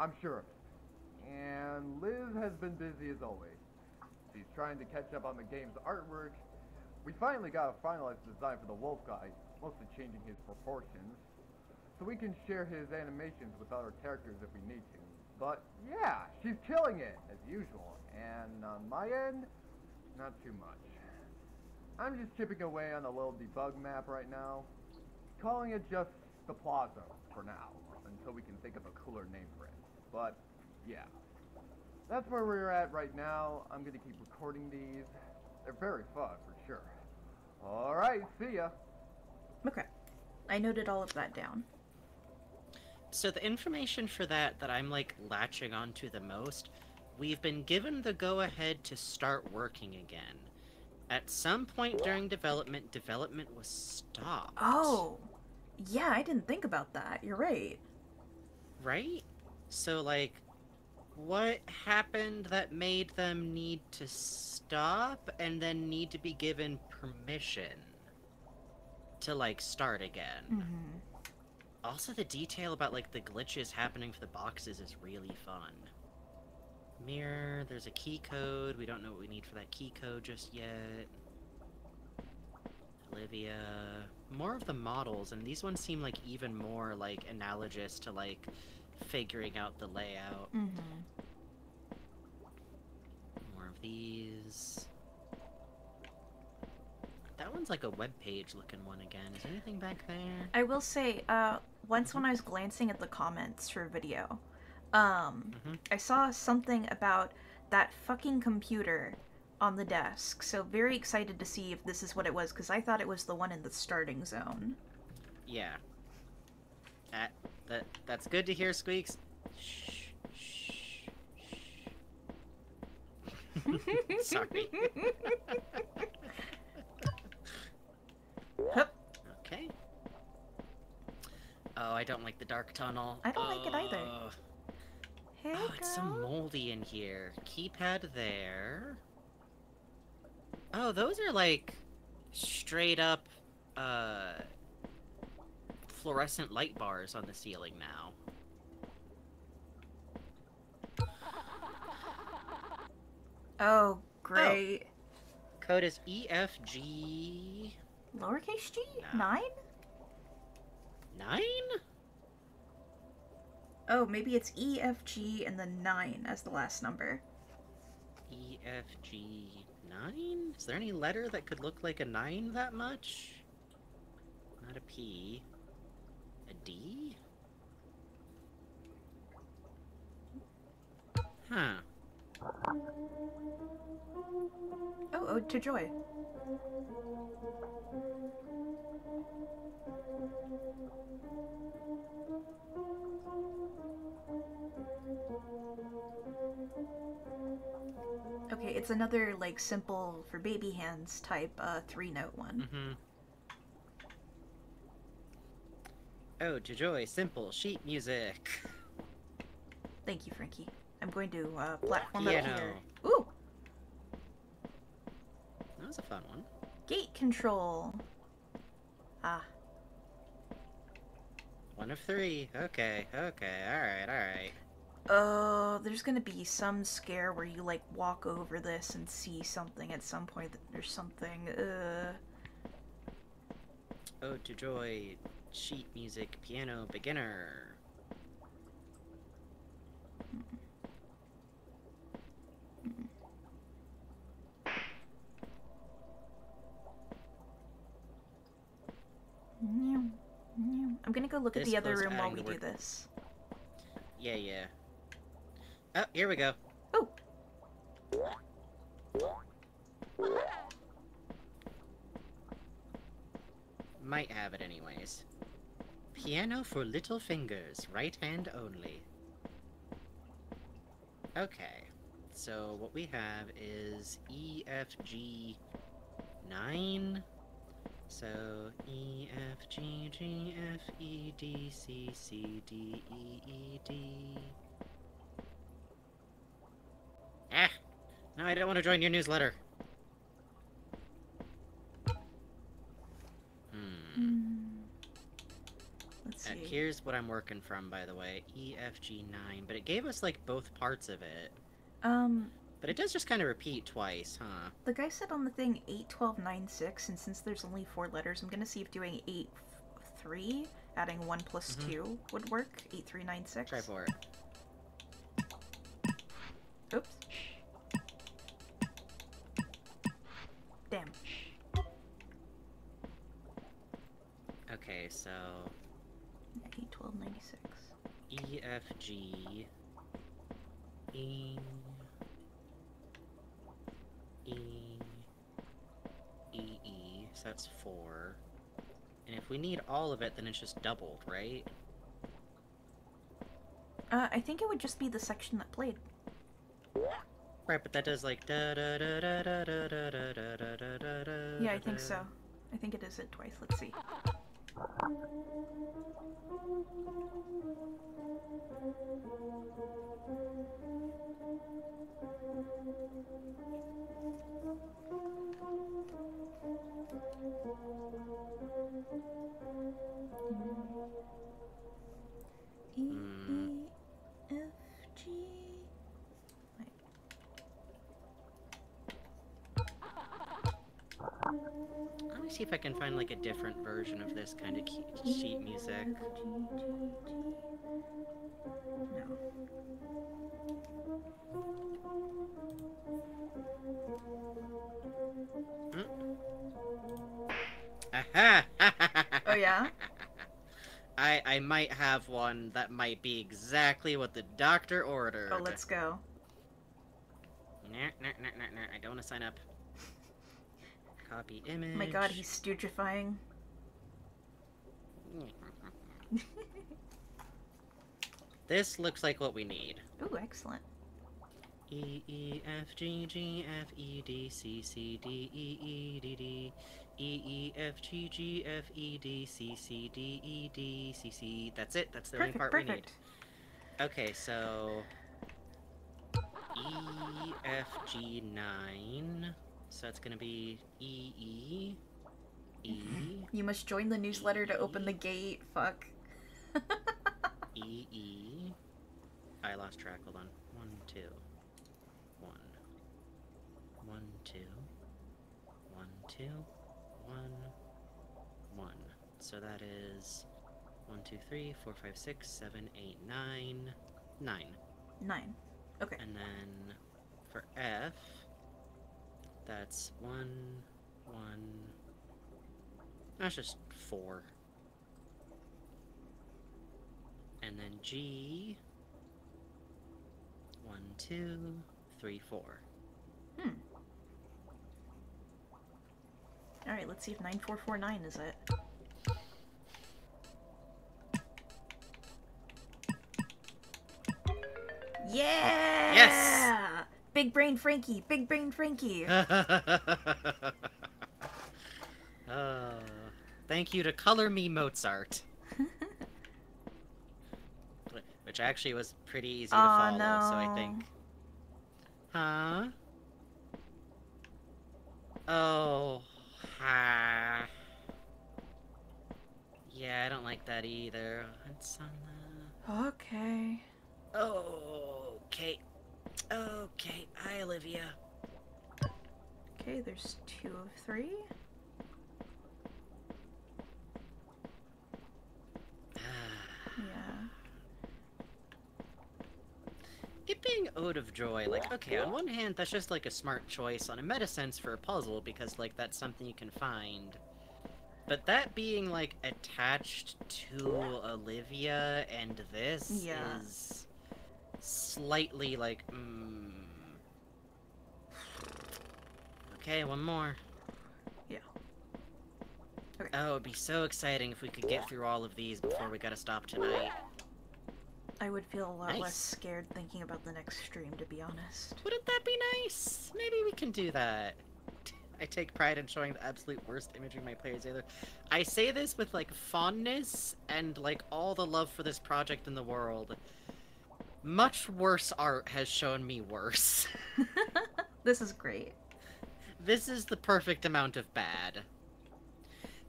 I'm sure of it. And Liz has been busy as always. She's trying to catch up on the game's artwork, We finally got a finalized design for the wolf guy, mostly changing his proportions, so we can share his animations with other characters if we need to. But yeah, she's killing it, as usual, and on my end, not too much. I'm just chipping away on a little debug map right now, calling it just the Plaza for now, until we can think of a cooler name for it. But yeah, that's where we're at right now. I'm gonna keep recording these. They're very fun for sure. Alright, see ya. Okay. I noted all of that down. So the information for that that I'm like latching onto the most, we've been given the go ahead to start working again. At some point during development, development was stopped. Oh. Yeah, I didn't think about that. You're right. Right? So like what happened that made them need to stop and then need to be given permission to like start again? Mm-hmm. Also, the detail about like the glitches happening for the boxes is really fun. Mirror, there's a key code. We don't know what we need for that key code just yet. Olivia, more of the models, and these ones seem like even more like analogous to like figuring out the layout. Mm-hmm. More of these. That one's like a web page looking one again. Is there anything back there? I will say, uh, once when I was glancing at the comments for a video, um, Mhm. I saw something about that fucking computer on the desk. So very excited to see if this is what it was because I thought it was the one in the starting zone. Yeah. That that that's good to hear, Squeaks. Shh, shh, shh. Sorry. Hup. Okay. Oh, I don't like the dark tunnel. I don't like it either. Hey, Oh, it's so moldy in here. Keypad there. Oh, those are like straight up uh fluorescent light bars on the ceiling now. Oh, oh. great. Code is E EFG Lowercase g? No. Nine? 9? Oh, maybe it's E, F, G, and then nine as the last number. EFG 9? Is there any letter that could look like a 9 that much? Not a P. A D? Huh. Oh, Ode to Joy. Okay, it's another like simple for baby hands type uh three note one. Mm-hmm. Oh, Joy, simple sheet music. Thank you, Frankie. I'm going to uh platform Piano. up here. Ooh, That was a fun one. gate control. Ah, One of three. Okay, okay, alright, alright. Oh, there's gonna be some scare where you like walk over this and see something at some point that there's something. Uh, Oh, to Joy, sheet music, piano, beginner. I'm gonna go look at the other room while we do this. Yeah, yeah. Oh, here we go. Oh, Might have it anyways. Piano for little fingers, right hand only. Okay, so what we have is E, F, G, 9. So E, F, G, G, F, E, D, C, C, D, E, E, D. Ah! No, I don't want to join your newsletter. What I'm working from, by the way. E EFG9, but it gave us like both parts of it. Um, But it does just kind of repeat twice, huh? The guy said on the thing 81296, and since there's only four letters, I'm gonna see if doing 8 3, adding 1 plus Mhm. 2 would work. 8396. Try for it. All of it, then it's just doubled, right? Uh, I think it would just be the section that played. Right, but that does like da da da da da da da da da da da da da. Yeah, I think so. I think it is it twice. Let's see. Mm. Me see if I can find like a different version of this kind of sheet music. No. Aha! Oh yeah. I I might have one that might be exactly what the doctor ordered. Oh, let's go. Nah, nah, nah, nah, nah. I don't want to sign up. Copy image. Oh my god, he's stugifying. This looks like what we need. Ooh, excellent. E E F G G F E D C C D E E D D E E F G G F E D C C D E D C C. That's it. That's the only Perfect, part we need. perfect. Okay, so E F G nine. So that's gonna be E E E You must join the newsletter to open the gate. Fuck. E E. I lost track. Hold on. One two. One. One two. One two. One. One. So that is one two three four five six seven eight nine nine. Nine. Okay. And then for F, that's one, one. That's just four. And then G, one, two, three, four. Hmm. Alright, let's see if 9449 is it. Yeah! Yes! Big brain Frankie, big brain Frankie. uh, thank you to Color Me Mozart. Which actually was pretty easy to Aw, follow, so I think. Huh? Oh. Ha. Yeah, I don't like that either. It's on the. Okay. Okay. Okay. Hi, Olivia. Okay, there's two of three. Ah. Yeah. It being Ode of Joy, like, okay, on one hand, that's just like a smart choice on a meta sense for a puzzle because, like, that's something you can find. But that being, like, attached to Olivia and this Yeah. is slightly, like, mm. Okay, one more. Yeah. Okay. Oh, it'd be so exciting if we could get through all of these before we gotta stop tonight. I would feel a lot Nice. less scared thinking about the next stream, to be honest. Wouldn't that be nice? Maybe we can do that. I take pride in showing the absolute worst imagery my players either. I say this with like fondness and like all the love for this project in the world. Much worse art has shown me worse. This is great. this is the perfect amount of bad.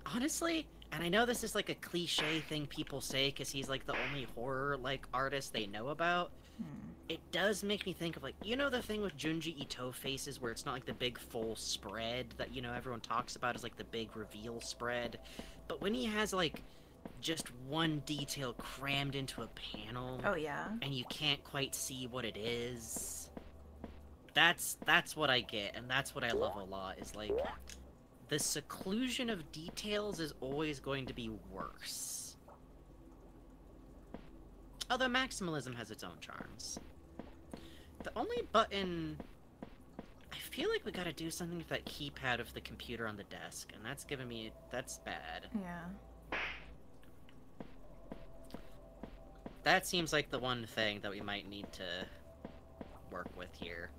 Honestly, and I know this is like a cliche thing people say because he's like the only horror like artist they know about, hmm. it does make me think of like you know the thing with Junji Ito faces where it's not like the big full spread that you know everyone talks about as like the big reveal spread, but when he has like just one detail crammed into a panel Oh yeah. and you can't quite see what it is. That's that's what I get, and that's what I love a lot. Is like the seclusion of details is always going to be worse. Although maximalism has its own charms. The only button I feel like we gotta do something with that keypad of the computer on the desk, and that's giving me that's bad. Yeah. That seems like the one thing that we might need to work with here.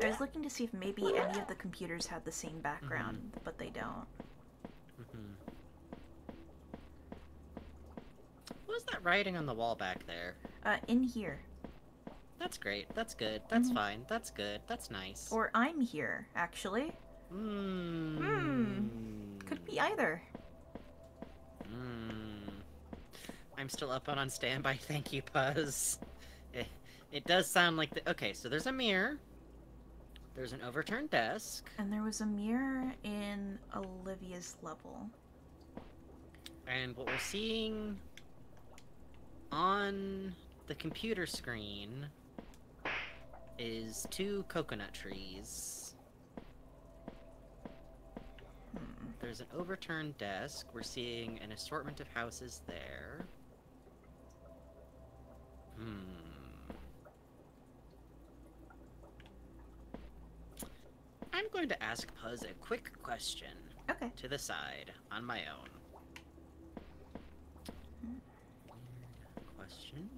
I was looking to see if maybe any of the computers had the same background, but they don't. Mhm. What was that writing on the wall back there? Uh, in here. That's great. That's good. That's Mhm. fine. That's good. That's nice. Or I'm here, actually. Hmm. Could be either. Hmm. I'm still up and on standby. Thank you, Puzz. It, it does sound like the. Okay, so there's a mirror. There's an overturned desk. And there was a mirror in Olivia's level. And what we're seeing on the computer screen is two coconut trees. Hmm. There's an overturned desk. We're seeing an assortment of houses there. Hmm. I'm going to ask Puzz a quick question Okay. to the side on my own. Question.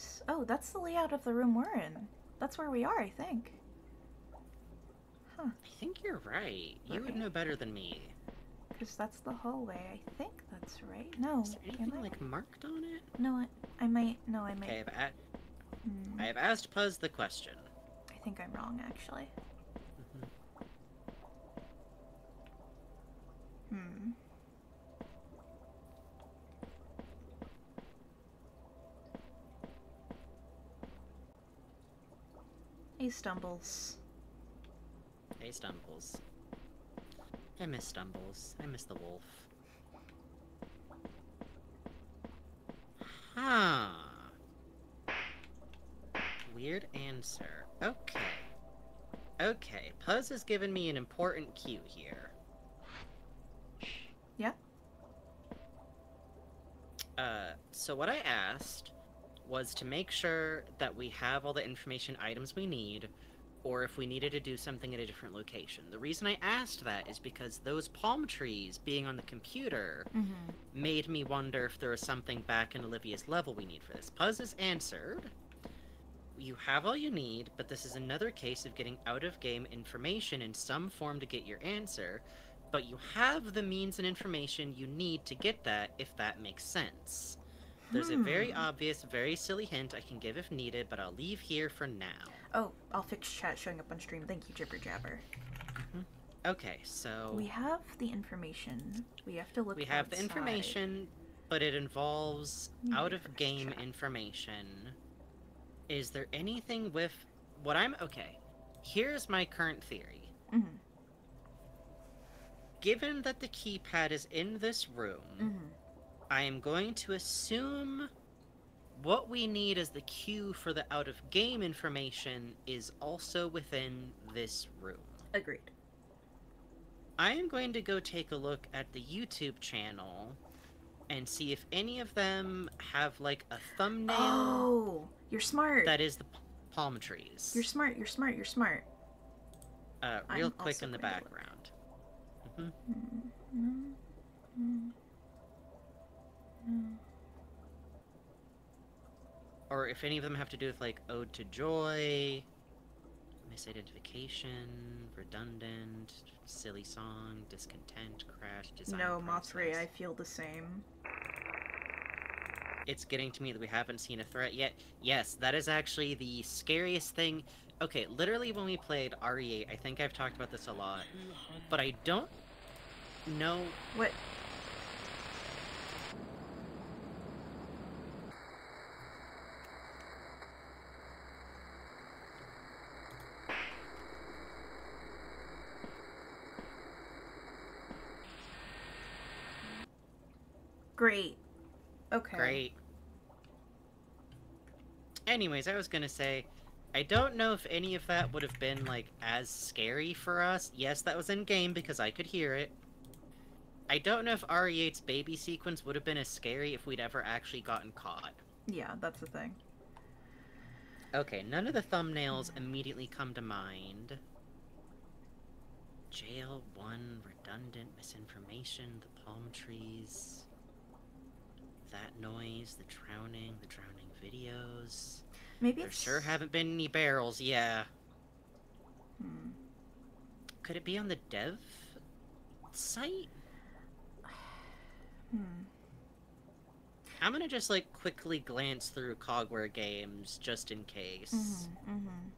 This? Oh, that's the layout of the room we're in. That's where we are, I think. Huh. I think you're right. You would know better than me. Because that's the hallway. I think that's right. No, Is there anything I? like marked on it? No, I, I might. No, I might. Okay, I've, a- Hmm, I have asked Puzz the question. I think I'm wrong, actually. Hmm. He stumbles. Hey, Stumbles. I miss Stumbles. I miss the wolf. Huh. Weird answer. Okay. Okay, Puzz has given me an important cue here. Yeah? Uh, so what I asked was to make sure that we have all the information items we need, or if we needed to do something at a different location. The reason I asked that is because those palm trees being on the computer Mm-hmm. made me wonder if there was something back in Olivia's level we need for this. Puzz has answered. You have all you need, but this is another case of getting out of game information in some form to get your answer, but you have the means and information you need to get that if that makes sense. There's a very Hmm. obvious, very silly hint I can give if needed, but I'll leave here for now. Oh, I'll fix chat showing up on stream. Thank you, Jibber Jabber. Okay, so We have the information. We have to look. we have the information, but it involves Let out of game chat. information. Is there anything with what I'm okay? Here's my current theory. Mhm. Given that the keypad is in this room, Mhm. I am going to assume what we need as the cue for the out of game information is also within this room. Agreed. I am going to go take a look at the YouTube channel and see if any of them have like a thumbnail Oh, you're smart. that is the palm trees. You're smart. You're smart. You're smart. uh, real I'm quick in the going to look. background. Mm, mm, mm. Or if any of them have to do with like Ode to Joy, misidentification, redundant, silly song, discontent, crash, design. no, Mothray, I feel the same. It's getting to me that we haven't seen a threat yet. Yes, that is actually the scariest thing. Okay, literally when we played RE8, I think I've talked about this a lot, but I don't know. What? Great. Okay. Great. Anyways, I was gonna say, I don't know if any of that would have been like as scary for us. Yes, that was in game because I could hear it. I don't know if RE8's baby sequence would have been as scary if we'd ever actually gotten caught. Yeah, that's the thing. Okay, none of the thumbnails immediately come to mind. Jail 1, redundant misinformation, the palm trees. That noise, the drowning, the drowning videos. Maybe There sure haven't been any barrels, yeah. Hmm. Could it be on the dev site? Hmm. I'm gonna just like quickly glance through Cogware games just in case. Mm-hmm. Mm-hmm.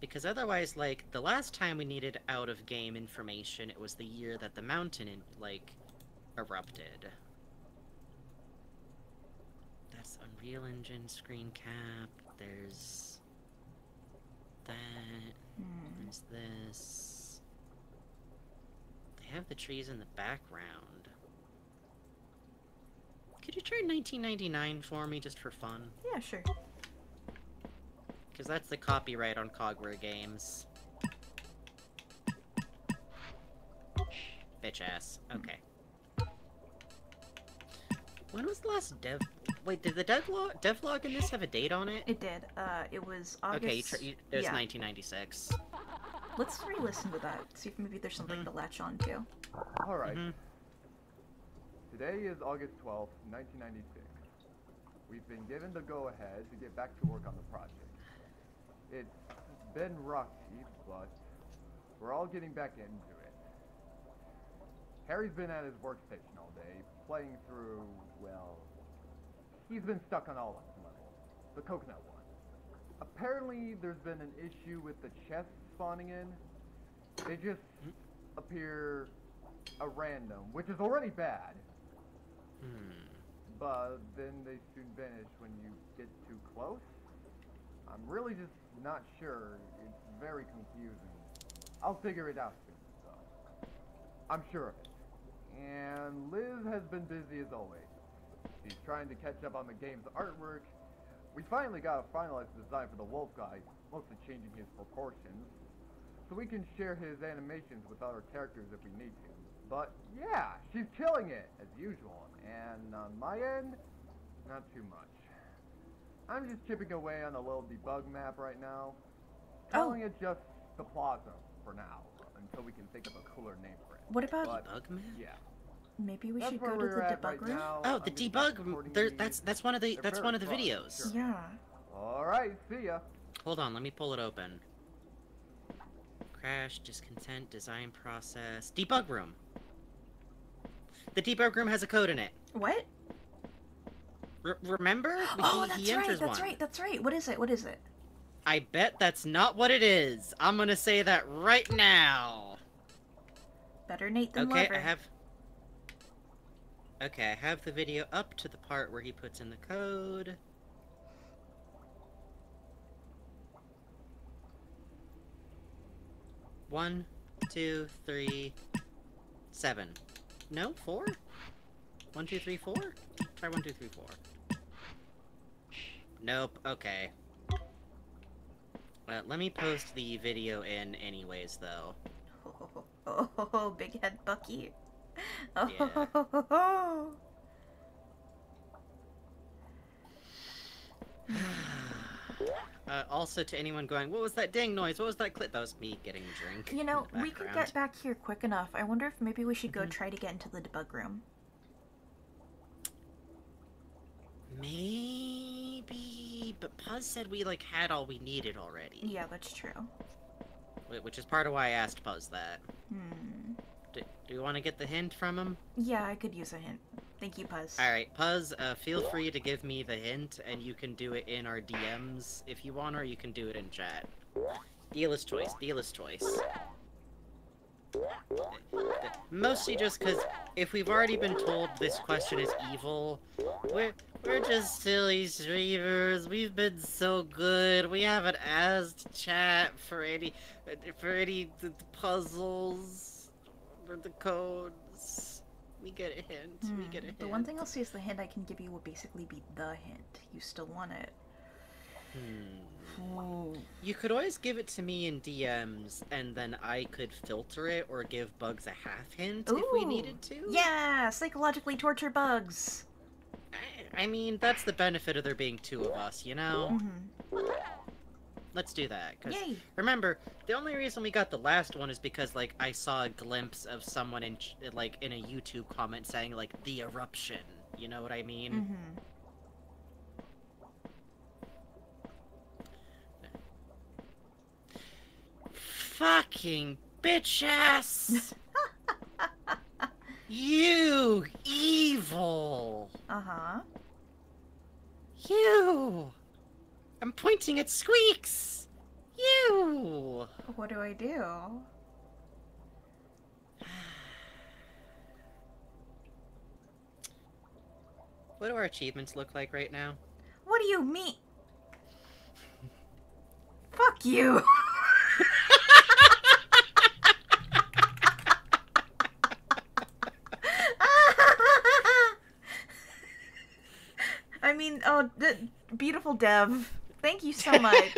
Because otherwise, like, the last time we needed out of game information, it was the year that the mountain, in, like, erupted. Unreal Engine screen cap. There's. that. Hmm. There's this. They have the trees in the background. Could you try 1999 for me just for fun? Yeah, sure. Because that's the copyright on Cogware games. Bitch ass. Okay. When was the last dev? Wait, did the devlog devlog in this have a date on it? It did. Uh, it was August. Okay, you tr- you, it was yeah. 1996. Let's re-listen to that. See if maybe there's something to latch on to. Alright. Mhm. Today is August 12th, 1996. We've been given the go-ahead to get back to work on the project. It's been rocky, but we're all getting back into it. Harry's been at his workstation all day, playing through, well, he's been stuck on all of the levels. The coconut one. Apparently, there's been an issue with the chests spawning in. They just appear a random, which is already bad. Hmm. But then they soon vanish when you get too close. I'm really just not sure. It's very confusing. I'll figure it out soon, though. I'm sure of it. And Liz has been busy as always. She's trying to catch up on the game's artwork. We finally got a finalized design for the wolf guy, mostly changing his proportions. So we can share his animations with other characters if we need to. But yeah, she's killing it, as usual. And on my end, not too much. I'm just chipping away on a little debug map right now. Oh. Calling it just the plaza for now, until we can think of a cooler name for it. What about But, Debug map? yeah. Maybe we That's should go to the debug right room? now. Oh, the getting back debug. to There, that's that's one of the that's one of the fun, videos. sure. Yeah. Alright, see ya. Hold on, let me pull it open. Crash, discontent, design process, debug room. The debug room has a code in it. What? R- remember? Oh, he, that's he right. That's one. right. That's right. What is it? What is it? I bet that's not what it is. I'm gonna say that right now. Better Nate than Okay, Lover. I have. Okay, I have the video up to the part where he puts in the code. One, two, three, seven. No, four? One, two, three, four? Try one, two, three, four. Nope, okay. Uh, let me post the video in anyways, though. Oh, oh, oh, big head Bucky. Oh, Yeah. Uh, also, to anyone going, what was that ding noise? What was that clip? That was me getting a drink. You know, we could get back here quick enough. I wonder if maybe we should go Mhm. try to get into the debug room. Maybe, but Puzz said we like had all we needed already. Yeah, that's true. Which is part of why I asked Puzz that. Hmm. Do, do you want to get the hint from him? Yeah, I could use a hint. Thank you, Puzz. All right, Puzz, uh, feel free to give me the hint, and you can do it in our DMs if you want, or you can do it in chat. Dealer's choice. Dealer's choice. Mostly just because if we've already been told this question is evil, we're we're just silly streamers. We've been so good. We haven't asked chat for any for any puzzles for the codes. We get a hint. We Hmm, get a hint. The one thing I'll say is the hint I can give you will basically be the hint. You still want it. Hmm. You could always give it to me in DMs, and then I could filter it or give Bugs a half hint if we needed to. Yeah, psychologically torture bugs. I, I mean, that's the benefit of there being two of us, you know? hmm Let's do that. Cause Yay. remember, the only reason we got the last one is because like I saw a glimpse of someone in like in a YouTube comment saying like the eruption. You know what I mean? hmm Fucking bitch ass! you evil! Uh huh. You! I'm pointing at Squeaks! You! What do I do? What do our achievements look like right now? What do you mean? Fuck you. I mean, oh, d- beautiful Dev. Thank you so much.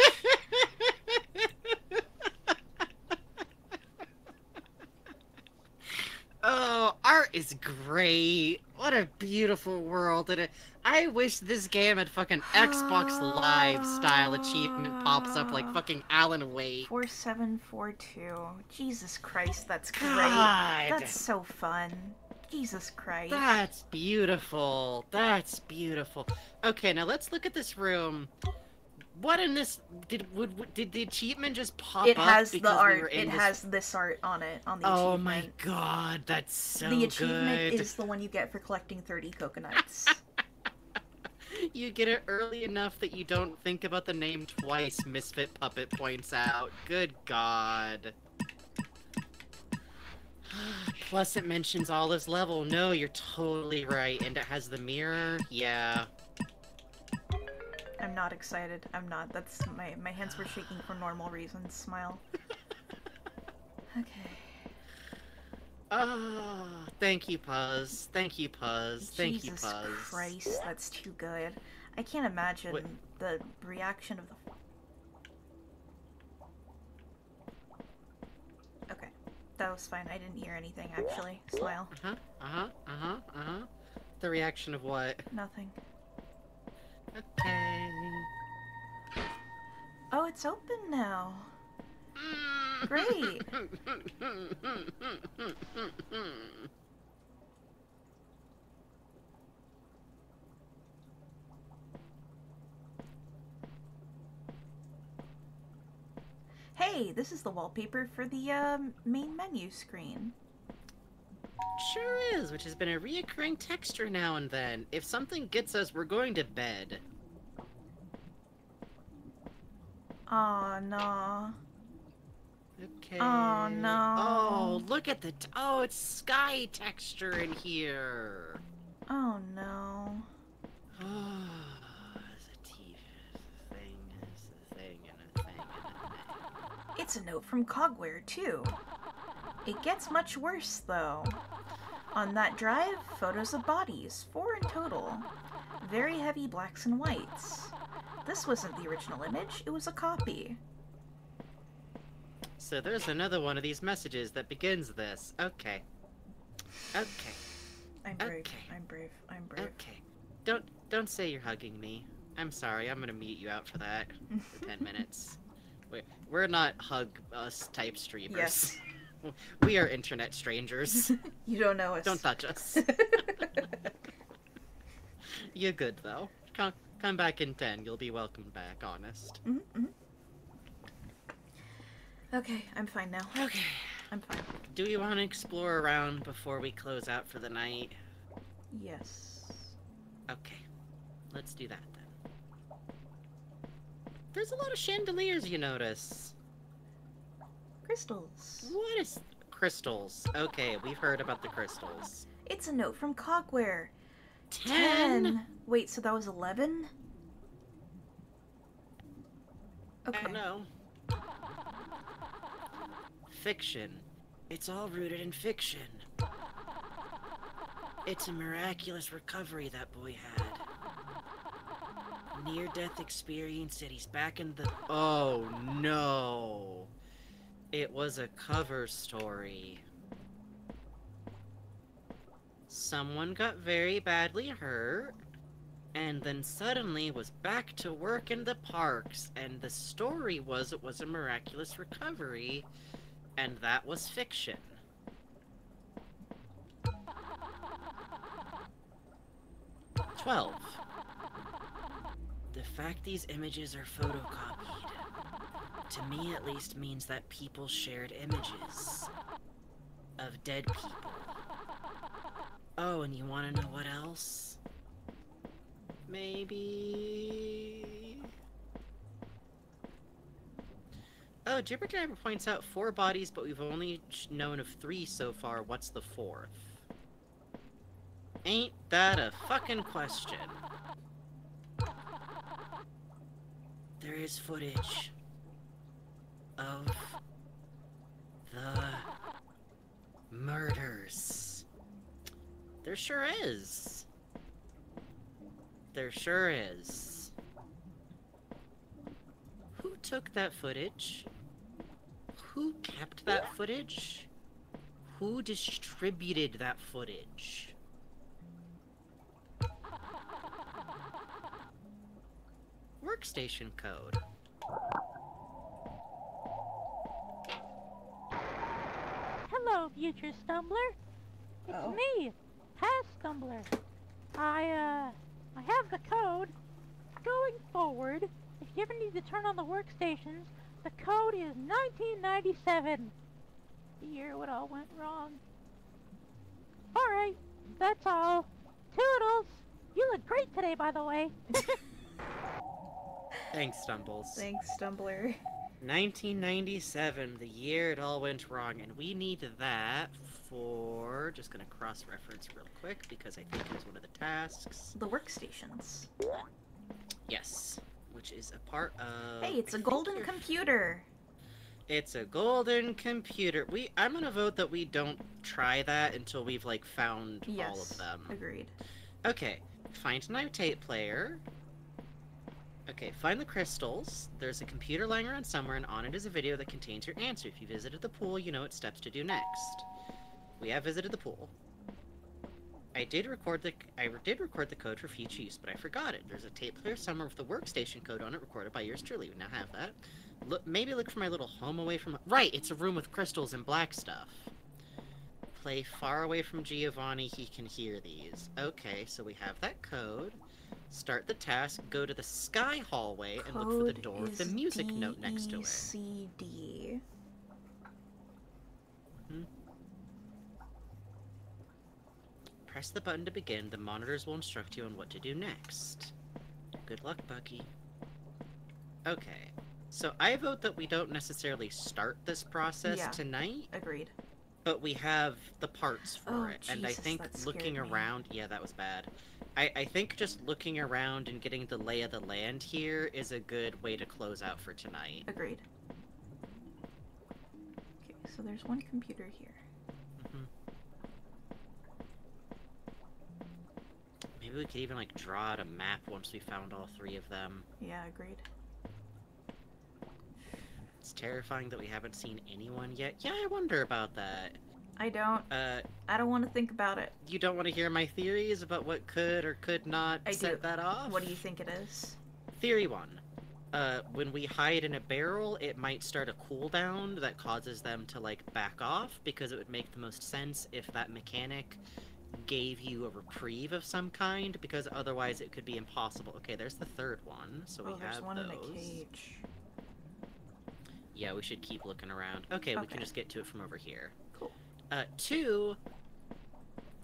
Oh, art is great. What a beautiful world. And I wish this game had fucking Xbox Live style achievement pops up like fucking Alan Wake. 4742. Jesus Christ, that's great. God. That's so fun. Jesus Christ. That's beautiful. That's beautiful. Okay, now let's look at this room. What in this did would, did the achievement just pop it up has the because we art. It this- has this art on it on the Oh my god, that's so the achievement good. is the one you get for collecting 30 coconuts. You get it early enough that you don't think about the name twice, Misfit Puppet points out. Good god. Plus, it mentions all this level. No, you're totally right. And it has the mirror. Yeah. I'm not excited. I'm not. That's my my hands were shaking for normal reasons. Smile. Okay. Ah, thank you, Puzz. Thank you, Puzz. Thank Jesus you, Puzz. Christ, that's too good. I can't imagine What- the reaction of the. Okay, that was fine. I didn't hear anything actually. Smile. Uh huh. Uh huh. Uh huh. Uh huh. The reaction of what? Nothing. Okay. Oh, it's open now. Great. Hey, this is the wallpaper for the um, main menu screen. Sure is, which has been a reoccurring texture now and then. If something gets us, we're going to bed. Aw, no. Okay. Oh, no. Oh, look at the. T- oh, it's sky texture in here. Oh, no. Oh, it's a TV thing. It's a thing and a thing and a thing. It's a note from Cogware, too. It gets much worse, though. On that drive, photos of bodies, four in total. Very heavy blacks and whites. This wasn't the original image, it was a copy. So there's another one of these messages that begins this. Okay. Okay. I'm brave, Okay. I'm brave, I'm brave. Okay. Don't don't say you're hugging me. I'm sorry. I'm gonna mute you out for that for ten minutes. We're, we're not hug us type streamers. Yes. We are internet strangers. You don't know us. Don't touch us. You're good though. Con- Come back in 10. You'll be welcomed back, honest. Mhm, mhm. Okay, I'm fine now. Okay. I'm fine. Do we want to explore around before we close out for the night? Yes. Okay. Let's do that then. There's a lot of chandeliers, you notice. Crystals. What is crystals? Okay, we've heard about the crystals. It's a note from Cogware. Ten? Wait, so that was 11? I Okay. don't know. Fiction. It's all rooted in fiction. It's a miraculous recovery that boy had. Near death experience that he's back in the. Oh no! It was a cover story. Someone got very badly hurt, and then suddenly was back to work in the parks, and the story was it was a miraculous recovery, and that was fiction. Twelve. The fact these images are photocopied, to me at least, means that people shared images of dead people. Oh, and you want to know what else? Maybe. Oh, Jibber Jabber points out four bodies, but we've only known of three so far. What's the fourth? Ain't that a fucking question? There is footage of the murders. There sure is. There sure is. Who took that footage? Who kept that footage? Who distributed that footage? Workstation code. Future stumbler. It's Oh. me, past stumbler. I uh, I have the code. Going forward, if you ever need to turn on the workstations, the code is 1997. The year when all went wrong. All right, that's all. Toodles. You look great today, by the way. Thanks, Stumbles. Thanks, Stumbler. 1997, the year it all went wrong, and we need that for. Just gonna cross reference real quick because I think it's one of the tasks. The workstations. Yes, which is a part of. Hey, it's I a golden computer. It's a golden computer. We. I'm gonna vote that we don't try that until we've like found all of them. Agreed. Okay, find an tape player. Okay, find the crystals. There's a computer lying around somewhere, and on it is a video that contains your answer. If you visited the pool, you know what steps to do next. We have visited the pool. I did record the I did record the code for future use, but I forgot it. There's a tape player somewhere with the workstation code on it, recorded by yours truly. We now have that. Look, maybe look for my little home away from. Right, it's a room with crystals and black stuff. Play far away from Giovanni. He can hear these. Okay, so we have that code. Start the task. Go to the sky hallway and look for the door with the music note next to it. DECD. Mm-hmm. Press the button to begin. The monitors will instruct you on what to do next. Good luck, Bucky. Okay. So I vote that we don't necessarily start this process Yeah. tonight, Agreed. but we have the parts for Oh, it. and I think looking me. around, yeah, that was bad. I, I think just looking around and getting the lay of the land here is a good way to close out for tonight. Agreed. Okay, so there's one computer here. Mhm. Maybe we could even like draw out a map once we found all three of them. Yeah, agreed. It's terrifying that we haven't seen anyone yet. Yeah, I wonder about that. I don't. Uh, I don't want to think about it. you don't want to hear my theories about what could or could not I set do. that off? What do you think it is? Theory one. Uh, when we hide in a barrel, it might start a cooldown that causes them to like back off because it would make the most sense if that mechanic gave you a reprieve of some kind, because otherwise it could be impossible. Okay, there's the third one, so we oh, there's have one those. in a cage. Yeah, we should keep looking around. Okay, we can just get to it from over here. Uh, two,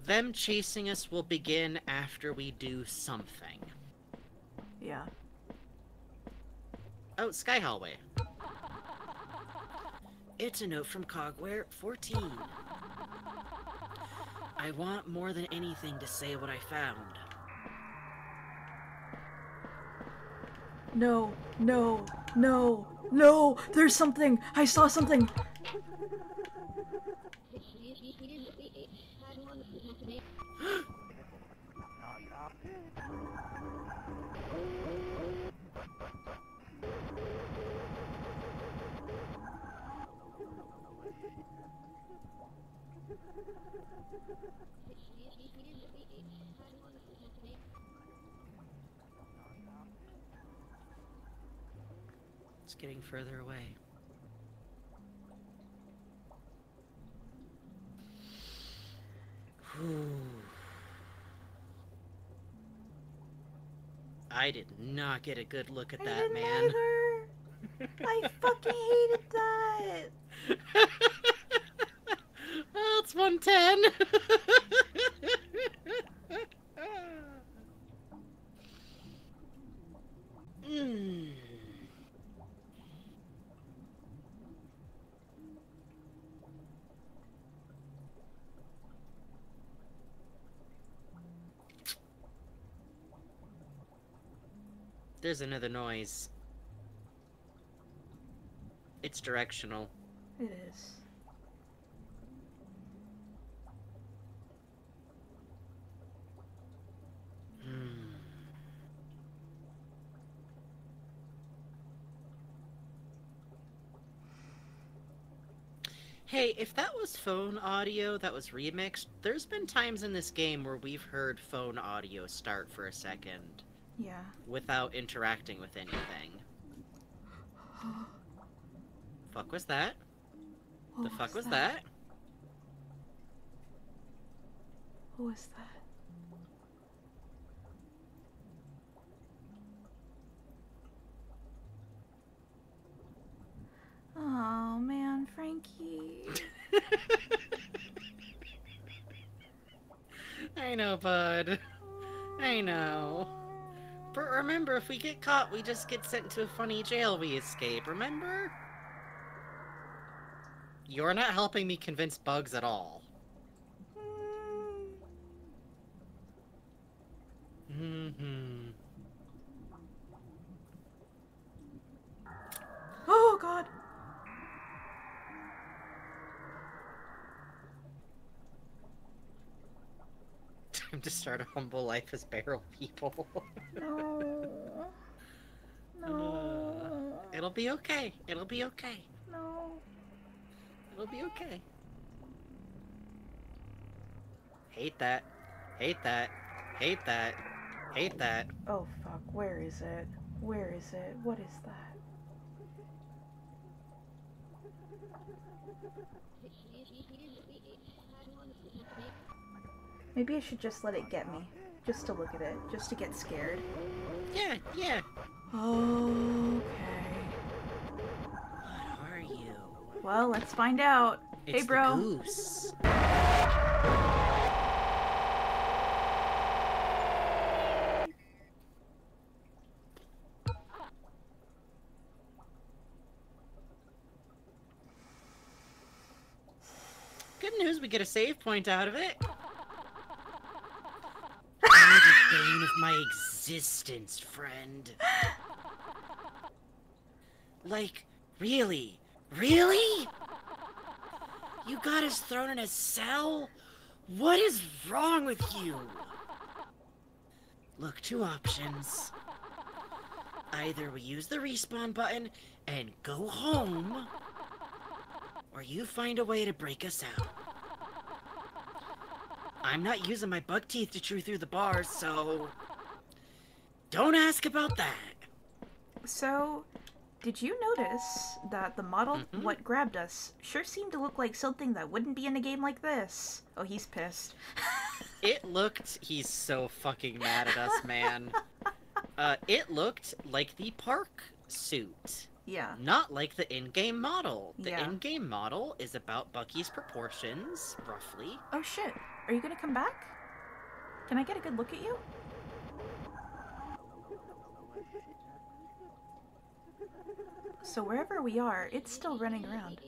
them chasing us will begin after we do something. Yeah. Oh, Sky Hallway. It's a note from Cogware 14. I want more than anything to say what I found. No, no, no, no! There's something! I saw something! Further away. Whew. I did not get a good look at I that didn't man. either. I fucking hated that! well, it's 110. mm. There's another noise. It's directional. It is. Hmm. Hey, if that was phone audio that was remixed, there's been times in this game where we've heard phone audio start for a second Yeah. without interacting with anything. Fuck was that? the What fuck was that? What was that? Oh man, Frankie. I know, bud. I know. But remember, if we get caught, we just get sent to a funny jail we escape, remember? You're not helping me convince Bugs at all. Mm-hmm. Oh god. Time to start a humble life as barrel people. No. No. Uh, it'll be okay. It'll be okay. No. It'll be okay. Hate that. Hate that. Hate that. Hate that. Oh fuck, where is it? Where is it? What is that? Maybe I should just let it get me. Just to look at it. Just to get scared. Yeah, yeah. Okay. What are you? Well, let's find out. It's hey, bro. The goose. Good news, we get a save point out of it. You're the bane of my existence, friend. Like, really? Really? You got us thrown in a cell? What is wrong with you? Look, two options. Either we use the respawn button and go home, or you find a way to break us out. I'm not using my bug teeth to chew through the bars, so. Don't ask about that. So, did you notice that the model Mhm. what grabbed us sure seemed to look like something that wouldn't be in a game like this? Oh, he's pissed. It looked. He's so fucking mad at us, man. Uh, it looked like the park suit, Yeah. not like the in-game model. The Yeah. in-game model is about Bucky's proportions, roughly. Oh shit. Are you gonna come back? Can I get a good look at you? So wherever we are, it's still running around.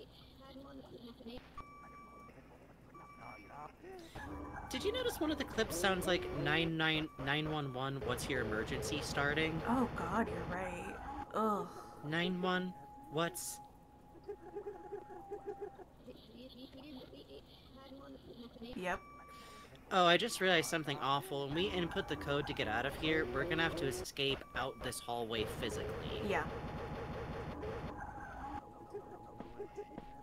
Did you notice one of the clips sounds like 99911 what's your emergency starting? Oh god, you're right. Ugh. 91 what's Yep. Oh, I just realized something awful. When we input the code to get out of here, we're gonna have to escape out this hallway physically. Yeah.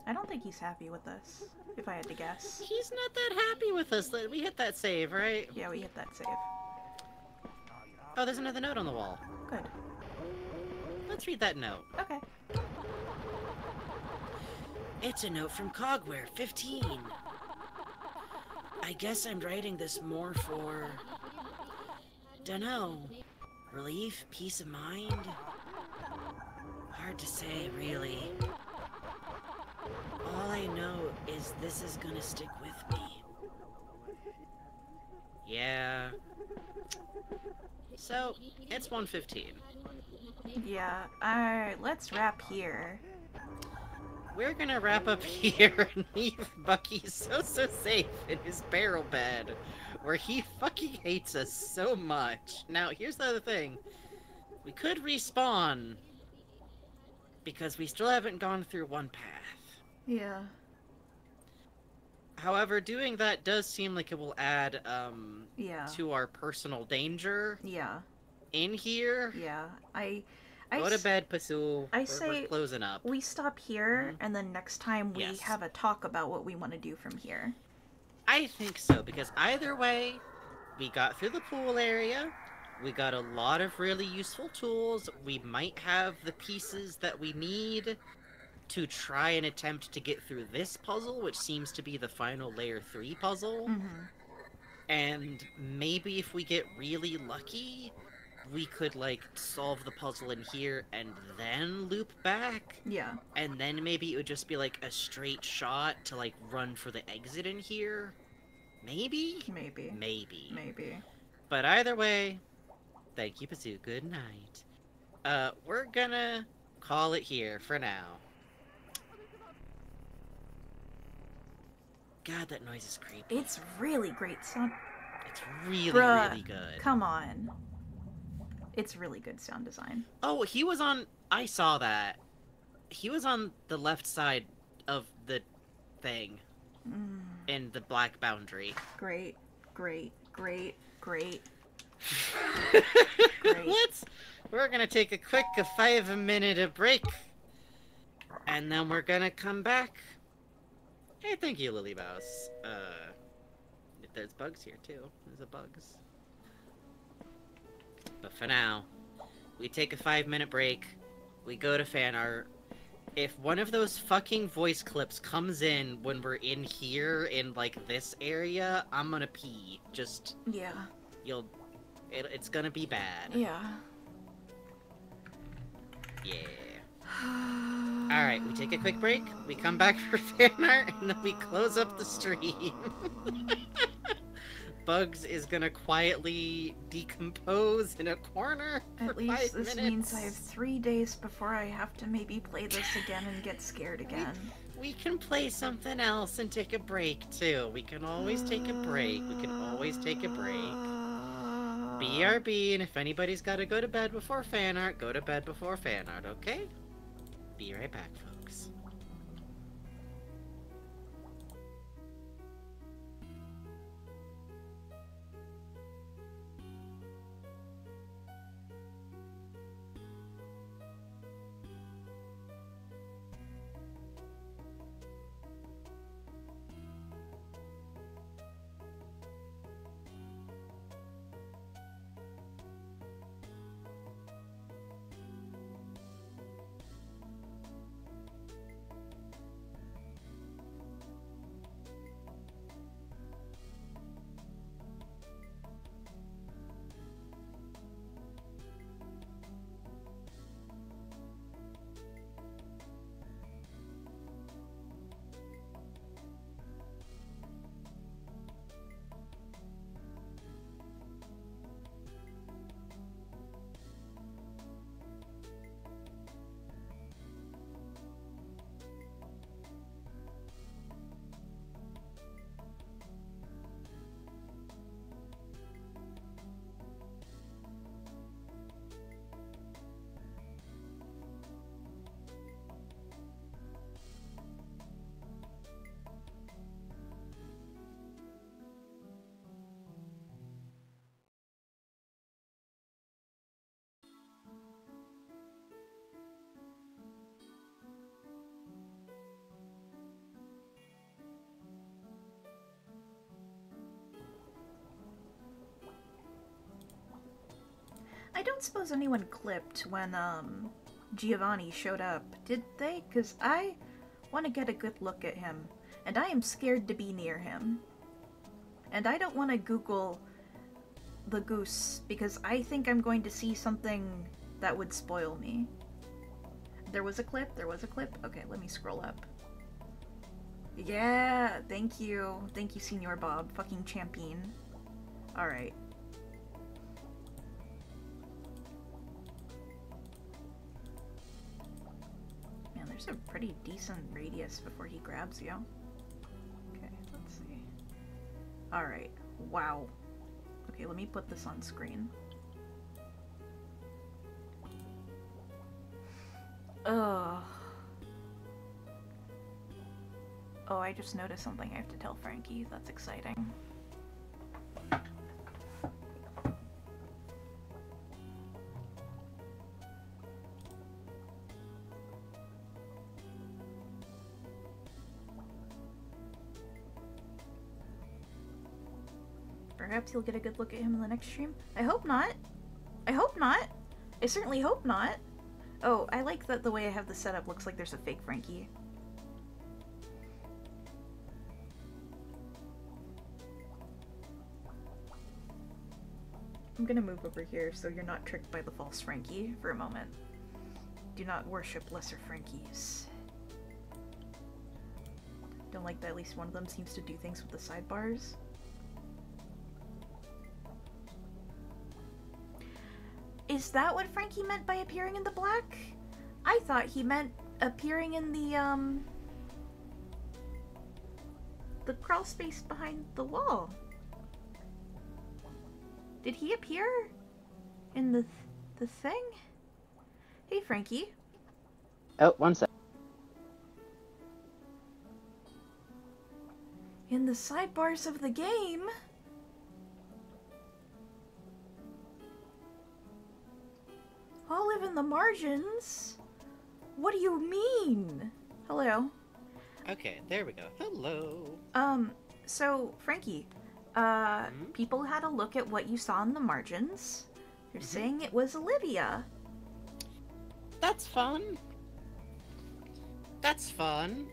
I don't think he's happy with us, if I had to guess. He's not that happy with us. We hit that save, right? Yeah, we hit that save. Oh, there's another note on the wall. Good. Let's read that note. Okay. It's a note from Cogware, 15. I guess I'm writing this more for. Dunno. Relief? Peace of mind? Hard to say, really. All I know is this is gonna stick with me. Yeah. So, it's 115. Yeah. Alright, let's wrap here. We're gonna wrap up here and leave Bucky so so safe in his barrel bed, where he fucking hates us so much. Now, here's the other thing: we could respawn because we still haven't gone through one path. Yeah. However, doing that does seem like it will add um Yeah. to our personal danger Yeah. In here. Yeah. I. I Go to bed, Pasul. I We're- say we're closing up. We stop here, Mhm. and then next time we Yes. have a talk about what we want to do from here. I think so because either way, we got through the pool area. We got a lot of really useful tools. We might have the pieces that we need to try and attempt to get through this puzzle, which seems to be the final layer 3 puzzle. Mm-hmm. And maybe if we get really lucky, we could like solve the puzzle in here and then loop back. Yeah. And then maybe it would just be like a straight shot to like run for the exit in here. Maybe? Maybe. Maybe. Maybe. But either way, thank you, Pazoo. Good night. Uh, we're gonna call it here for now. God, that noise is creepy. It's really great sound. It's really, Bruh, really good. Come on. It's really good sound design. Oh, he was on. I saw that. He was on the left side of the thing Mm, in the black boundary. great, great, great, great. Let's. We're gonna take a quick a five minute break, and then we're gonna come back. Hey, thank you, Lily Mouse. Uh, there's bugs here too. There's a bugs. But for now, we take a five minute break. We go to fan art. If one of those fucking voice clips comes in when we're in here in like this area, I'm gonna pee. Just Yeah. you'll it, it's gonna be bad Yeah. yeah all right we take a quick break we come back for fan art and then we close up the stream bugs is gonna quietly decompose in a corner At least this minutes means I have three days before I have to maybe play this again and get scared again. we can play something else and take a break too we can always take a break we can always take a break BRB, and if anybody's got to go to bed before fan art, go to bed before fan art, okay? Be right back, folks. Suppose anyone clipped when um Giovanni showed up, did they? Cuz I want to get a good look at him, and I am scared to be near him. And I don't want to Google the goose because I think I'm going to see something that would spoil me. There was a clip, there was a clip. Okay, let me scroll up. Yeah, thank you. Thank you, Senior Bob. Fucking champion. Alright. Pretty decent radius before he grabs you. Okay, let's see. Alright. Wow. Okay, let me put this on screen. Ugh. Oh, I just noticed something I have to tell Frankie. That's exciting. Perhaps you'll get a good look at him in the next stream. I hope not. I hope not. I certainly hope not. Oh, I like that the way I have the setup looks like there's a fake Frankie. I'm gonna move over here so you're not tricked by the false Frankie for a moment. Do not worship lesser Frankies. Don't like that at least one of them seems to do things with the sidebars. Is that what Frankie meant by appearing in the black? I thought he meant appearing in the, um... The crawl space behind the wall. Did he appear in the th the thing? Hey, Frankie. Oh, one sec. In the sidebars of the game? I'll live in the margins? What do you mean? Hello. Okay, there we go. Hello. Um, so, Frankie, uh, people had a look at what you saw in the margins. They're saying it was Olivia. That's fun. That's fun.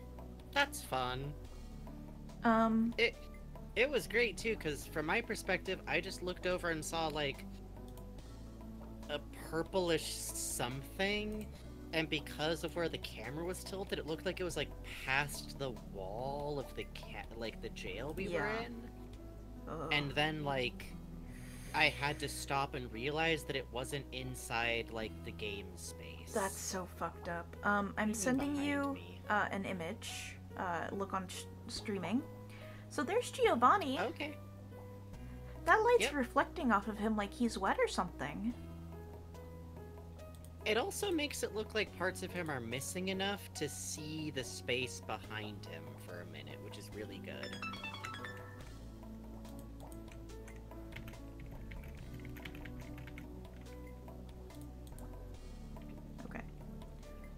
That's fun. Um, It it was great too, because from my perspective, I just looked over and saw like purplish something, and because of where the camera was tilted, it looked like it was like past the wall of the cat, like the jail we were Yeah. in. Ugh. And then like I had to stop and realize that it wasn't inside like the game space. That's so fucked up. Um, I'm sending you uh, an image. Uh, look on streaming. So there's Giovanni. Okay. That light's Yep. reflecting off of him like he's wet or something. It also makes it look like parts of him are missing enough to see the space behind him for a minute, which is really good. Okay.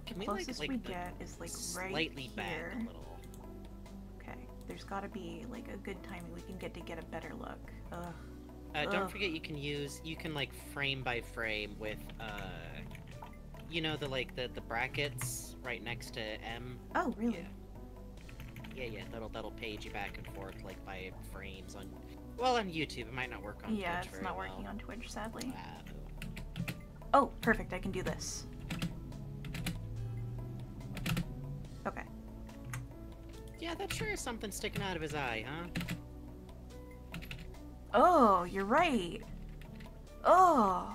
Can we Closest like, we like, like, get is like right slightly back a little? Okay. There's got to be like a good timing we can get to get a better look. Ugh. Uh, don't Ugh. forget you can use you can like frame by frame with uh you know the like the the brackets right next to M. Oh, really? Yeah, yeah, that'll that'll page you back and forth like by frames on well on YouTube. It might not work on Yeah, Twitch it's not well. working on Twitch, sadly. Wow. Oh, perfect. I can do this. Okay. Yeah, that sure is something sticking out of his eye, huh? Oh, you're right. Oh.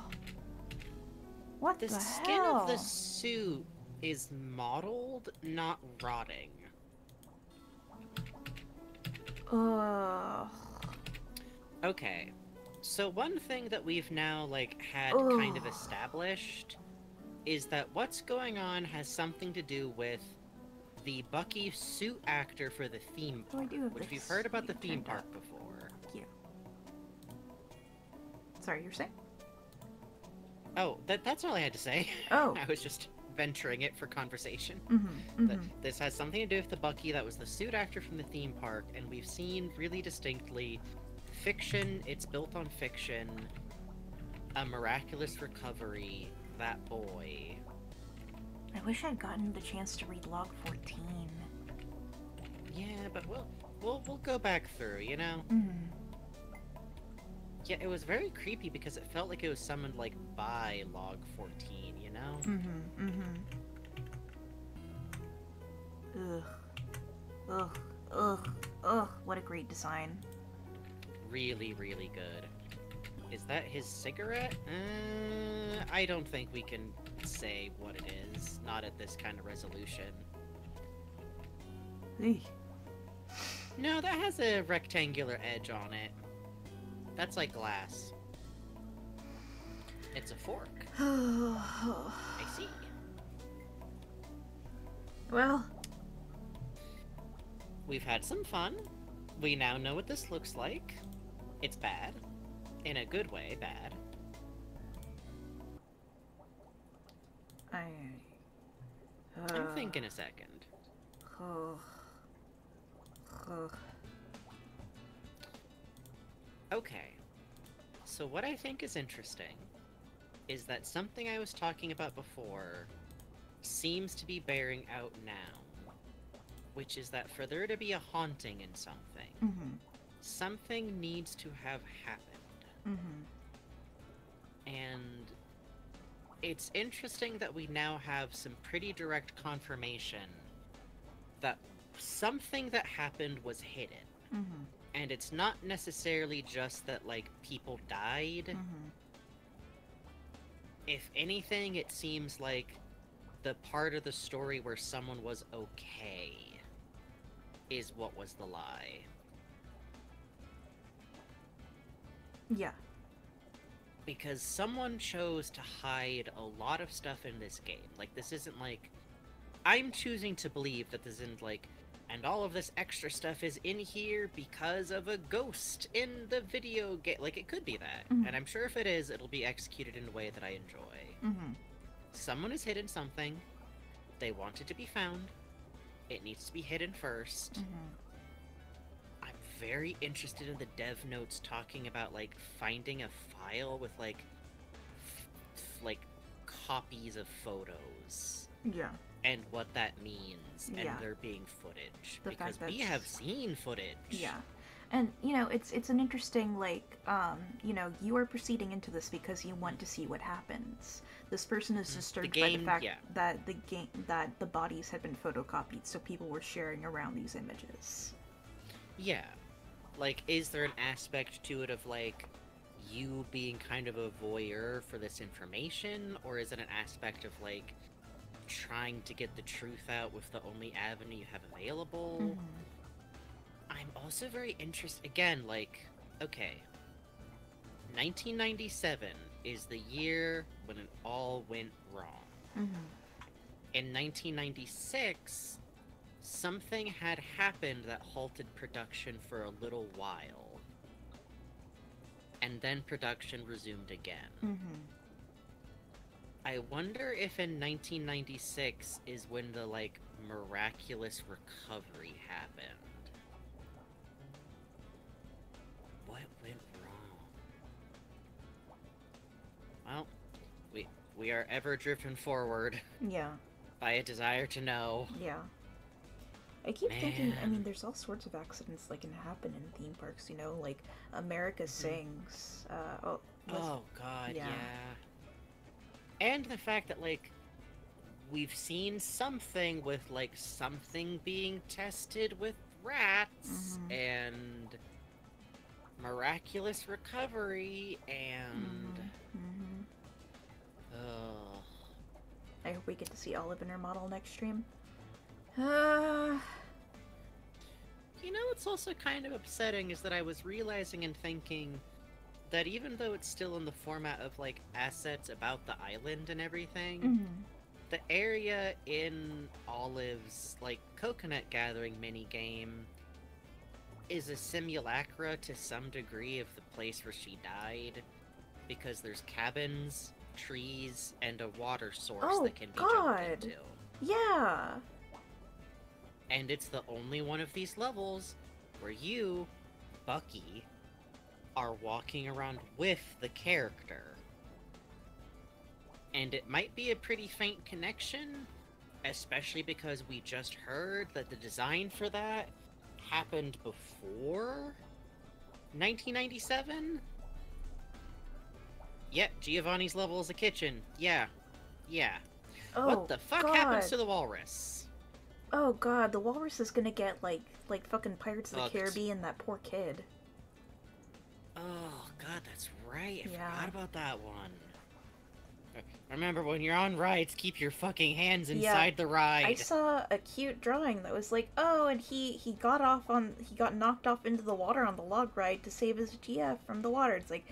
What The, the, skin hell? of the suit is mottled, not rotting. Ugh. Okay. So one thing that we've now like had kind of established is that what's going on has something to do with the Bucky suit actor for the theme Oh, park, do have which we've heard about the theme park up. before. Sorry, you're saying? Oh, that, that's all I had to say. Oh. I was just venturing it for conversation. Mm-hmm. Mm-hmm. this has something to do with the Bucky that was the suit actor from the theme park, and we've seen really distinctly fiction, it's built on fiction, a miraculous recovery, that boy. I wish I'd gotten the chance to read log 14. Yeah, but we'll we'll we'll go back through, you know. Mm. Yeah, it was very creepy because it felt like it was summoned like by log 14, you know. Mm-hmm. Mm-hmm. Ugh. Ugh. Ugh. Ugh. What a great design. Really, really good. Is that his cigarette? Uh, I don't think we can say what it is. Not at this kind of resolution. Eek. No, that has a rectangular edge on it. That's like glass. It's a fork. I see. well, We've had some fun. We now know what this looks like. It's bad. In a good way, bad. I. I'm uh, thinking a second. Okay. So what I think is interesting is that something I was talking about before seems to be bearing out now. Which is that for there to be a haunting in something, Mm-hmm. something needs to have happened. Mm-hmm. And it's interesting that we now have some pretty direct confirmation that something that happened was hidden. Mm-hmm. And it's not necessarily just that, like, people died. Mm-hmm. If anything, it seems like the part of the story where someone was okay is what was the lie. Yeah. because someone chose to hide a lot of stuff in this game. Like this isn't like I'm choosing to believe that this isn't like and all of this extra stuff is in here because of a ghost in the video game. Like it could be that. Mhm. And I'm sure if it is, it'll be executed in a way that I enjoy. Mm-hmm. Someone has hidden something. They want it to be found. It needs to be hidden 1st Mm-hmm. I'm very interested in the dev notes talking about like finding a file with like f- like copies of photos Yeah. And what that means and Yeah. there being footage The because we have seen footage. Yeah. And you know, it's it's an interesting like um, you know, you are proceeding into this because you want to see what happens. This person is disturbed by game- the fact yeah. that the game that the bodies had been photocopied, so people were sharing around these images. Yeah. Like is there an aspect to it of like you being kind of a voyeur for this information or is it an aspect of like trying to get the truth out with the only avenue you have available? Mhm. I'm also very interested. Again, like, okay. 1997 is the year when it all went wrong. Mhm. In 1996, something had happened that halted production for a little while. And then production resumed again. Mhm. I wonder if in 1996 is when the, like, miraculous recovery happened. What went wrong? Well, we we are ever driven forward Yeah. by a desire to know. Yeah. I keep thinking, I mean, there's all sorts of accidents that can happen in theme parks, you know, like America Sings. Uh, oh, was- Oh god, yeah. yeah. And the fact that like we've seen something with like something being tested with rats Mhm. and miraculous recovery and Mhm. ugh. I hope we get to see Olive in her model next stream. Uh, You know what's also kind of upsetting is that I was realizing and thinking that even though it's still in the format of like assets about the island and everything, mhm. the area in Olive's like coconut gathering mini game is a simulacra to some degree of the place where she died because there's cabins, trees, and a water source Oh, that can be God. jumped into. Yeah. And it's the only one of these levels where you, Bucky, are walking around with the character. and it might be a pretty faint connection, especially because we just heard that the design for that happened before 1997. Yep, Giovanni's level is a kitchen. Yeah, yeah. Oh, what the fuck God. happens to the walrus? Oh god, the walrus is gonna get like like fucking Pirates of the. Caribbean, that poor kid. Oh god, that's right. I Yeah. forgot about that one. Remember, when you're on rides, keep your fucking hands Yeah, inside the ride. I saw a cute drawing that was like, oh, and he he got off on he got knocked off into the water on the log ride to save his GF from the water. It's like,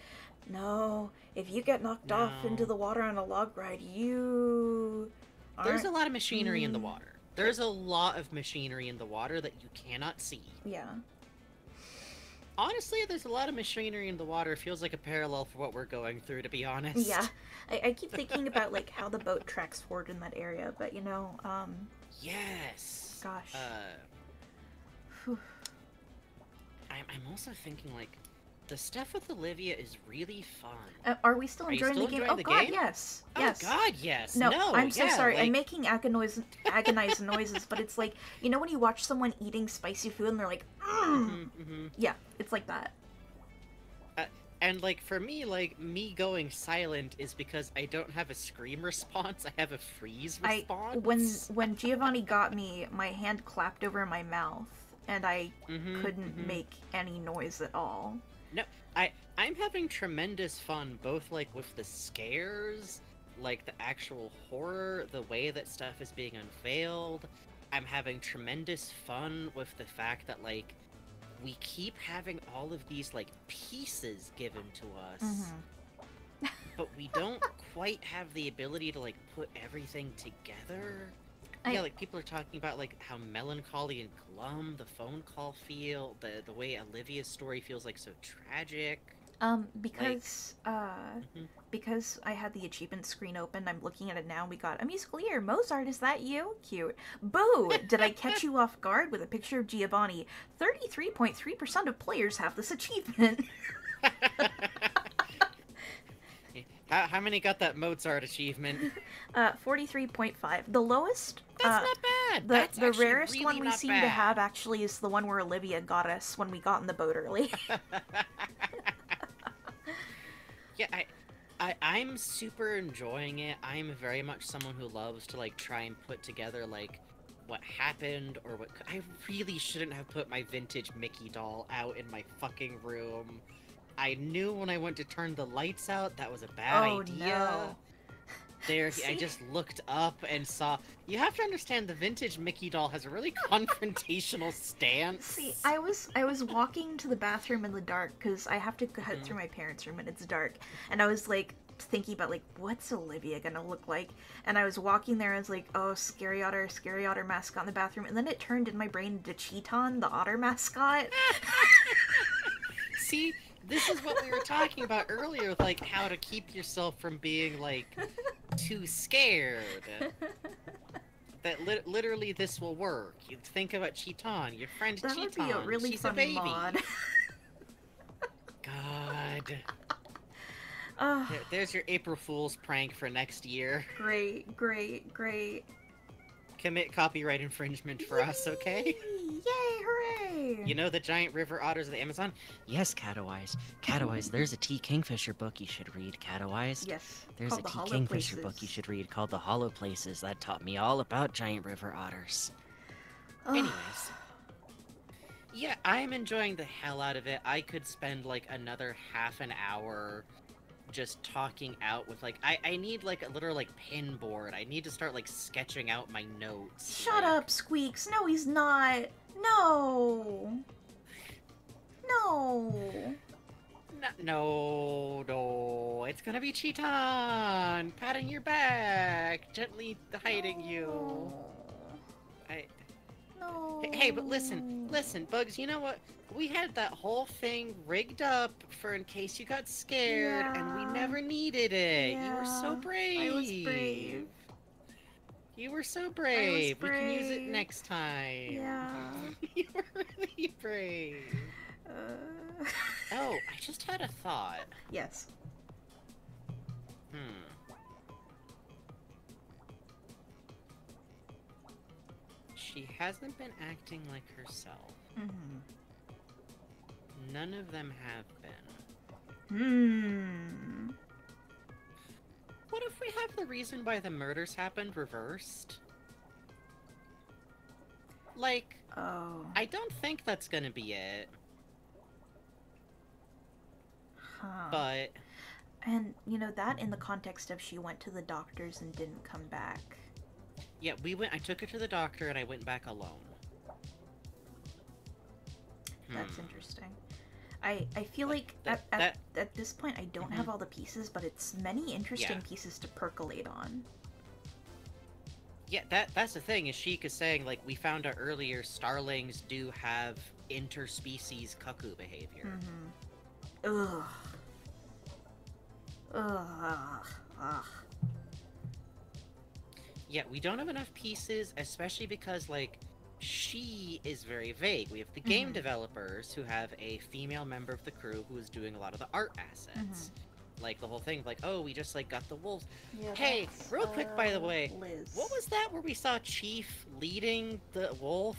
no, if you get knocked off into the water on a log ride, you There's a lot of machinery in the Mm. water. There's a lot of machinery in the water that you cannot see. yeah. Honestly, there's a lot of machinery in the water. It feels like a parallel for what we're going through, to be honest. Yeah, I, I keep thinking about like how the boat tracks forward in that area, but you know, um, Yes. Gosh. Uh, I'm, I'm also thinking like, the stuff with Olivia is really fun. uh, are we still enjoying still the game? enjoying oh the God, game? yes, Oh yes. God, yes. No, No, I'm so yeah, sorry. I'm making agonize, agonized noises, but it's like you know when you watch someone eating spicy food and they're like, mm. Mhm, mhm. yeah, it's like that. And like for me, like me going silent is because I don't have a scream response. I have a freeze I response. when when Giovanni got me, my hand clapped over my mouth, and I Mhm, couldn't mhm. make any noise at all. No, I I'm having tremendous fun both like with the scares, like the actual horror, the way that stuff is being unveiled. I'm having tremendous fun with the fact that like we keep having all of these like pieces given to us, Mm-hmm. but we don't quite have the ability to like put everything together. I- yeah, like people are talking about like how melancholy and glum the phone call feel, the the way Olivia's story feels like so tragic. Um, because uh, Mhm. because I had the achievement screen open, I'm looking at it now. We got a musical ear. Mozart, is that you? Cute. Boo! Did I catch you off guard with a picture of Giovanni? Thirty-three point three percent of players have this achievement. How, how many got that Mozart achievement? Uh, forty-three point five. The lowest. That's uh, not bad. The, That's the rarest really one we seem bad. to have actually is the one where Olivia got us when we got in the boat early. yeah, I, I, I'm super enjoying it. I'm very much someone who loves to like try and put together like what happened or what. I really shouldn't have put my vintage Mickey doll out in my fucking room. I knew when I went to turn the lights out that was a bad Oh, idea. no. There, I just looked up and saw. You have to understand the vintage Mickey doll has a really confrontational stance. See, I was I was walking to the bathroom in the dark because I have to cut Mhm. through my parents' room and it's dark, and I was like thinking about like what's Olivia gonna look like, and I was walking there and I was like, oh, scary otter, scary otter mascot in the bathroom, and then it turned in my brain to Cheeton, the otter mascot. See, this is what we were talking about earlier with like how to keep yourself from being like too scared. That li- literally this will work. You think about Cheeton, your friend that would be a really She's fun a baby. mod. God. oh, There- there's your April Fool's prank for next year. great, great, great. Commit copyright infringement for us, okay? Yay! Hooray! You know the giant river otters of the Amazon? Yes, Catawise. Catawise, there's a T. Kingfisher book you should read, Catawise. yes. There's a the T. Kingfisher Places. book you should read called The Hollow Places that taught me all about giant river otters. Anyways. Yeah, I'm enjoying the hell out of it. I could spend like another half an hour just talking out with like I, I need like a little like pin board. I need to start like sketching out my notes. Shut like- up, Squeaks. No, he's not. No. No. No, no, no. It's gonna be Cheeton patting your back, gently hiding you. No. Hey, but listen, listen, Bugs, you know what? We had that whole thing rigged up for in case you got scared, and we never needed it. You were so brave. I was brave. You were so brave. We can use it next time. Yeah. you were really brave. Uh, Oh, I just had a thought. yes. Hmm. She hasn't been acting like herself. Mm-hmm. None of them have been. Hmm. What if we have the reason why the murders happened reversed? Like, Oh. I don't think that's gonna be it, Huh. but And you know that in the context of she went to the doctors and didn't come back. Yeah, we went. I took her to the doctor and I went back alone. That's Hmm. interesting. I I feel like that- at, that- at, at this point I don't Mhm. have all the pieces, but it's many interesting Yeah. pieces to percolate on. Yeah, that that's the thing. Is Sheik is saying like we found out earlier, starlings do have interspecies cuckoo behavior. Mm-hmm. Ugh. Ugh. Ugh. Yeah, we don't have enough pieces, especially because like she is very vague. We have the game Mhm. developers who have a female member of the crew who is doing a lot of the art assets. Like the whole thing, like, oh, we just like got the wolves. Yeah, hey, real quick, by the way, Liz. what was that where we saw Chief leading the wolf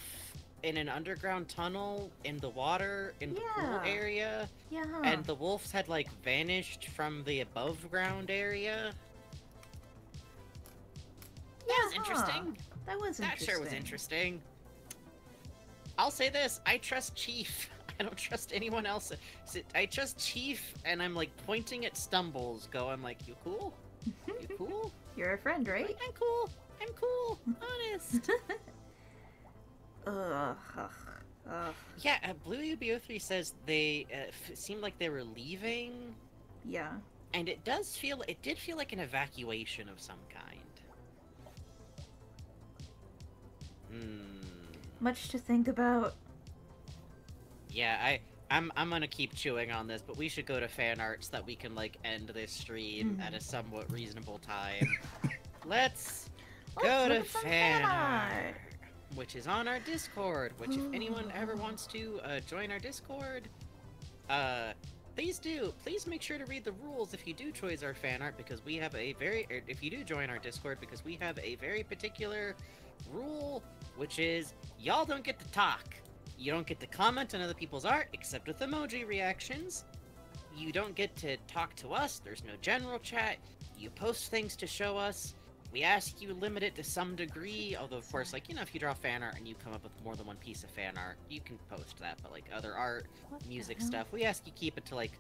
in an underground tunnel in the water in the pool area? Yeah. And the wolves had like vanished from the above ground area. That was Yeah, interesting. that was That sure was interesting. I'll say this: I trust Chief. I don't trust anyone else. I trust Chief, and I'm like pointing at Stumbles, going like, "You cool? You cool? You're a friend, right? I'm cool. I'm cool. Honest." Ugh. Ugh. Ugh. yeah, uh, Blue UBO3 says they uh, f- seemed like they were leaving, Yeah. and it does feel. It did feel like an evacuation of some kind. Hmm. Much to think about. Yeah, I I'm I'm gonna keep chewing on this, but we should go to fan art so that we can like end this stream Mhm. at a somewhat reasonable time. Let's Let's go to fan fan art, art. which is on our Discord. Which, if anyone ever wants to uh, join our Discord, uh, please do. Please make sure to read the rules if you do choose our fan art, because we have a very. er, If you do join our Discord, because we have a very particular rule, which is y'all don't get to talk. You don't get to comment on other people's art except with emoji reactions. You don't get to talk to us. There's no general chat. You post things to show us. We ask you limit it to some degree, although of course, like you know, if you draw fan art and you come up with more than one piece of fan art, you can post that. But like other art, What music stuff, we ask you keep it to like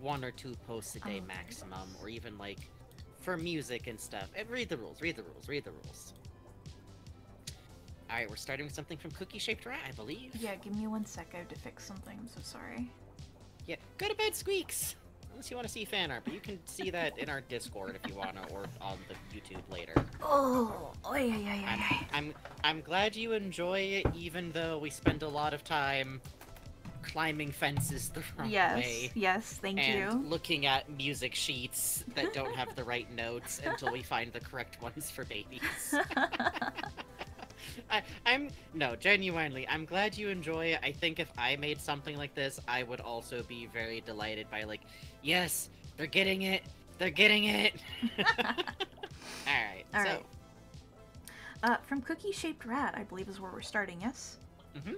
one or two posts a day Oh, maximum, or even like for music and stuff. And read the rules. Read the rules. Read the rules. All right, we're starting with something from Cookie Shaped Rat, I believe. Yeah, give me one sec. I have to fix something. I'm so sorry. Yeah, go to bed, Squeaks. Unless you want to see fan art, but you can see that in our Discord if you wanna, or on the YouTube later. Oh, oh yeah, yeah, yeah, I'm. I'm, I'm glad you enjoy it, even though we spend a lot of time climbing fences the wrong Yes, way. yes, thank and you. looking at music sheets that don't have the right notes until we find the correct ones for babies. I, I'm no, genuinely, I'm glad you enjoy it. I think if I made something like this, I would also be very delighted by like, yes, they're getting it, they're getting it. All right, All so right. Uh, from Cookie Shaped Rat, I believe is where we're starting. Yes. hmm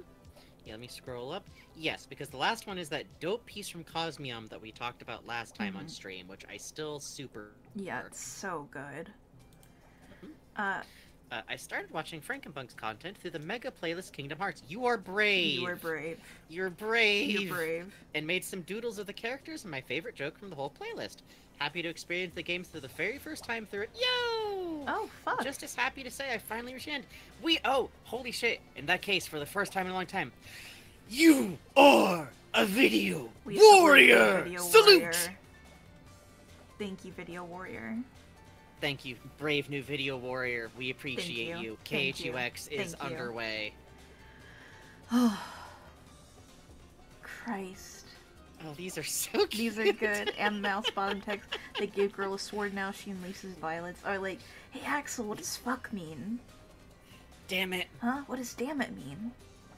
Yeah, let me scroll up. Yes, because the last one is that dope piece from Cosmium that we talked about last time on Mhm. stream, which I still super. Yeah, it's so good. Mhm. Uh, Uh, I started watching Frankenbug's content through the mega playlist Kingdom Hearts. You are brave. you are brave. You're brave. You're brave. And made some doodles of the characters and my favorite joke from the whole playlist. Happy to experience the games for the very first time through it. Yo! Oh fuck. Just as happy to say I finally reached end. We oh, holy shit! In that case, for the first time in a long time, you are a video We salute you, warrior. Salute! Thank you, Video Warrior. Thank you, brave new video warrior. We appreciate you. you. Thank you. KHUX is Thank you. underway. Oh, Christ. Oh, these are so cute. These are good. and mouse bottom text. They gave girl a sword now. She unleashes violence. Or like, hey Axel, what does fuck mean? Damn it! Huh? What does damn it mean?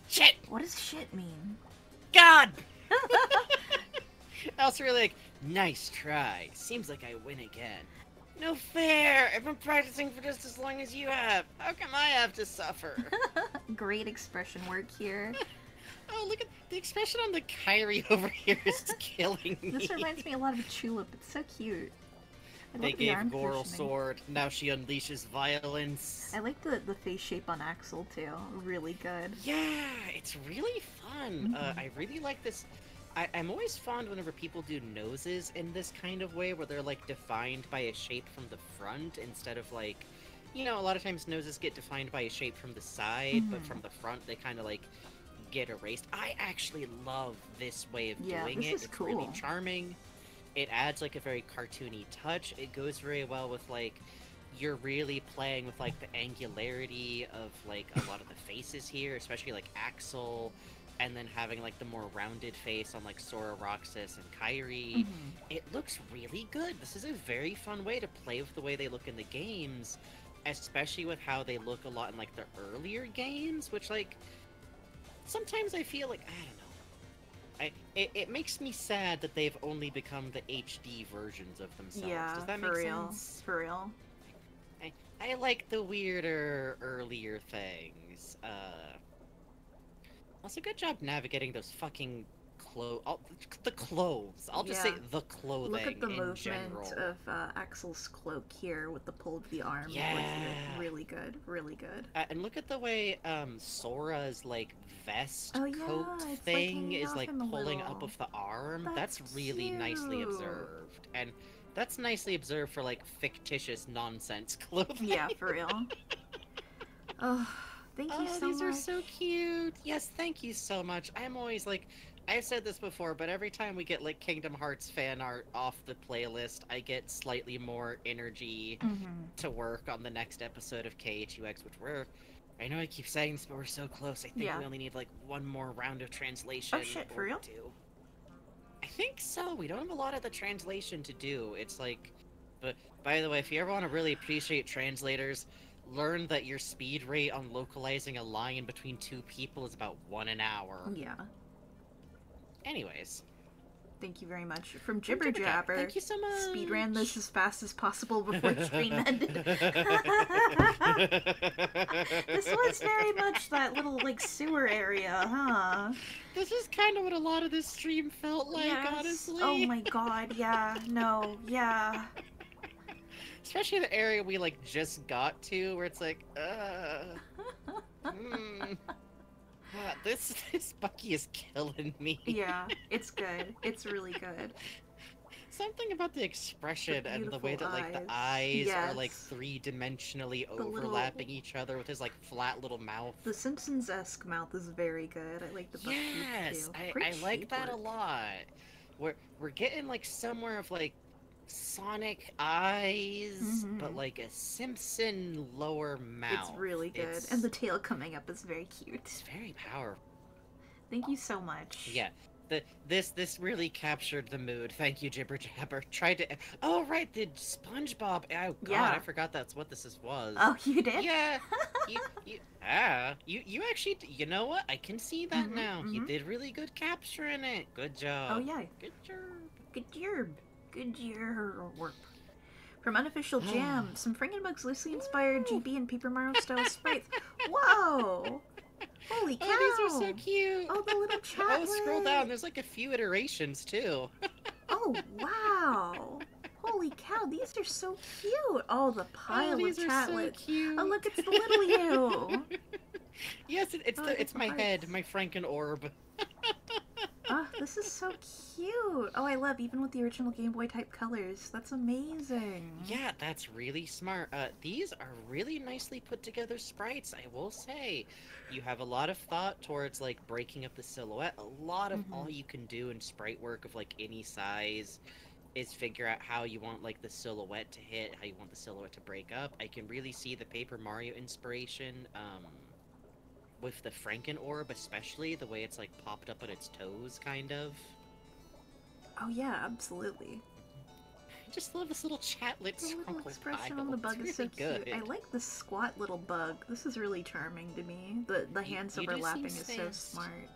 Shit! What does shit mean? God! I was really like, nice try. Seems like I win again. No fair! I've been practicing for just as long as you have. How come I have to suffer? Great expression work here. oh, look at the expression on the Kairi over here is killing me. This reminds me a lot of Tulip. It's so cute. I They the gave arm Goral sword. Now she unleashes violence. I like the, the face shape on Axel too. Really good. Yeah, it's really fun. Uh, Mhm. I really like this. I, I'm always fond whenever people do noses in this kind of way, where they're like defined by a shape from the front instead of like, you know, a lot of times noses get defined by a shape from the side, but Mhm. from the front they kind of like get erased. I actually love this way of Yeah, doing this it. is it's really charming. It adds like a very cartoony touch. It goes very well with like you're really playing with like the angularity of like a lot of the faces here, especially like Axel, and then having like the more rounded face on like Sora, Roxas, and Kairi. Mhm. It looks really good. This is a very fun way to play with the way they look in the games, especially with how they look a lot in like the earlier games, which like sometimes I feel like I don't know. I, it, it makes me sad that they've only become the HD versions of themselves. Yeah, Does that for make real. sense? For real. I, I like the weirder, earlier things. Uh, also, good job navigating those fucking clothes. The clothes. I'll just say the clothing Look at the movement general. of uh, Axel's cloak here with the pull of the arm. Yeah. Really good. Really good. Uh, and look at the way um Sora's like vest Oh, yeah, coat like, thing hanging is like pulling up of the arm. That's, That's really nicely observed. And that's nicely observed for like fictitious nonsense clothing. Yeah, for real. oh, thank you oh, so these much. are so cute. Yes, thank you so much. I'm always like, I've said this before, but every time we get like Kingdom Hearts fan art off the playlist, I get slightly more energy Mhm. to work on the next episode of KHUX, which we're. I know I keep saying this, but we're so close. I think Yeah. we only need like one more round of translation. Oh, shit, for real? two. I think so. We don't have a lot of the translation to do. It's like, but by the way, if you ever want to really appreciate translators, learn that your speed rate on localizing a line between two people is about one an hour. Yeah. Anyways, Thank you very much. From Jibber Jibber Jabber, thank you so much. Speed ran this as fast as possible before the stream ended. this was very much that little like sewer area, huh? this is kind of what a lot of this stream felt like, Yes. Oh honestly. Oh my god, yeah. No, yeah. Especially the area we like just got to, where it's like, uh, mm, ah, this this Bucky is killing me. Yeah, it's good. It's really good. Something about the expression and the way that like the eyes. eyes are like three dimensionally The little- overlapping each other with his like flat little mouth. The Simpsons esque mouth is very good. I like the buck teeth, Yes, too. I, I like that a lot. We're we're getting like somewhere of like Sonic eyes, but Mhm. like a Simpson lower mouth. It's really good. It's, And the tail coming up is very cute. it's very powerful. Thank you so much. Yeah. The, this this really captured the mood. Thank you, Jibber Jabber. Tried to. Oh right, the SpongeBob. Oh god, Yeah. I forgot that's what this is was. Oh, you did? Yeah. you, you, ah, you you actually. You know what? I can see that Mhm, now. You mhm. did really good capturing it. Good job. Oh, yeah. Good job. Good job. Good job. From Unofficial oh. Jam, some Frankenbugs loosely inspired GB and Paper Mario style sprites. Whoa! Holy cow! Oh, these are so cute. Oh, the little chat. Oh, scroll down. There's like a few iterations too. Oh, wow! Holy cow, these are so cute! Oh, the pile oh, of are so cute. Oh, look, it's the little you! yes, it, it's Oh, the, it's my hearts. head, my Franken orb. Oh, this is so cute! Oh, I love even with the original Game Boy type colors. That's amazing. Yeah, that's really smart. Uh, these are really nicely put together sprites, I will say. You have a lot of thought towards like breaking up the silhouette. A lot of Mhm. all you can do in sprite work of like any size is figure out how you want like the silhouette to hit, how you want the silhouette to break up. I can really see the Paper Mario inspiration um, with the Franken orb, especially the way it's like popped up on its toes, kind of. Oh yeah, absolutely. I just love this little chatlet The little expression on the It's bug is so really good. cute. I like the squat little bug. This is really charming to me. The the You- hands you overlapping is so smart.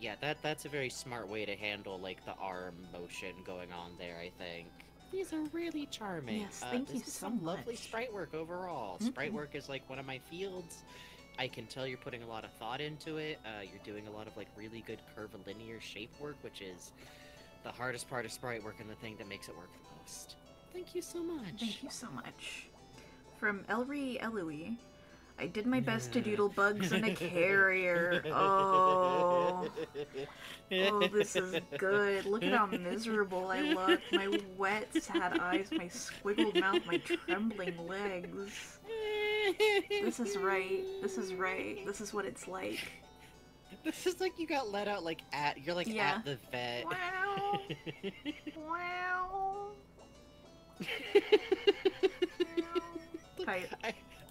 Yeah, that that's a very smart way to handle like the arm motion going on there. I think. These are really charming. Yes, Uh, thank this you is so some lovely sprite work overall. Sprite Mhm. work is like one of my fields. I can tell you're putting a lot of thought into it. Uh, you're doing a lot of like really good curvilinear shape work, which is the hardest part of sprite work and the thing that makes it work the most. Thank you so much. Thank you so much. From Elri Elui, I did my best to doodle bugs in a carrier. Oh, oh, this is good. Look at how miserable I look. My wet, sad eyes, my squiggled mouth, my trembling legs. This is right. This is right. This is what it's like. This is like you got let out like at you're like Yeah. at the vet. Wow. Wow. I,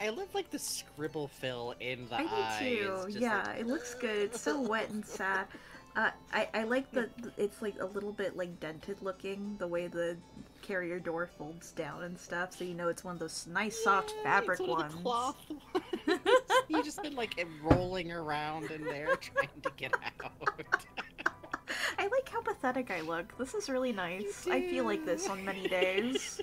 I love like the scribble fill in the I eyes. do too. Yeah, like- it looks good. It's so wet and sad. Uh, I I like that it's like a little bit like dented looking. The way the carrier door folds down and stuff, so you know it's one of those nice soft fabric ones. the cloth ones. you just been like rolling around in there trying to get out. I like how pathetic I look. This is really nice. I feel like this on many days.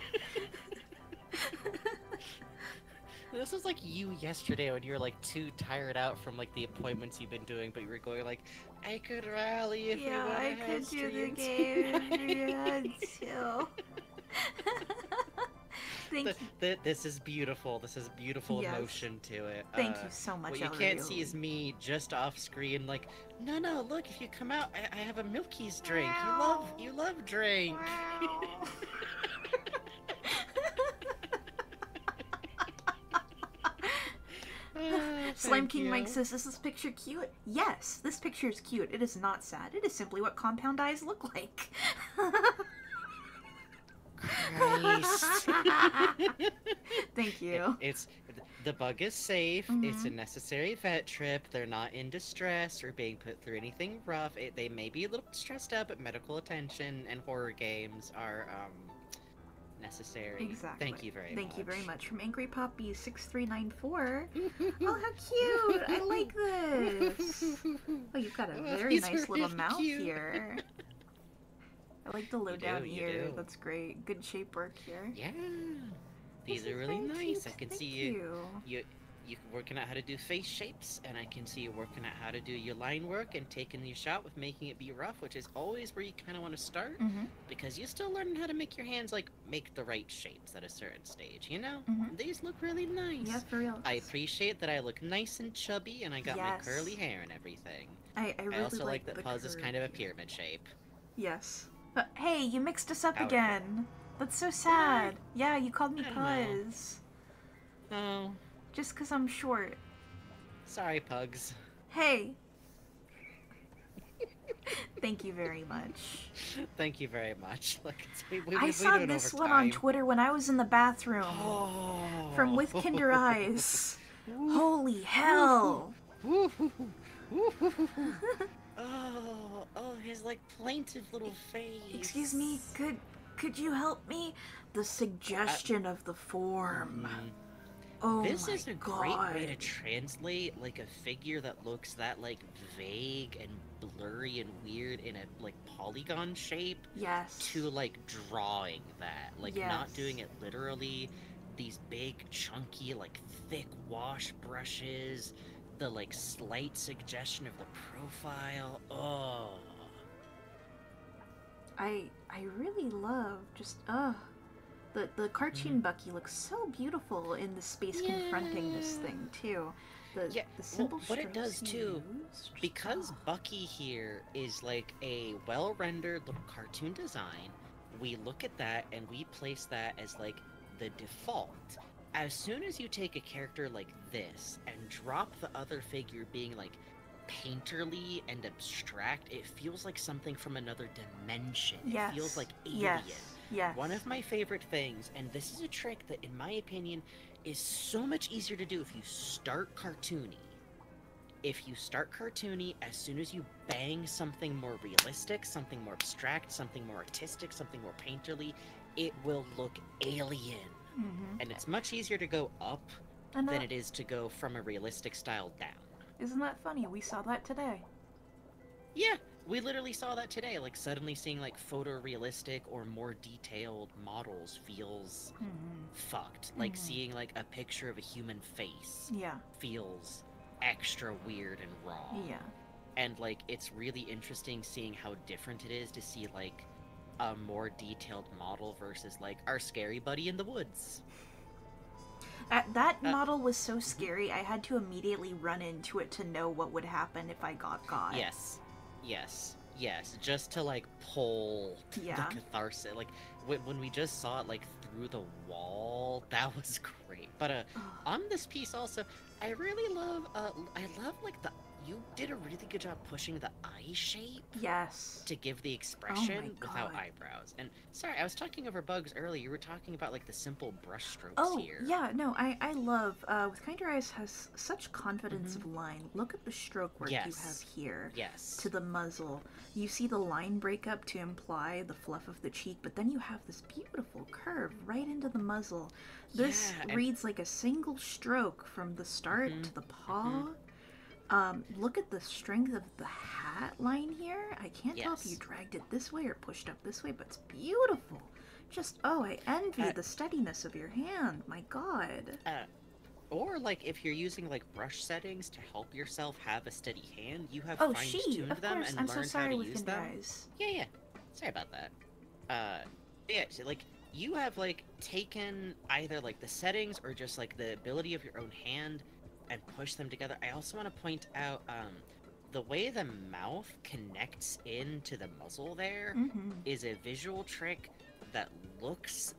This was like you yesterday when you were like too tired out from like the appointments you've been doing, but you were going like, I could rally if yeah, I could do the game if we had to. Thank The- you. the- this is beautiful. This is beautiful Yes. emotion to it. Thank Uh, you so much, What you can't Elriel. see is me just off screen, like, no, no, look, if you come out, I, I have a Milky's drink. You love, you love drink. Ah, Slime thank King Mike says, "Is this picture cute?" Yes, this picture is cute. It is not sad. It is simply what compound eyes look like. Christ. Thank you. It's the bug is safe. It's a Mhm. necessary vet trip. They're not in distress or being put through anything rough. It, they may be a little stressed out, but medical attention and horror games are um, necessary. Exactly. Thank you very Thank much. Thank you very much. From Angry Poppy six three nine four. Oh, how cute! I like this. Oh, you've got a very nice little mouth cute. here. I like the low do, down you ear. do. That's great. Good shape work here. Yeah. These This are really nice. I can Thank see you. you. You you working out how to do face shapes, and I can see you working out how to do your line work and taking your shot with making it be rough, which is always where you kind of want to start Mhm. because you're still learning how to make your hands like make the right shapes at a certain stage. You know, Mhm. these look really nice. Yeah, for real. I appreciate that I look nice and chubby, and I got Yes. my curly hair and everything. I, I really I also like, like that Puzz is kind of a pyramid shape. Yes. But hey, you mixed us up How- again. That's so sad. Yeah, you called me know. Puzz. Oh, Just because I'm short. sorry, pugs. Hey. Thank you very much. Thank you very much. Look, it's, we, we, I saw this one on. Twitter when I was in the bathroom. From With Kinder Eyes. Holy hell! oh, oh, his like plaintive little face. Excuse me, could could you help me? The suggestion of the form. Mm. Oh this is a god. great way to translate like a figure that looks that like vague and blurry and weird in a like polygon shape Yes. to like drawing that. Like not doing it literally. These big chunky like thick wash brushes the like slight suggestion of the profile. Oh I I really love just uh the the cartoon Mm. Bucky looks so beautiful in the space confronting this thing too. The Yeah, the well, simple what it does too, because oh. Bucky here is like a well rendered little cartoon design, we look at that and we place that as like the default. As soon as you take a character like this and drop the other figure being like painterly and abstract, it feels like something from another dimension. yes. It feels like alien. yes. Yes. One of my favorite things, and this is a trick that, in my opinion, is so much easier to do if you start cartoony. If you start cartoony, as soon as you bang something more realistic, something more abstract, something more artistic, something more painterly, it will look alien. Mhm. And it's much easier to go up And than it is to go from a realistic style down. Isn't that funny? We saw that today. Yeah, We literally saw that today. Like suddenly seeing like photorealistic or more detailed models feels Mhm. fucked. Like Mhm. seeing like a picture of a human face Yeah. feels extra weird and wrong. Yeah. And like it's really interesting seeing how different it is to see like a more detailed model versus like our scary buddy in the woods. That, that Uh, model was so scary, I had to immediately run into it to know what would happen if I got caught. Yes. Yes. Yes. Just to like pull Yeah. the catharsis. Like when, when we just saw it like through the wall, that was great. But uh on this piece also, I really love uh I love like the you did a really good job pushing the eye shape Yes. to give the expression God. without eyebrows. And sorry, I was talking over bugs earlier. You were talking about like the simple brush strokes Oh, here. yeah, no, I, I love, uh, with Kinder Eyes has such confidence of line. Look at the stroke work you have Mm-hmm. Here. Yes. To the muzzle. You see the line break up to imply the fluff of the cheek, but then you have this beautiful curve right into the muzzle. This Yeah, and- reads like a single stroke from the start Mhm, to the paw. Um, look at the strength of the hat line here. I can't tell if you dragged it this way or pushed up this way, but it's beautiful. Just oh, I envy Uh, the steadiness of your hand. My God. Uh, or like if you're using like brush settings to help yourself have a steady hand, you have Oh, fine she. tuned Of them course. and I'm so learned sorry how to use them. Eyes. Yeah, yeah. Sorry about that. Uh, yeah. So, like you have like taken either like the settings or just like the ability of your own hand and push them together. I also want to point out um the way the mouth connects into the muzzle there is Mhm. a visual trick that looks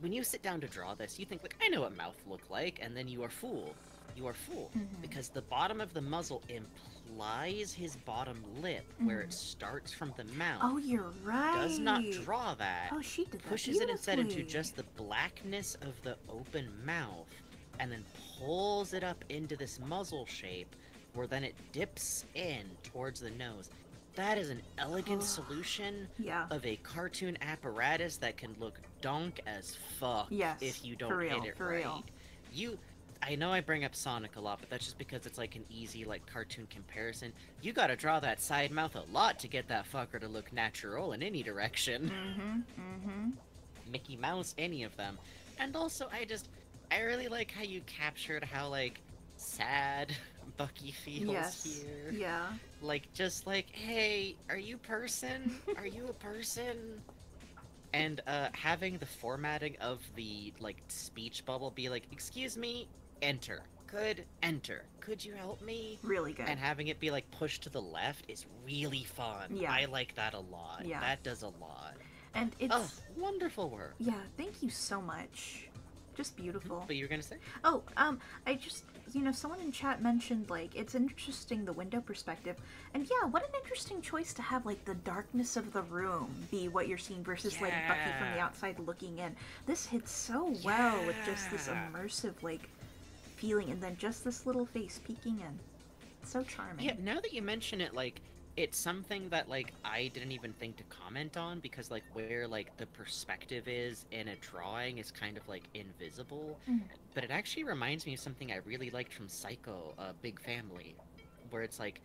when you sit down to draw this you think like i know what mouth look like and then you are fooled you are fooled Mhm. because the bottom of the muzzle implies his bottom lip where it Mhm. starts from the mouth Oh, you're right. does not draw that Oh, she did that pushes it instead into just the blackness of the open mouth and then pulls it up into this muzzle shape where then it dips in towards the nose that is an elegant Oh, solution Yeah. of a cartoon apparatus that can look donk as fuck Yes, if you don't real, hit it right. real. You I know I bring up Sonic a lot, but that's just because it's like an easy like cartoon comparison. You gotta draw that side mouth a lot to get that fucker to look natural in any direction. Mm-hmm. Mm-hmm. Mickey Mouse, any of them. And also I just I really like how you captured how like sad Bucky feels Yes. here. Yeah. Like just like, hey, are you person? are you a person? And uh having the formatting of the like speech bubble be like, excuse me, enter. Could enter. Could you help me? Really good. And having it be like pushed to the left is really fun. Yeah. I like that a lot. Yeah. That does a lot. And it's Oh, wonderful work. yeah. Thank you so much. Just beautiful. But you were gonna say? Oh, um, I just, you know, someone in chat mentioned, like, it's interesting the window perspective. And yeah, what an interesting choice to have, like, the darkness of the room be what you're seeing versus, like, Bucky from the outside looking in. This hits so well with just this immersive, like, feeling, and then just this little face peeking in. So charming. Yeah, now that you mention it, like it's something that like I didn't even think to comment on because like where like the perspective is in a drawing is kind of like invisible. Mm. But it actually reminds me of something I really liked from Psycho, uh, Big Family, where it's like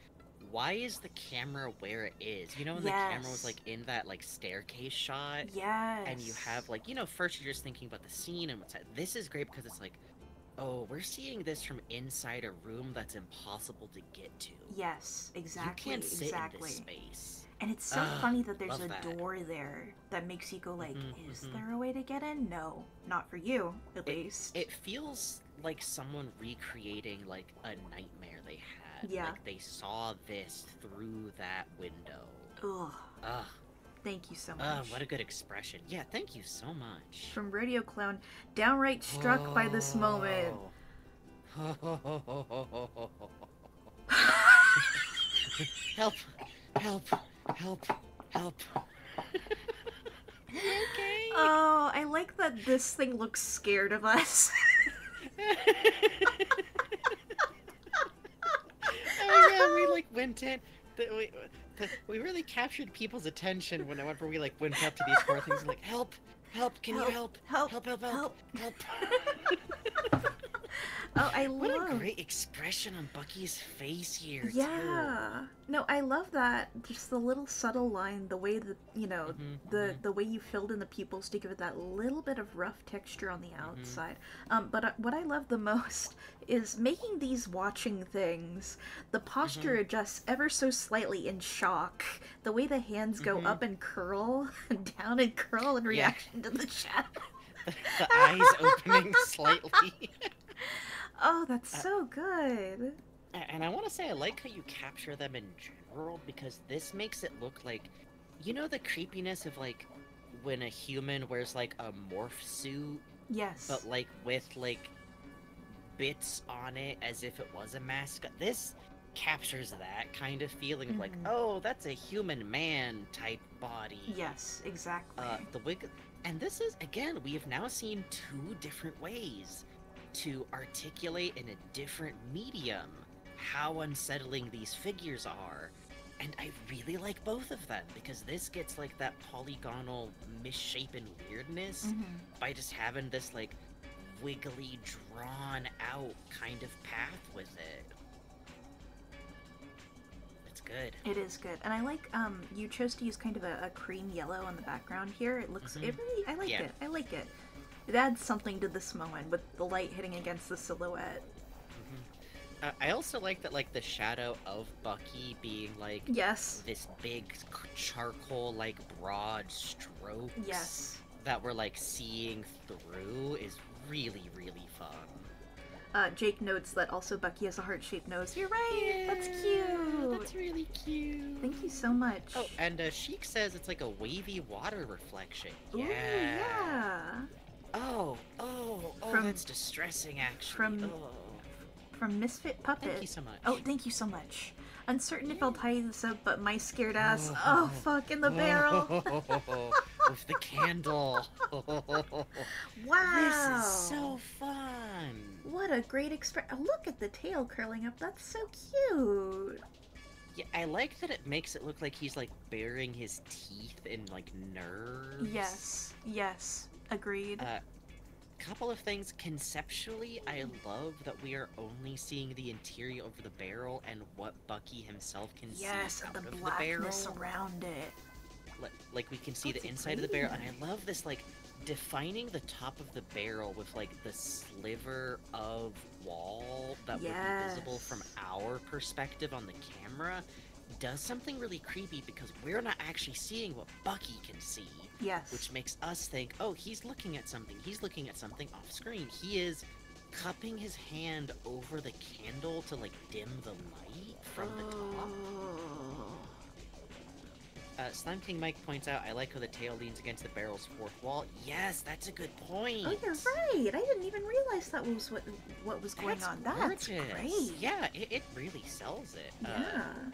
why is the camera where it is? You know when the camera was like in that like staircase shot? Yes. And you have like, you know, first you're just thinking about the scene and what's that. This is great because it's like, oh, we're seeing this from inside a room that's impossible to get to. Yes, exactly. You can't sit exactly. in this space. And it's so Ah, funny that there's a that. door there that makes you go like, Mhm, is mhm. there a way to get in? No, not for you, at least. It feels like someone recreating like a nightmare they had. Yeah. Like they saw this through that window. Ugh. Ugh. Thank you so ah, much. Ugh, what a good expression. Yeah, thank you so much. From Radio Clown, downright struck by this moment. help! Help! Help! Help! okay. Oh, I like that this thing looks scared of us. oh yeah, we like went in. The, we, we really captured people's attention whenever we like went up to these four things and like help, help, can you help, help, help, help, help, help. Oh, I What love. a great expression on Bucky's face here, too. Yeah. No, I love that. Just the little subtle line, the way that you know, Mhm, the the way you filled in the pupils to give it that little bit of rough texture on the Mm-hmm. outside. Um, but uh, what I love the most is making these watching things. The posture Mm-hmm. adjusts ever so slightly in shock. The way the hands go Mhm. up and curl, and down and curl in Yeah. Reaction to the shadow. the eyes opening slightly. Oh, that's Uh, so good. And I want to say I like how you capture them in general because this makes it look like, you know, the creepiness of like when a human wears like a morph suit, Yes. but like with like bits on it as if it was a mask. This captures that kind of feeling of like, Mhm. oh, that's a human man type body. yes, exactly. Uh, the wig, and this is again, we have now seen two different ways to articulate in a different medium how unsettling these figures are. And I really like both of them because this gets like that polygonal misshapen weirdness Mhm. by just having this like wiggly, drawn out kind of path with it. Good. It is good, and I like um you chose to use kind of a, a cream yellow in the background here. It looks it Mhm. really I like Yeah. it. I like it. It adds something to this moment with the light hitting against the silhouette. Uh, I also like that, like the shadow of Bucky being like Yes. this big charcoal, like broad strokes. Yes. That we're like seeing through is really, really fun. Uh, Jake notes that also Bucky has a heart-shaped nose. You're right. that's cute. That's really cute. Thank you so much. Oh, and uh, Sheik says it's like a wavy water reflection. Ooh, Yeah. yeah. Oh, oh, oh, From- that's distressing, actually. from- oh. From Misfit Puppet. Thank you so much. Oh, thank you so much. Uncertain if I'll tie this up, but my scared ass. Oh, fuck, in the barrel. With the candle. Wow. This is so fun. What a great expression. Look at the tail curling up. That's so cute. Yeah, I like that it makes it look like he's like burying his teeth in like nerves. Yes. Yes. Agreed. Uh, couple of things. Conceptually i love that we are only seeing the interior of the barrel and what bucky himself can yes, see out the of the barrel. around it. like, like we can see That's the inside of the barrel and i love this like defining the top of the barrel with like the sliver of wall that would be visible from our perspective on the camera does something really creepy because we're not actually seeing what bucky can see Yes. which makes us think, oh, he's looking at something. He's looking at something off screen. He is cupping his hand over the candle to like dim the light from the top. Uh, Slime King Mike points out, I like how the tail leans against the barrel's fourth wall. Yes, that's a good point. Oh, you're right. I didn't even realize that was what what was going That's on. That's gorgeous. great. Yeah, it, it really sells it. Yeah. Uh,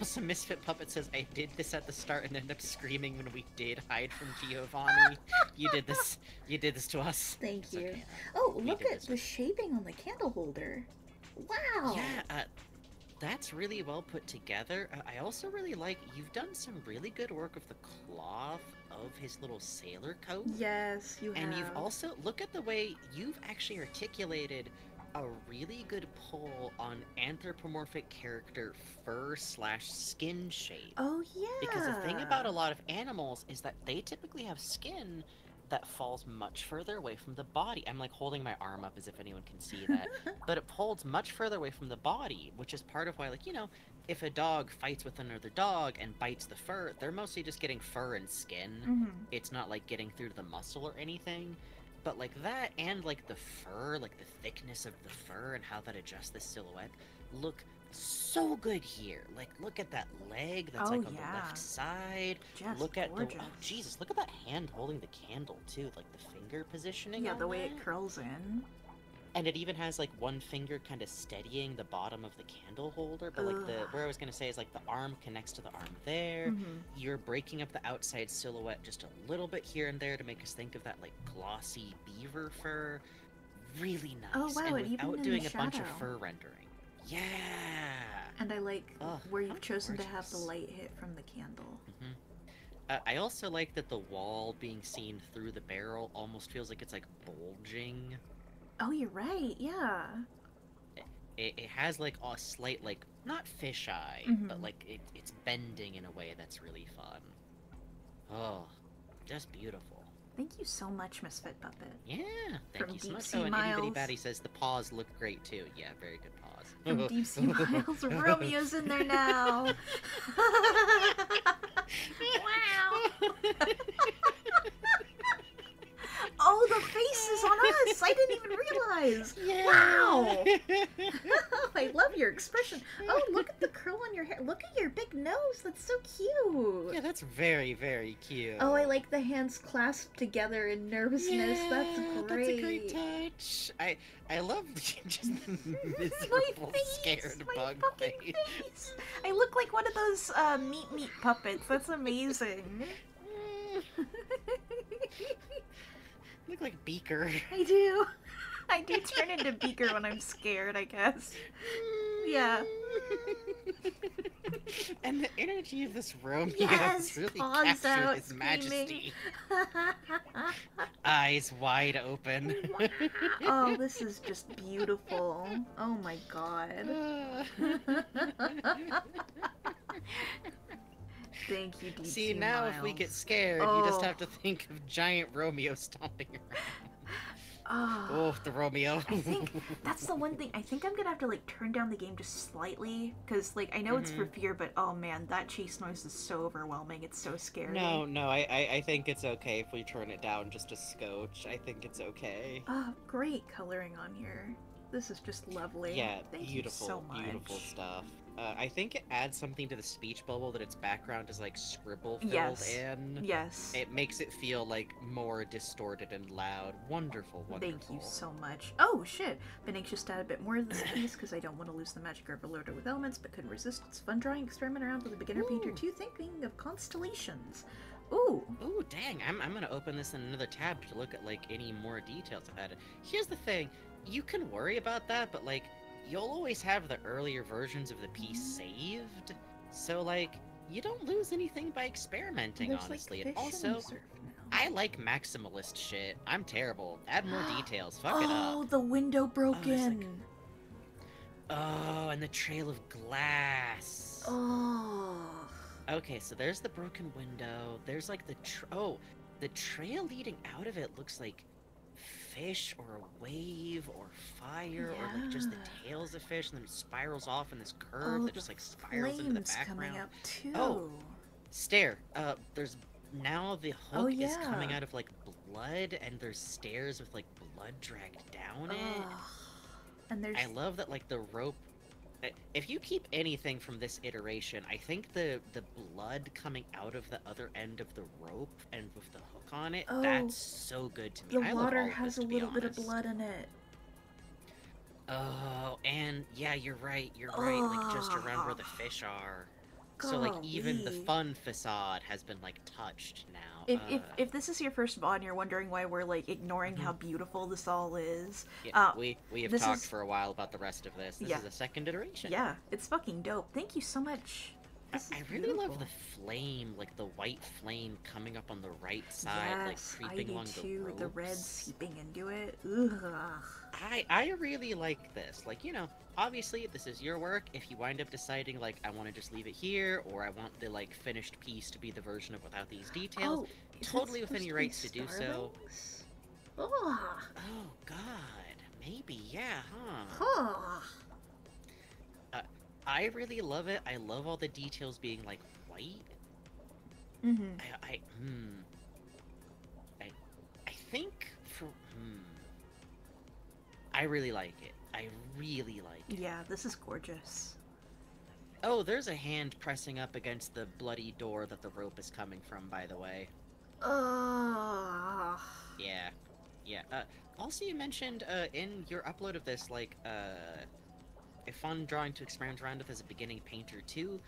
also, Misfit Puppet says, I did this at the start and ended up screaming when we did hide from Giovanni. you did this. You did this to us. Thank It's you. okay. Oh, We look at the shaping on the candle holder. Wow. Yeah, uh, that's really well put together. Uh, I also really like you've done some really good work with the cloth of his little sailor coat. Yes, you have. And you've also look at the way you've actually articulated a really good pull on anthropomorphic character fur slash skin shape. Oh yeah. Because the thing about a lot of animals is that they typically have skin that falls much further away from the body. I'm like holding my arm up as if anyone can see that. but it holds much further away from the body, which is part of why, like, you know, if a dog fights with another dog and bites the fur, they're mostly just getting fur and skin. Mhm. It's not like getting through to the muscle or anything. But like that and like the fur, like the thickness of the fur and how that adjusts the silhouette look so good here. Like look at that leg that's Oh, like on the yeah. left side. Just look at gorgeous. the oh Jesus, look at that hand holding the candle too, like the finger positioning. Yeah, the way that. it curls in. And it even has like one finger kind of steadying the bottom of the candle holder, but like the where I was gonna say is like the arm connects to the arm there. Mhm. You're breaking up the outside silhouette just a little bit here and there to make us think of that like glossy beaver fur. Really nice. Oh, wow, and without doing a bunch of fur rendering. Yeah. And I like where you've chosen to have the light hit from the candle. hmm Uh, I also like that the wall being seen through the barrel almost feels like it's like bulging Oh, you're right. Yeah. It, it has like a slight like not fisheye, but Mhm. like it, it's bending in a way that's really fun. Oh, just beautiful. Thank you so much, Misfit Puppet. Yeah, thank From you so much. Oh, and Itty Bitty Batty says the paws look great too. Yeah, very good paws. From Deep Sea Miles, Romeo's in there now. wow. oh, the face is on us. I didn't even realize. Wow. I love your expression. Oh, look at the curl on your hair. Look at your big nose. That's so cute. Yeah, that's very, very cute. Oh, I like the hands clasped together in nervousness. that's great. That's a great touch. I I love just the miserable, scared my bug face. face. I look like one of those uh, meat meat puppets. That's amazing. Look like Beaker. I do. I do turn into Beaker when I'm scared, I guess. Yeah. and the energy of this room Yes, really paws captured out, his majesty. Eyes wide open. oh, this is just beautiful. Oh my god. Thank you, Deep See, now if we get Miles. scared, you just Oh. have to think of giant Romeo stomping around. Oh. Oh, the Romeo. I think that's the one thing. I think I'm gonna have to like turn down the game just slightly because like I know it's for Mhm. fear, but oh man, that chase noise is so overwhelming. It's so scary. No, no, I, I, I think it's okay if we turn it down just a scotch. I think it's okay. Oh, great coloring on here. This is just lovely. Yeah, Thank beautiful, you so much. beautiful stuff. Uh, I think it adds something to the speech bubble that its background is like scribble filled Yes. in. Yes. It makes it feel like more distorted and loud. Wonderful, wonderful. Thank you so much. Oh shit! Been anxious to add a bit more to this piece because I don't want to lose the magic overloaded with elements, but couldn't resist its fun drawing experiment around with a beginner painter too. Thinking of constellations. Ooh. Ooh, dang! I'm, I'm gonna open this in another tab to look at like any more details I've added. Here's the thing: you can worry about that, but like you'll always have the earlier versions of the piece mm-hmm. saved, so like you don't lose anything by experimenting. There's, honestly, fish and also I like maximalist shit. I'm terrible. Add more details. Fuck it up. oh, the window oh, broken. Oh, and the trail of glass. Oh. Okay, so there's the broken window. There's like the tr- oh, the trail leading out of it looks like fish or a wave or fire or like just the tails of fish, and then it spirals off in this curve Oh, that just like spirals into the background. coming up too. Oh, stair. Uh, there's now the hook Oh, is coming out of like blood, and there's stairs with like blood dragged down it. Ugh. And there's I love that like the rope. If you keep anything from this iteration, I think the the blood coming out of the other end of the rope and with the hook on it, Oh, that's so good to me. the I water has this, a little bit of blood in it. Oh, and yeah, you're right. You're right. Like just around where the fish are. So like even the fun facade has been like touched now. If, if, Uh, if this is your first VOD and you're wondering why we're like ignoring how beautiful this all is, Mm-hmm. yeah, uh, we we have talked is- for a while about the rest of this. This Yeah. is a second iteration. yeah, it's fucking dope. Thank you so much. I, This is I really love the flame, like the white flame coming up on the right side, like creeping I do along too. the with the red seeping into it. Ugh. I I really like this. Like you know, obviously this is your work. If you wind up deciding like I want to just leave it here, or I want the like finished piece to be the version of without these details, Oh, totally within your rights to do so. Ugh. Oh God, maybe yeah, huh? Huh. I really love it. I love all the details being like white. Mm-hmm. I, I hmm. I I think for hmm. I really like it. I really like it. Yeah, this is gorgeous. Oh, there's a hand pressing up against the bloody door that the rope is coming from, by the way. Ugh. Yeah. Yeah. Uh, also, you mentioned uh, in your upload of this, like, uh, a fun drawing to experiment around with as a beginning painter, too.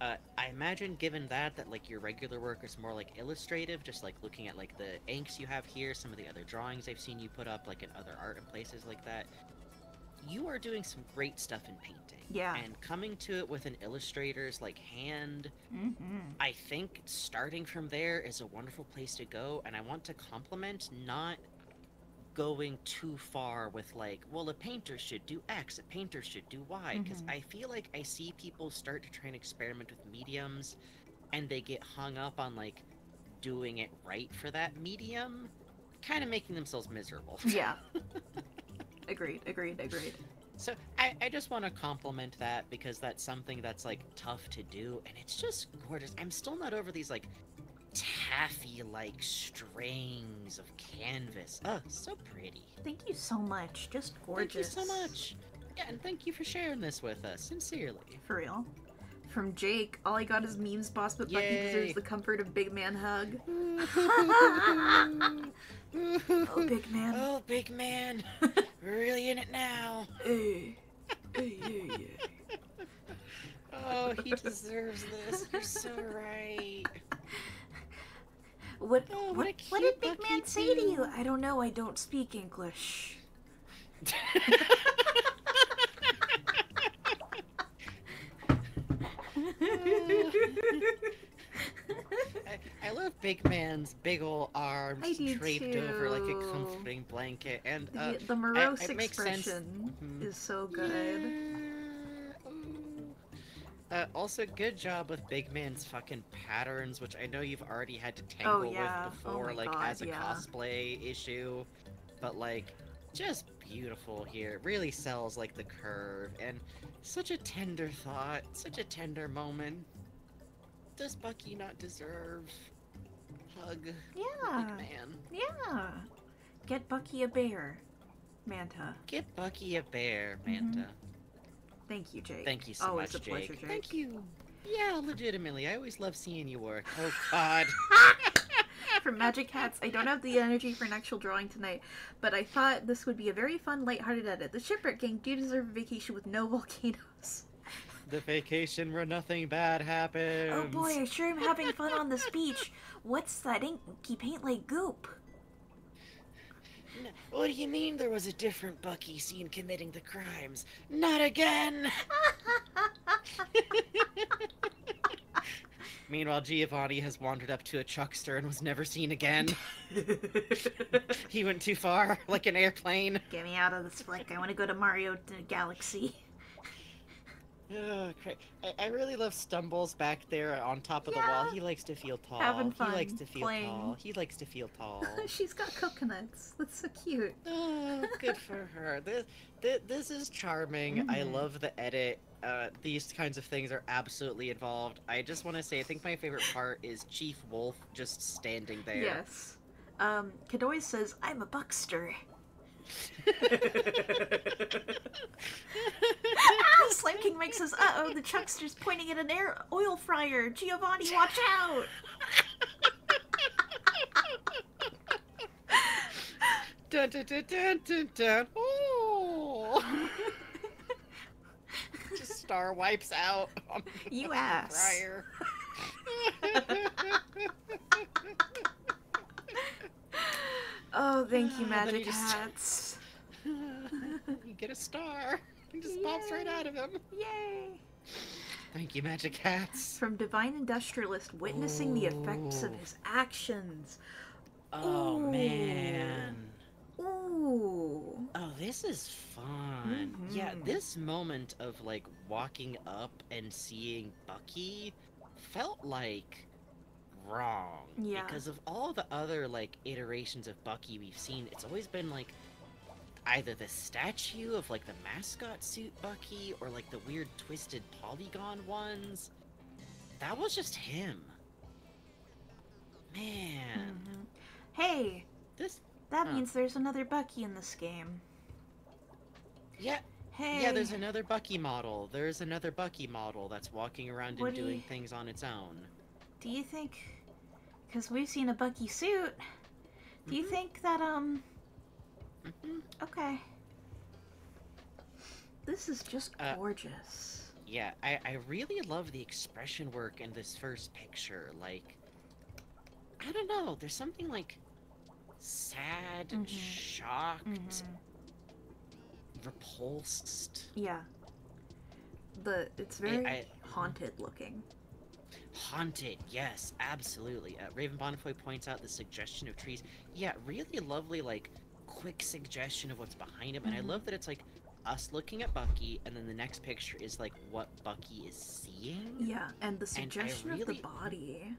Uh, I imagine, given that, that, like, your regular work is more, like, illustrative, just, like, looking at, like, the inks you have here, some of the other drawings I've seen you put up, like, in other art and places like that. You are doing some great stuff in painting. Yeah. And coming to it with an illustrator's, like, hand Mm-hmm. I think starting from there is a wonderful place to go, and I want to compliment not going too far with like, well, a painter should do X, a painter should do Y, because Mhm. I feel like I see people start to try and experiment with mediums, and they get hung up on like doing it right for that medium, kind of making themselves miserable. Yeah. agreed, agreed, agreed. So I, I just want to compliment that because that's something that's like tough to do and it's just gorgeous. I'm still not over these like taffy like strings of canvas. Oh, so pretty. Thank you so much. Just gorgeous. Thank you so much. Yeah, and thank you for sharing this with us, sincerely. For real. From Jake, all I got is memes, boss, but Bucky deserves the comfort of big man hug. oh, big man. Oh, big man. We're really in it now. Hey. Hey, hey, hey. Oh, he deserves this. You're so right. What Oh, what what, a what did Big Man say to you? I don't know, I don't speak English. I, I love Big Man's big ol' arms I draped over like a comforting blanket, and uh, the, the morose sense. expression Mhm. is so good. Uh, also, good job with Big Man's fucking patterns, which I know you've already had to Oh, tangle yeah. with Oh before, my like God, as a yeah. cosplay issue. But like, just beautiful here. It really sells like the curve, and such a tender thought, such a tender moment. Does Bucky not deserve hug? Yeah. Big man. Yeah. Get Bucky a bear. Manta. Get Bucky a bear, Mhm. Manta. Thank you, Jake. Thank you so Always much, a pleasure, Jake. Jake. Thank you. Yeah, legitimately. I always love seeing you work. Oh God. From Magic Hats, I don't have the energy for an actual drawing tonight, but I thought this would be a very fun, lighthearted edit. The Shipwreck Gang do deserve a vacation with no volcanoes. the vacation where nothing bad happens. Oh boy, I sure am having fun on this beach. What's that inky paint like goop? N- What do you mean there was a different Bucky seen committing the crimes? Not again! Meanwhile, Giovanni has wandered up to a chuckster and was never seen again. he went too far, like an airplane. Get me out of this flick. I want to go to Mario Galaxy. Oh, I, I really love Stumbles back there on top of the wall. He likes to feel tall. Having He likes fun, to feel playing. tall. He likes to feel tall. She's got coconuts. That's so cute. Oh, good for her. This, this, this is charming. I Mhm. love the edit. Uh, these kinds of things are absolutely involved. I just want to say, I think my favorite part is Chief Wolf just standing there. Yes. Um, Kadoy says, I'm a buckster. Slime King Mike says, uh oh, the chuckster's pointing at an air oil fryer. Giovanni, watch out! Dun, dun, dun, dun, dun, dun. Oh. just star wipes out. on You ass. fryer. Oh, thank you, Ah, Magic just- Hats. you get a star. It just pops right out of him. Yay! Thank you, Magic Hats. From Divine Industrialist, witnessing the effects of his actions. Oh Ooh. man. Ooh. Oh, this is fun. Yeah, Mhm. this moment of like walking up and seeing Bucky felt like wrong. Yeah. Because of all the other like iterations of Bucky we've seen, it's always been like either the statue of like the mascot suit Bucky or like the weird twisted polygon ones. That was just him. Man. Mhm. Hey, This that means there's another Bucky in this game. yeah, Hey. Yeah, there's another Bucky model. There's another Bucky model that's walking around What and do doing you- things on its own. Do you think? Because we've seen a Bucky suit. Do you Mhm. think that um? Mhm. Okay. This is just Uh, gorgeous. Yeah, I, I really love the expression work in this first picture. Like, I don't know, there's something like sad, Mhm. shocked, Mhm. repulsed, Yeah. The it's very I- haunted looking. Haunted. Yes, absolutely. Uh, Raven Bonnefoy points out the suggestion of trees. Yeah, really lovely, like quick suggestion of what's behind him, and I Mhm. love that it's like us looking at Bucky, and then the next picture is like what Bucky is seeing. Yeah, and the And I suggestion of the body.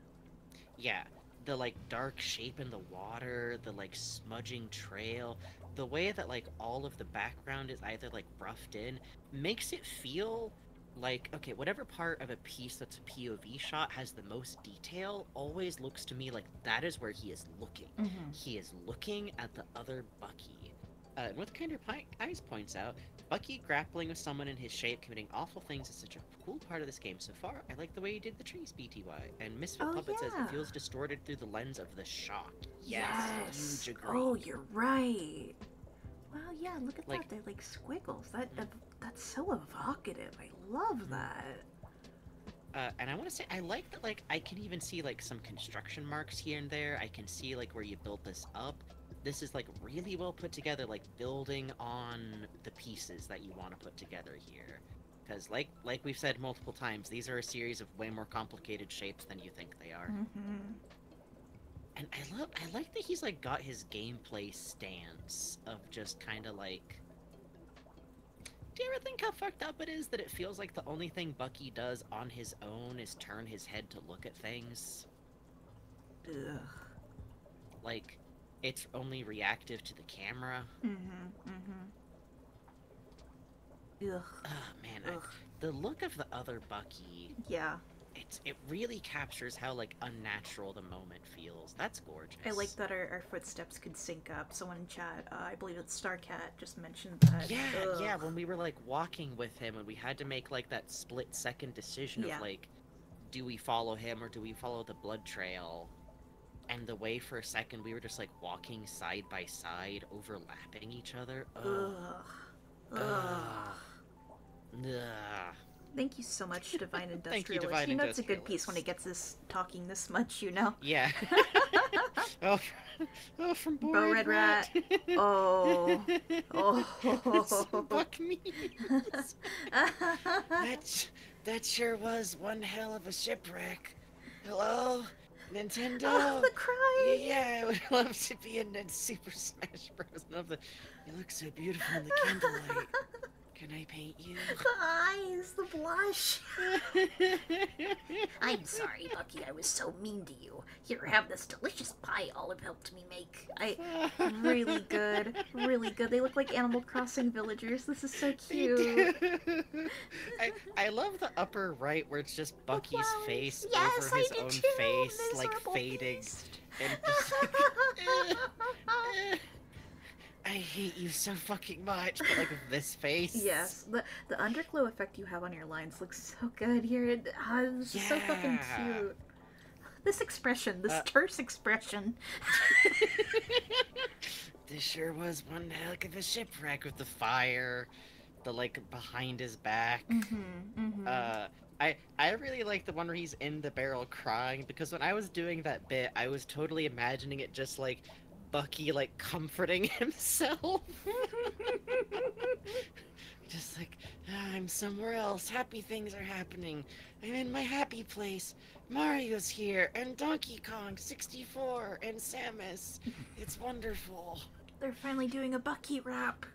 Yeah, the like dark shape in the water, the like smudging trail, the way that like all of the background is either like roughed in makes it feel like okay, whatever part of a piece that's a POV shot has the most detail always looks to me like that is where he is looking. Mhm. He is looking at the other Bucky. Uh, and what Kinder Pi- Eyes points out, Bucky grappling with someone in his shape, committing awful things is such a cool part of this game so far. I like the way you did the trees, BTY. And Misfit Oh, Puppet says it feels distorted through the lens of the shock. Yes, Yes. huge agree. Oh, you're right. Wow, yeah, look at Like- that. They're like squiggles. That ev- that's so evocative. I love that. Uh, and I want to say I like that. Like I can even see like some construction marks here and there. I can see like where you built this up. This is like really well put together, like building on the pieces that you want to put together here. Because like like we've said multiple times, these are a series of way more complicated shapes than you think they are. Mm-hmm. And I love I like that he's like got his gameplay stance of just kind of like Do you ever think how fucked up it is that it feels like the only thing Bucky does on his own is turn his head to look at things? Ugh. Like it's only reactive to the camera. Mm-hmm. Mm-hmm. Ugh. Oh man, I, Ugh. the look of the other Bucky, Yeah. It's it really captures how like unnatural the moment feels. That's gorgeous. I like that our, our footsteps could sync up. Someone in chat, uh, I believe it's Starcat, just mentioned that. Yeah, yeah. When we were like walking with him, and we had to make like that split second decision Yeah. of like, do we follow him or do we follow the blood trail? And the way for a second we were just like walking side by side, overlapping each other. Ugh. Ugh. Ugh. Ugh. Ugh. Thank you so much, Divine Industrialist. Thank you, Divine you know it's a good piece when it gets this talking this much, you know? Yeah. oh, oh, from Bo, Red Rat. Oh. Oh. Buck me. that, that sure was one hell of a shipwreck. Hello, Nintendo. Oh, the cry! Yeah, I would love to be in Super Smash Bros. Love the. You look so beautiful in the candlelight. Can I paint you? The eyes, the blush. I'm sorry, Bucky. I was so mean to you. Here, have this delicious pie Olive helped me make. I really good, really good. They look like Animal Crossing villagers. This is so cute. I, I love the upper right where it's just Bucky's face Yes, over I his own too. face, like fading. beast. And just eh. I hate you so fucking much, but like this face. Yes, the the underglow effect you have on your lines looks so good here. It, ah, this is so fucking cute. This expression, this Uh, terse expression. this sure was one heck of a shipwreck with the fire, the like behind his back. Mm-hmm, mm-hmm. Uh, I I really like the one where he's in the barrel crying because when I was doing that bit, I was totally imagining it just like Bucky like comforting himself. just like "Ah, I'm somewhere else. Happy things are happening. I'm in my happy place. Mario's here and Donkey Kong 64 and Samus. It's wonderful. They're finally doing a Bucky rap.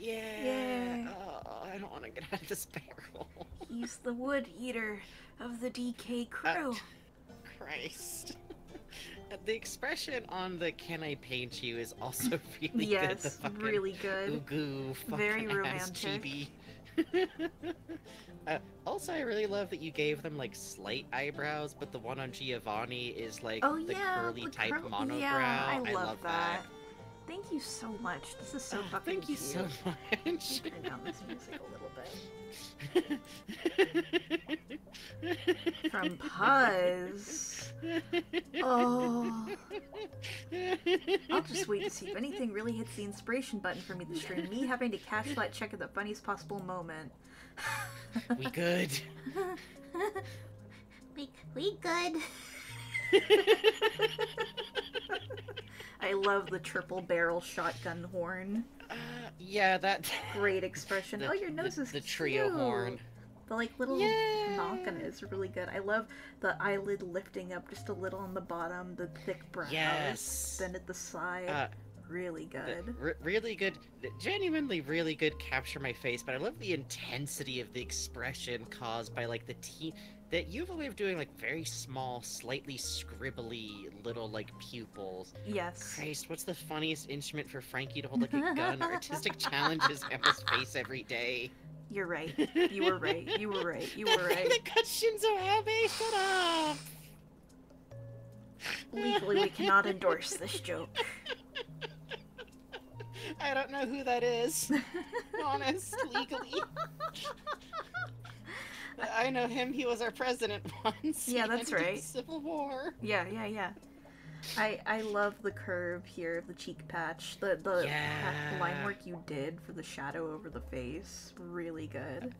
Yeah. Yay. Oh, I don't want to get out of this barrel. He's the wood eater of the DK Uh, crew. Christ. The expression on the "Can I paint you" is also really good. The yes, really good. Ooh Very romantic. chibi. uh, also, I really love that you gave them like slight eyebrows, but the one on Giovanni is like Oh the yeah, curly the type curl- monobrow. Yeah, I love, love that. Thank you so much. This is so Oh, fucking thank you cute. so much. Turn down this music a little bit. From Puzz. Oh. I'll just wait to see if anything really hits the inspiration button for me this stream. Me having to cash that check at the funniest possible moment. we good. We, we good. I love the triple barrel shotgun horn. Uh, yeah, that. Great expression. The- oh, your the- nose is the trio cute. horn. The like little Yeah. knock on it is really good. I love the eyelid lifting up just a little on the bottom, the thick brows Yes. bend at the side. Uh, really good. R- really good, genuinely really good capture my face, but I love the intensity of the expression caused by like the teen. That you have a way of doing like very small, slightly scribbly little like pupils. Yes. Christ, what's the funniest instrument for Frankie to hold like a gun? Artistic challenges Emma's face every day. You're right. You were right. You were right. You were right. that got Shinzo Abe. Shut up. Legally, we cannot endorse this joke. I don't know who that is. Honest, legally. I know him. He was our president once. Yeah, that's right. Civil War. Yeah, yeah, yeah. I I love the curve here of the cheek patch. The the pa- line work you did for the shadow over the face. Really good.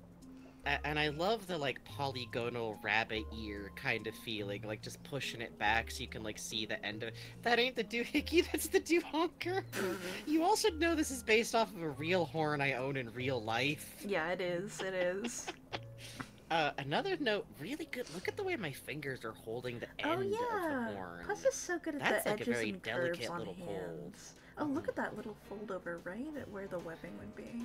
And I love the like polygonal rabbit ear kind of feeling, like just pushing it back so you can like see the end of it. That ain't the doohickey, that's the doohonker. Mm-hmm. You all should know this is based off of a real horn I own in real life. Yeah, it is. It is. Uh, another note, really good. Look at the way my fingers are holding the Oh end yeah. of the horn. Plus, it's so good at That's the like a edges very and curves delicate on little hands. Oh, look at that little fold over right at where the webbing would be.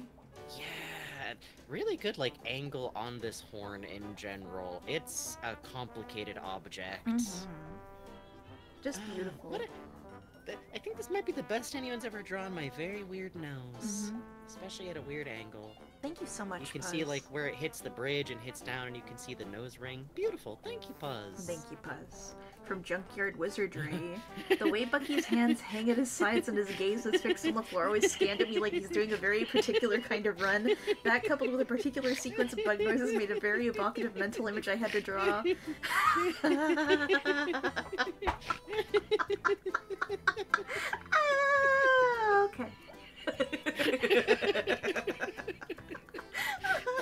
Yeah, really good like angle on this horn in general. It's a complicated object. Mhm. Just Ah, beautiful. a- I think this might be the best anyone's ever drawn my very weird nose, Mhm. especially at a weird angle. Thank you so much. You can see like where it hits the bridge and hits down, and you can see the nose ring. Beautiful. Thank you, Puzz. Thank you, Puzz. From Junkyard Wizardry. the way Bucky's hands hang at his sides and his gaze is fixed on the floor always scanned at me like he's doing a very particular kind of run. That coupled with a particular sequence of bug noises made a very evocative mental image I had to draw. Ah, okay.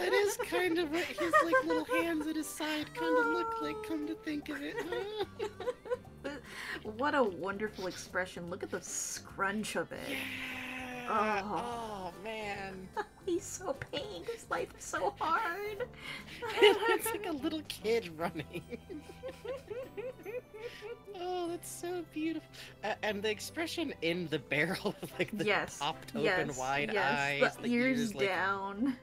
That is kind of what his like little hands at his side kind of look like. Come to think of it. What a wonderful expression. Look at the scrunch of it. Yeah. Oh. oh man. He's so pained. His life is so hard. it's like a little kid running. oh, that's so beautiful. Uh, and the expression in the barrel, like the yes. popped open yes. wide yes. eyes, the, ears, like, down.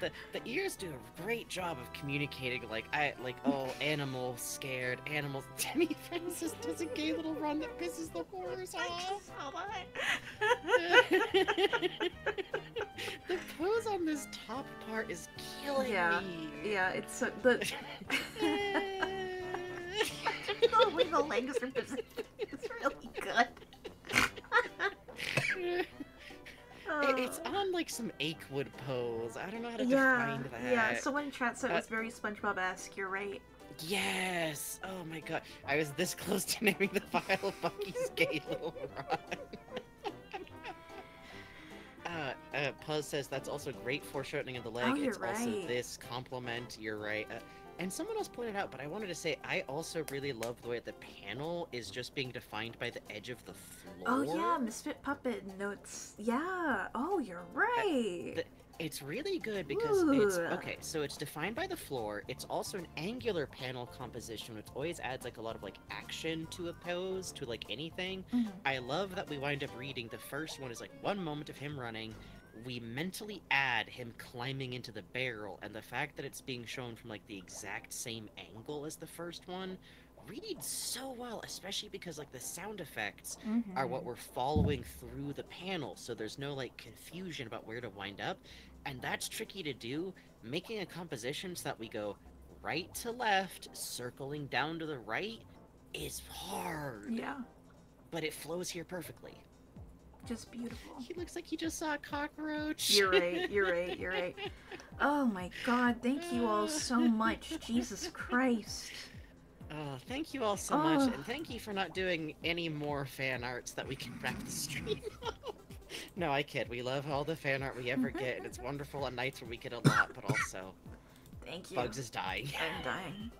The the ears do a great job of communicating like I like oh animal scared animals Demi Francis does a gay little run that pisses the horrors off. the pose on this top part is killing Yeah. me. Yeah, it's so, the the way the legs are positioned is really good. It- it's on like some Achewood pose. I don't know how to yeah, define that. yeah. Someone in chat said it Uh, was very SpongeBob-esque. You're right. Yes! Oh my god. I was this close to naming the file Bucky's gay little run. uh, uh, Puzz says that's also great foreshortening of the leg. Oh, you're it's also this compliment. You're right. Uh, and someone else pointed out, but I wanted to say I also really love the way the panel is just being defined by the edge of the floor. Oh yeah, Misfit Puppet notes. Yeah. Oh, you're right. the- It's really good because it's okay. So it's defined by the floor. It's also an angular panel composition, which always adds like a lot of like action to a pose to like anything. Mhm. I love that we wind up reading the first one is like one moment of him running. We mentally add him climbing into the barrel, and the fact that it's being shown from like the exact same angle as the first one reads so well, especially because like the sound effects are what mm-hmm. we're following through the panel, so there's no like confusion about where to wind up, and that's tricky to do. Making a composition so that we go right to left, circling down to the right, is hard, Yeah. but it flows here perfectly. Just beautiful. He looks like he just saw a cockroach. You're right. You're right. You're right. Oh my God! Thank you all so much. Jesus Christ. Oh, thank you all so much, Oh. and thank you for not doing any more fan arts that we can wrap the stream up. No, I kid. We love all the fan art we ever get, and it's wonderful on nights where we get a lot, but also Thank you. Bugs is dying. I'm dying.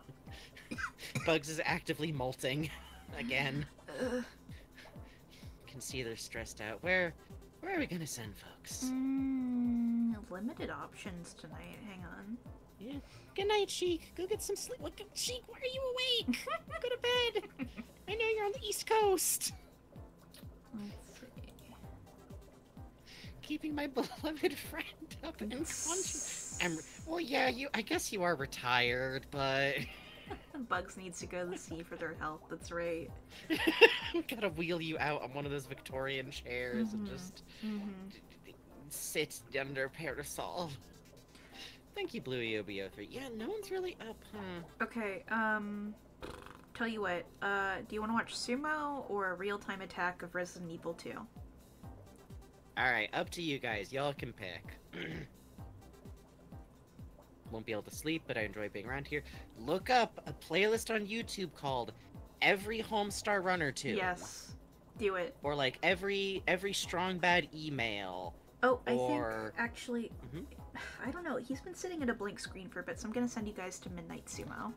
Bugs is actively molting again. Ugh. Can see they're stressed out. Where, where are we gonna send folks? Mm, limited options tonight. Hang on. Yeah. Good night, Sheik. Go get some sleep. Look, Sheik, why are you awake? Go to bed. I know you're on the East Coast. Keeping my beloved friend up and conscious. I'm, well, yeah, you. I guess you are retired, but Bugs needs to go to the sea for their health. That's right. gotta wheel you out on one of those Victorian chairs and Mhm. just Mm-hmm. sit under a parasol. Thank you, Bluey OBO3. Yeah, no one's really up, huh? Okay. Um. Tell you what. Uh, do you want to watch Sumo or a real-time attack of Resident Evil 2? Alright, up to you guys. Y'all can pick. Won't be able to sleep, but I enjoy being around here. Look up a playlist on YouTube called Every Homestar Runner 2. Yes. Do it. Or like every every strong bad email. Oh, I Or- think actually, Mhm. I don't know. He's been sitting at a blank screen for a bit, so I'm gonna send you guys to Midnight Sumo.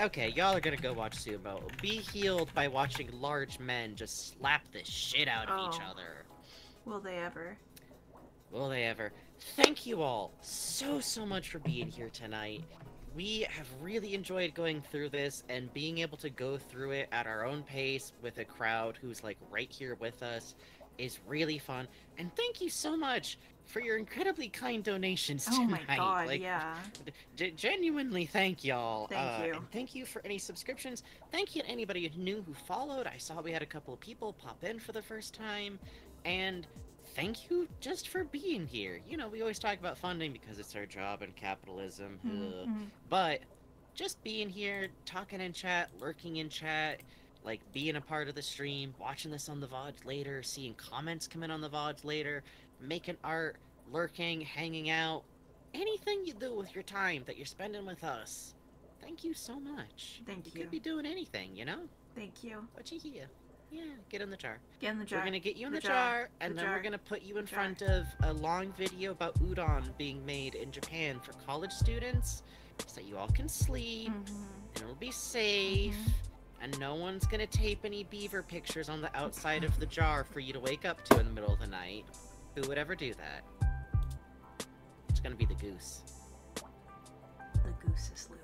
Okay, y'all are gonna go watch Sumo. Be healed by watching large men just slap the shit out of each Oh. other. Will they ever? Will they ever? Thank you all so, so much for being here tonight. We have really enjoyed going through this and being able to go through it at our own pace with a crowd who's like right here with us is really fun. And thank you so much for your incredibly kind donations Oh my god, like, yeah. Genuinely thank y'all. Thank uh, you. Thank you for any subscriptions. Thank you to anybody who knew who followed. I saw we had a couple of people pop in for the first time. And thank you just for being here. You know, we always talk about funding because it's our job and capitalism. ugh. Mhm. But just being here, talking in chat, lurking in chat, like being a part of the stream, watching this on the VODs later, seeing comments come in on the VODs later, making art, lurking, hanging out, anything you do with your time that you're spending with us. Thank you so much. Thank you. you. could be doing anything, you know? Thank you. But you here. Yeah, get in the jar. Get in the jar. We're gonna get you in the, The jar, jar. and The then jar. we're gonna put you in The jar. front of a long video about udon being made in Japan for college students, so you all can sleep Mhm. and it'll be safe. And no one's gonna tape any beaver pictures on the outside of the jar for you to wake up to in the middle of the night. Who would ever do that? It's gonna be the goose. The goose is loose.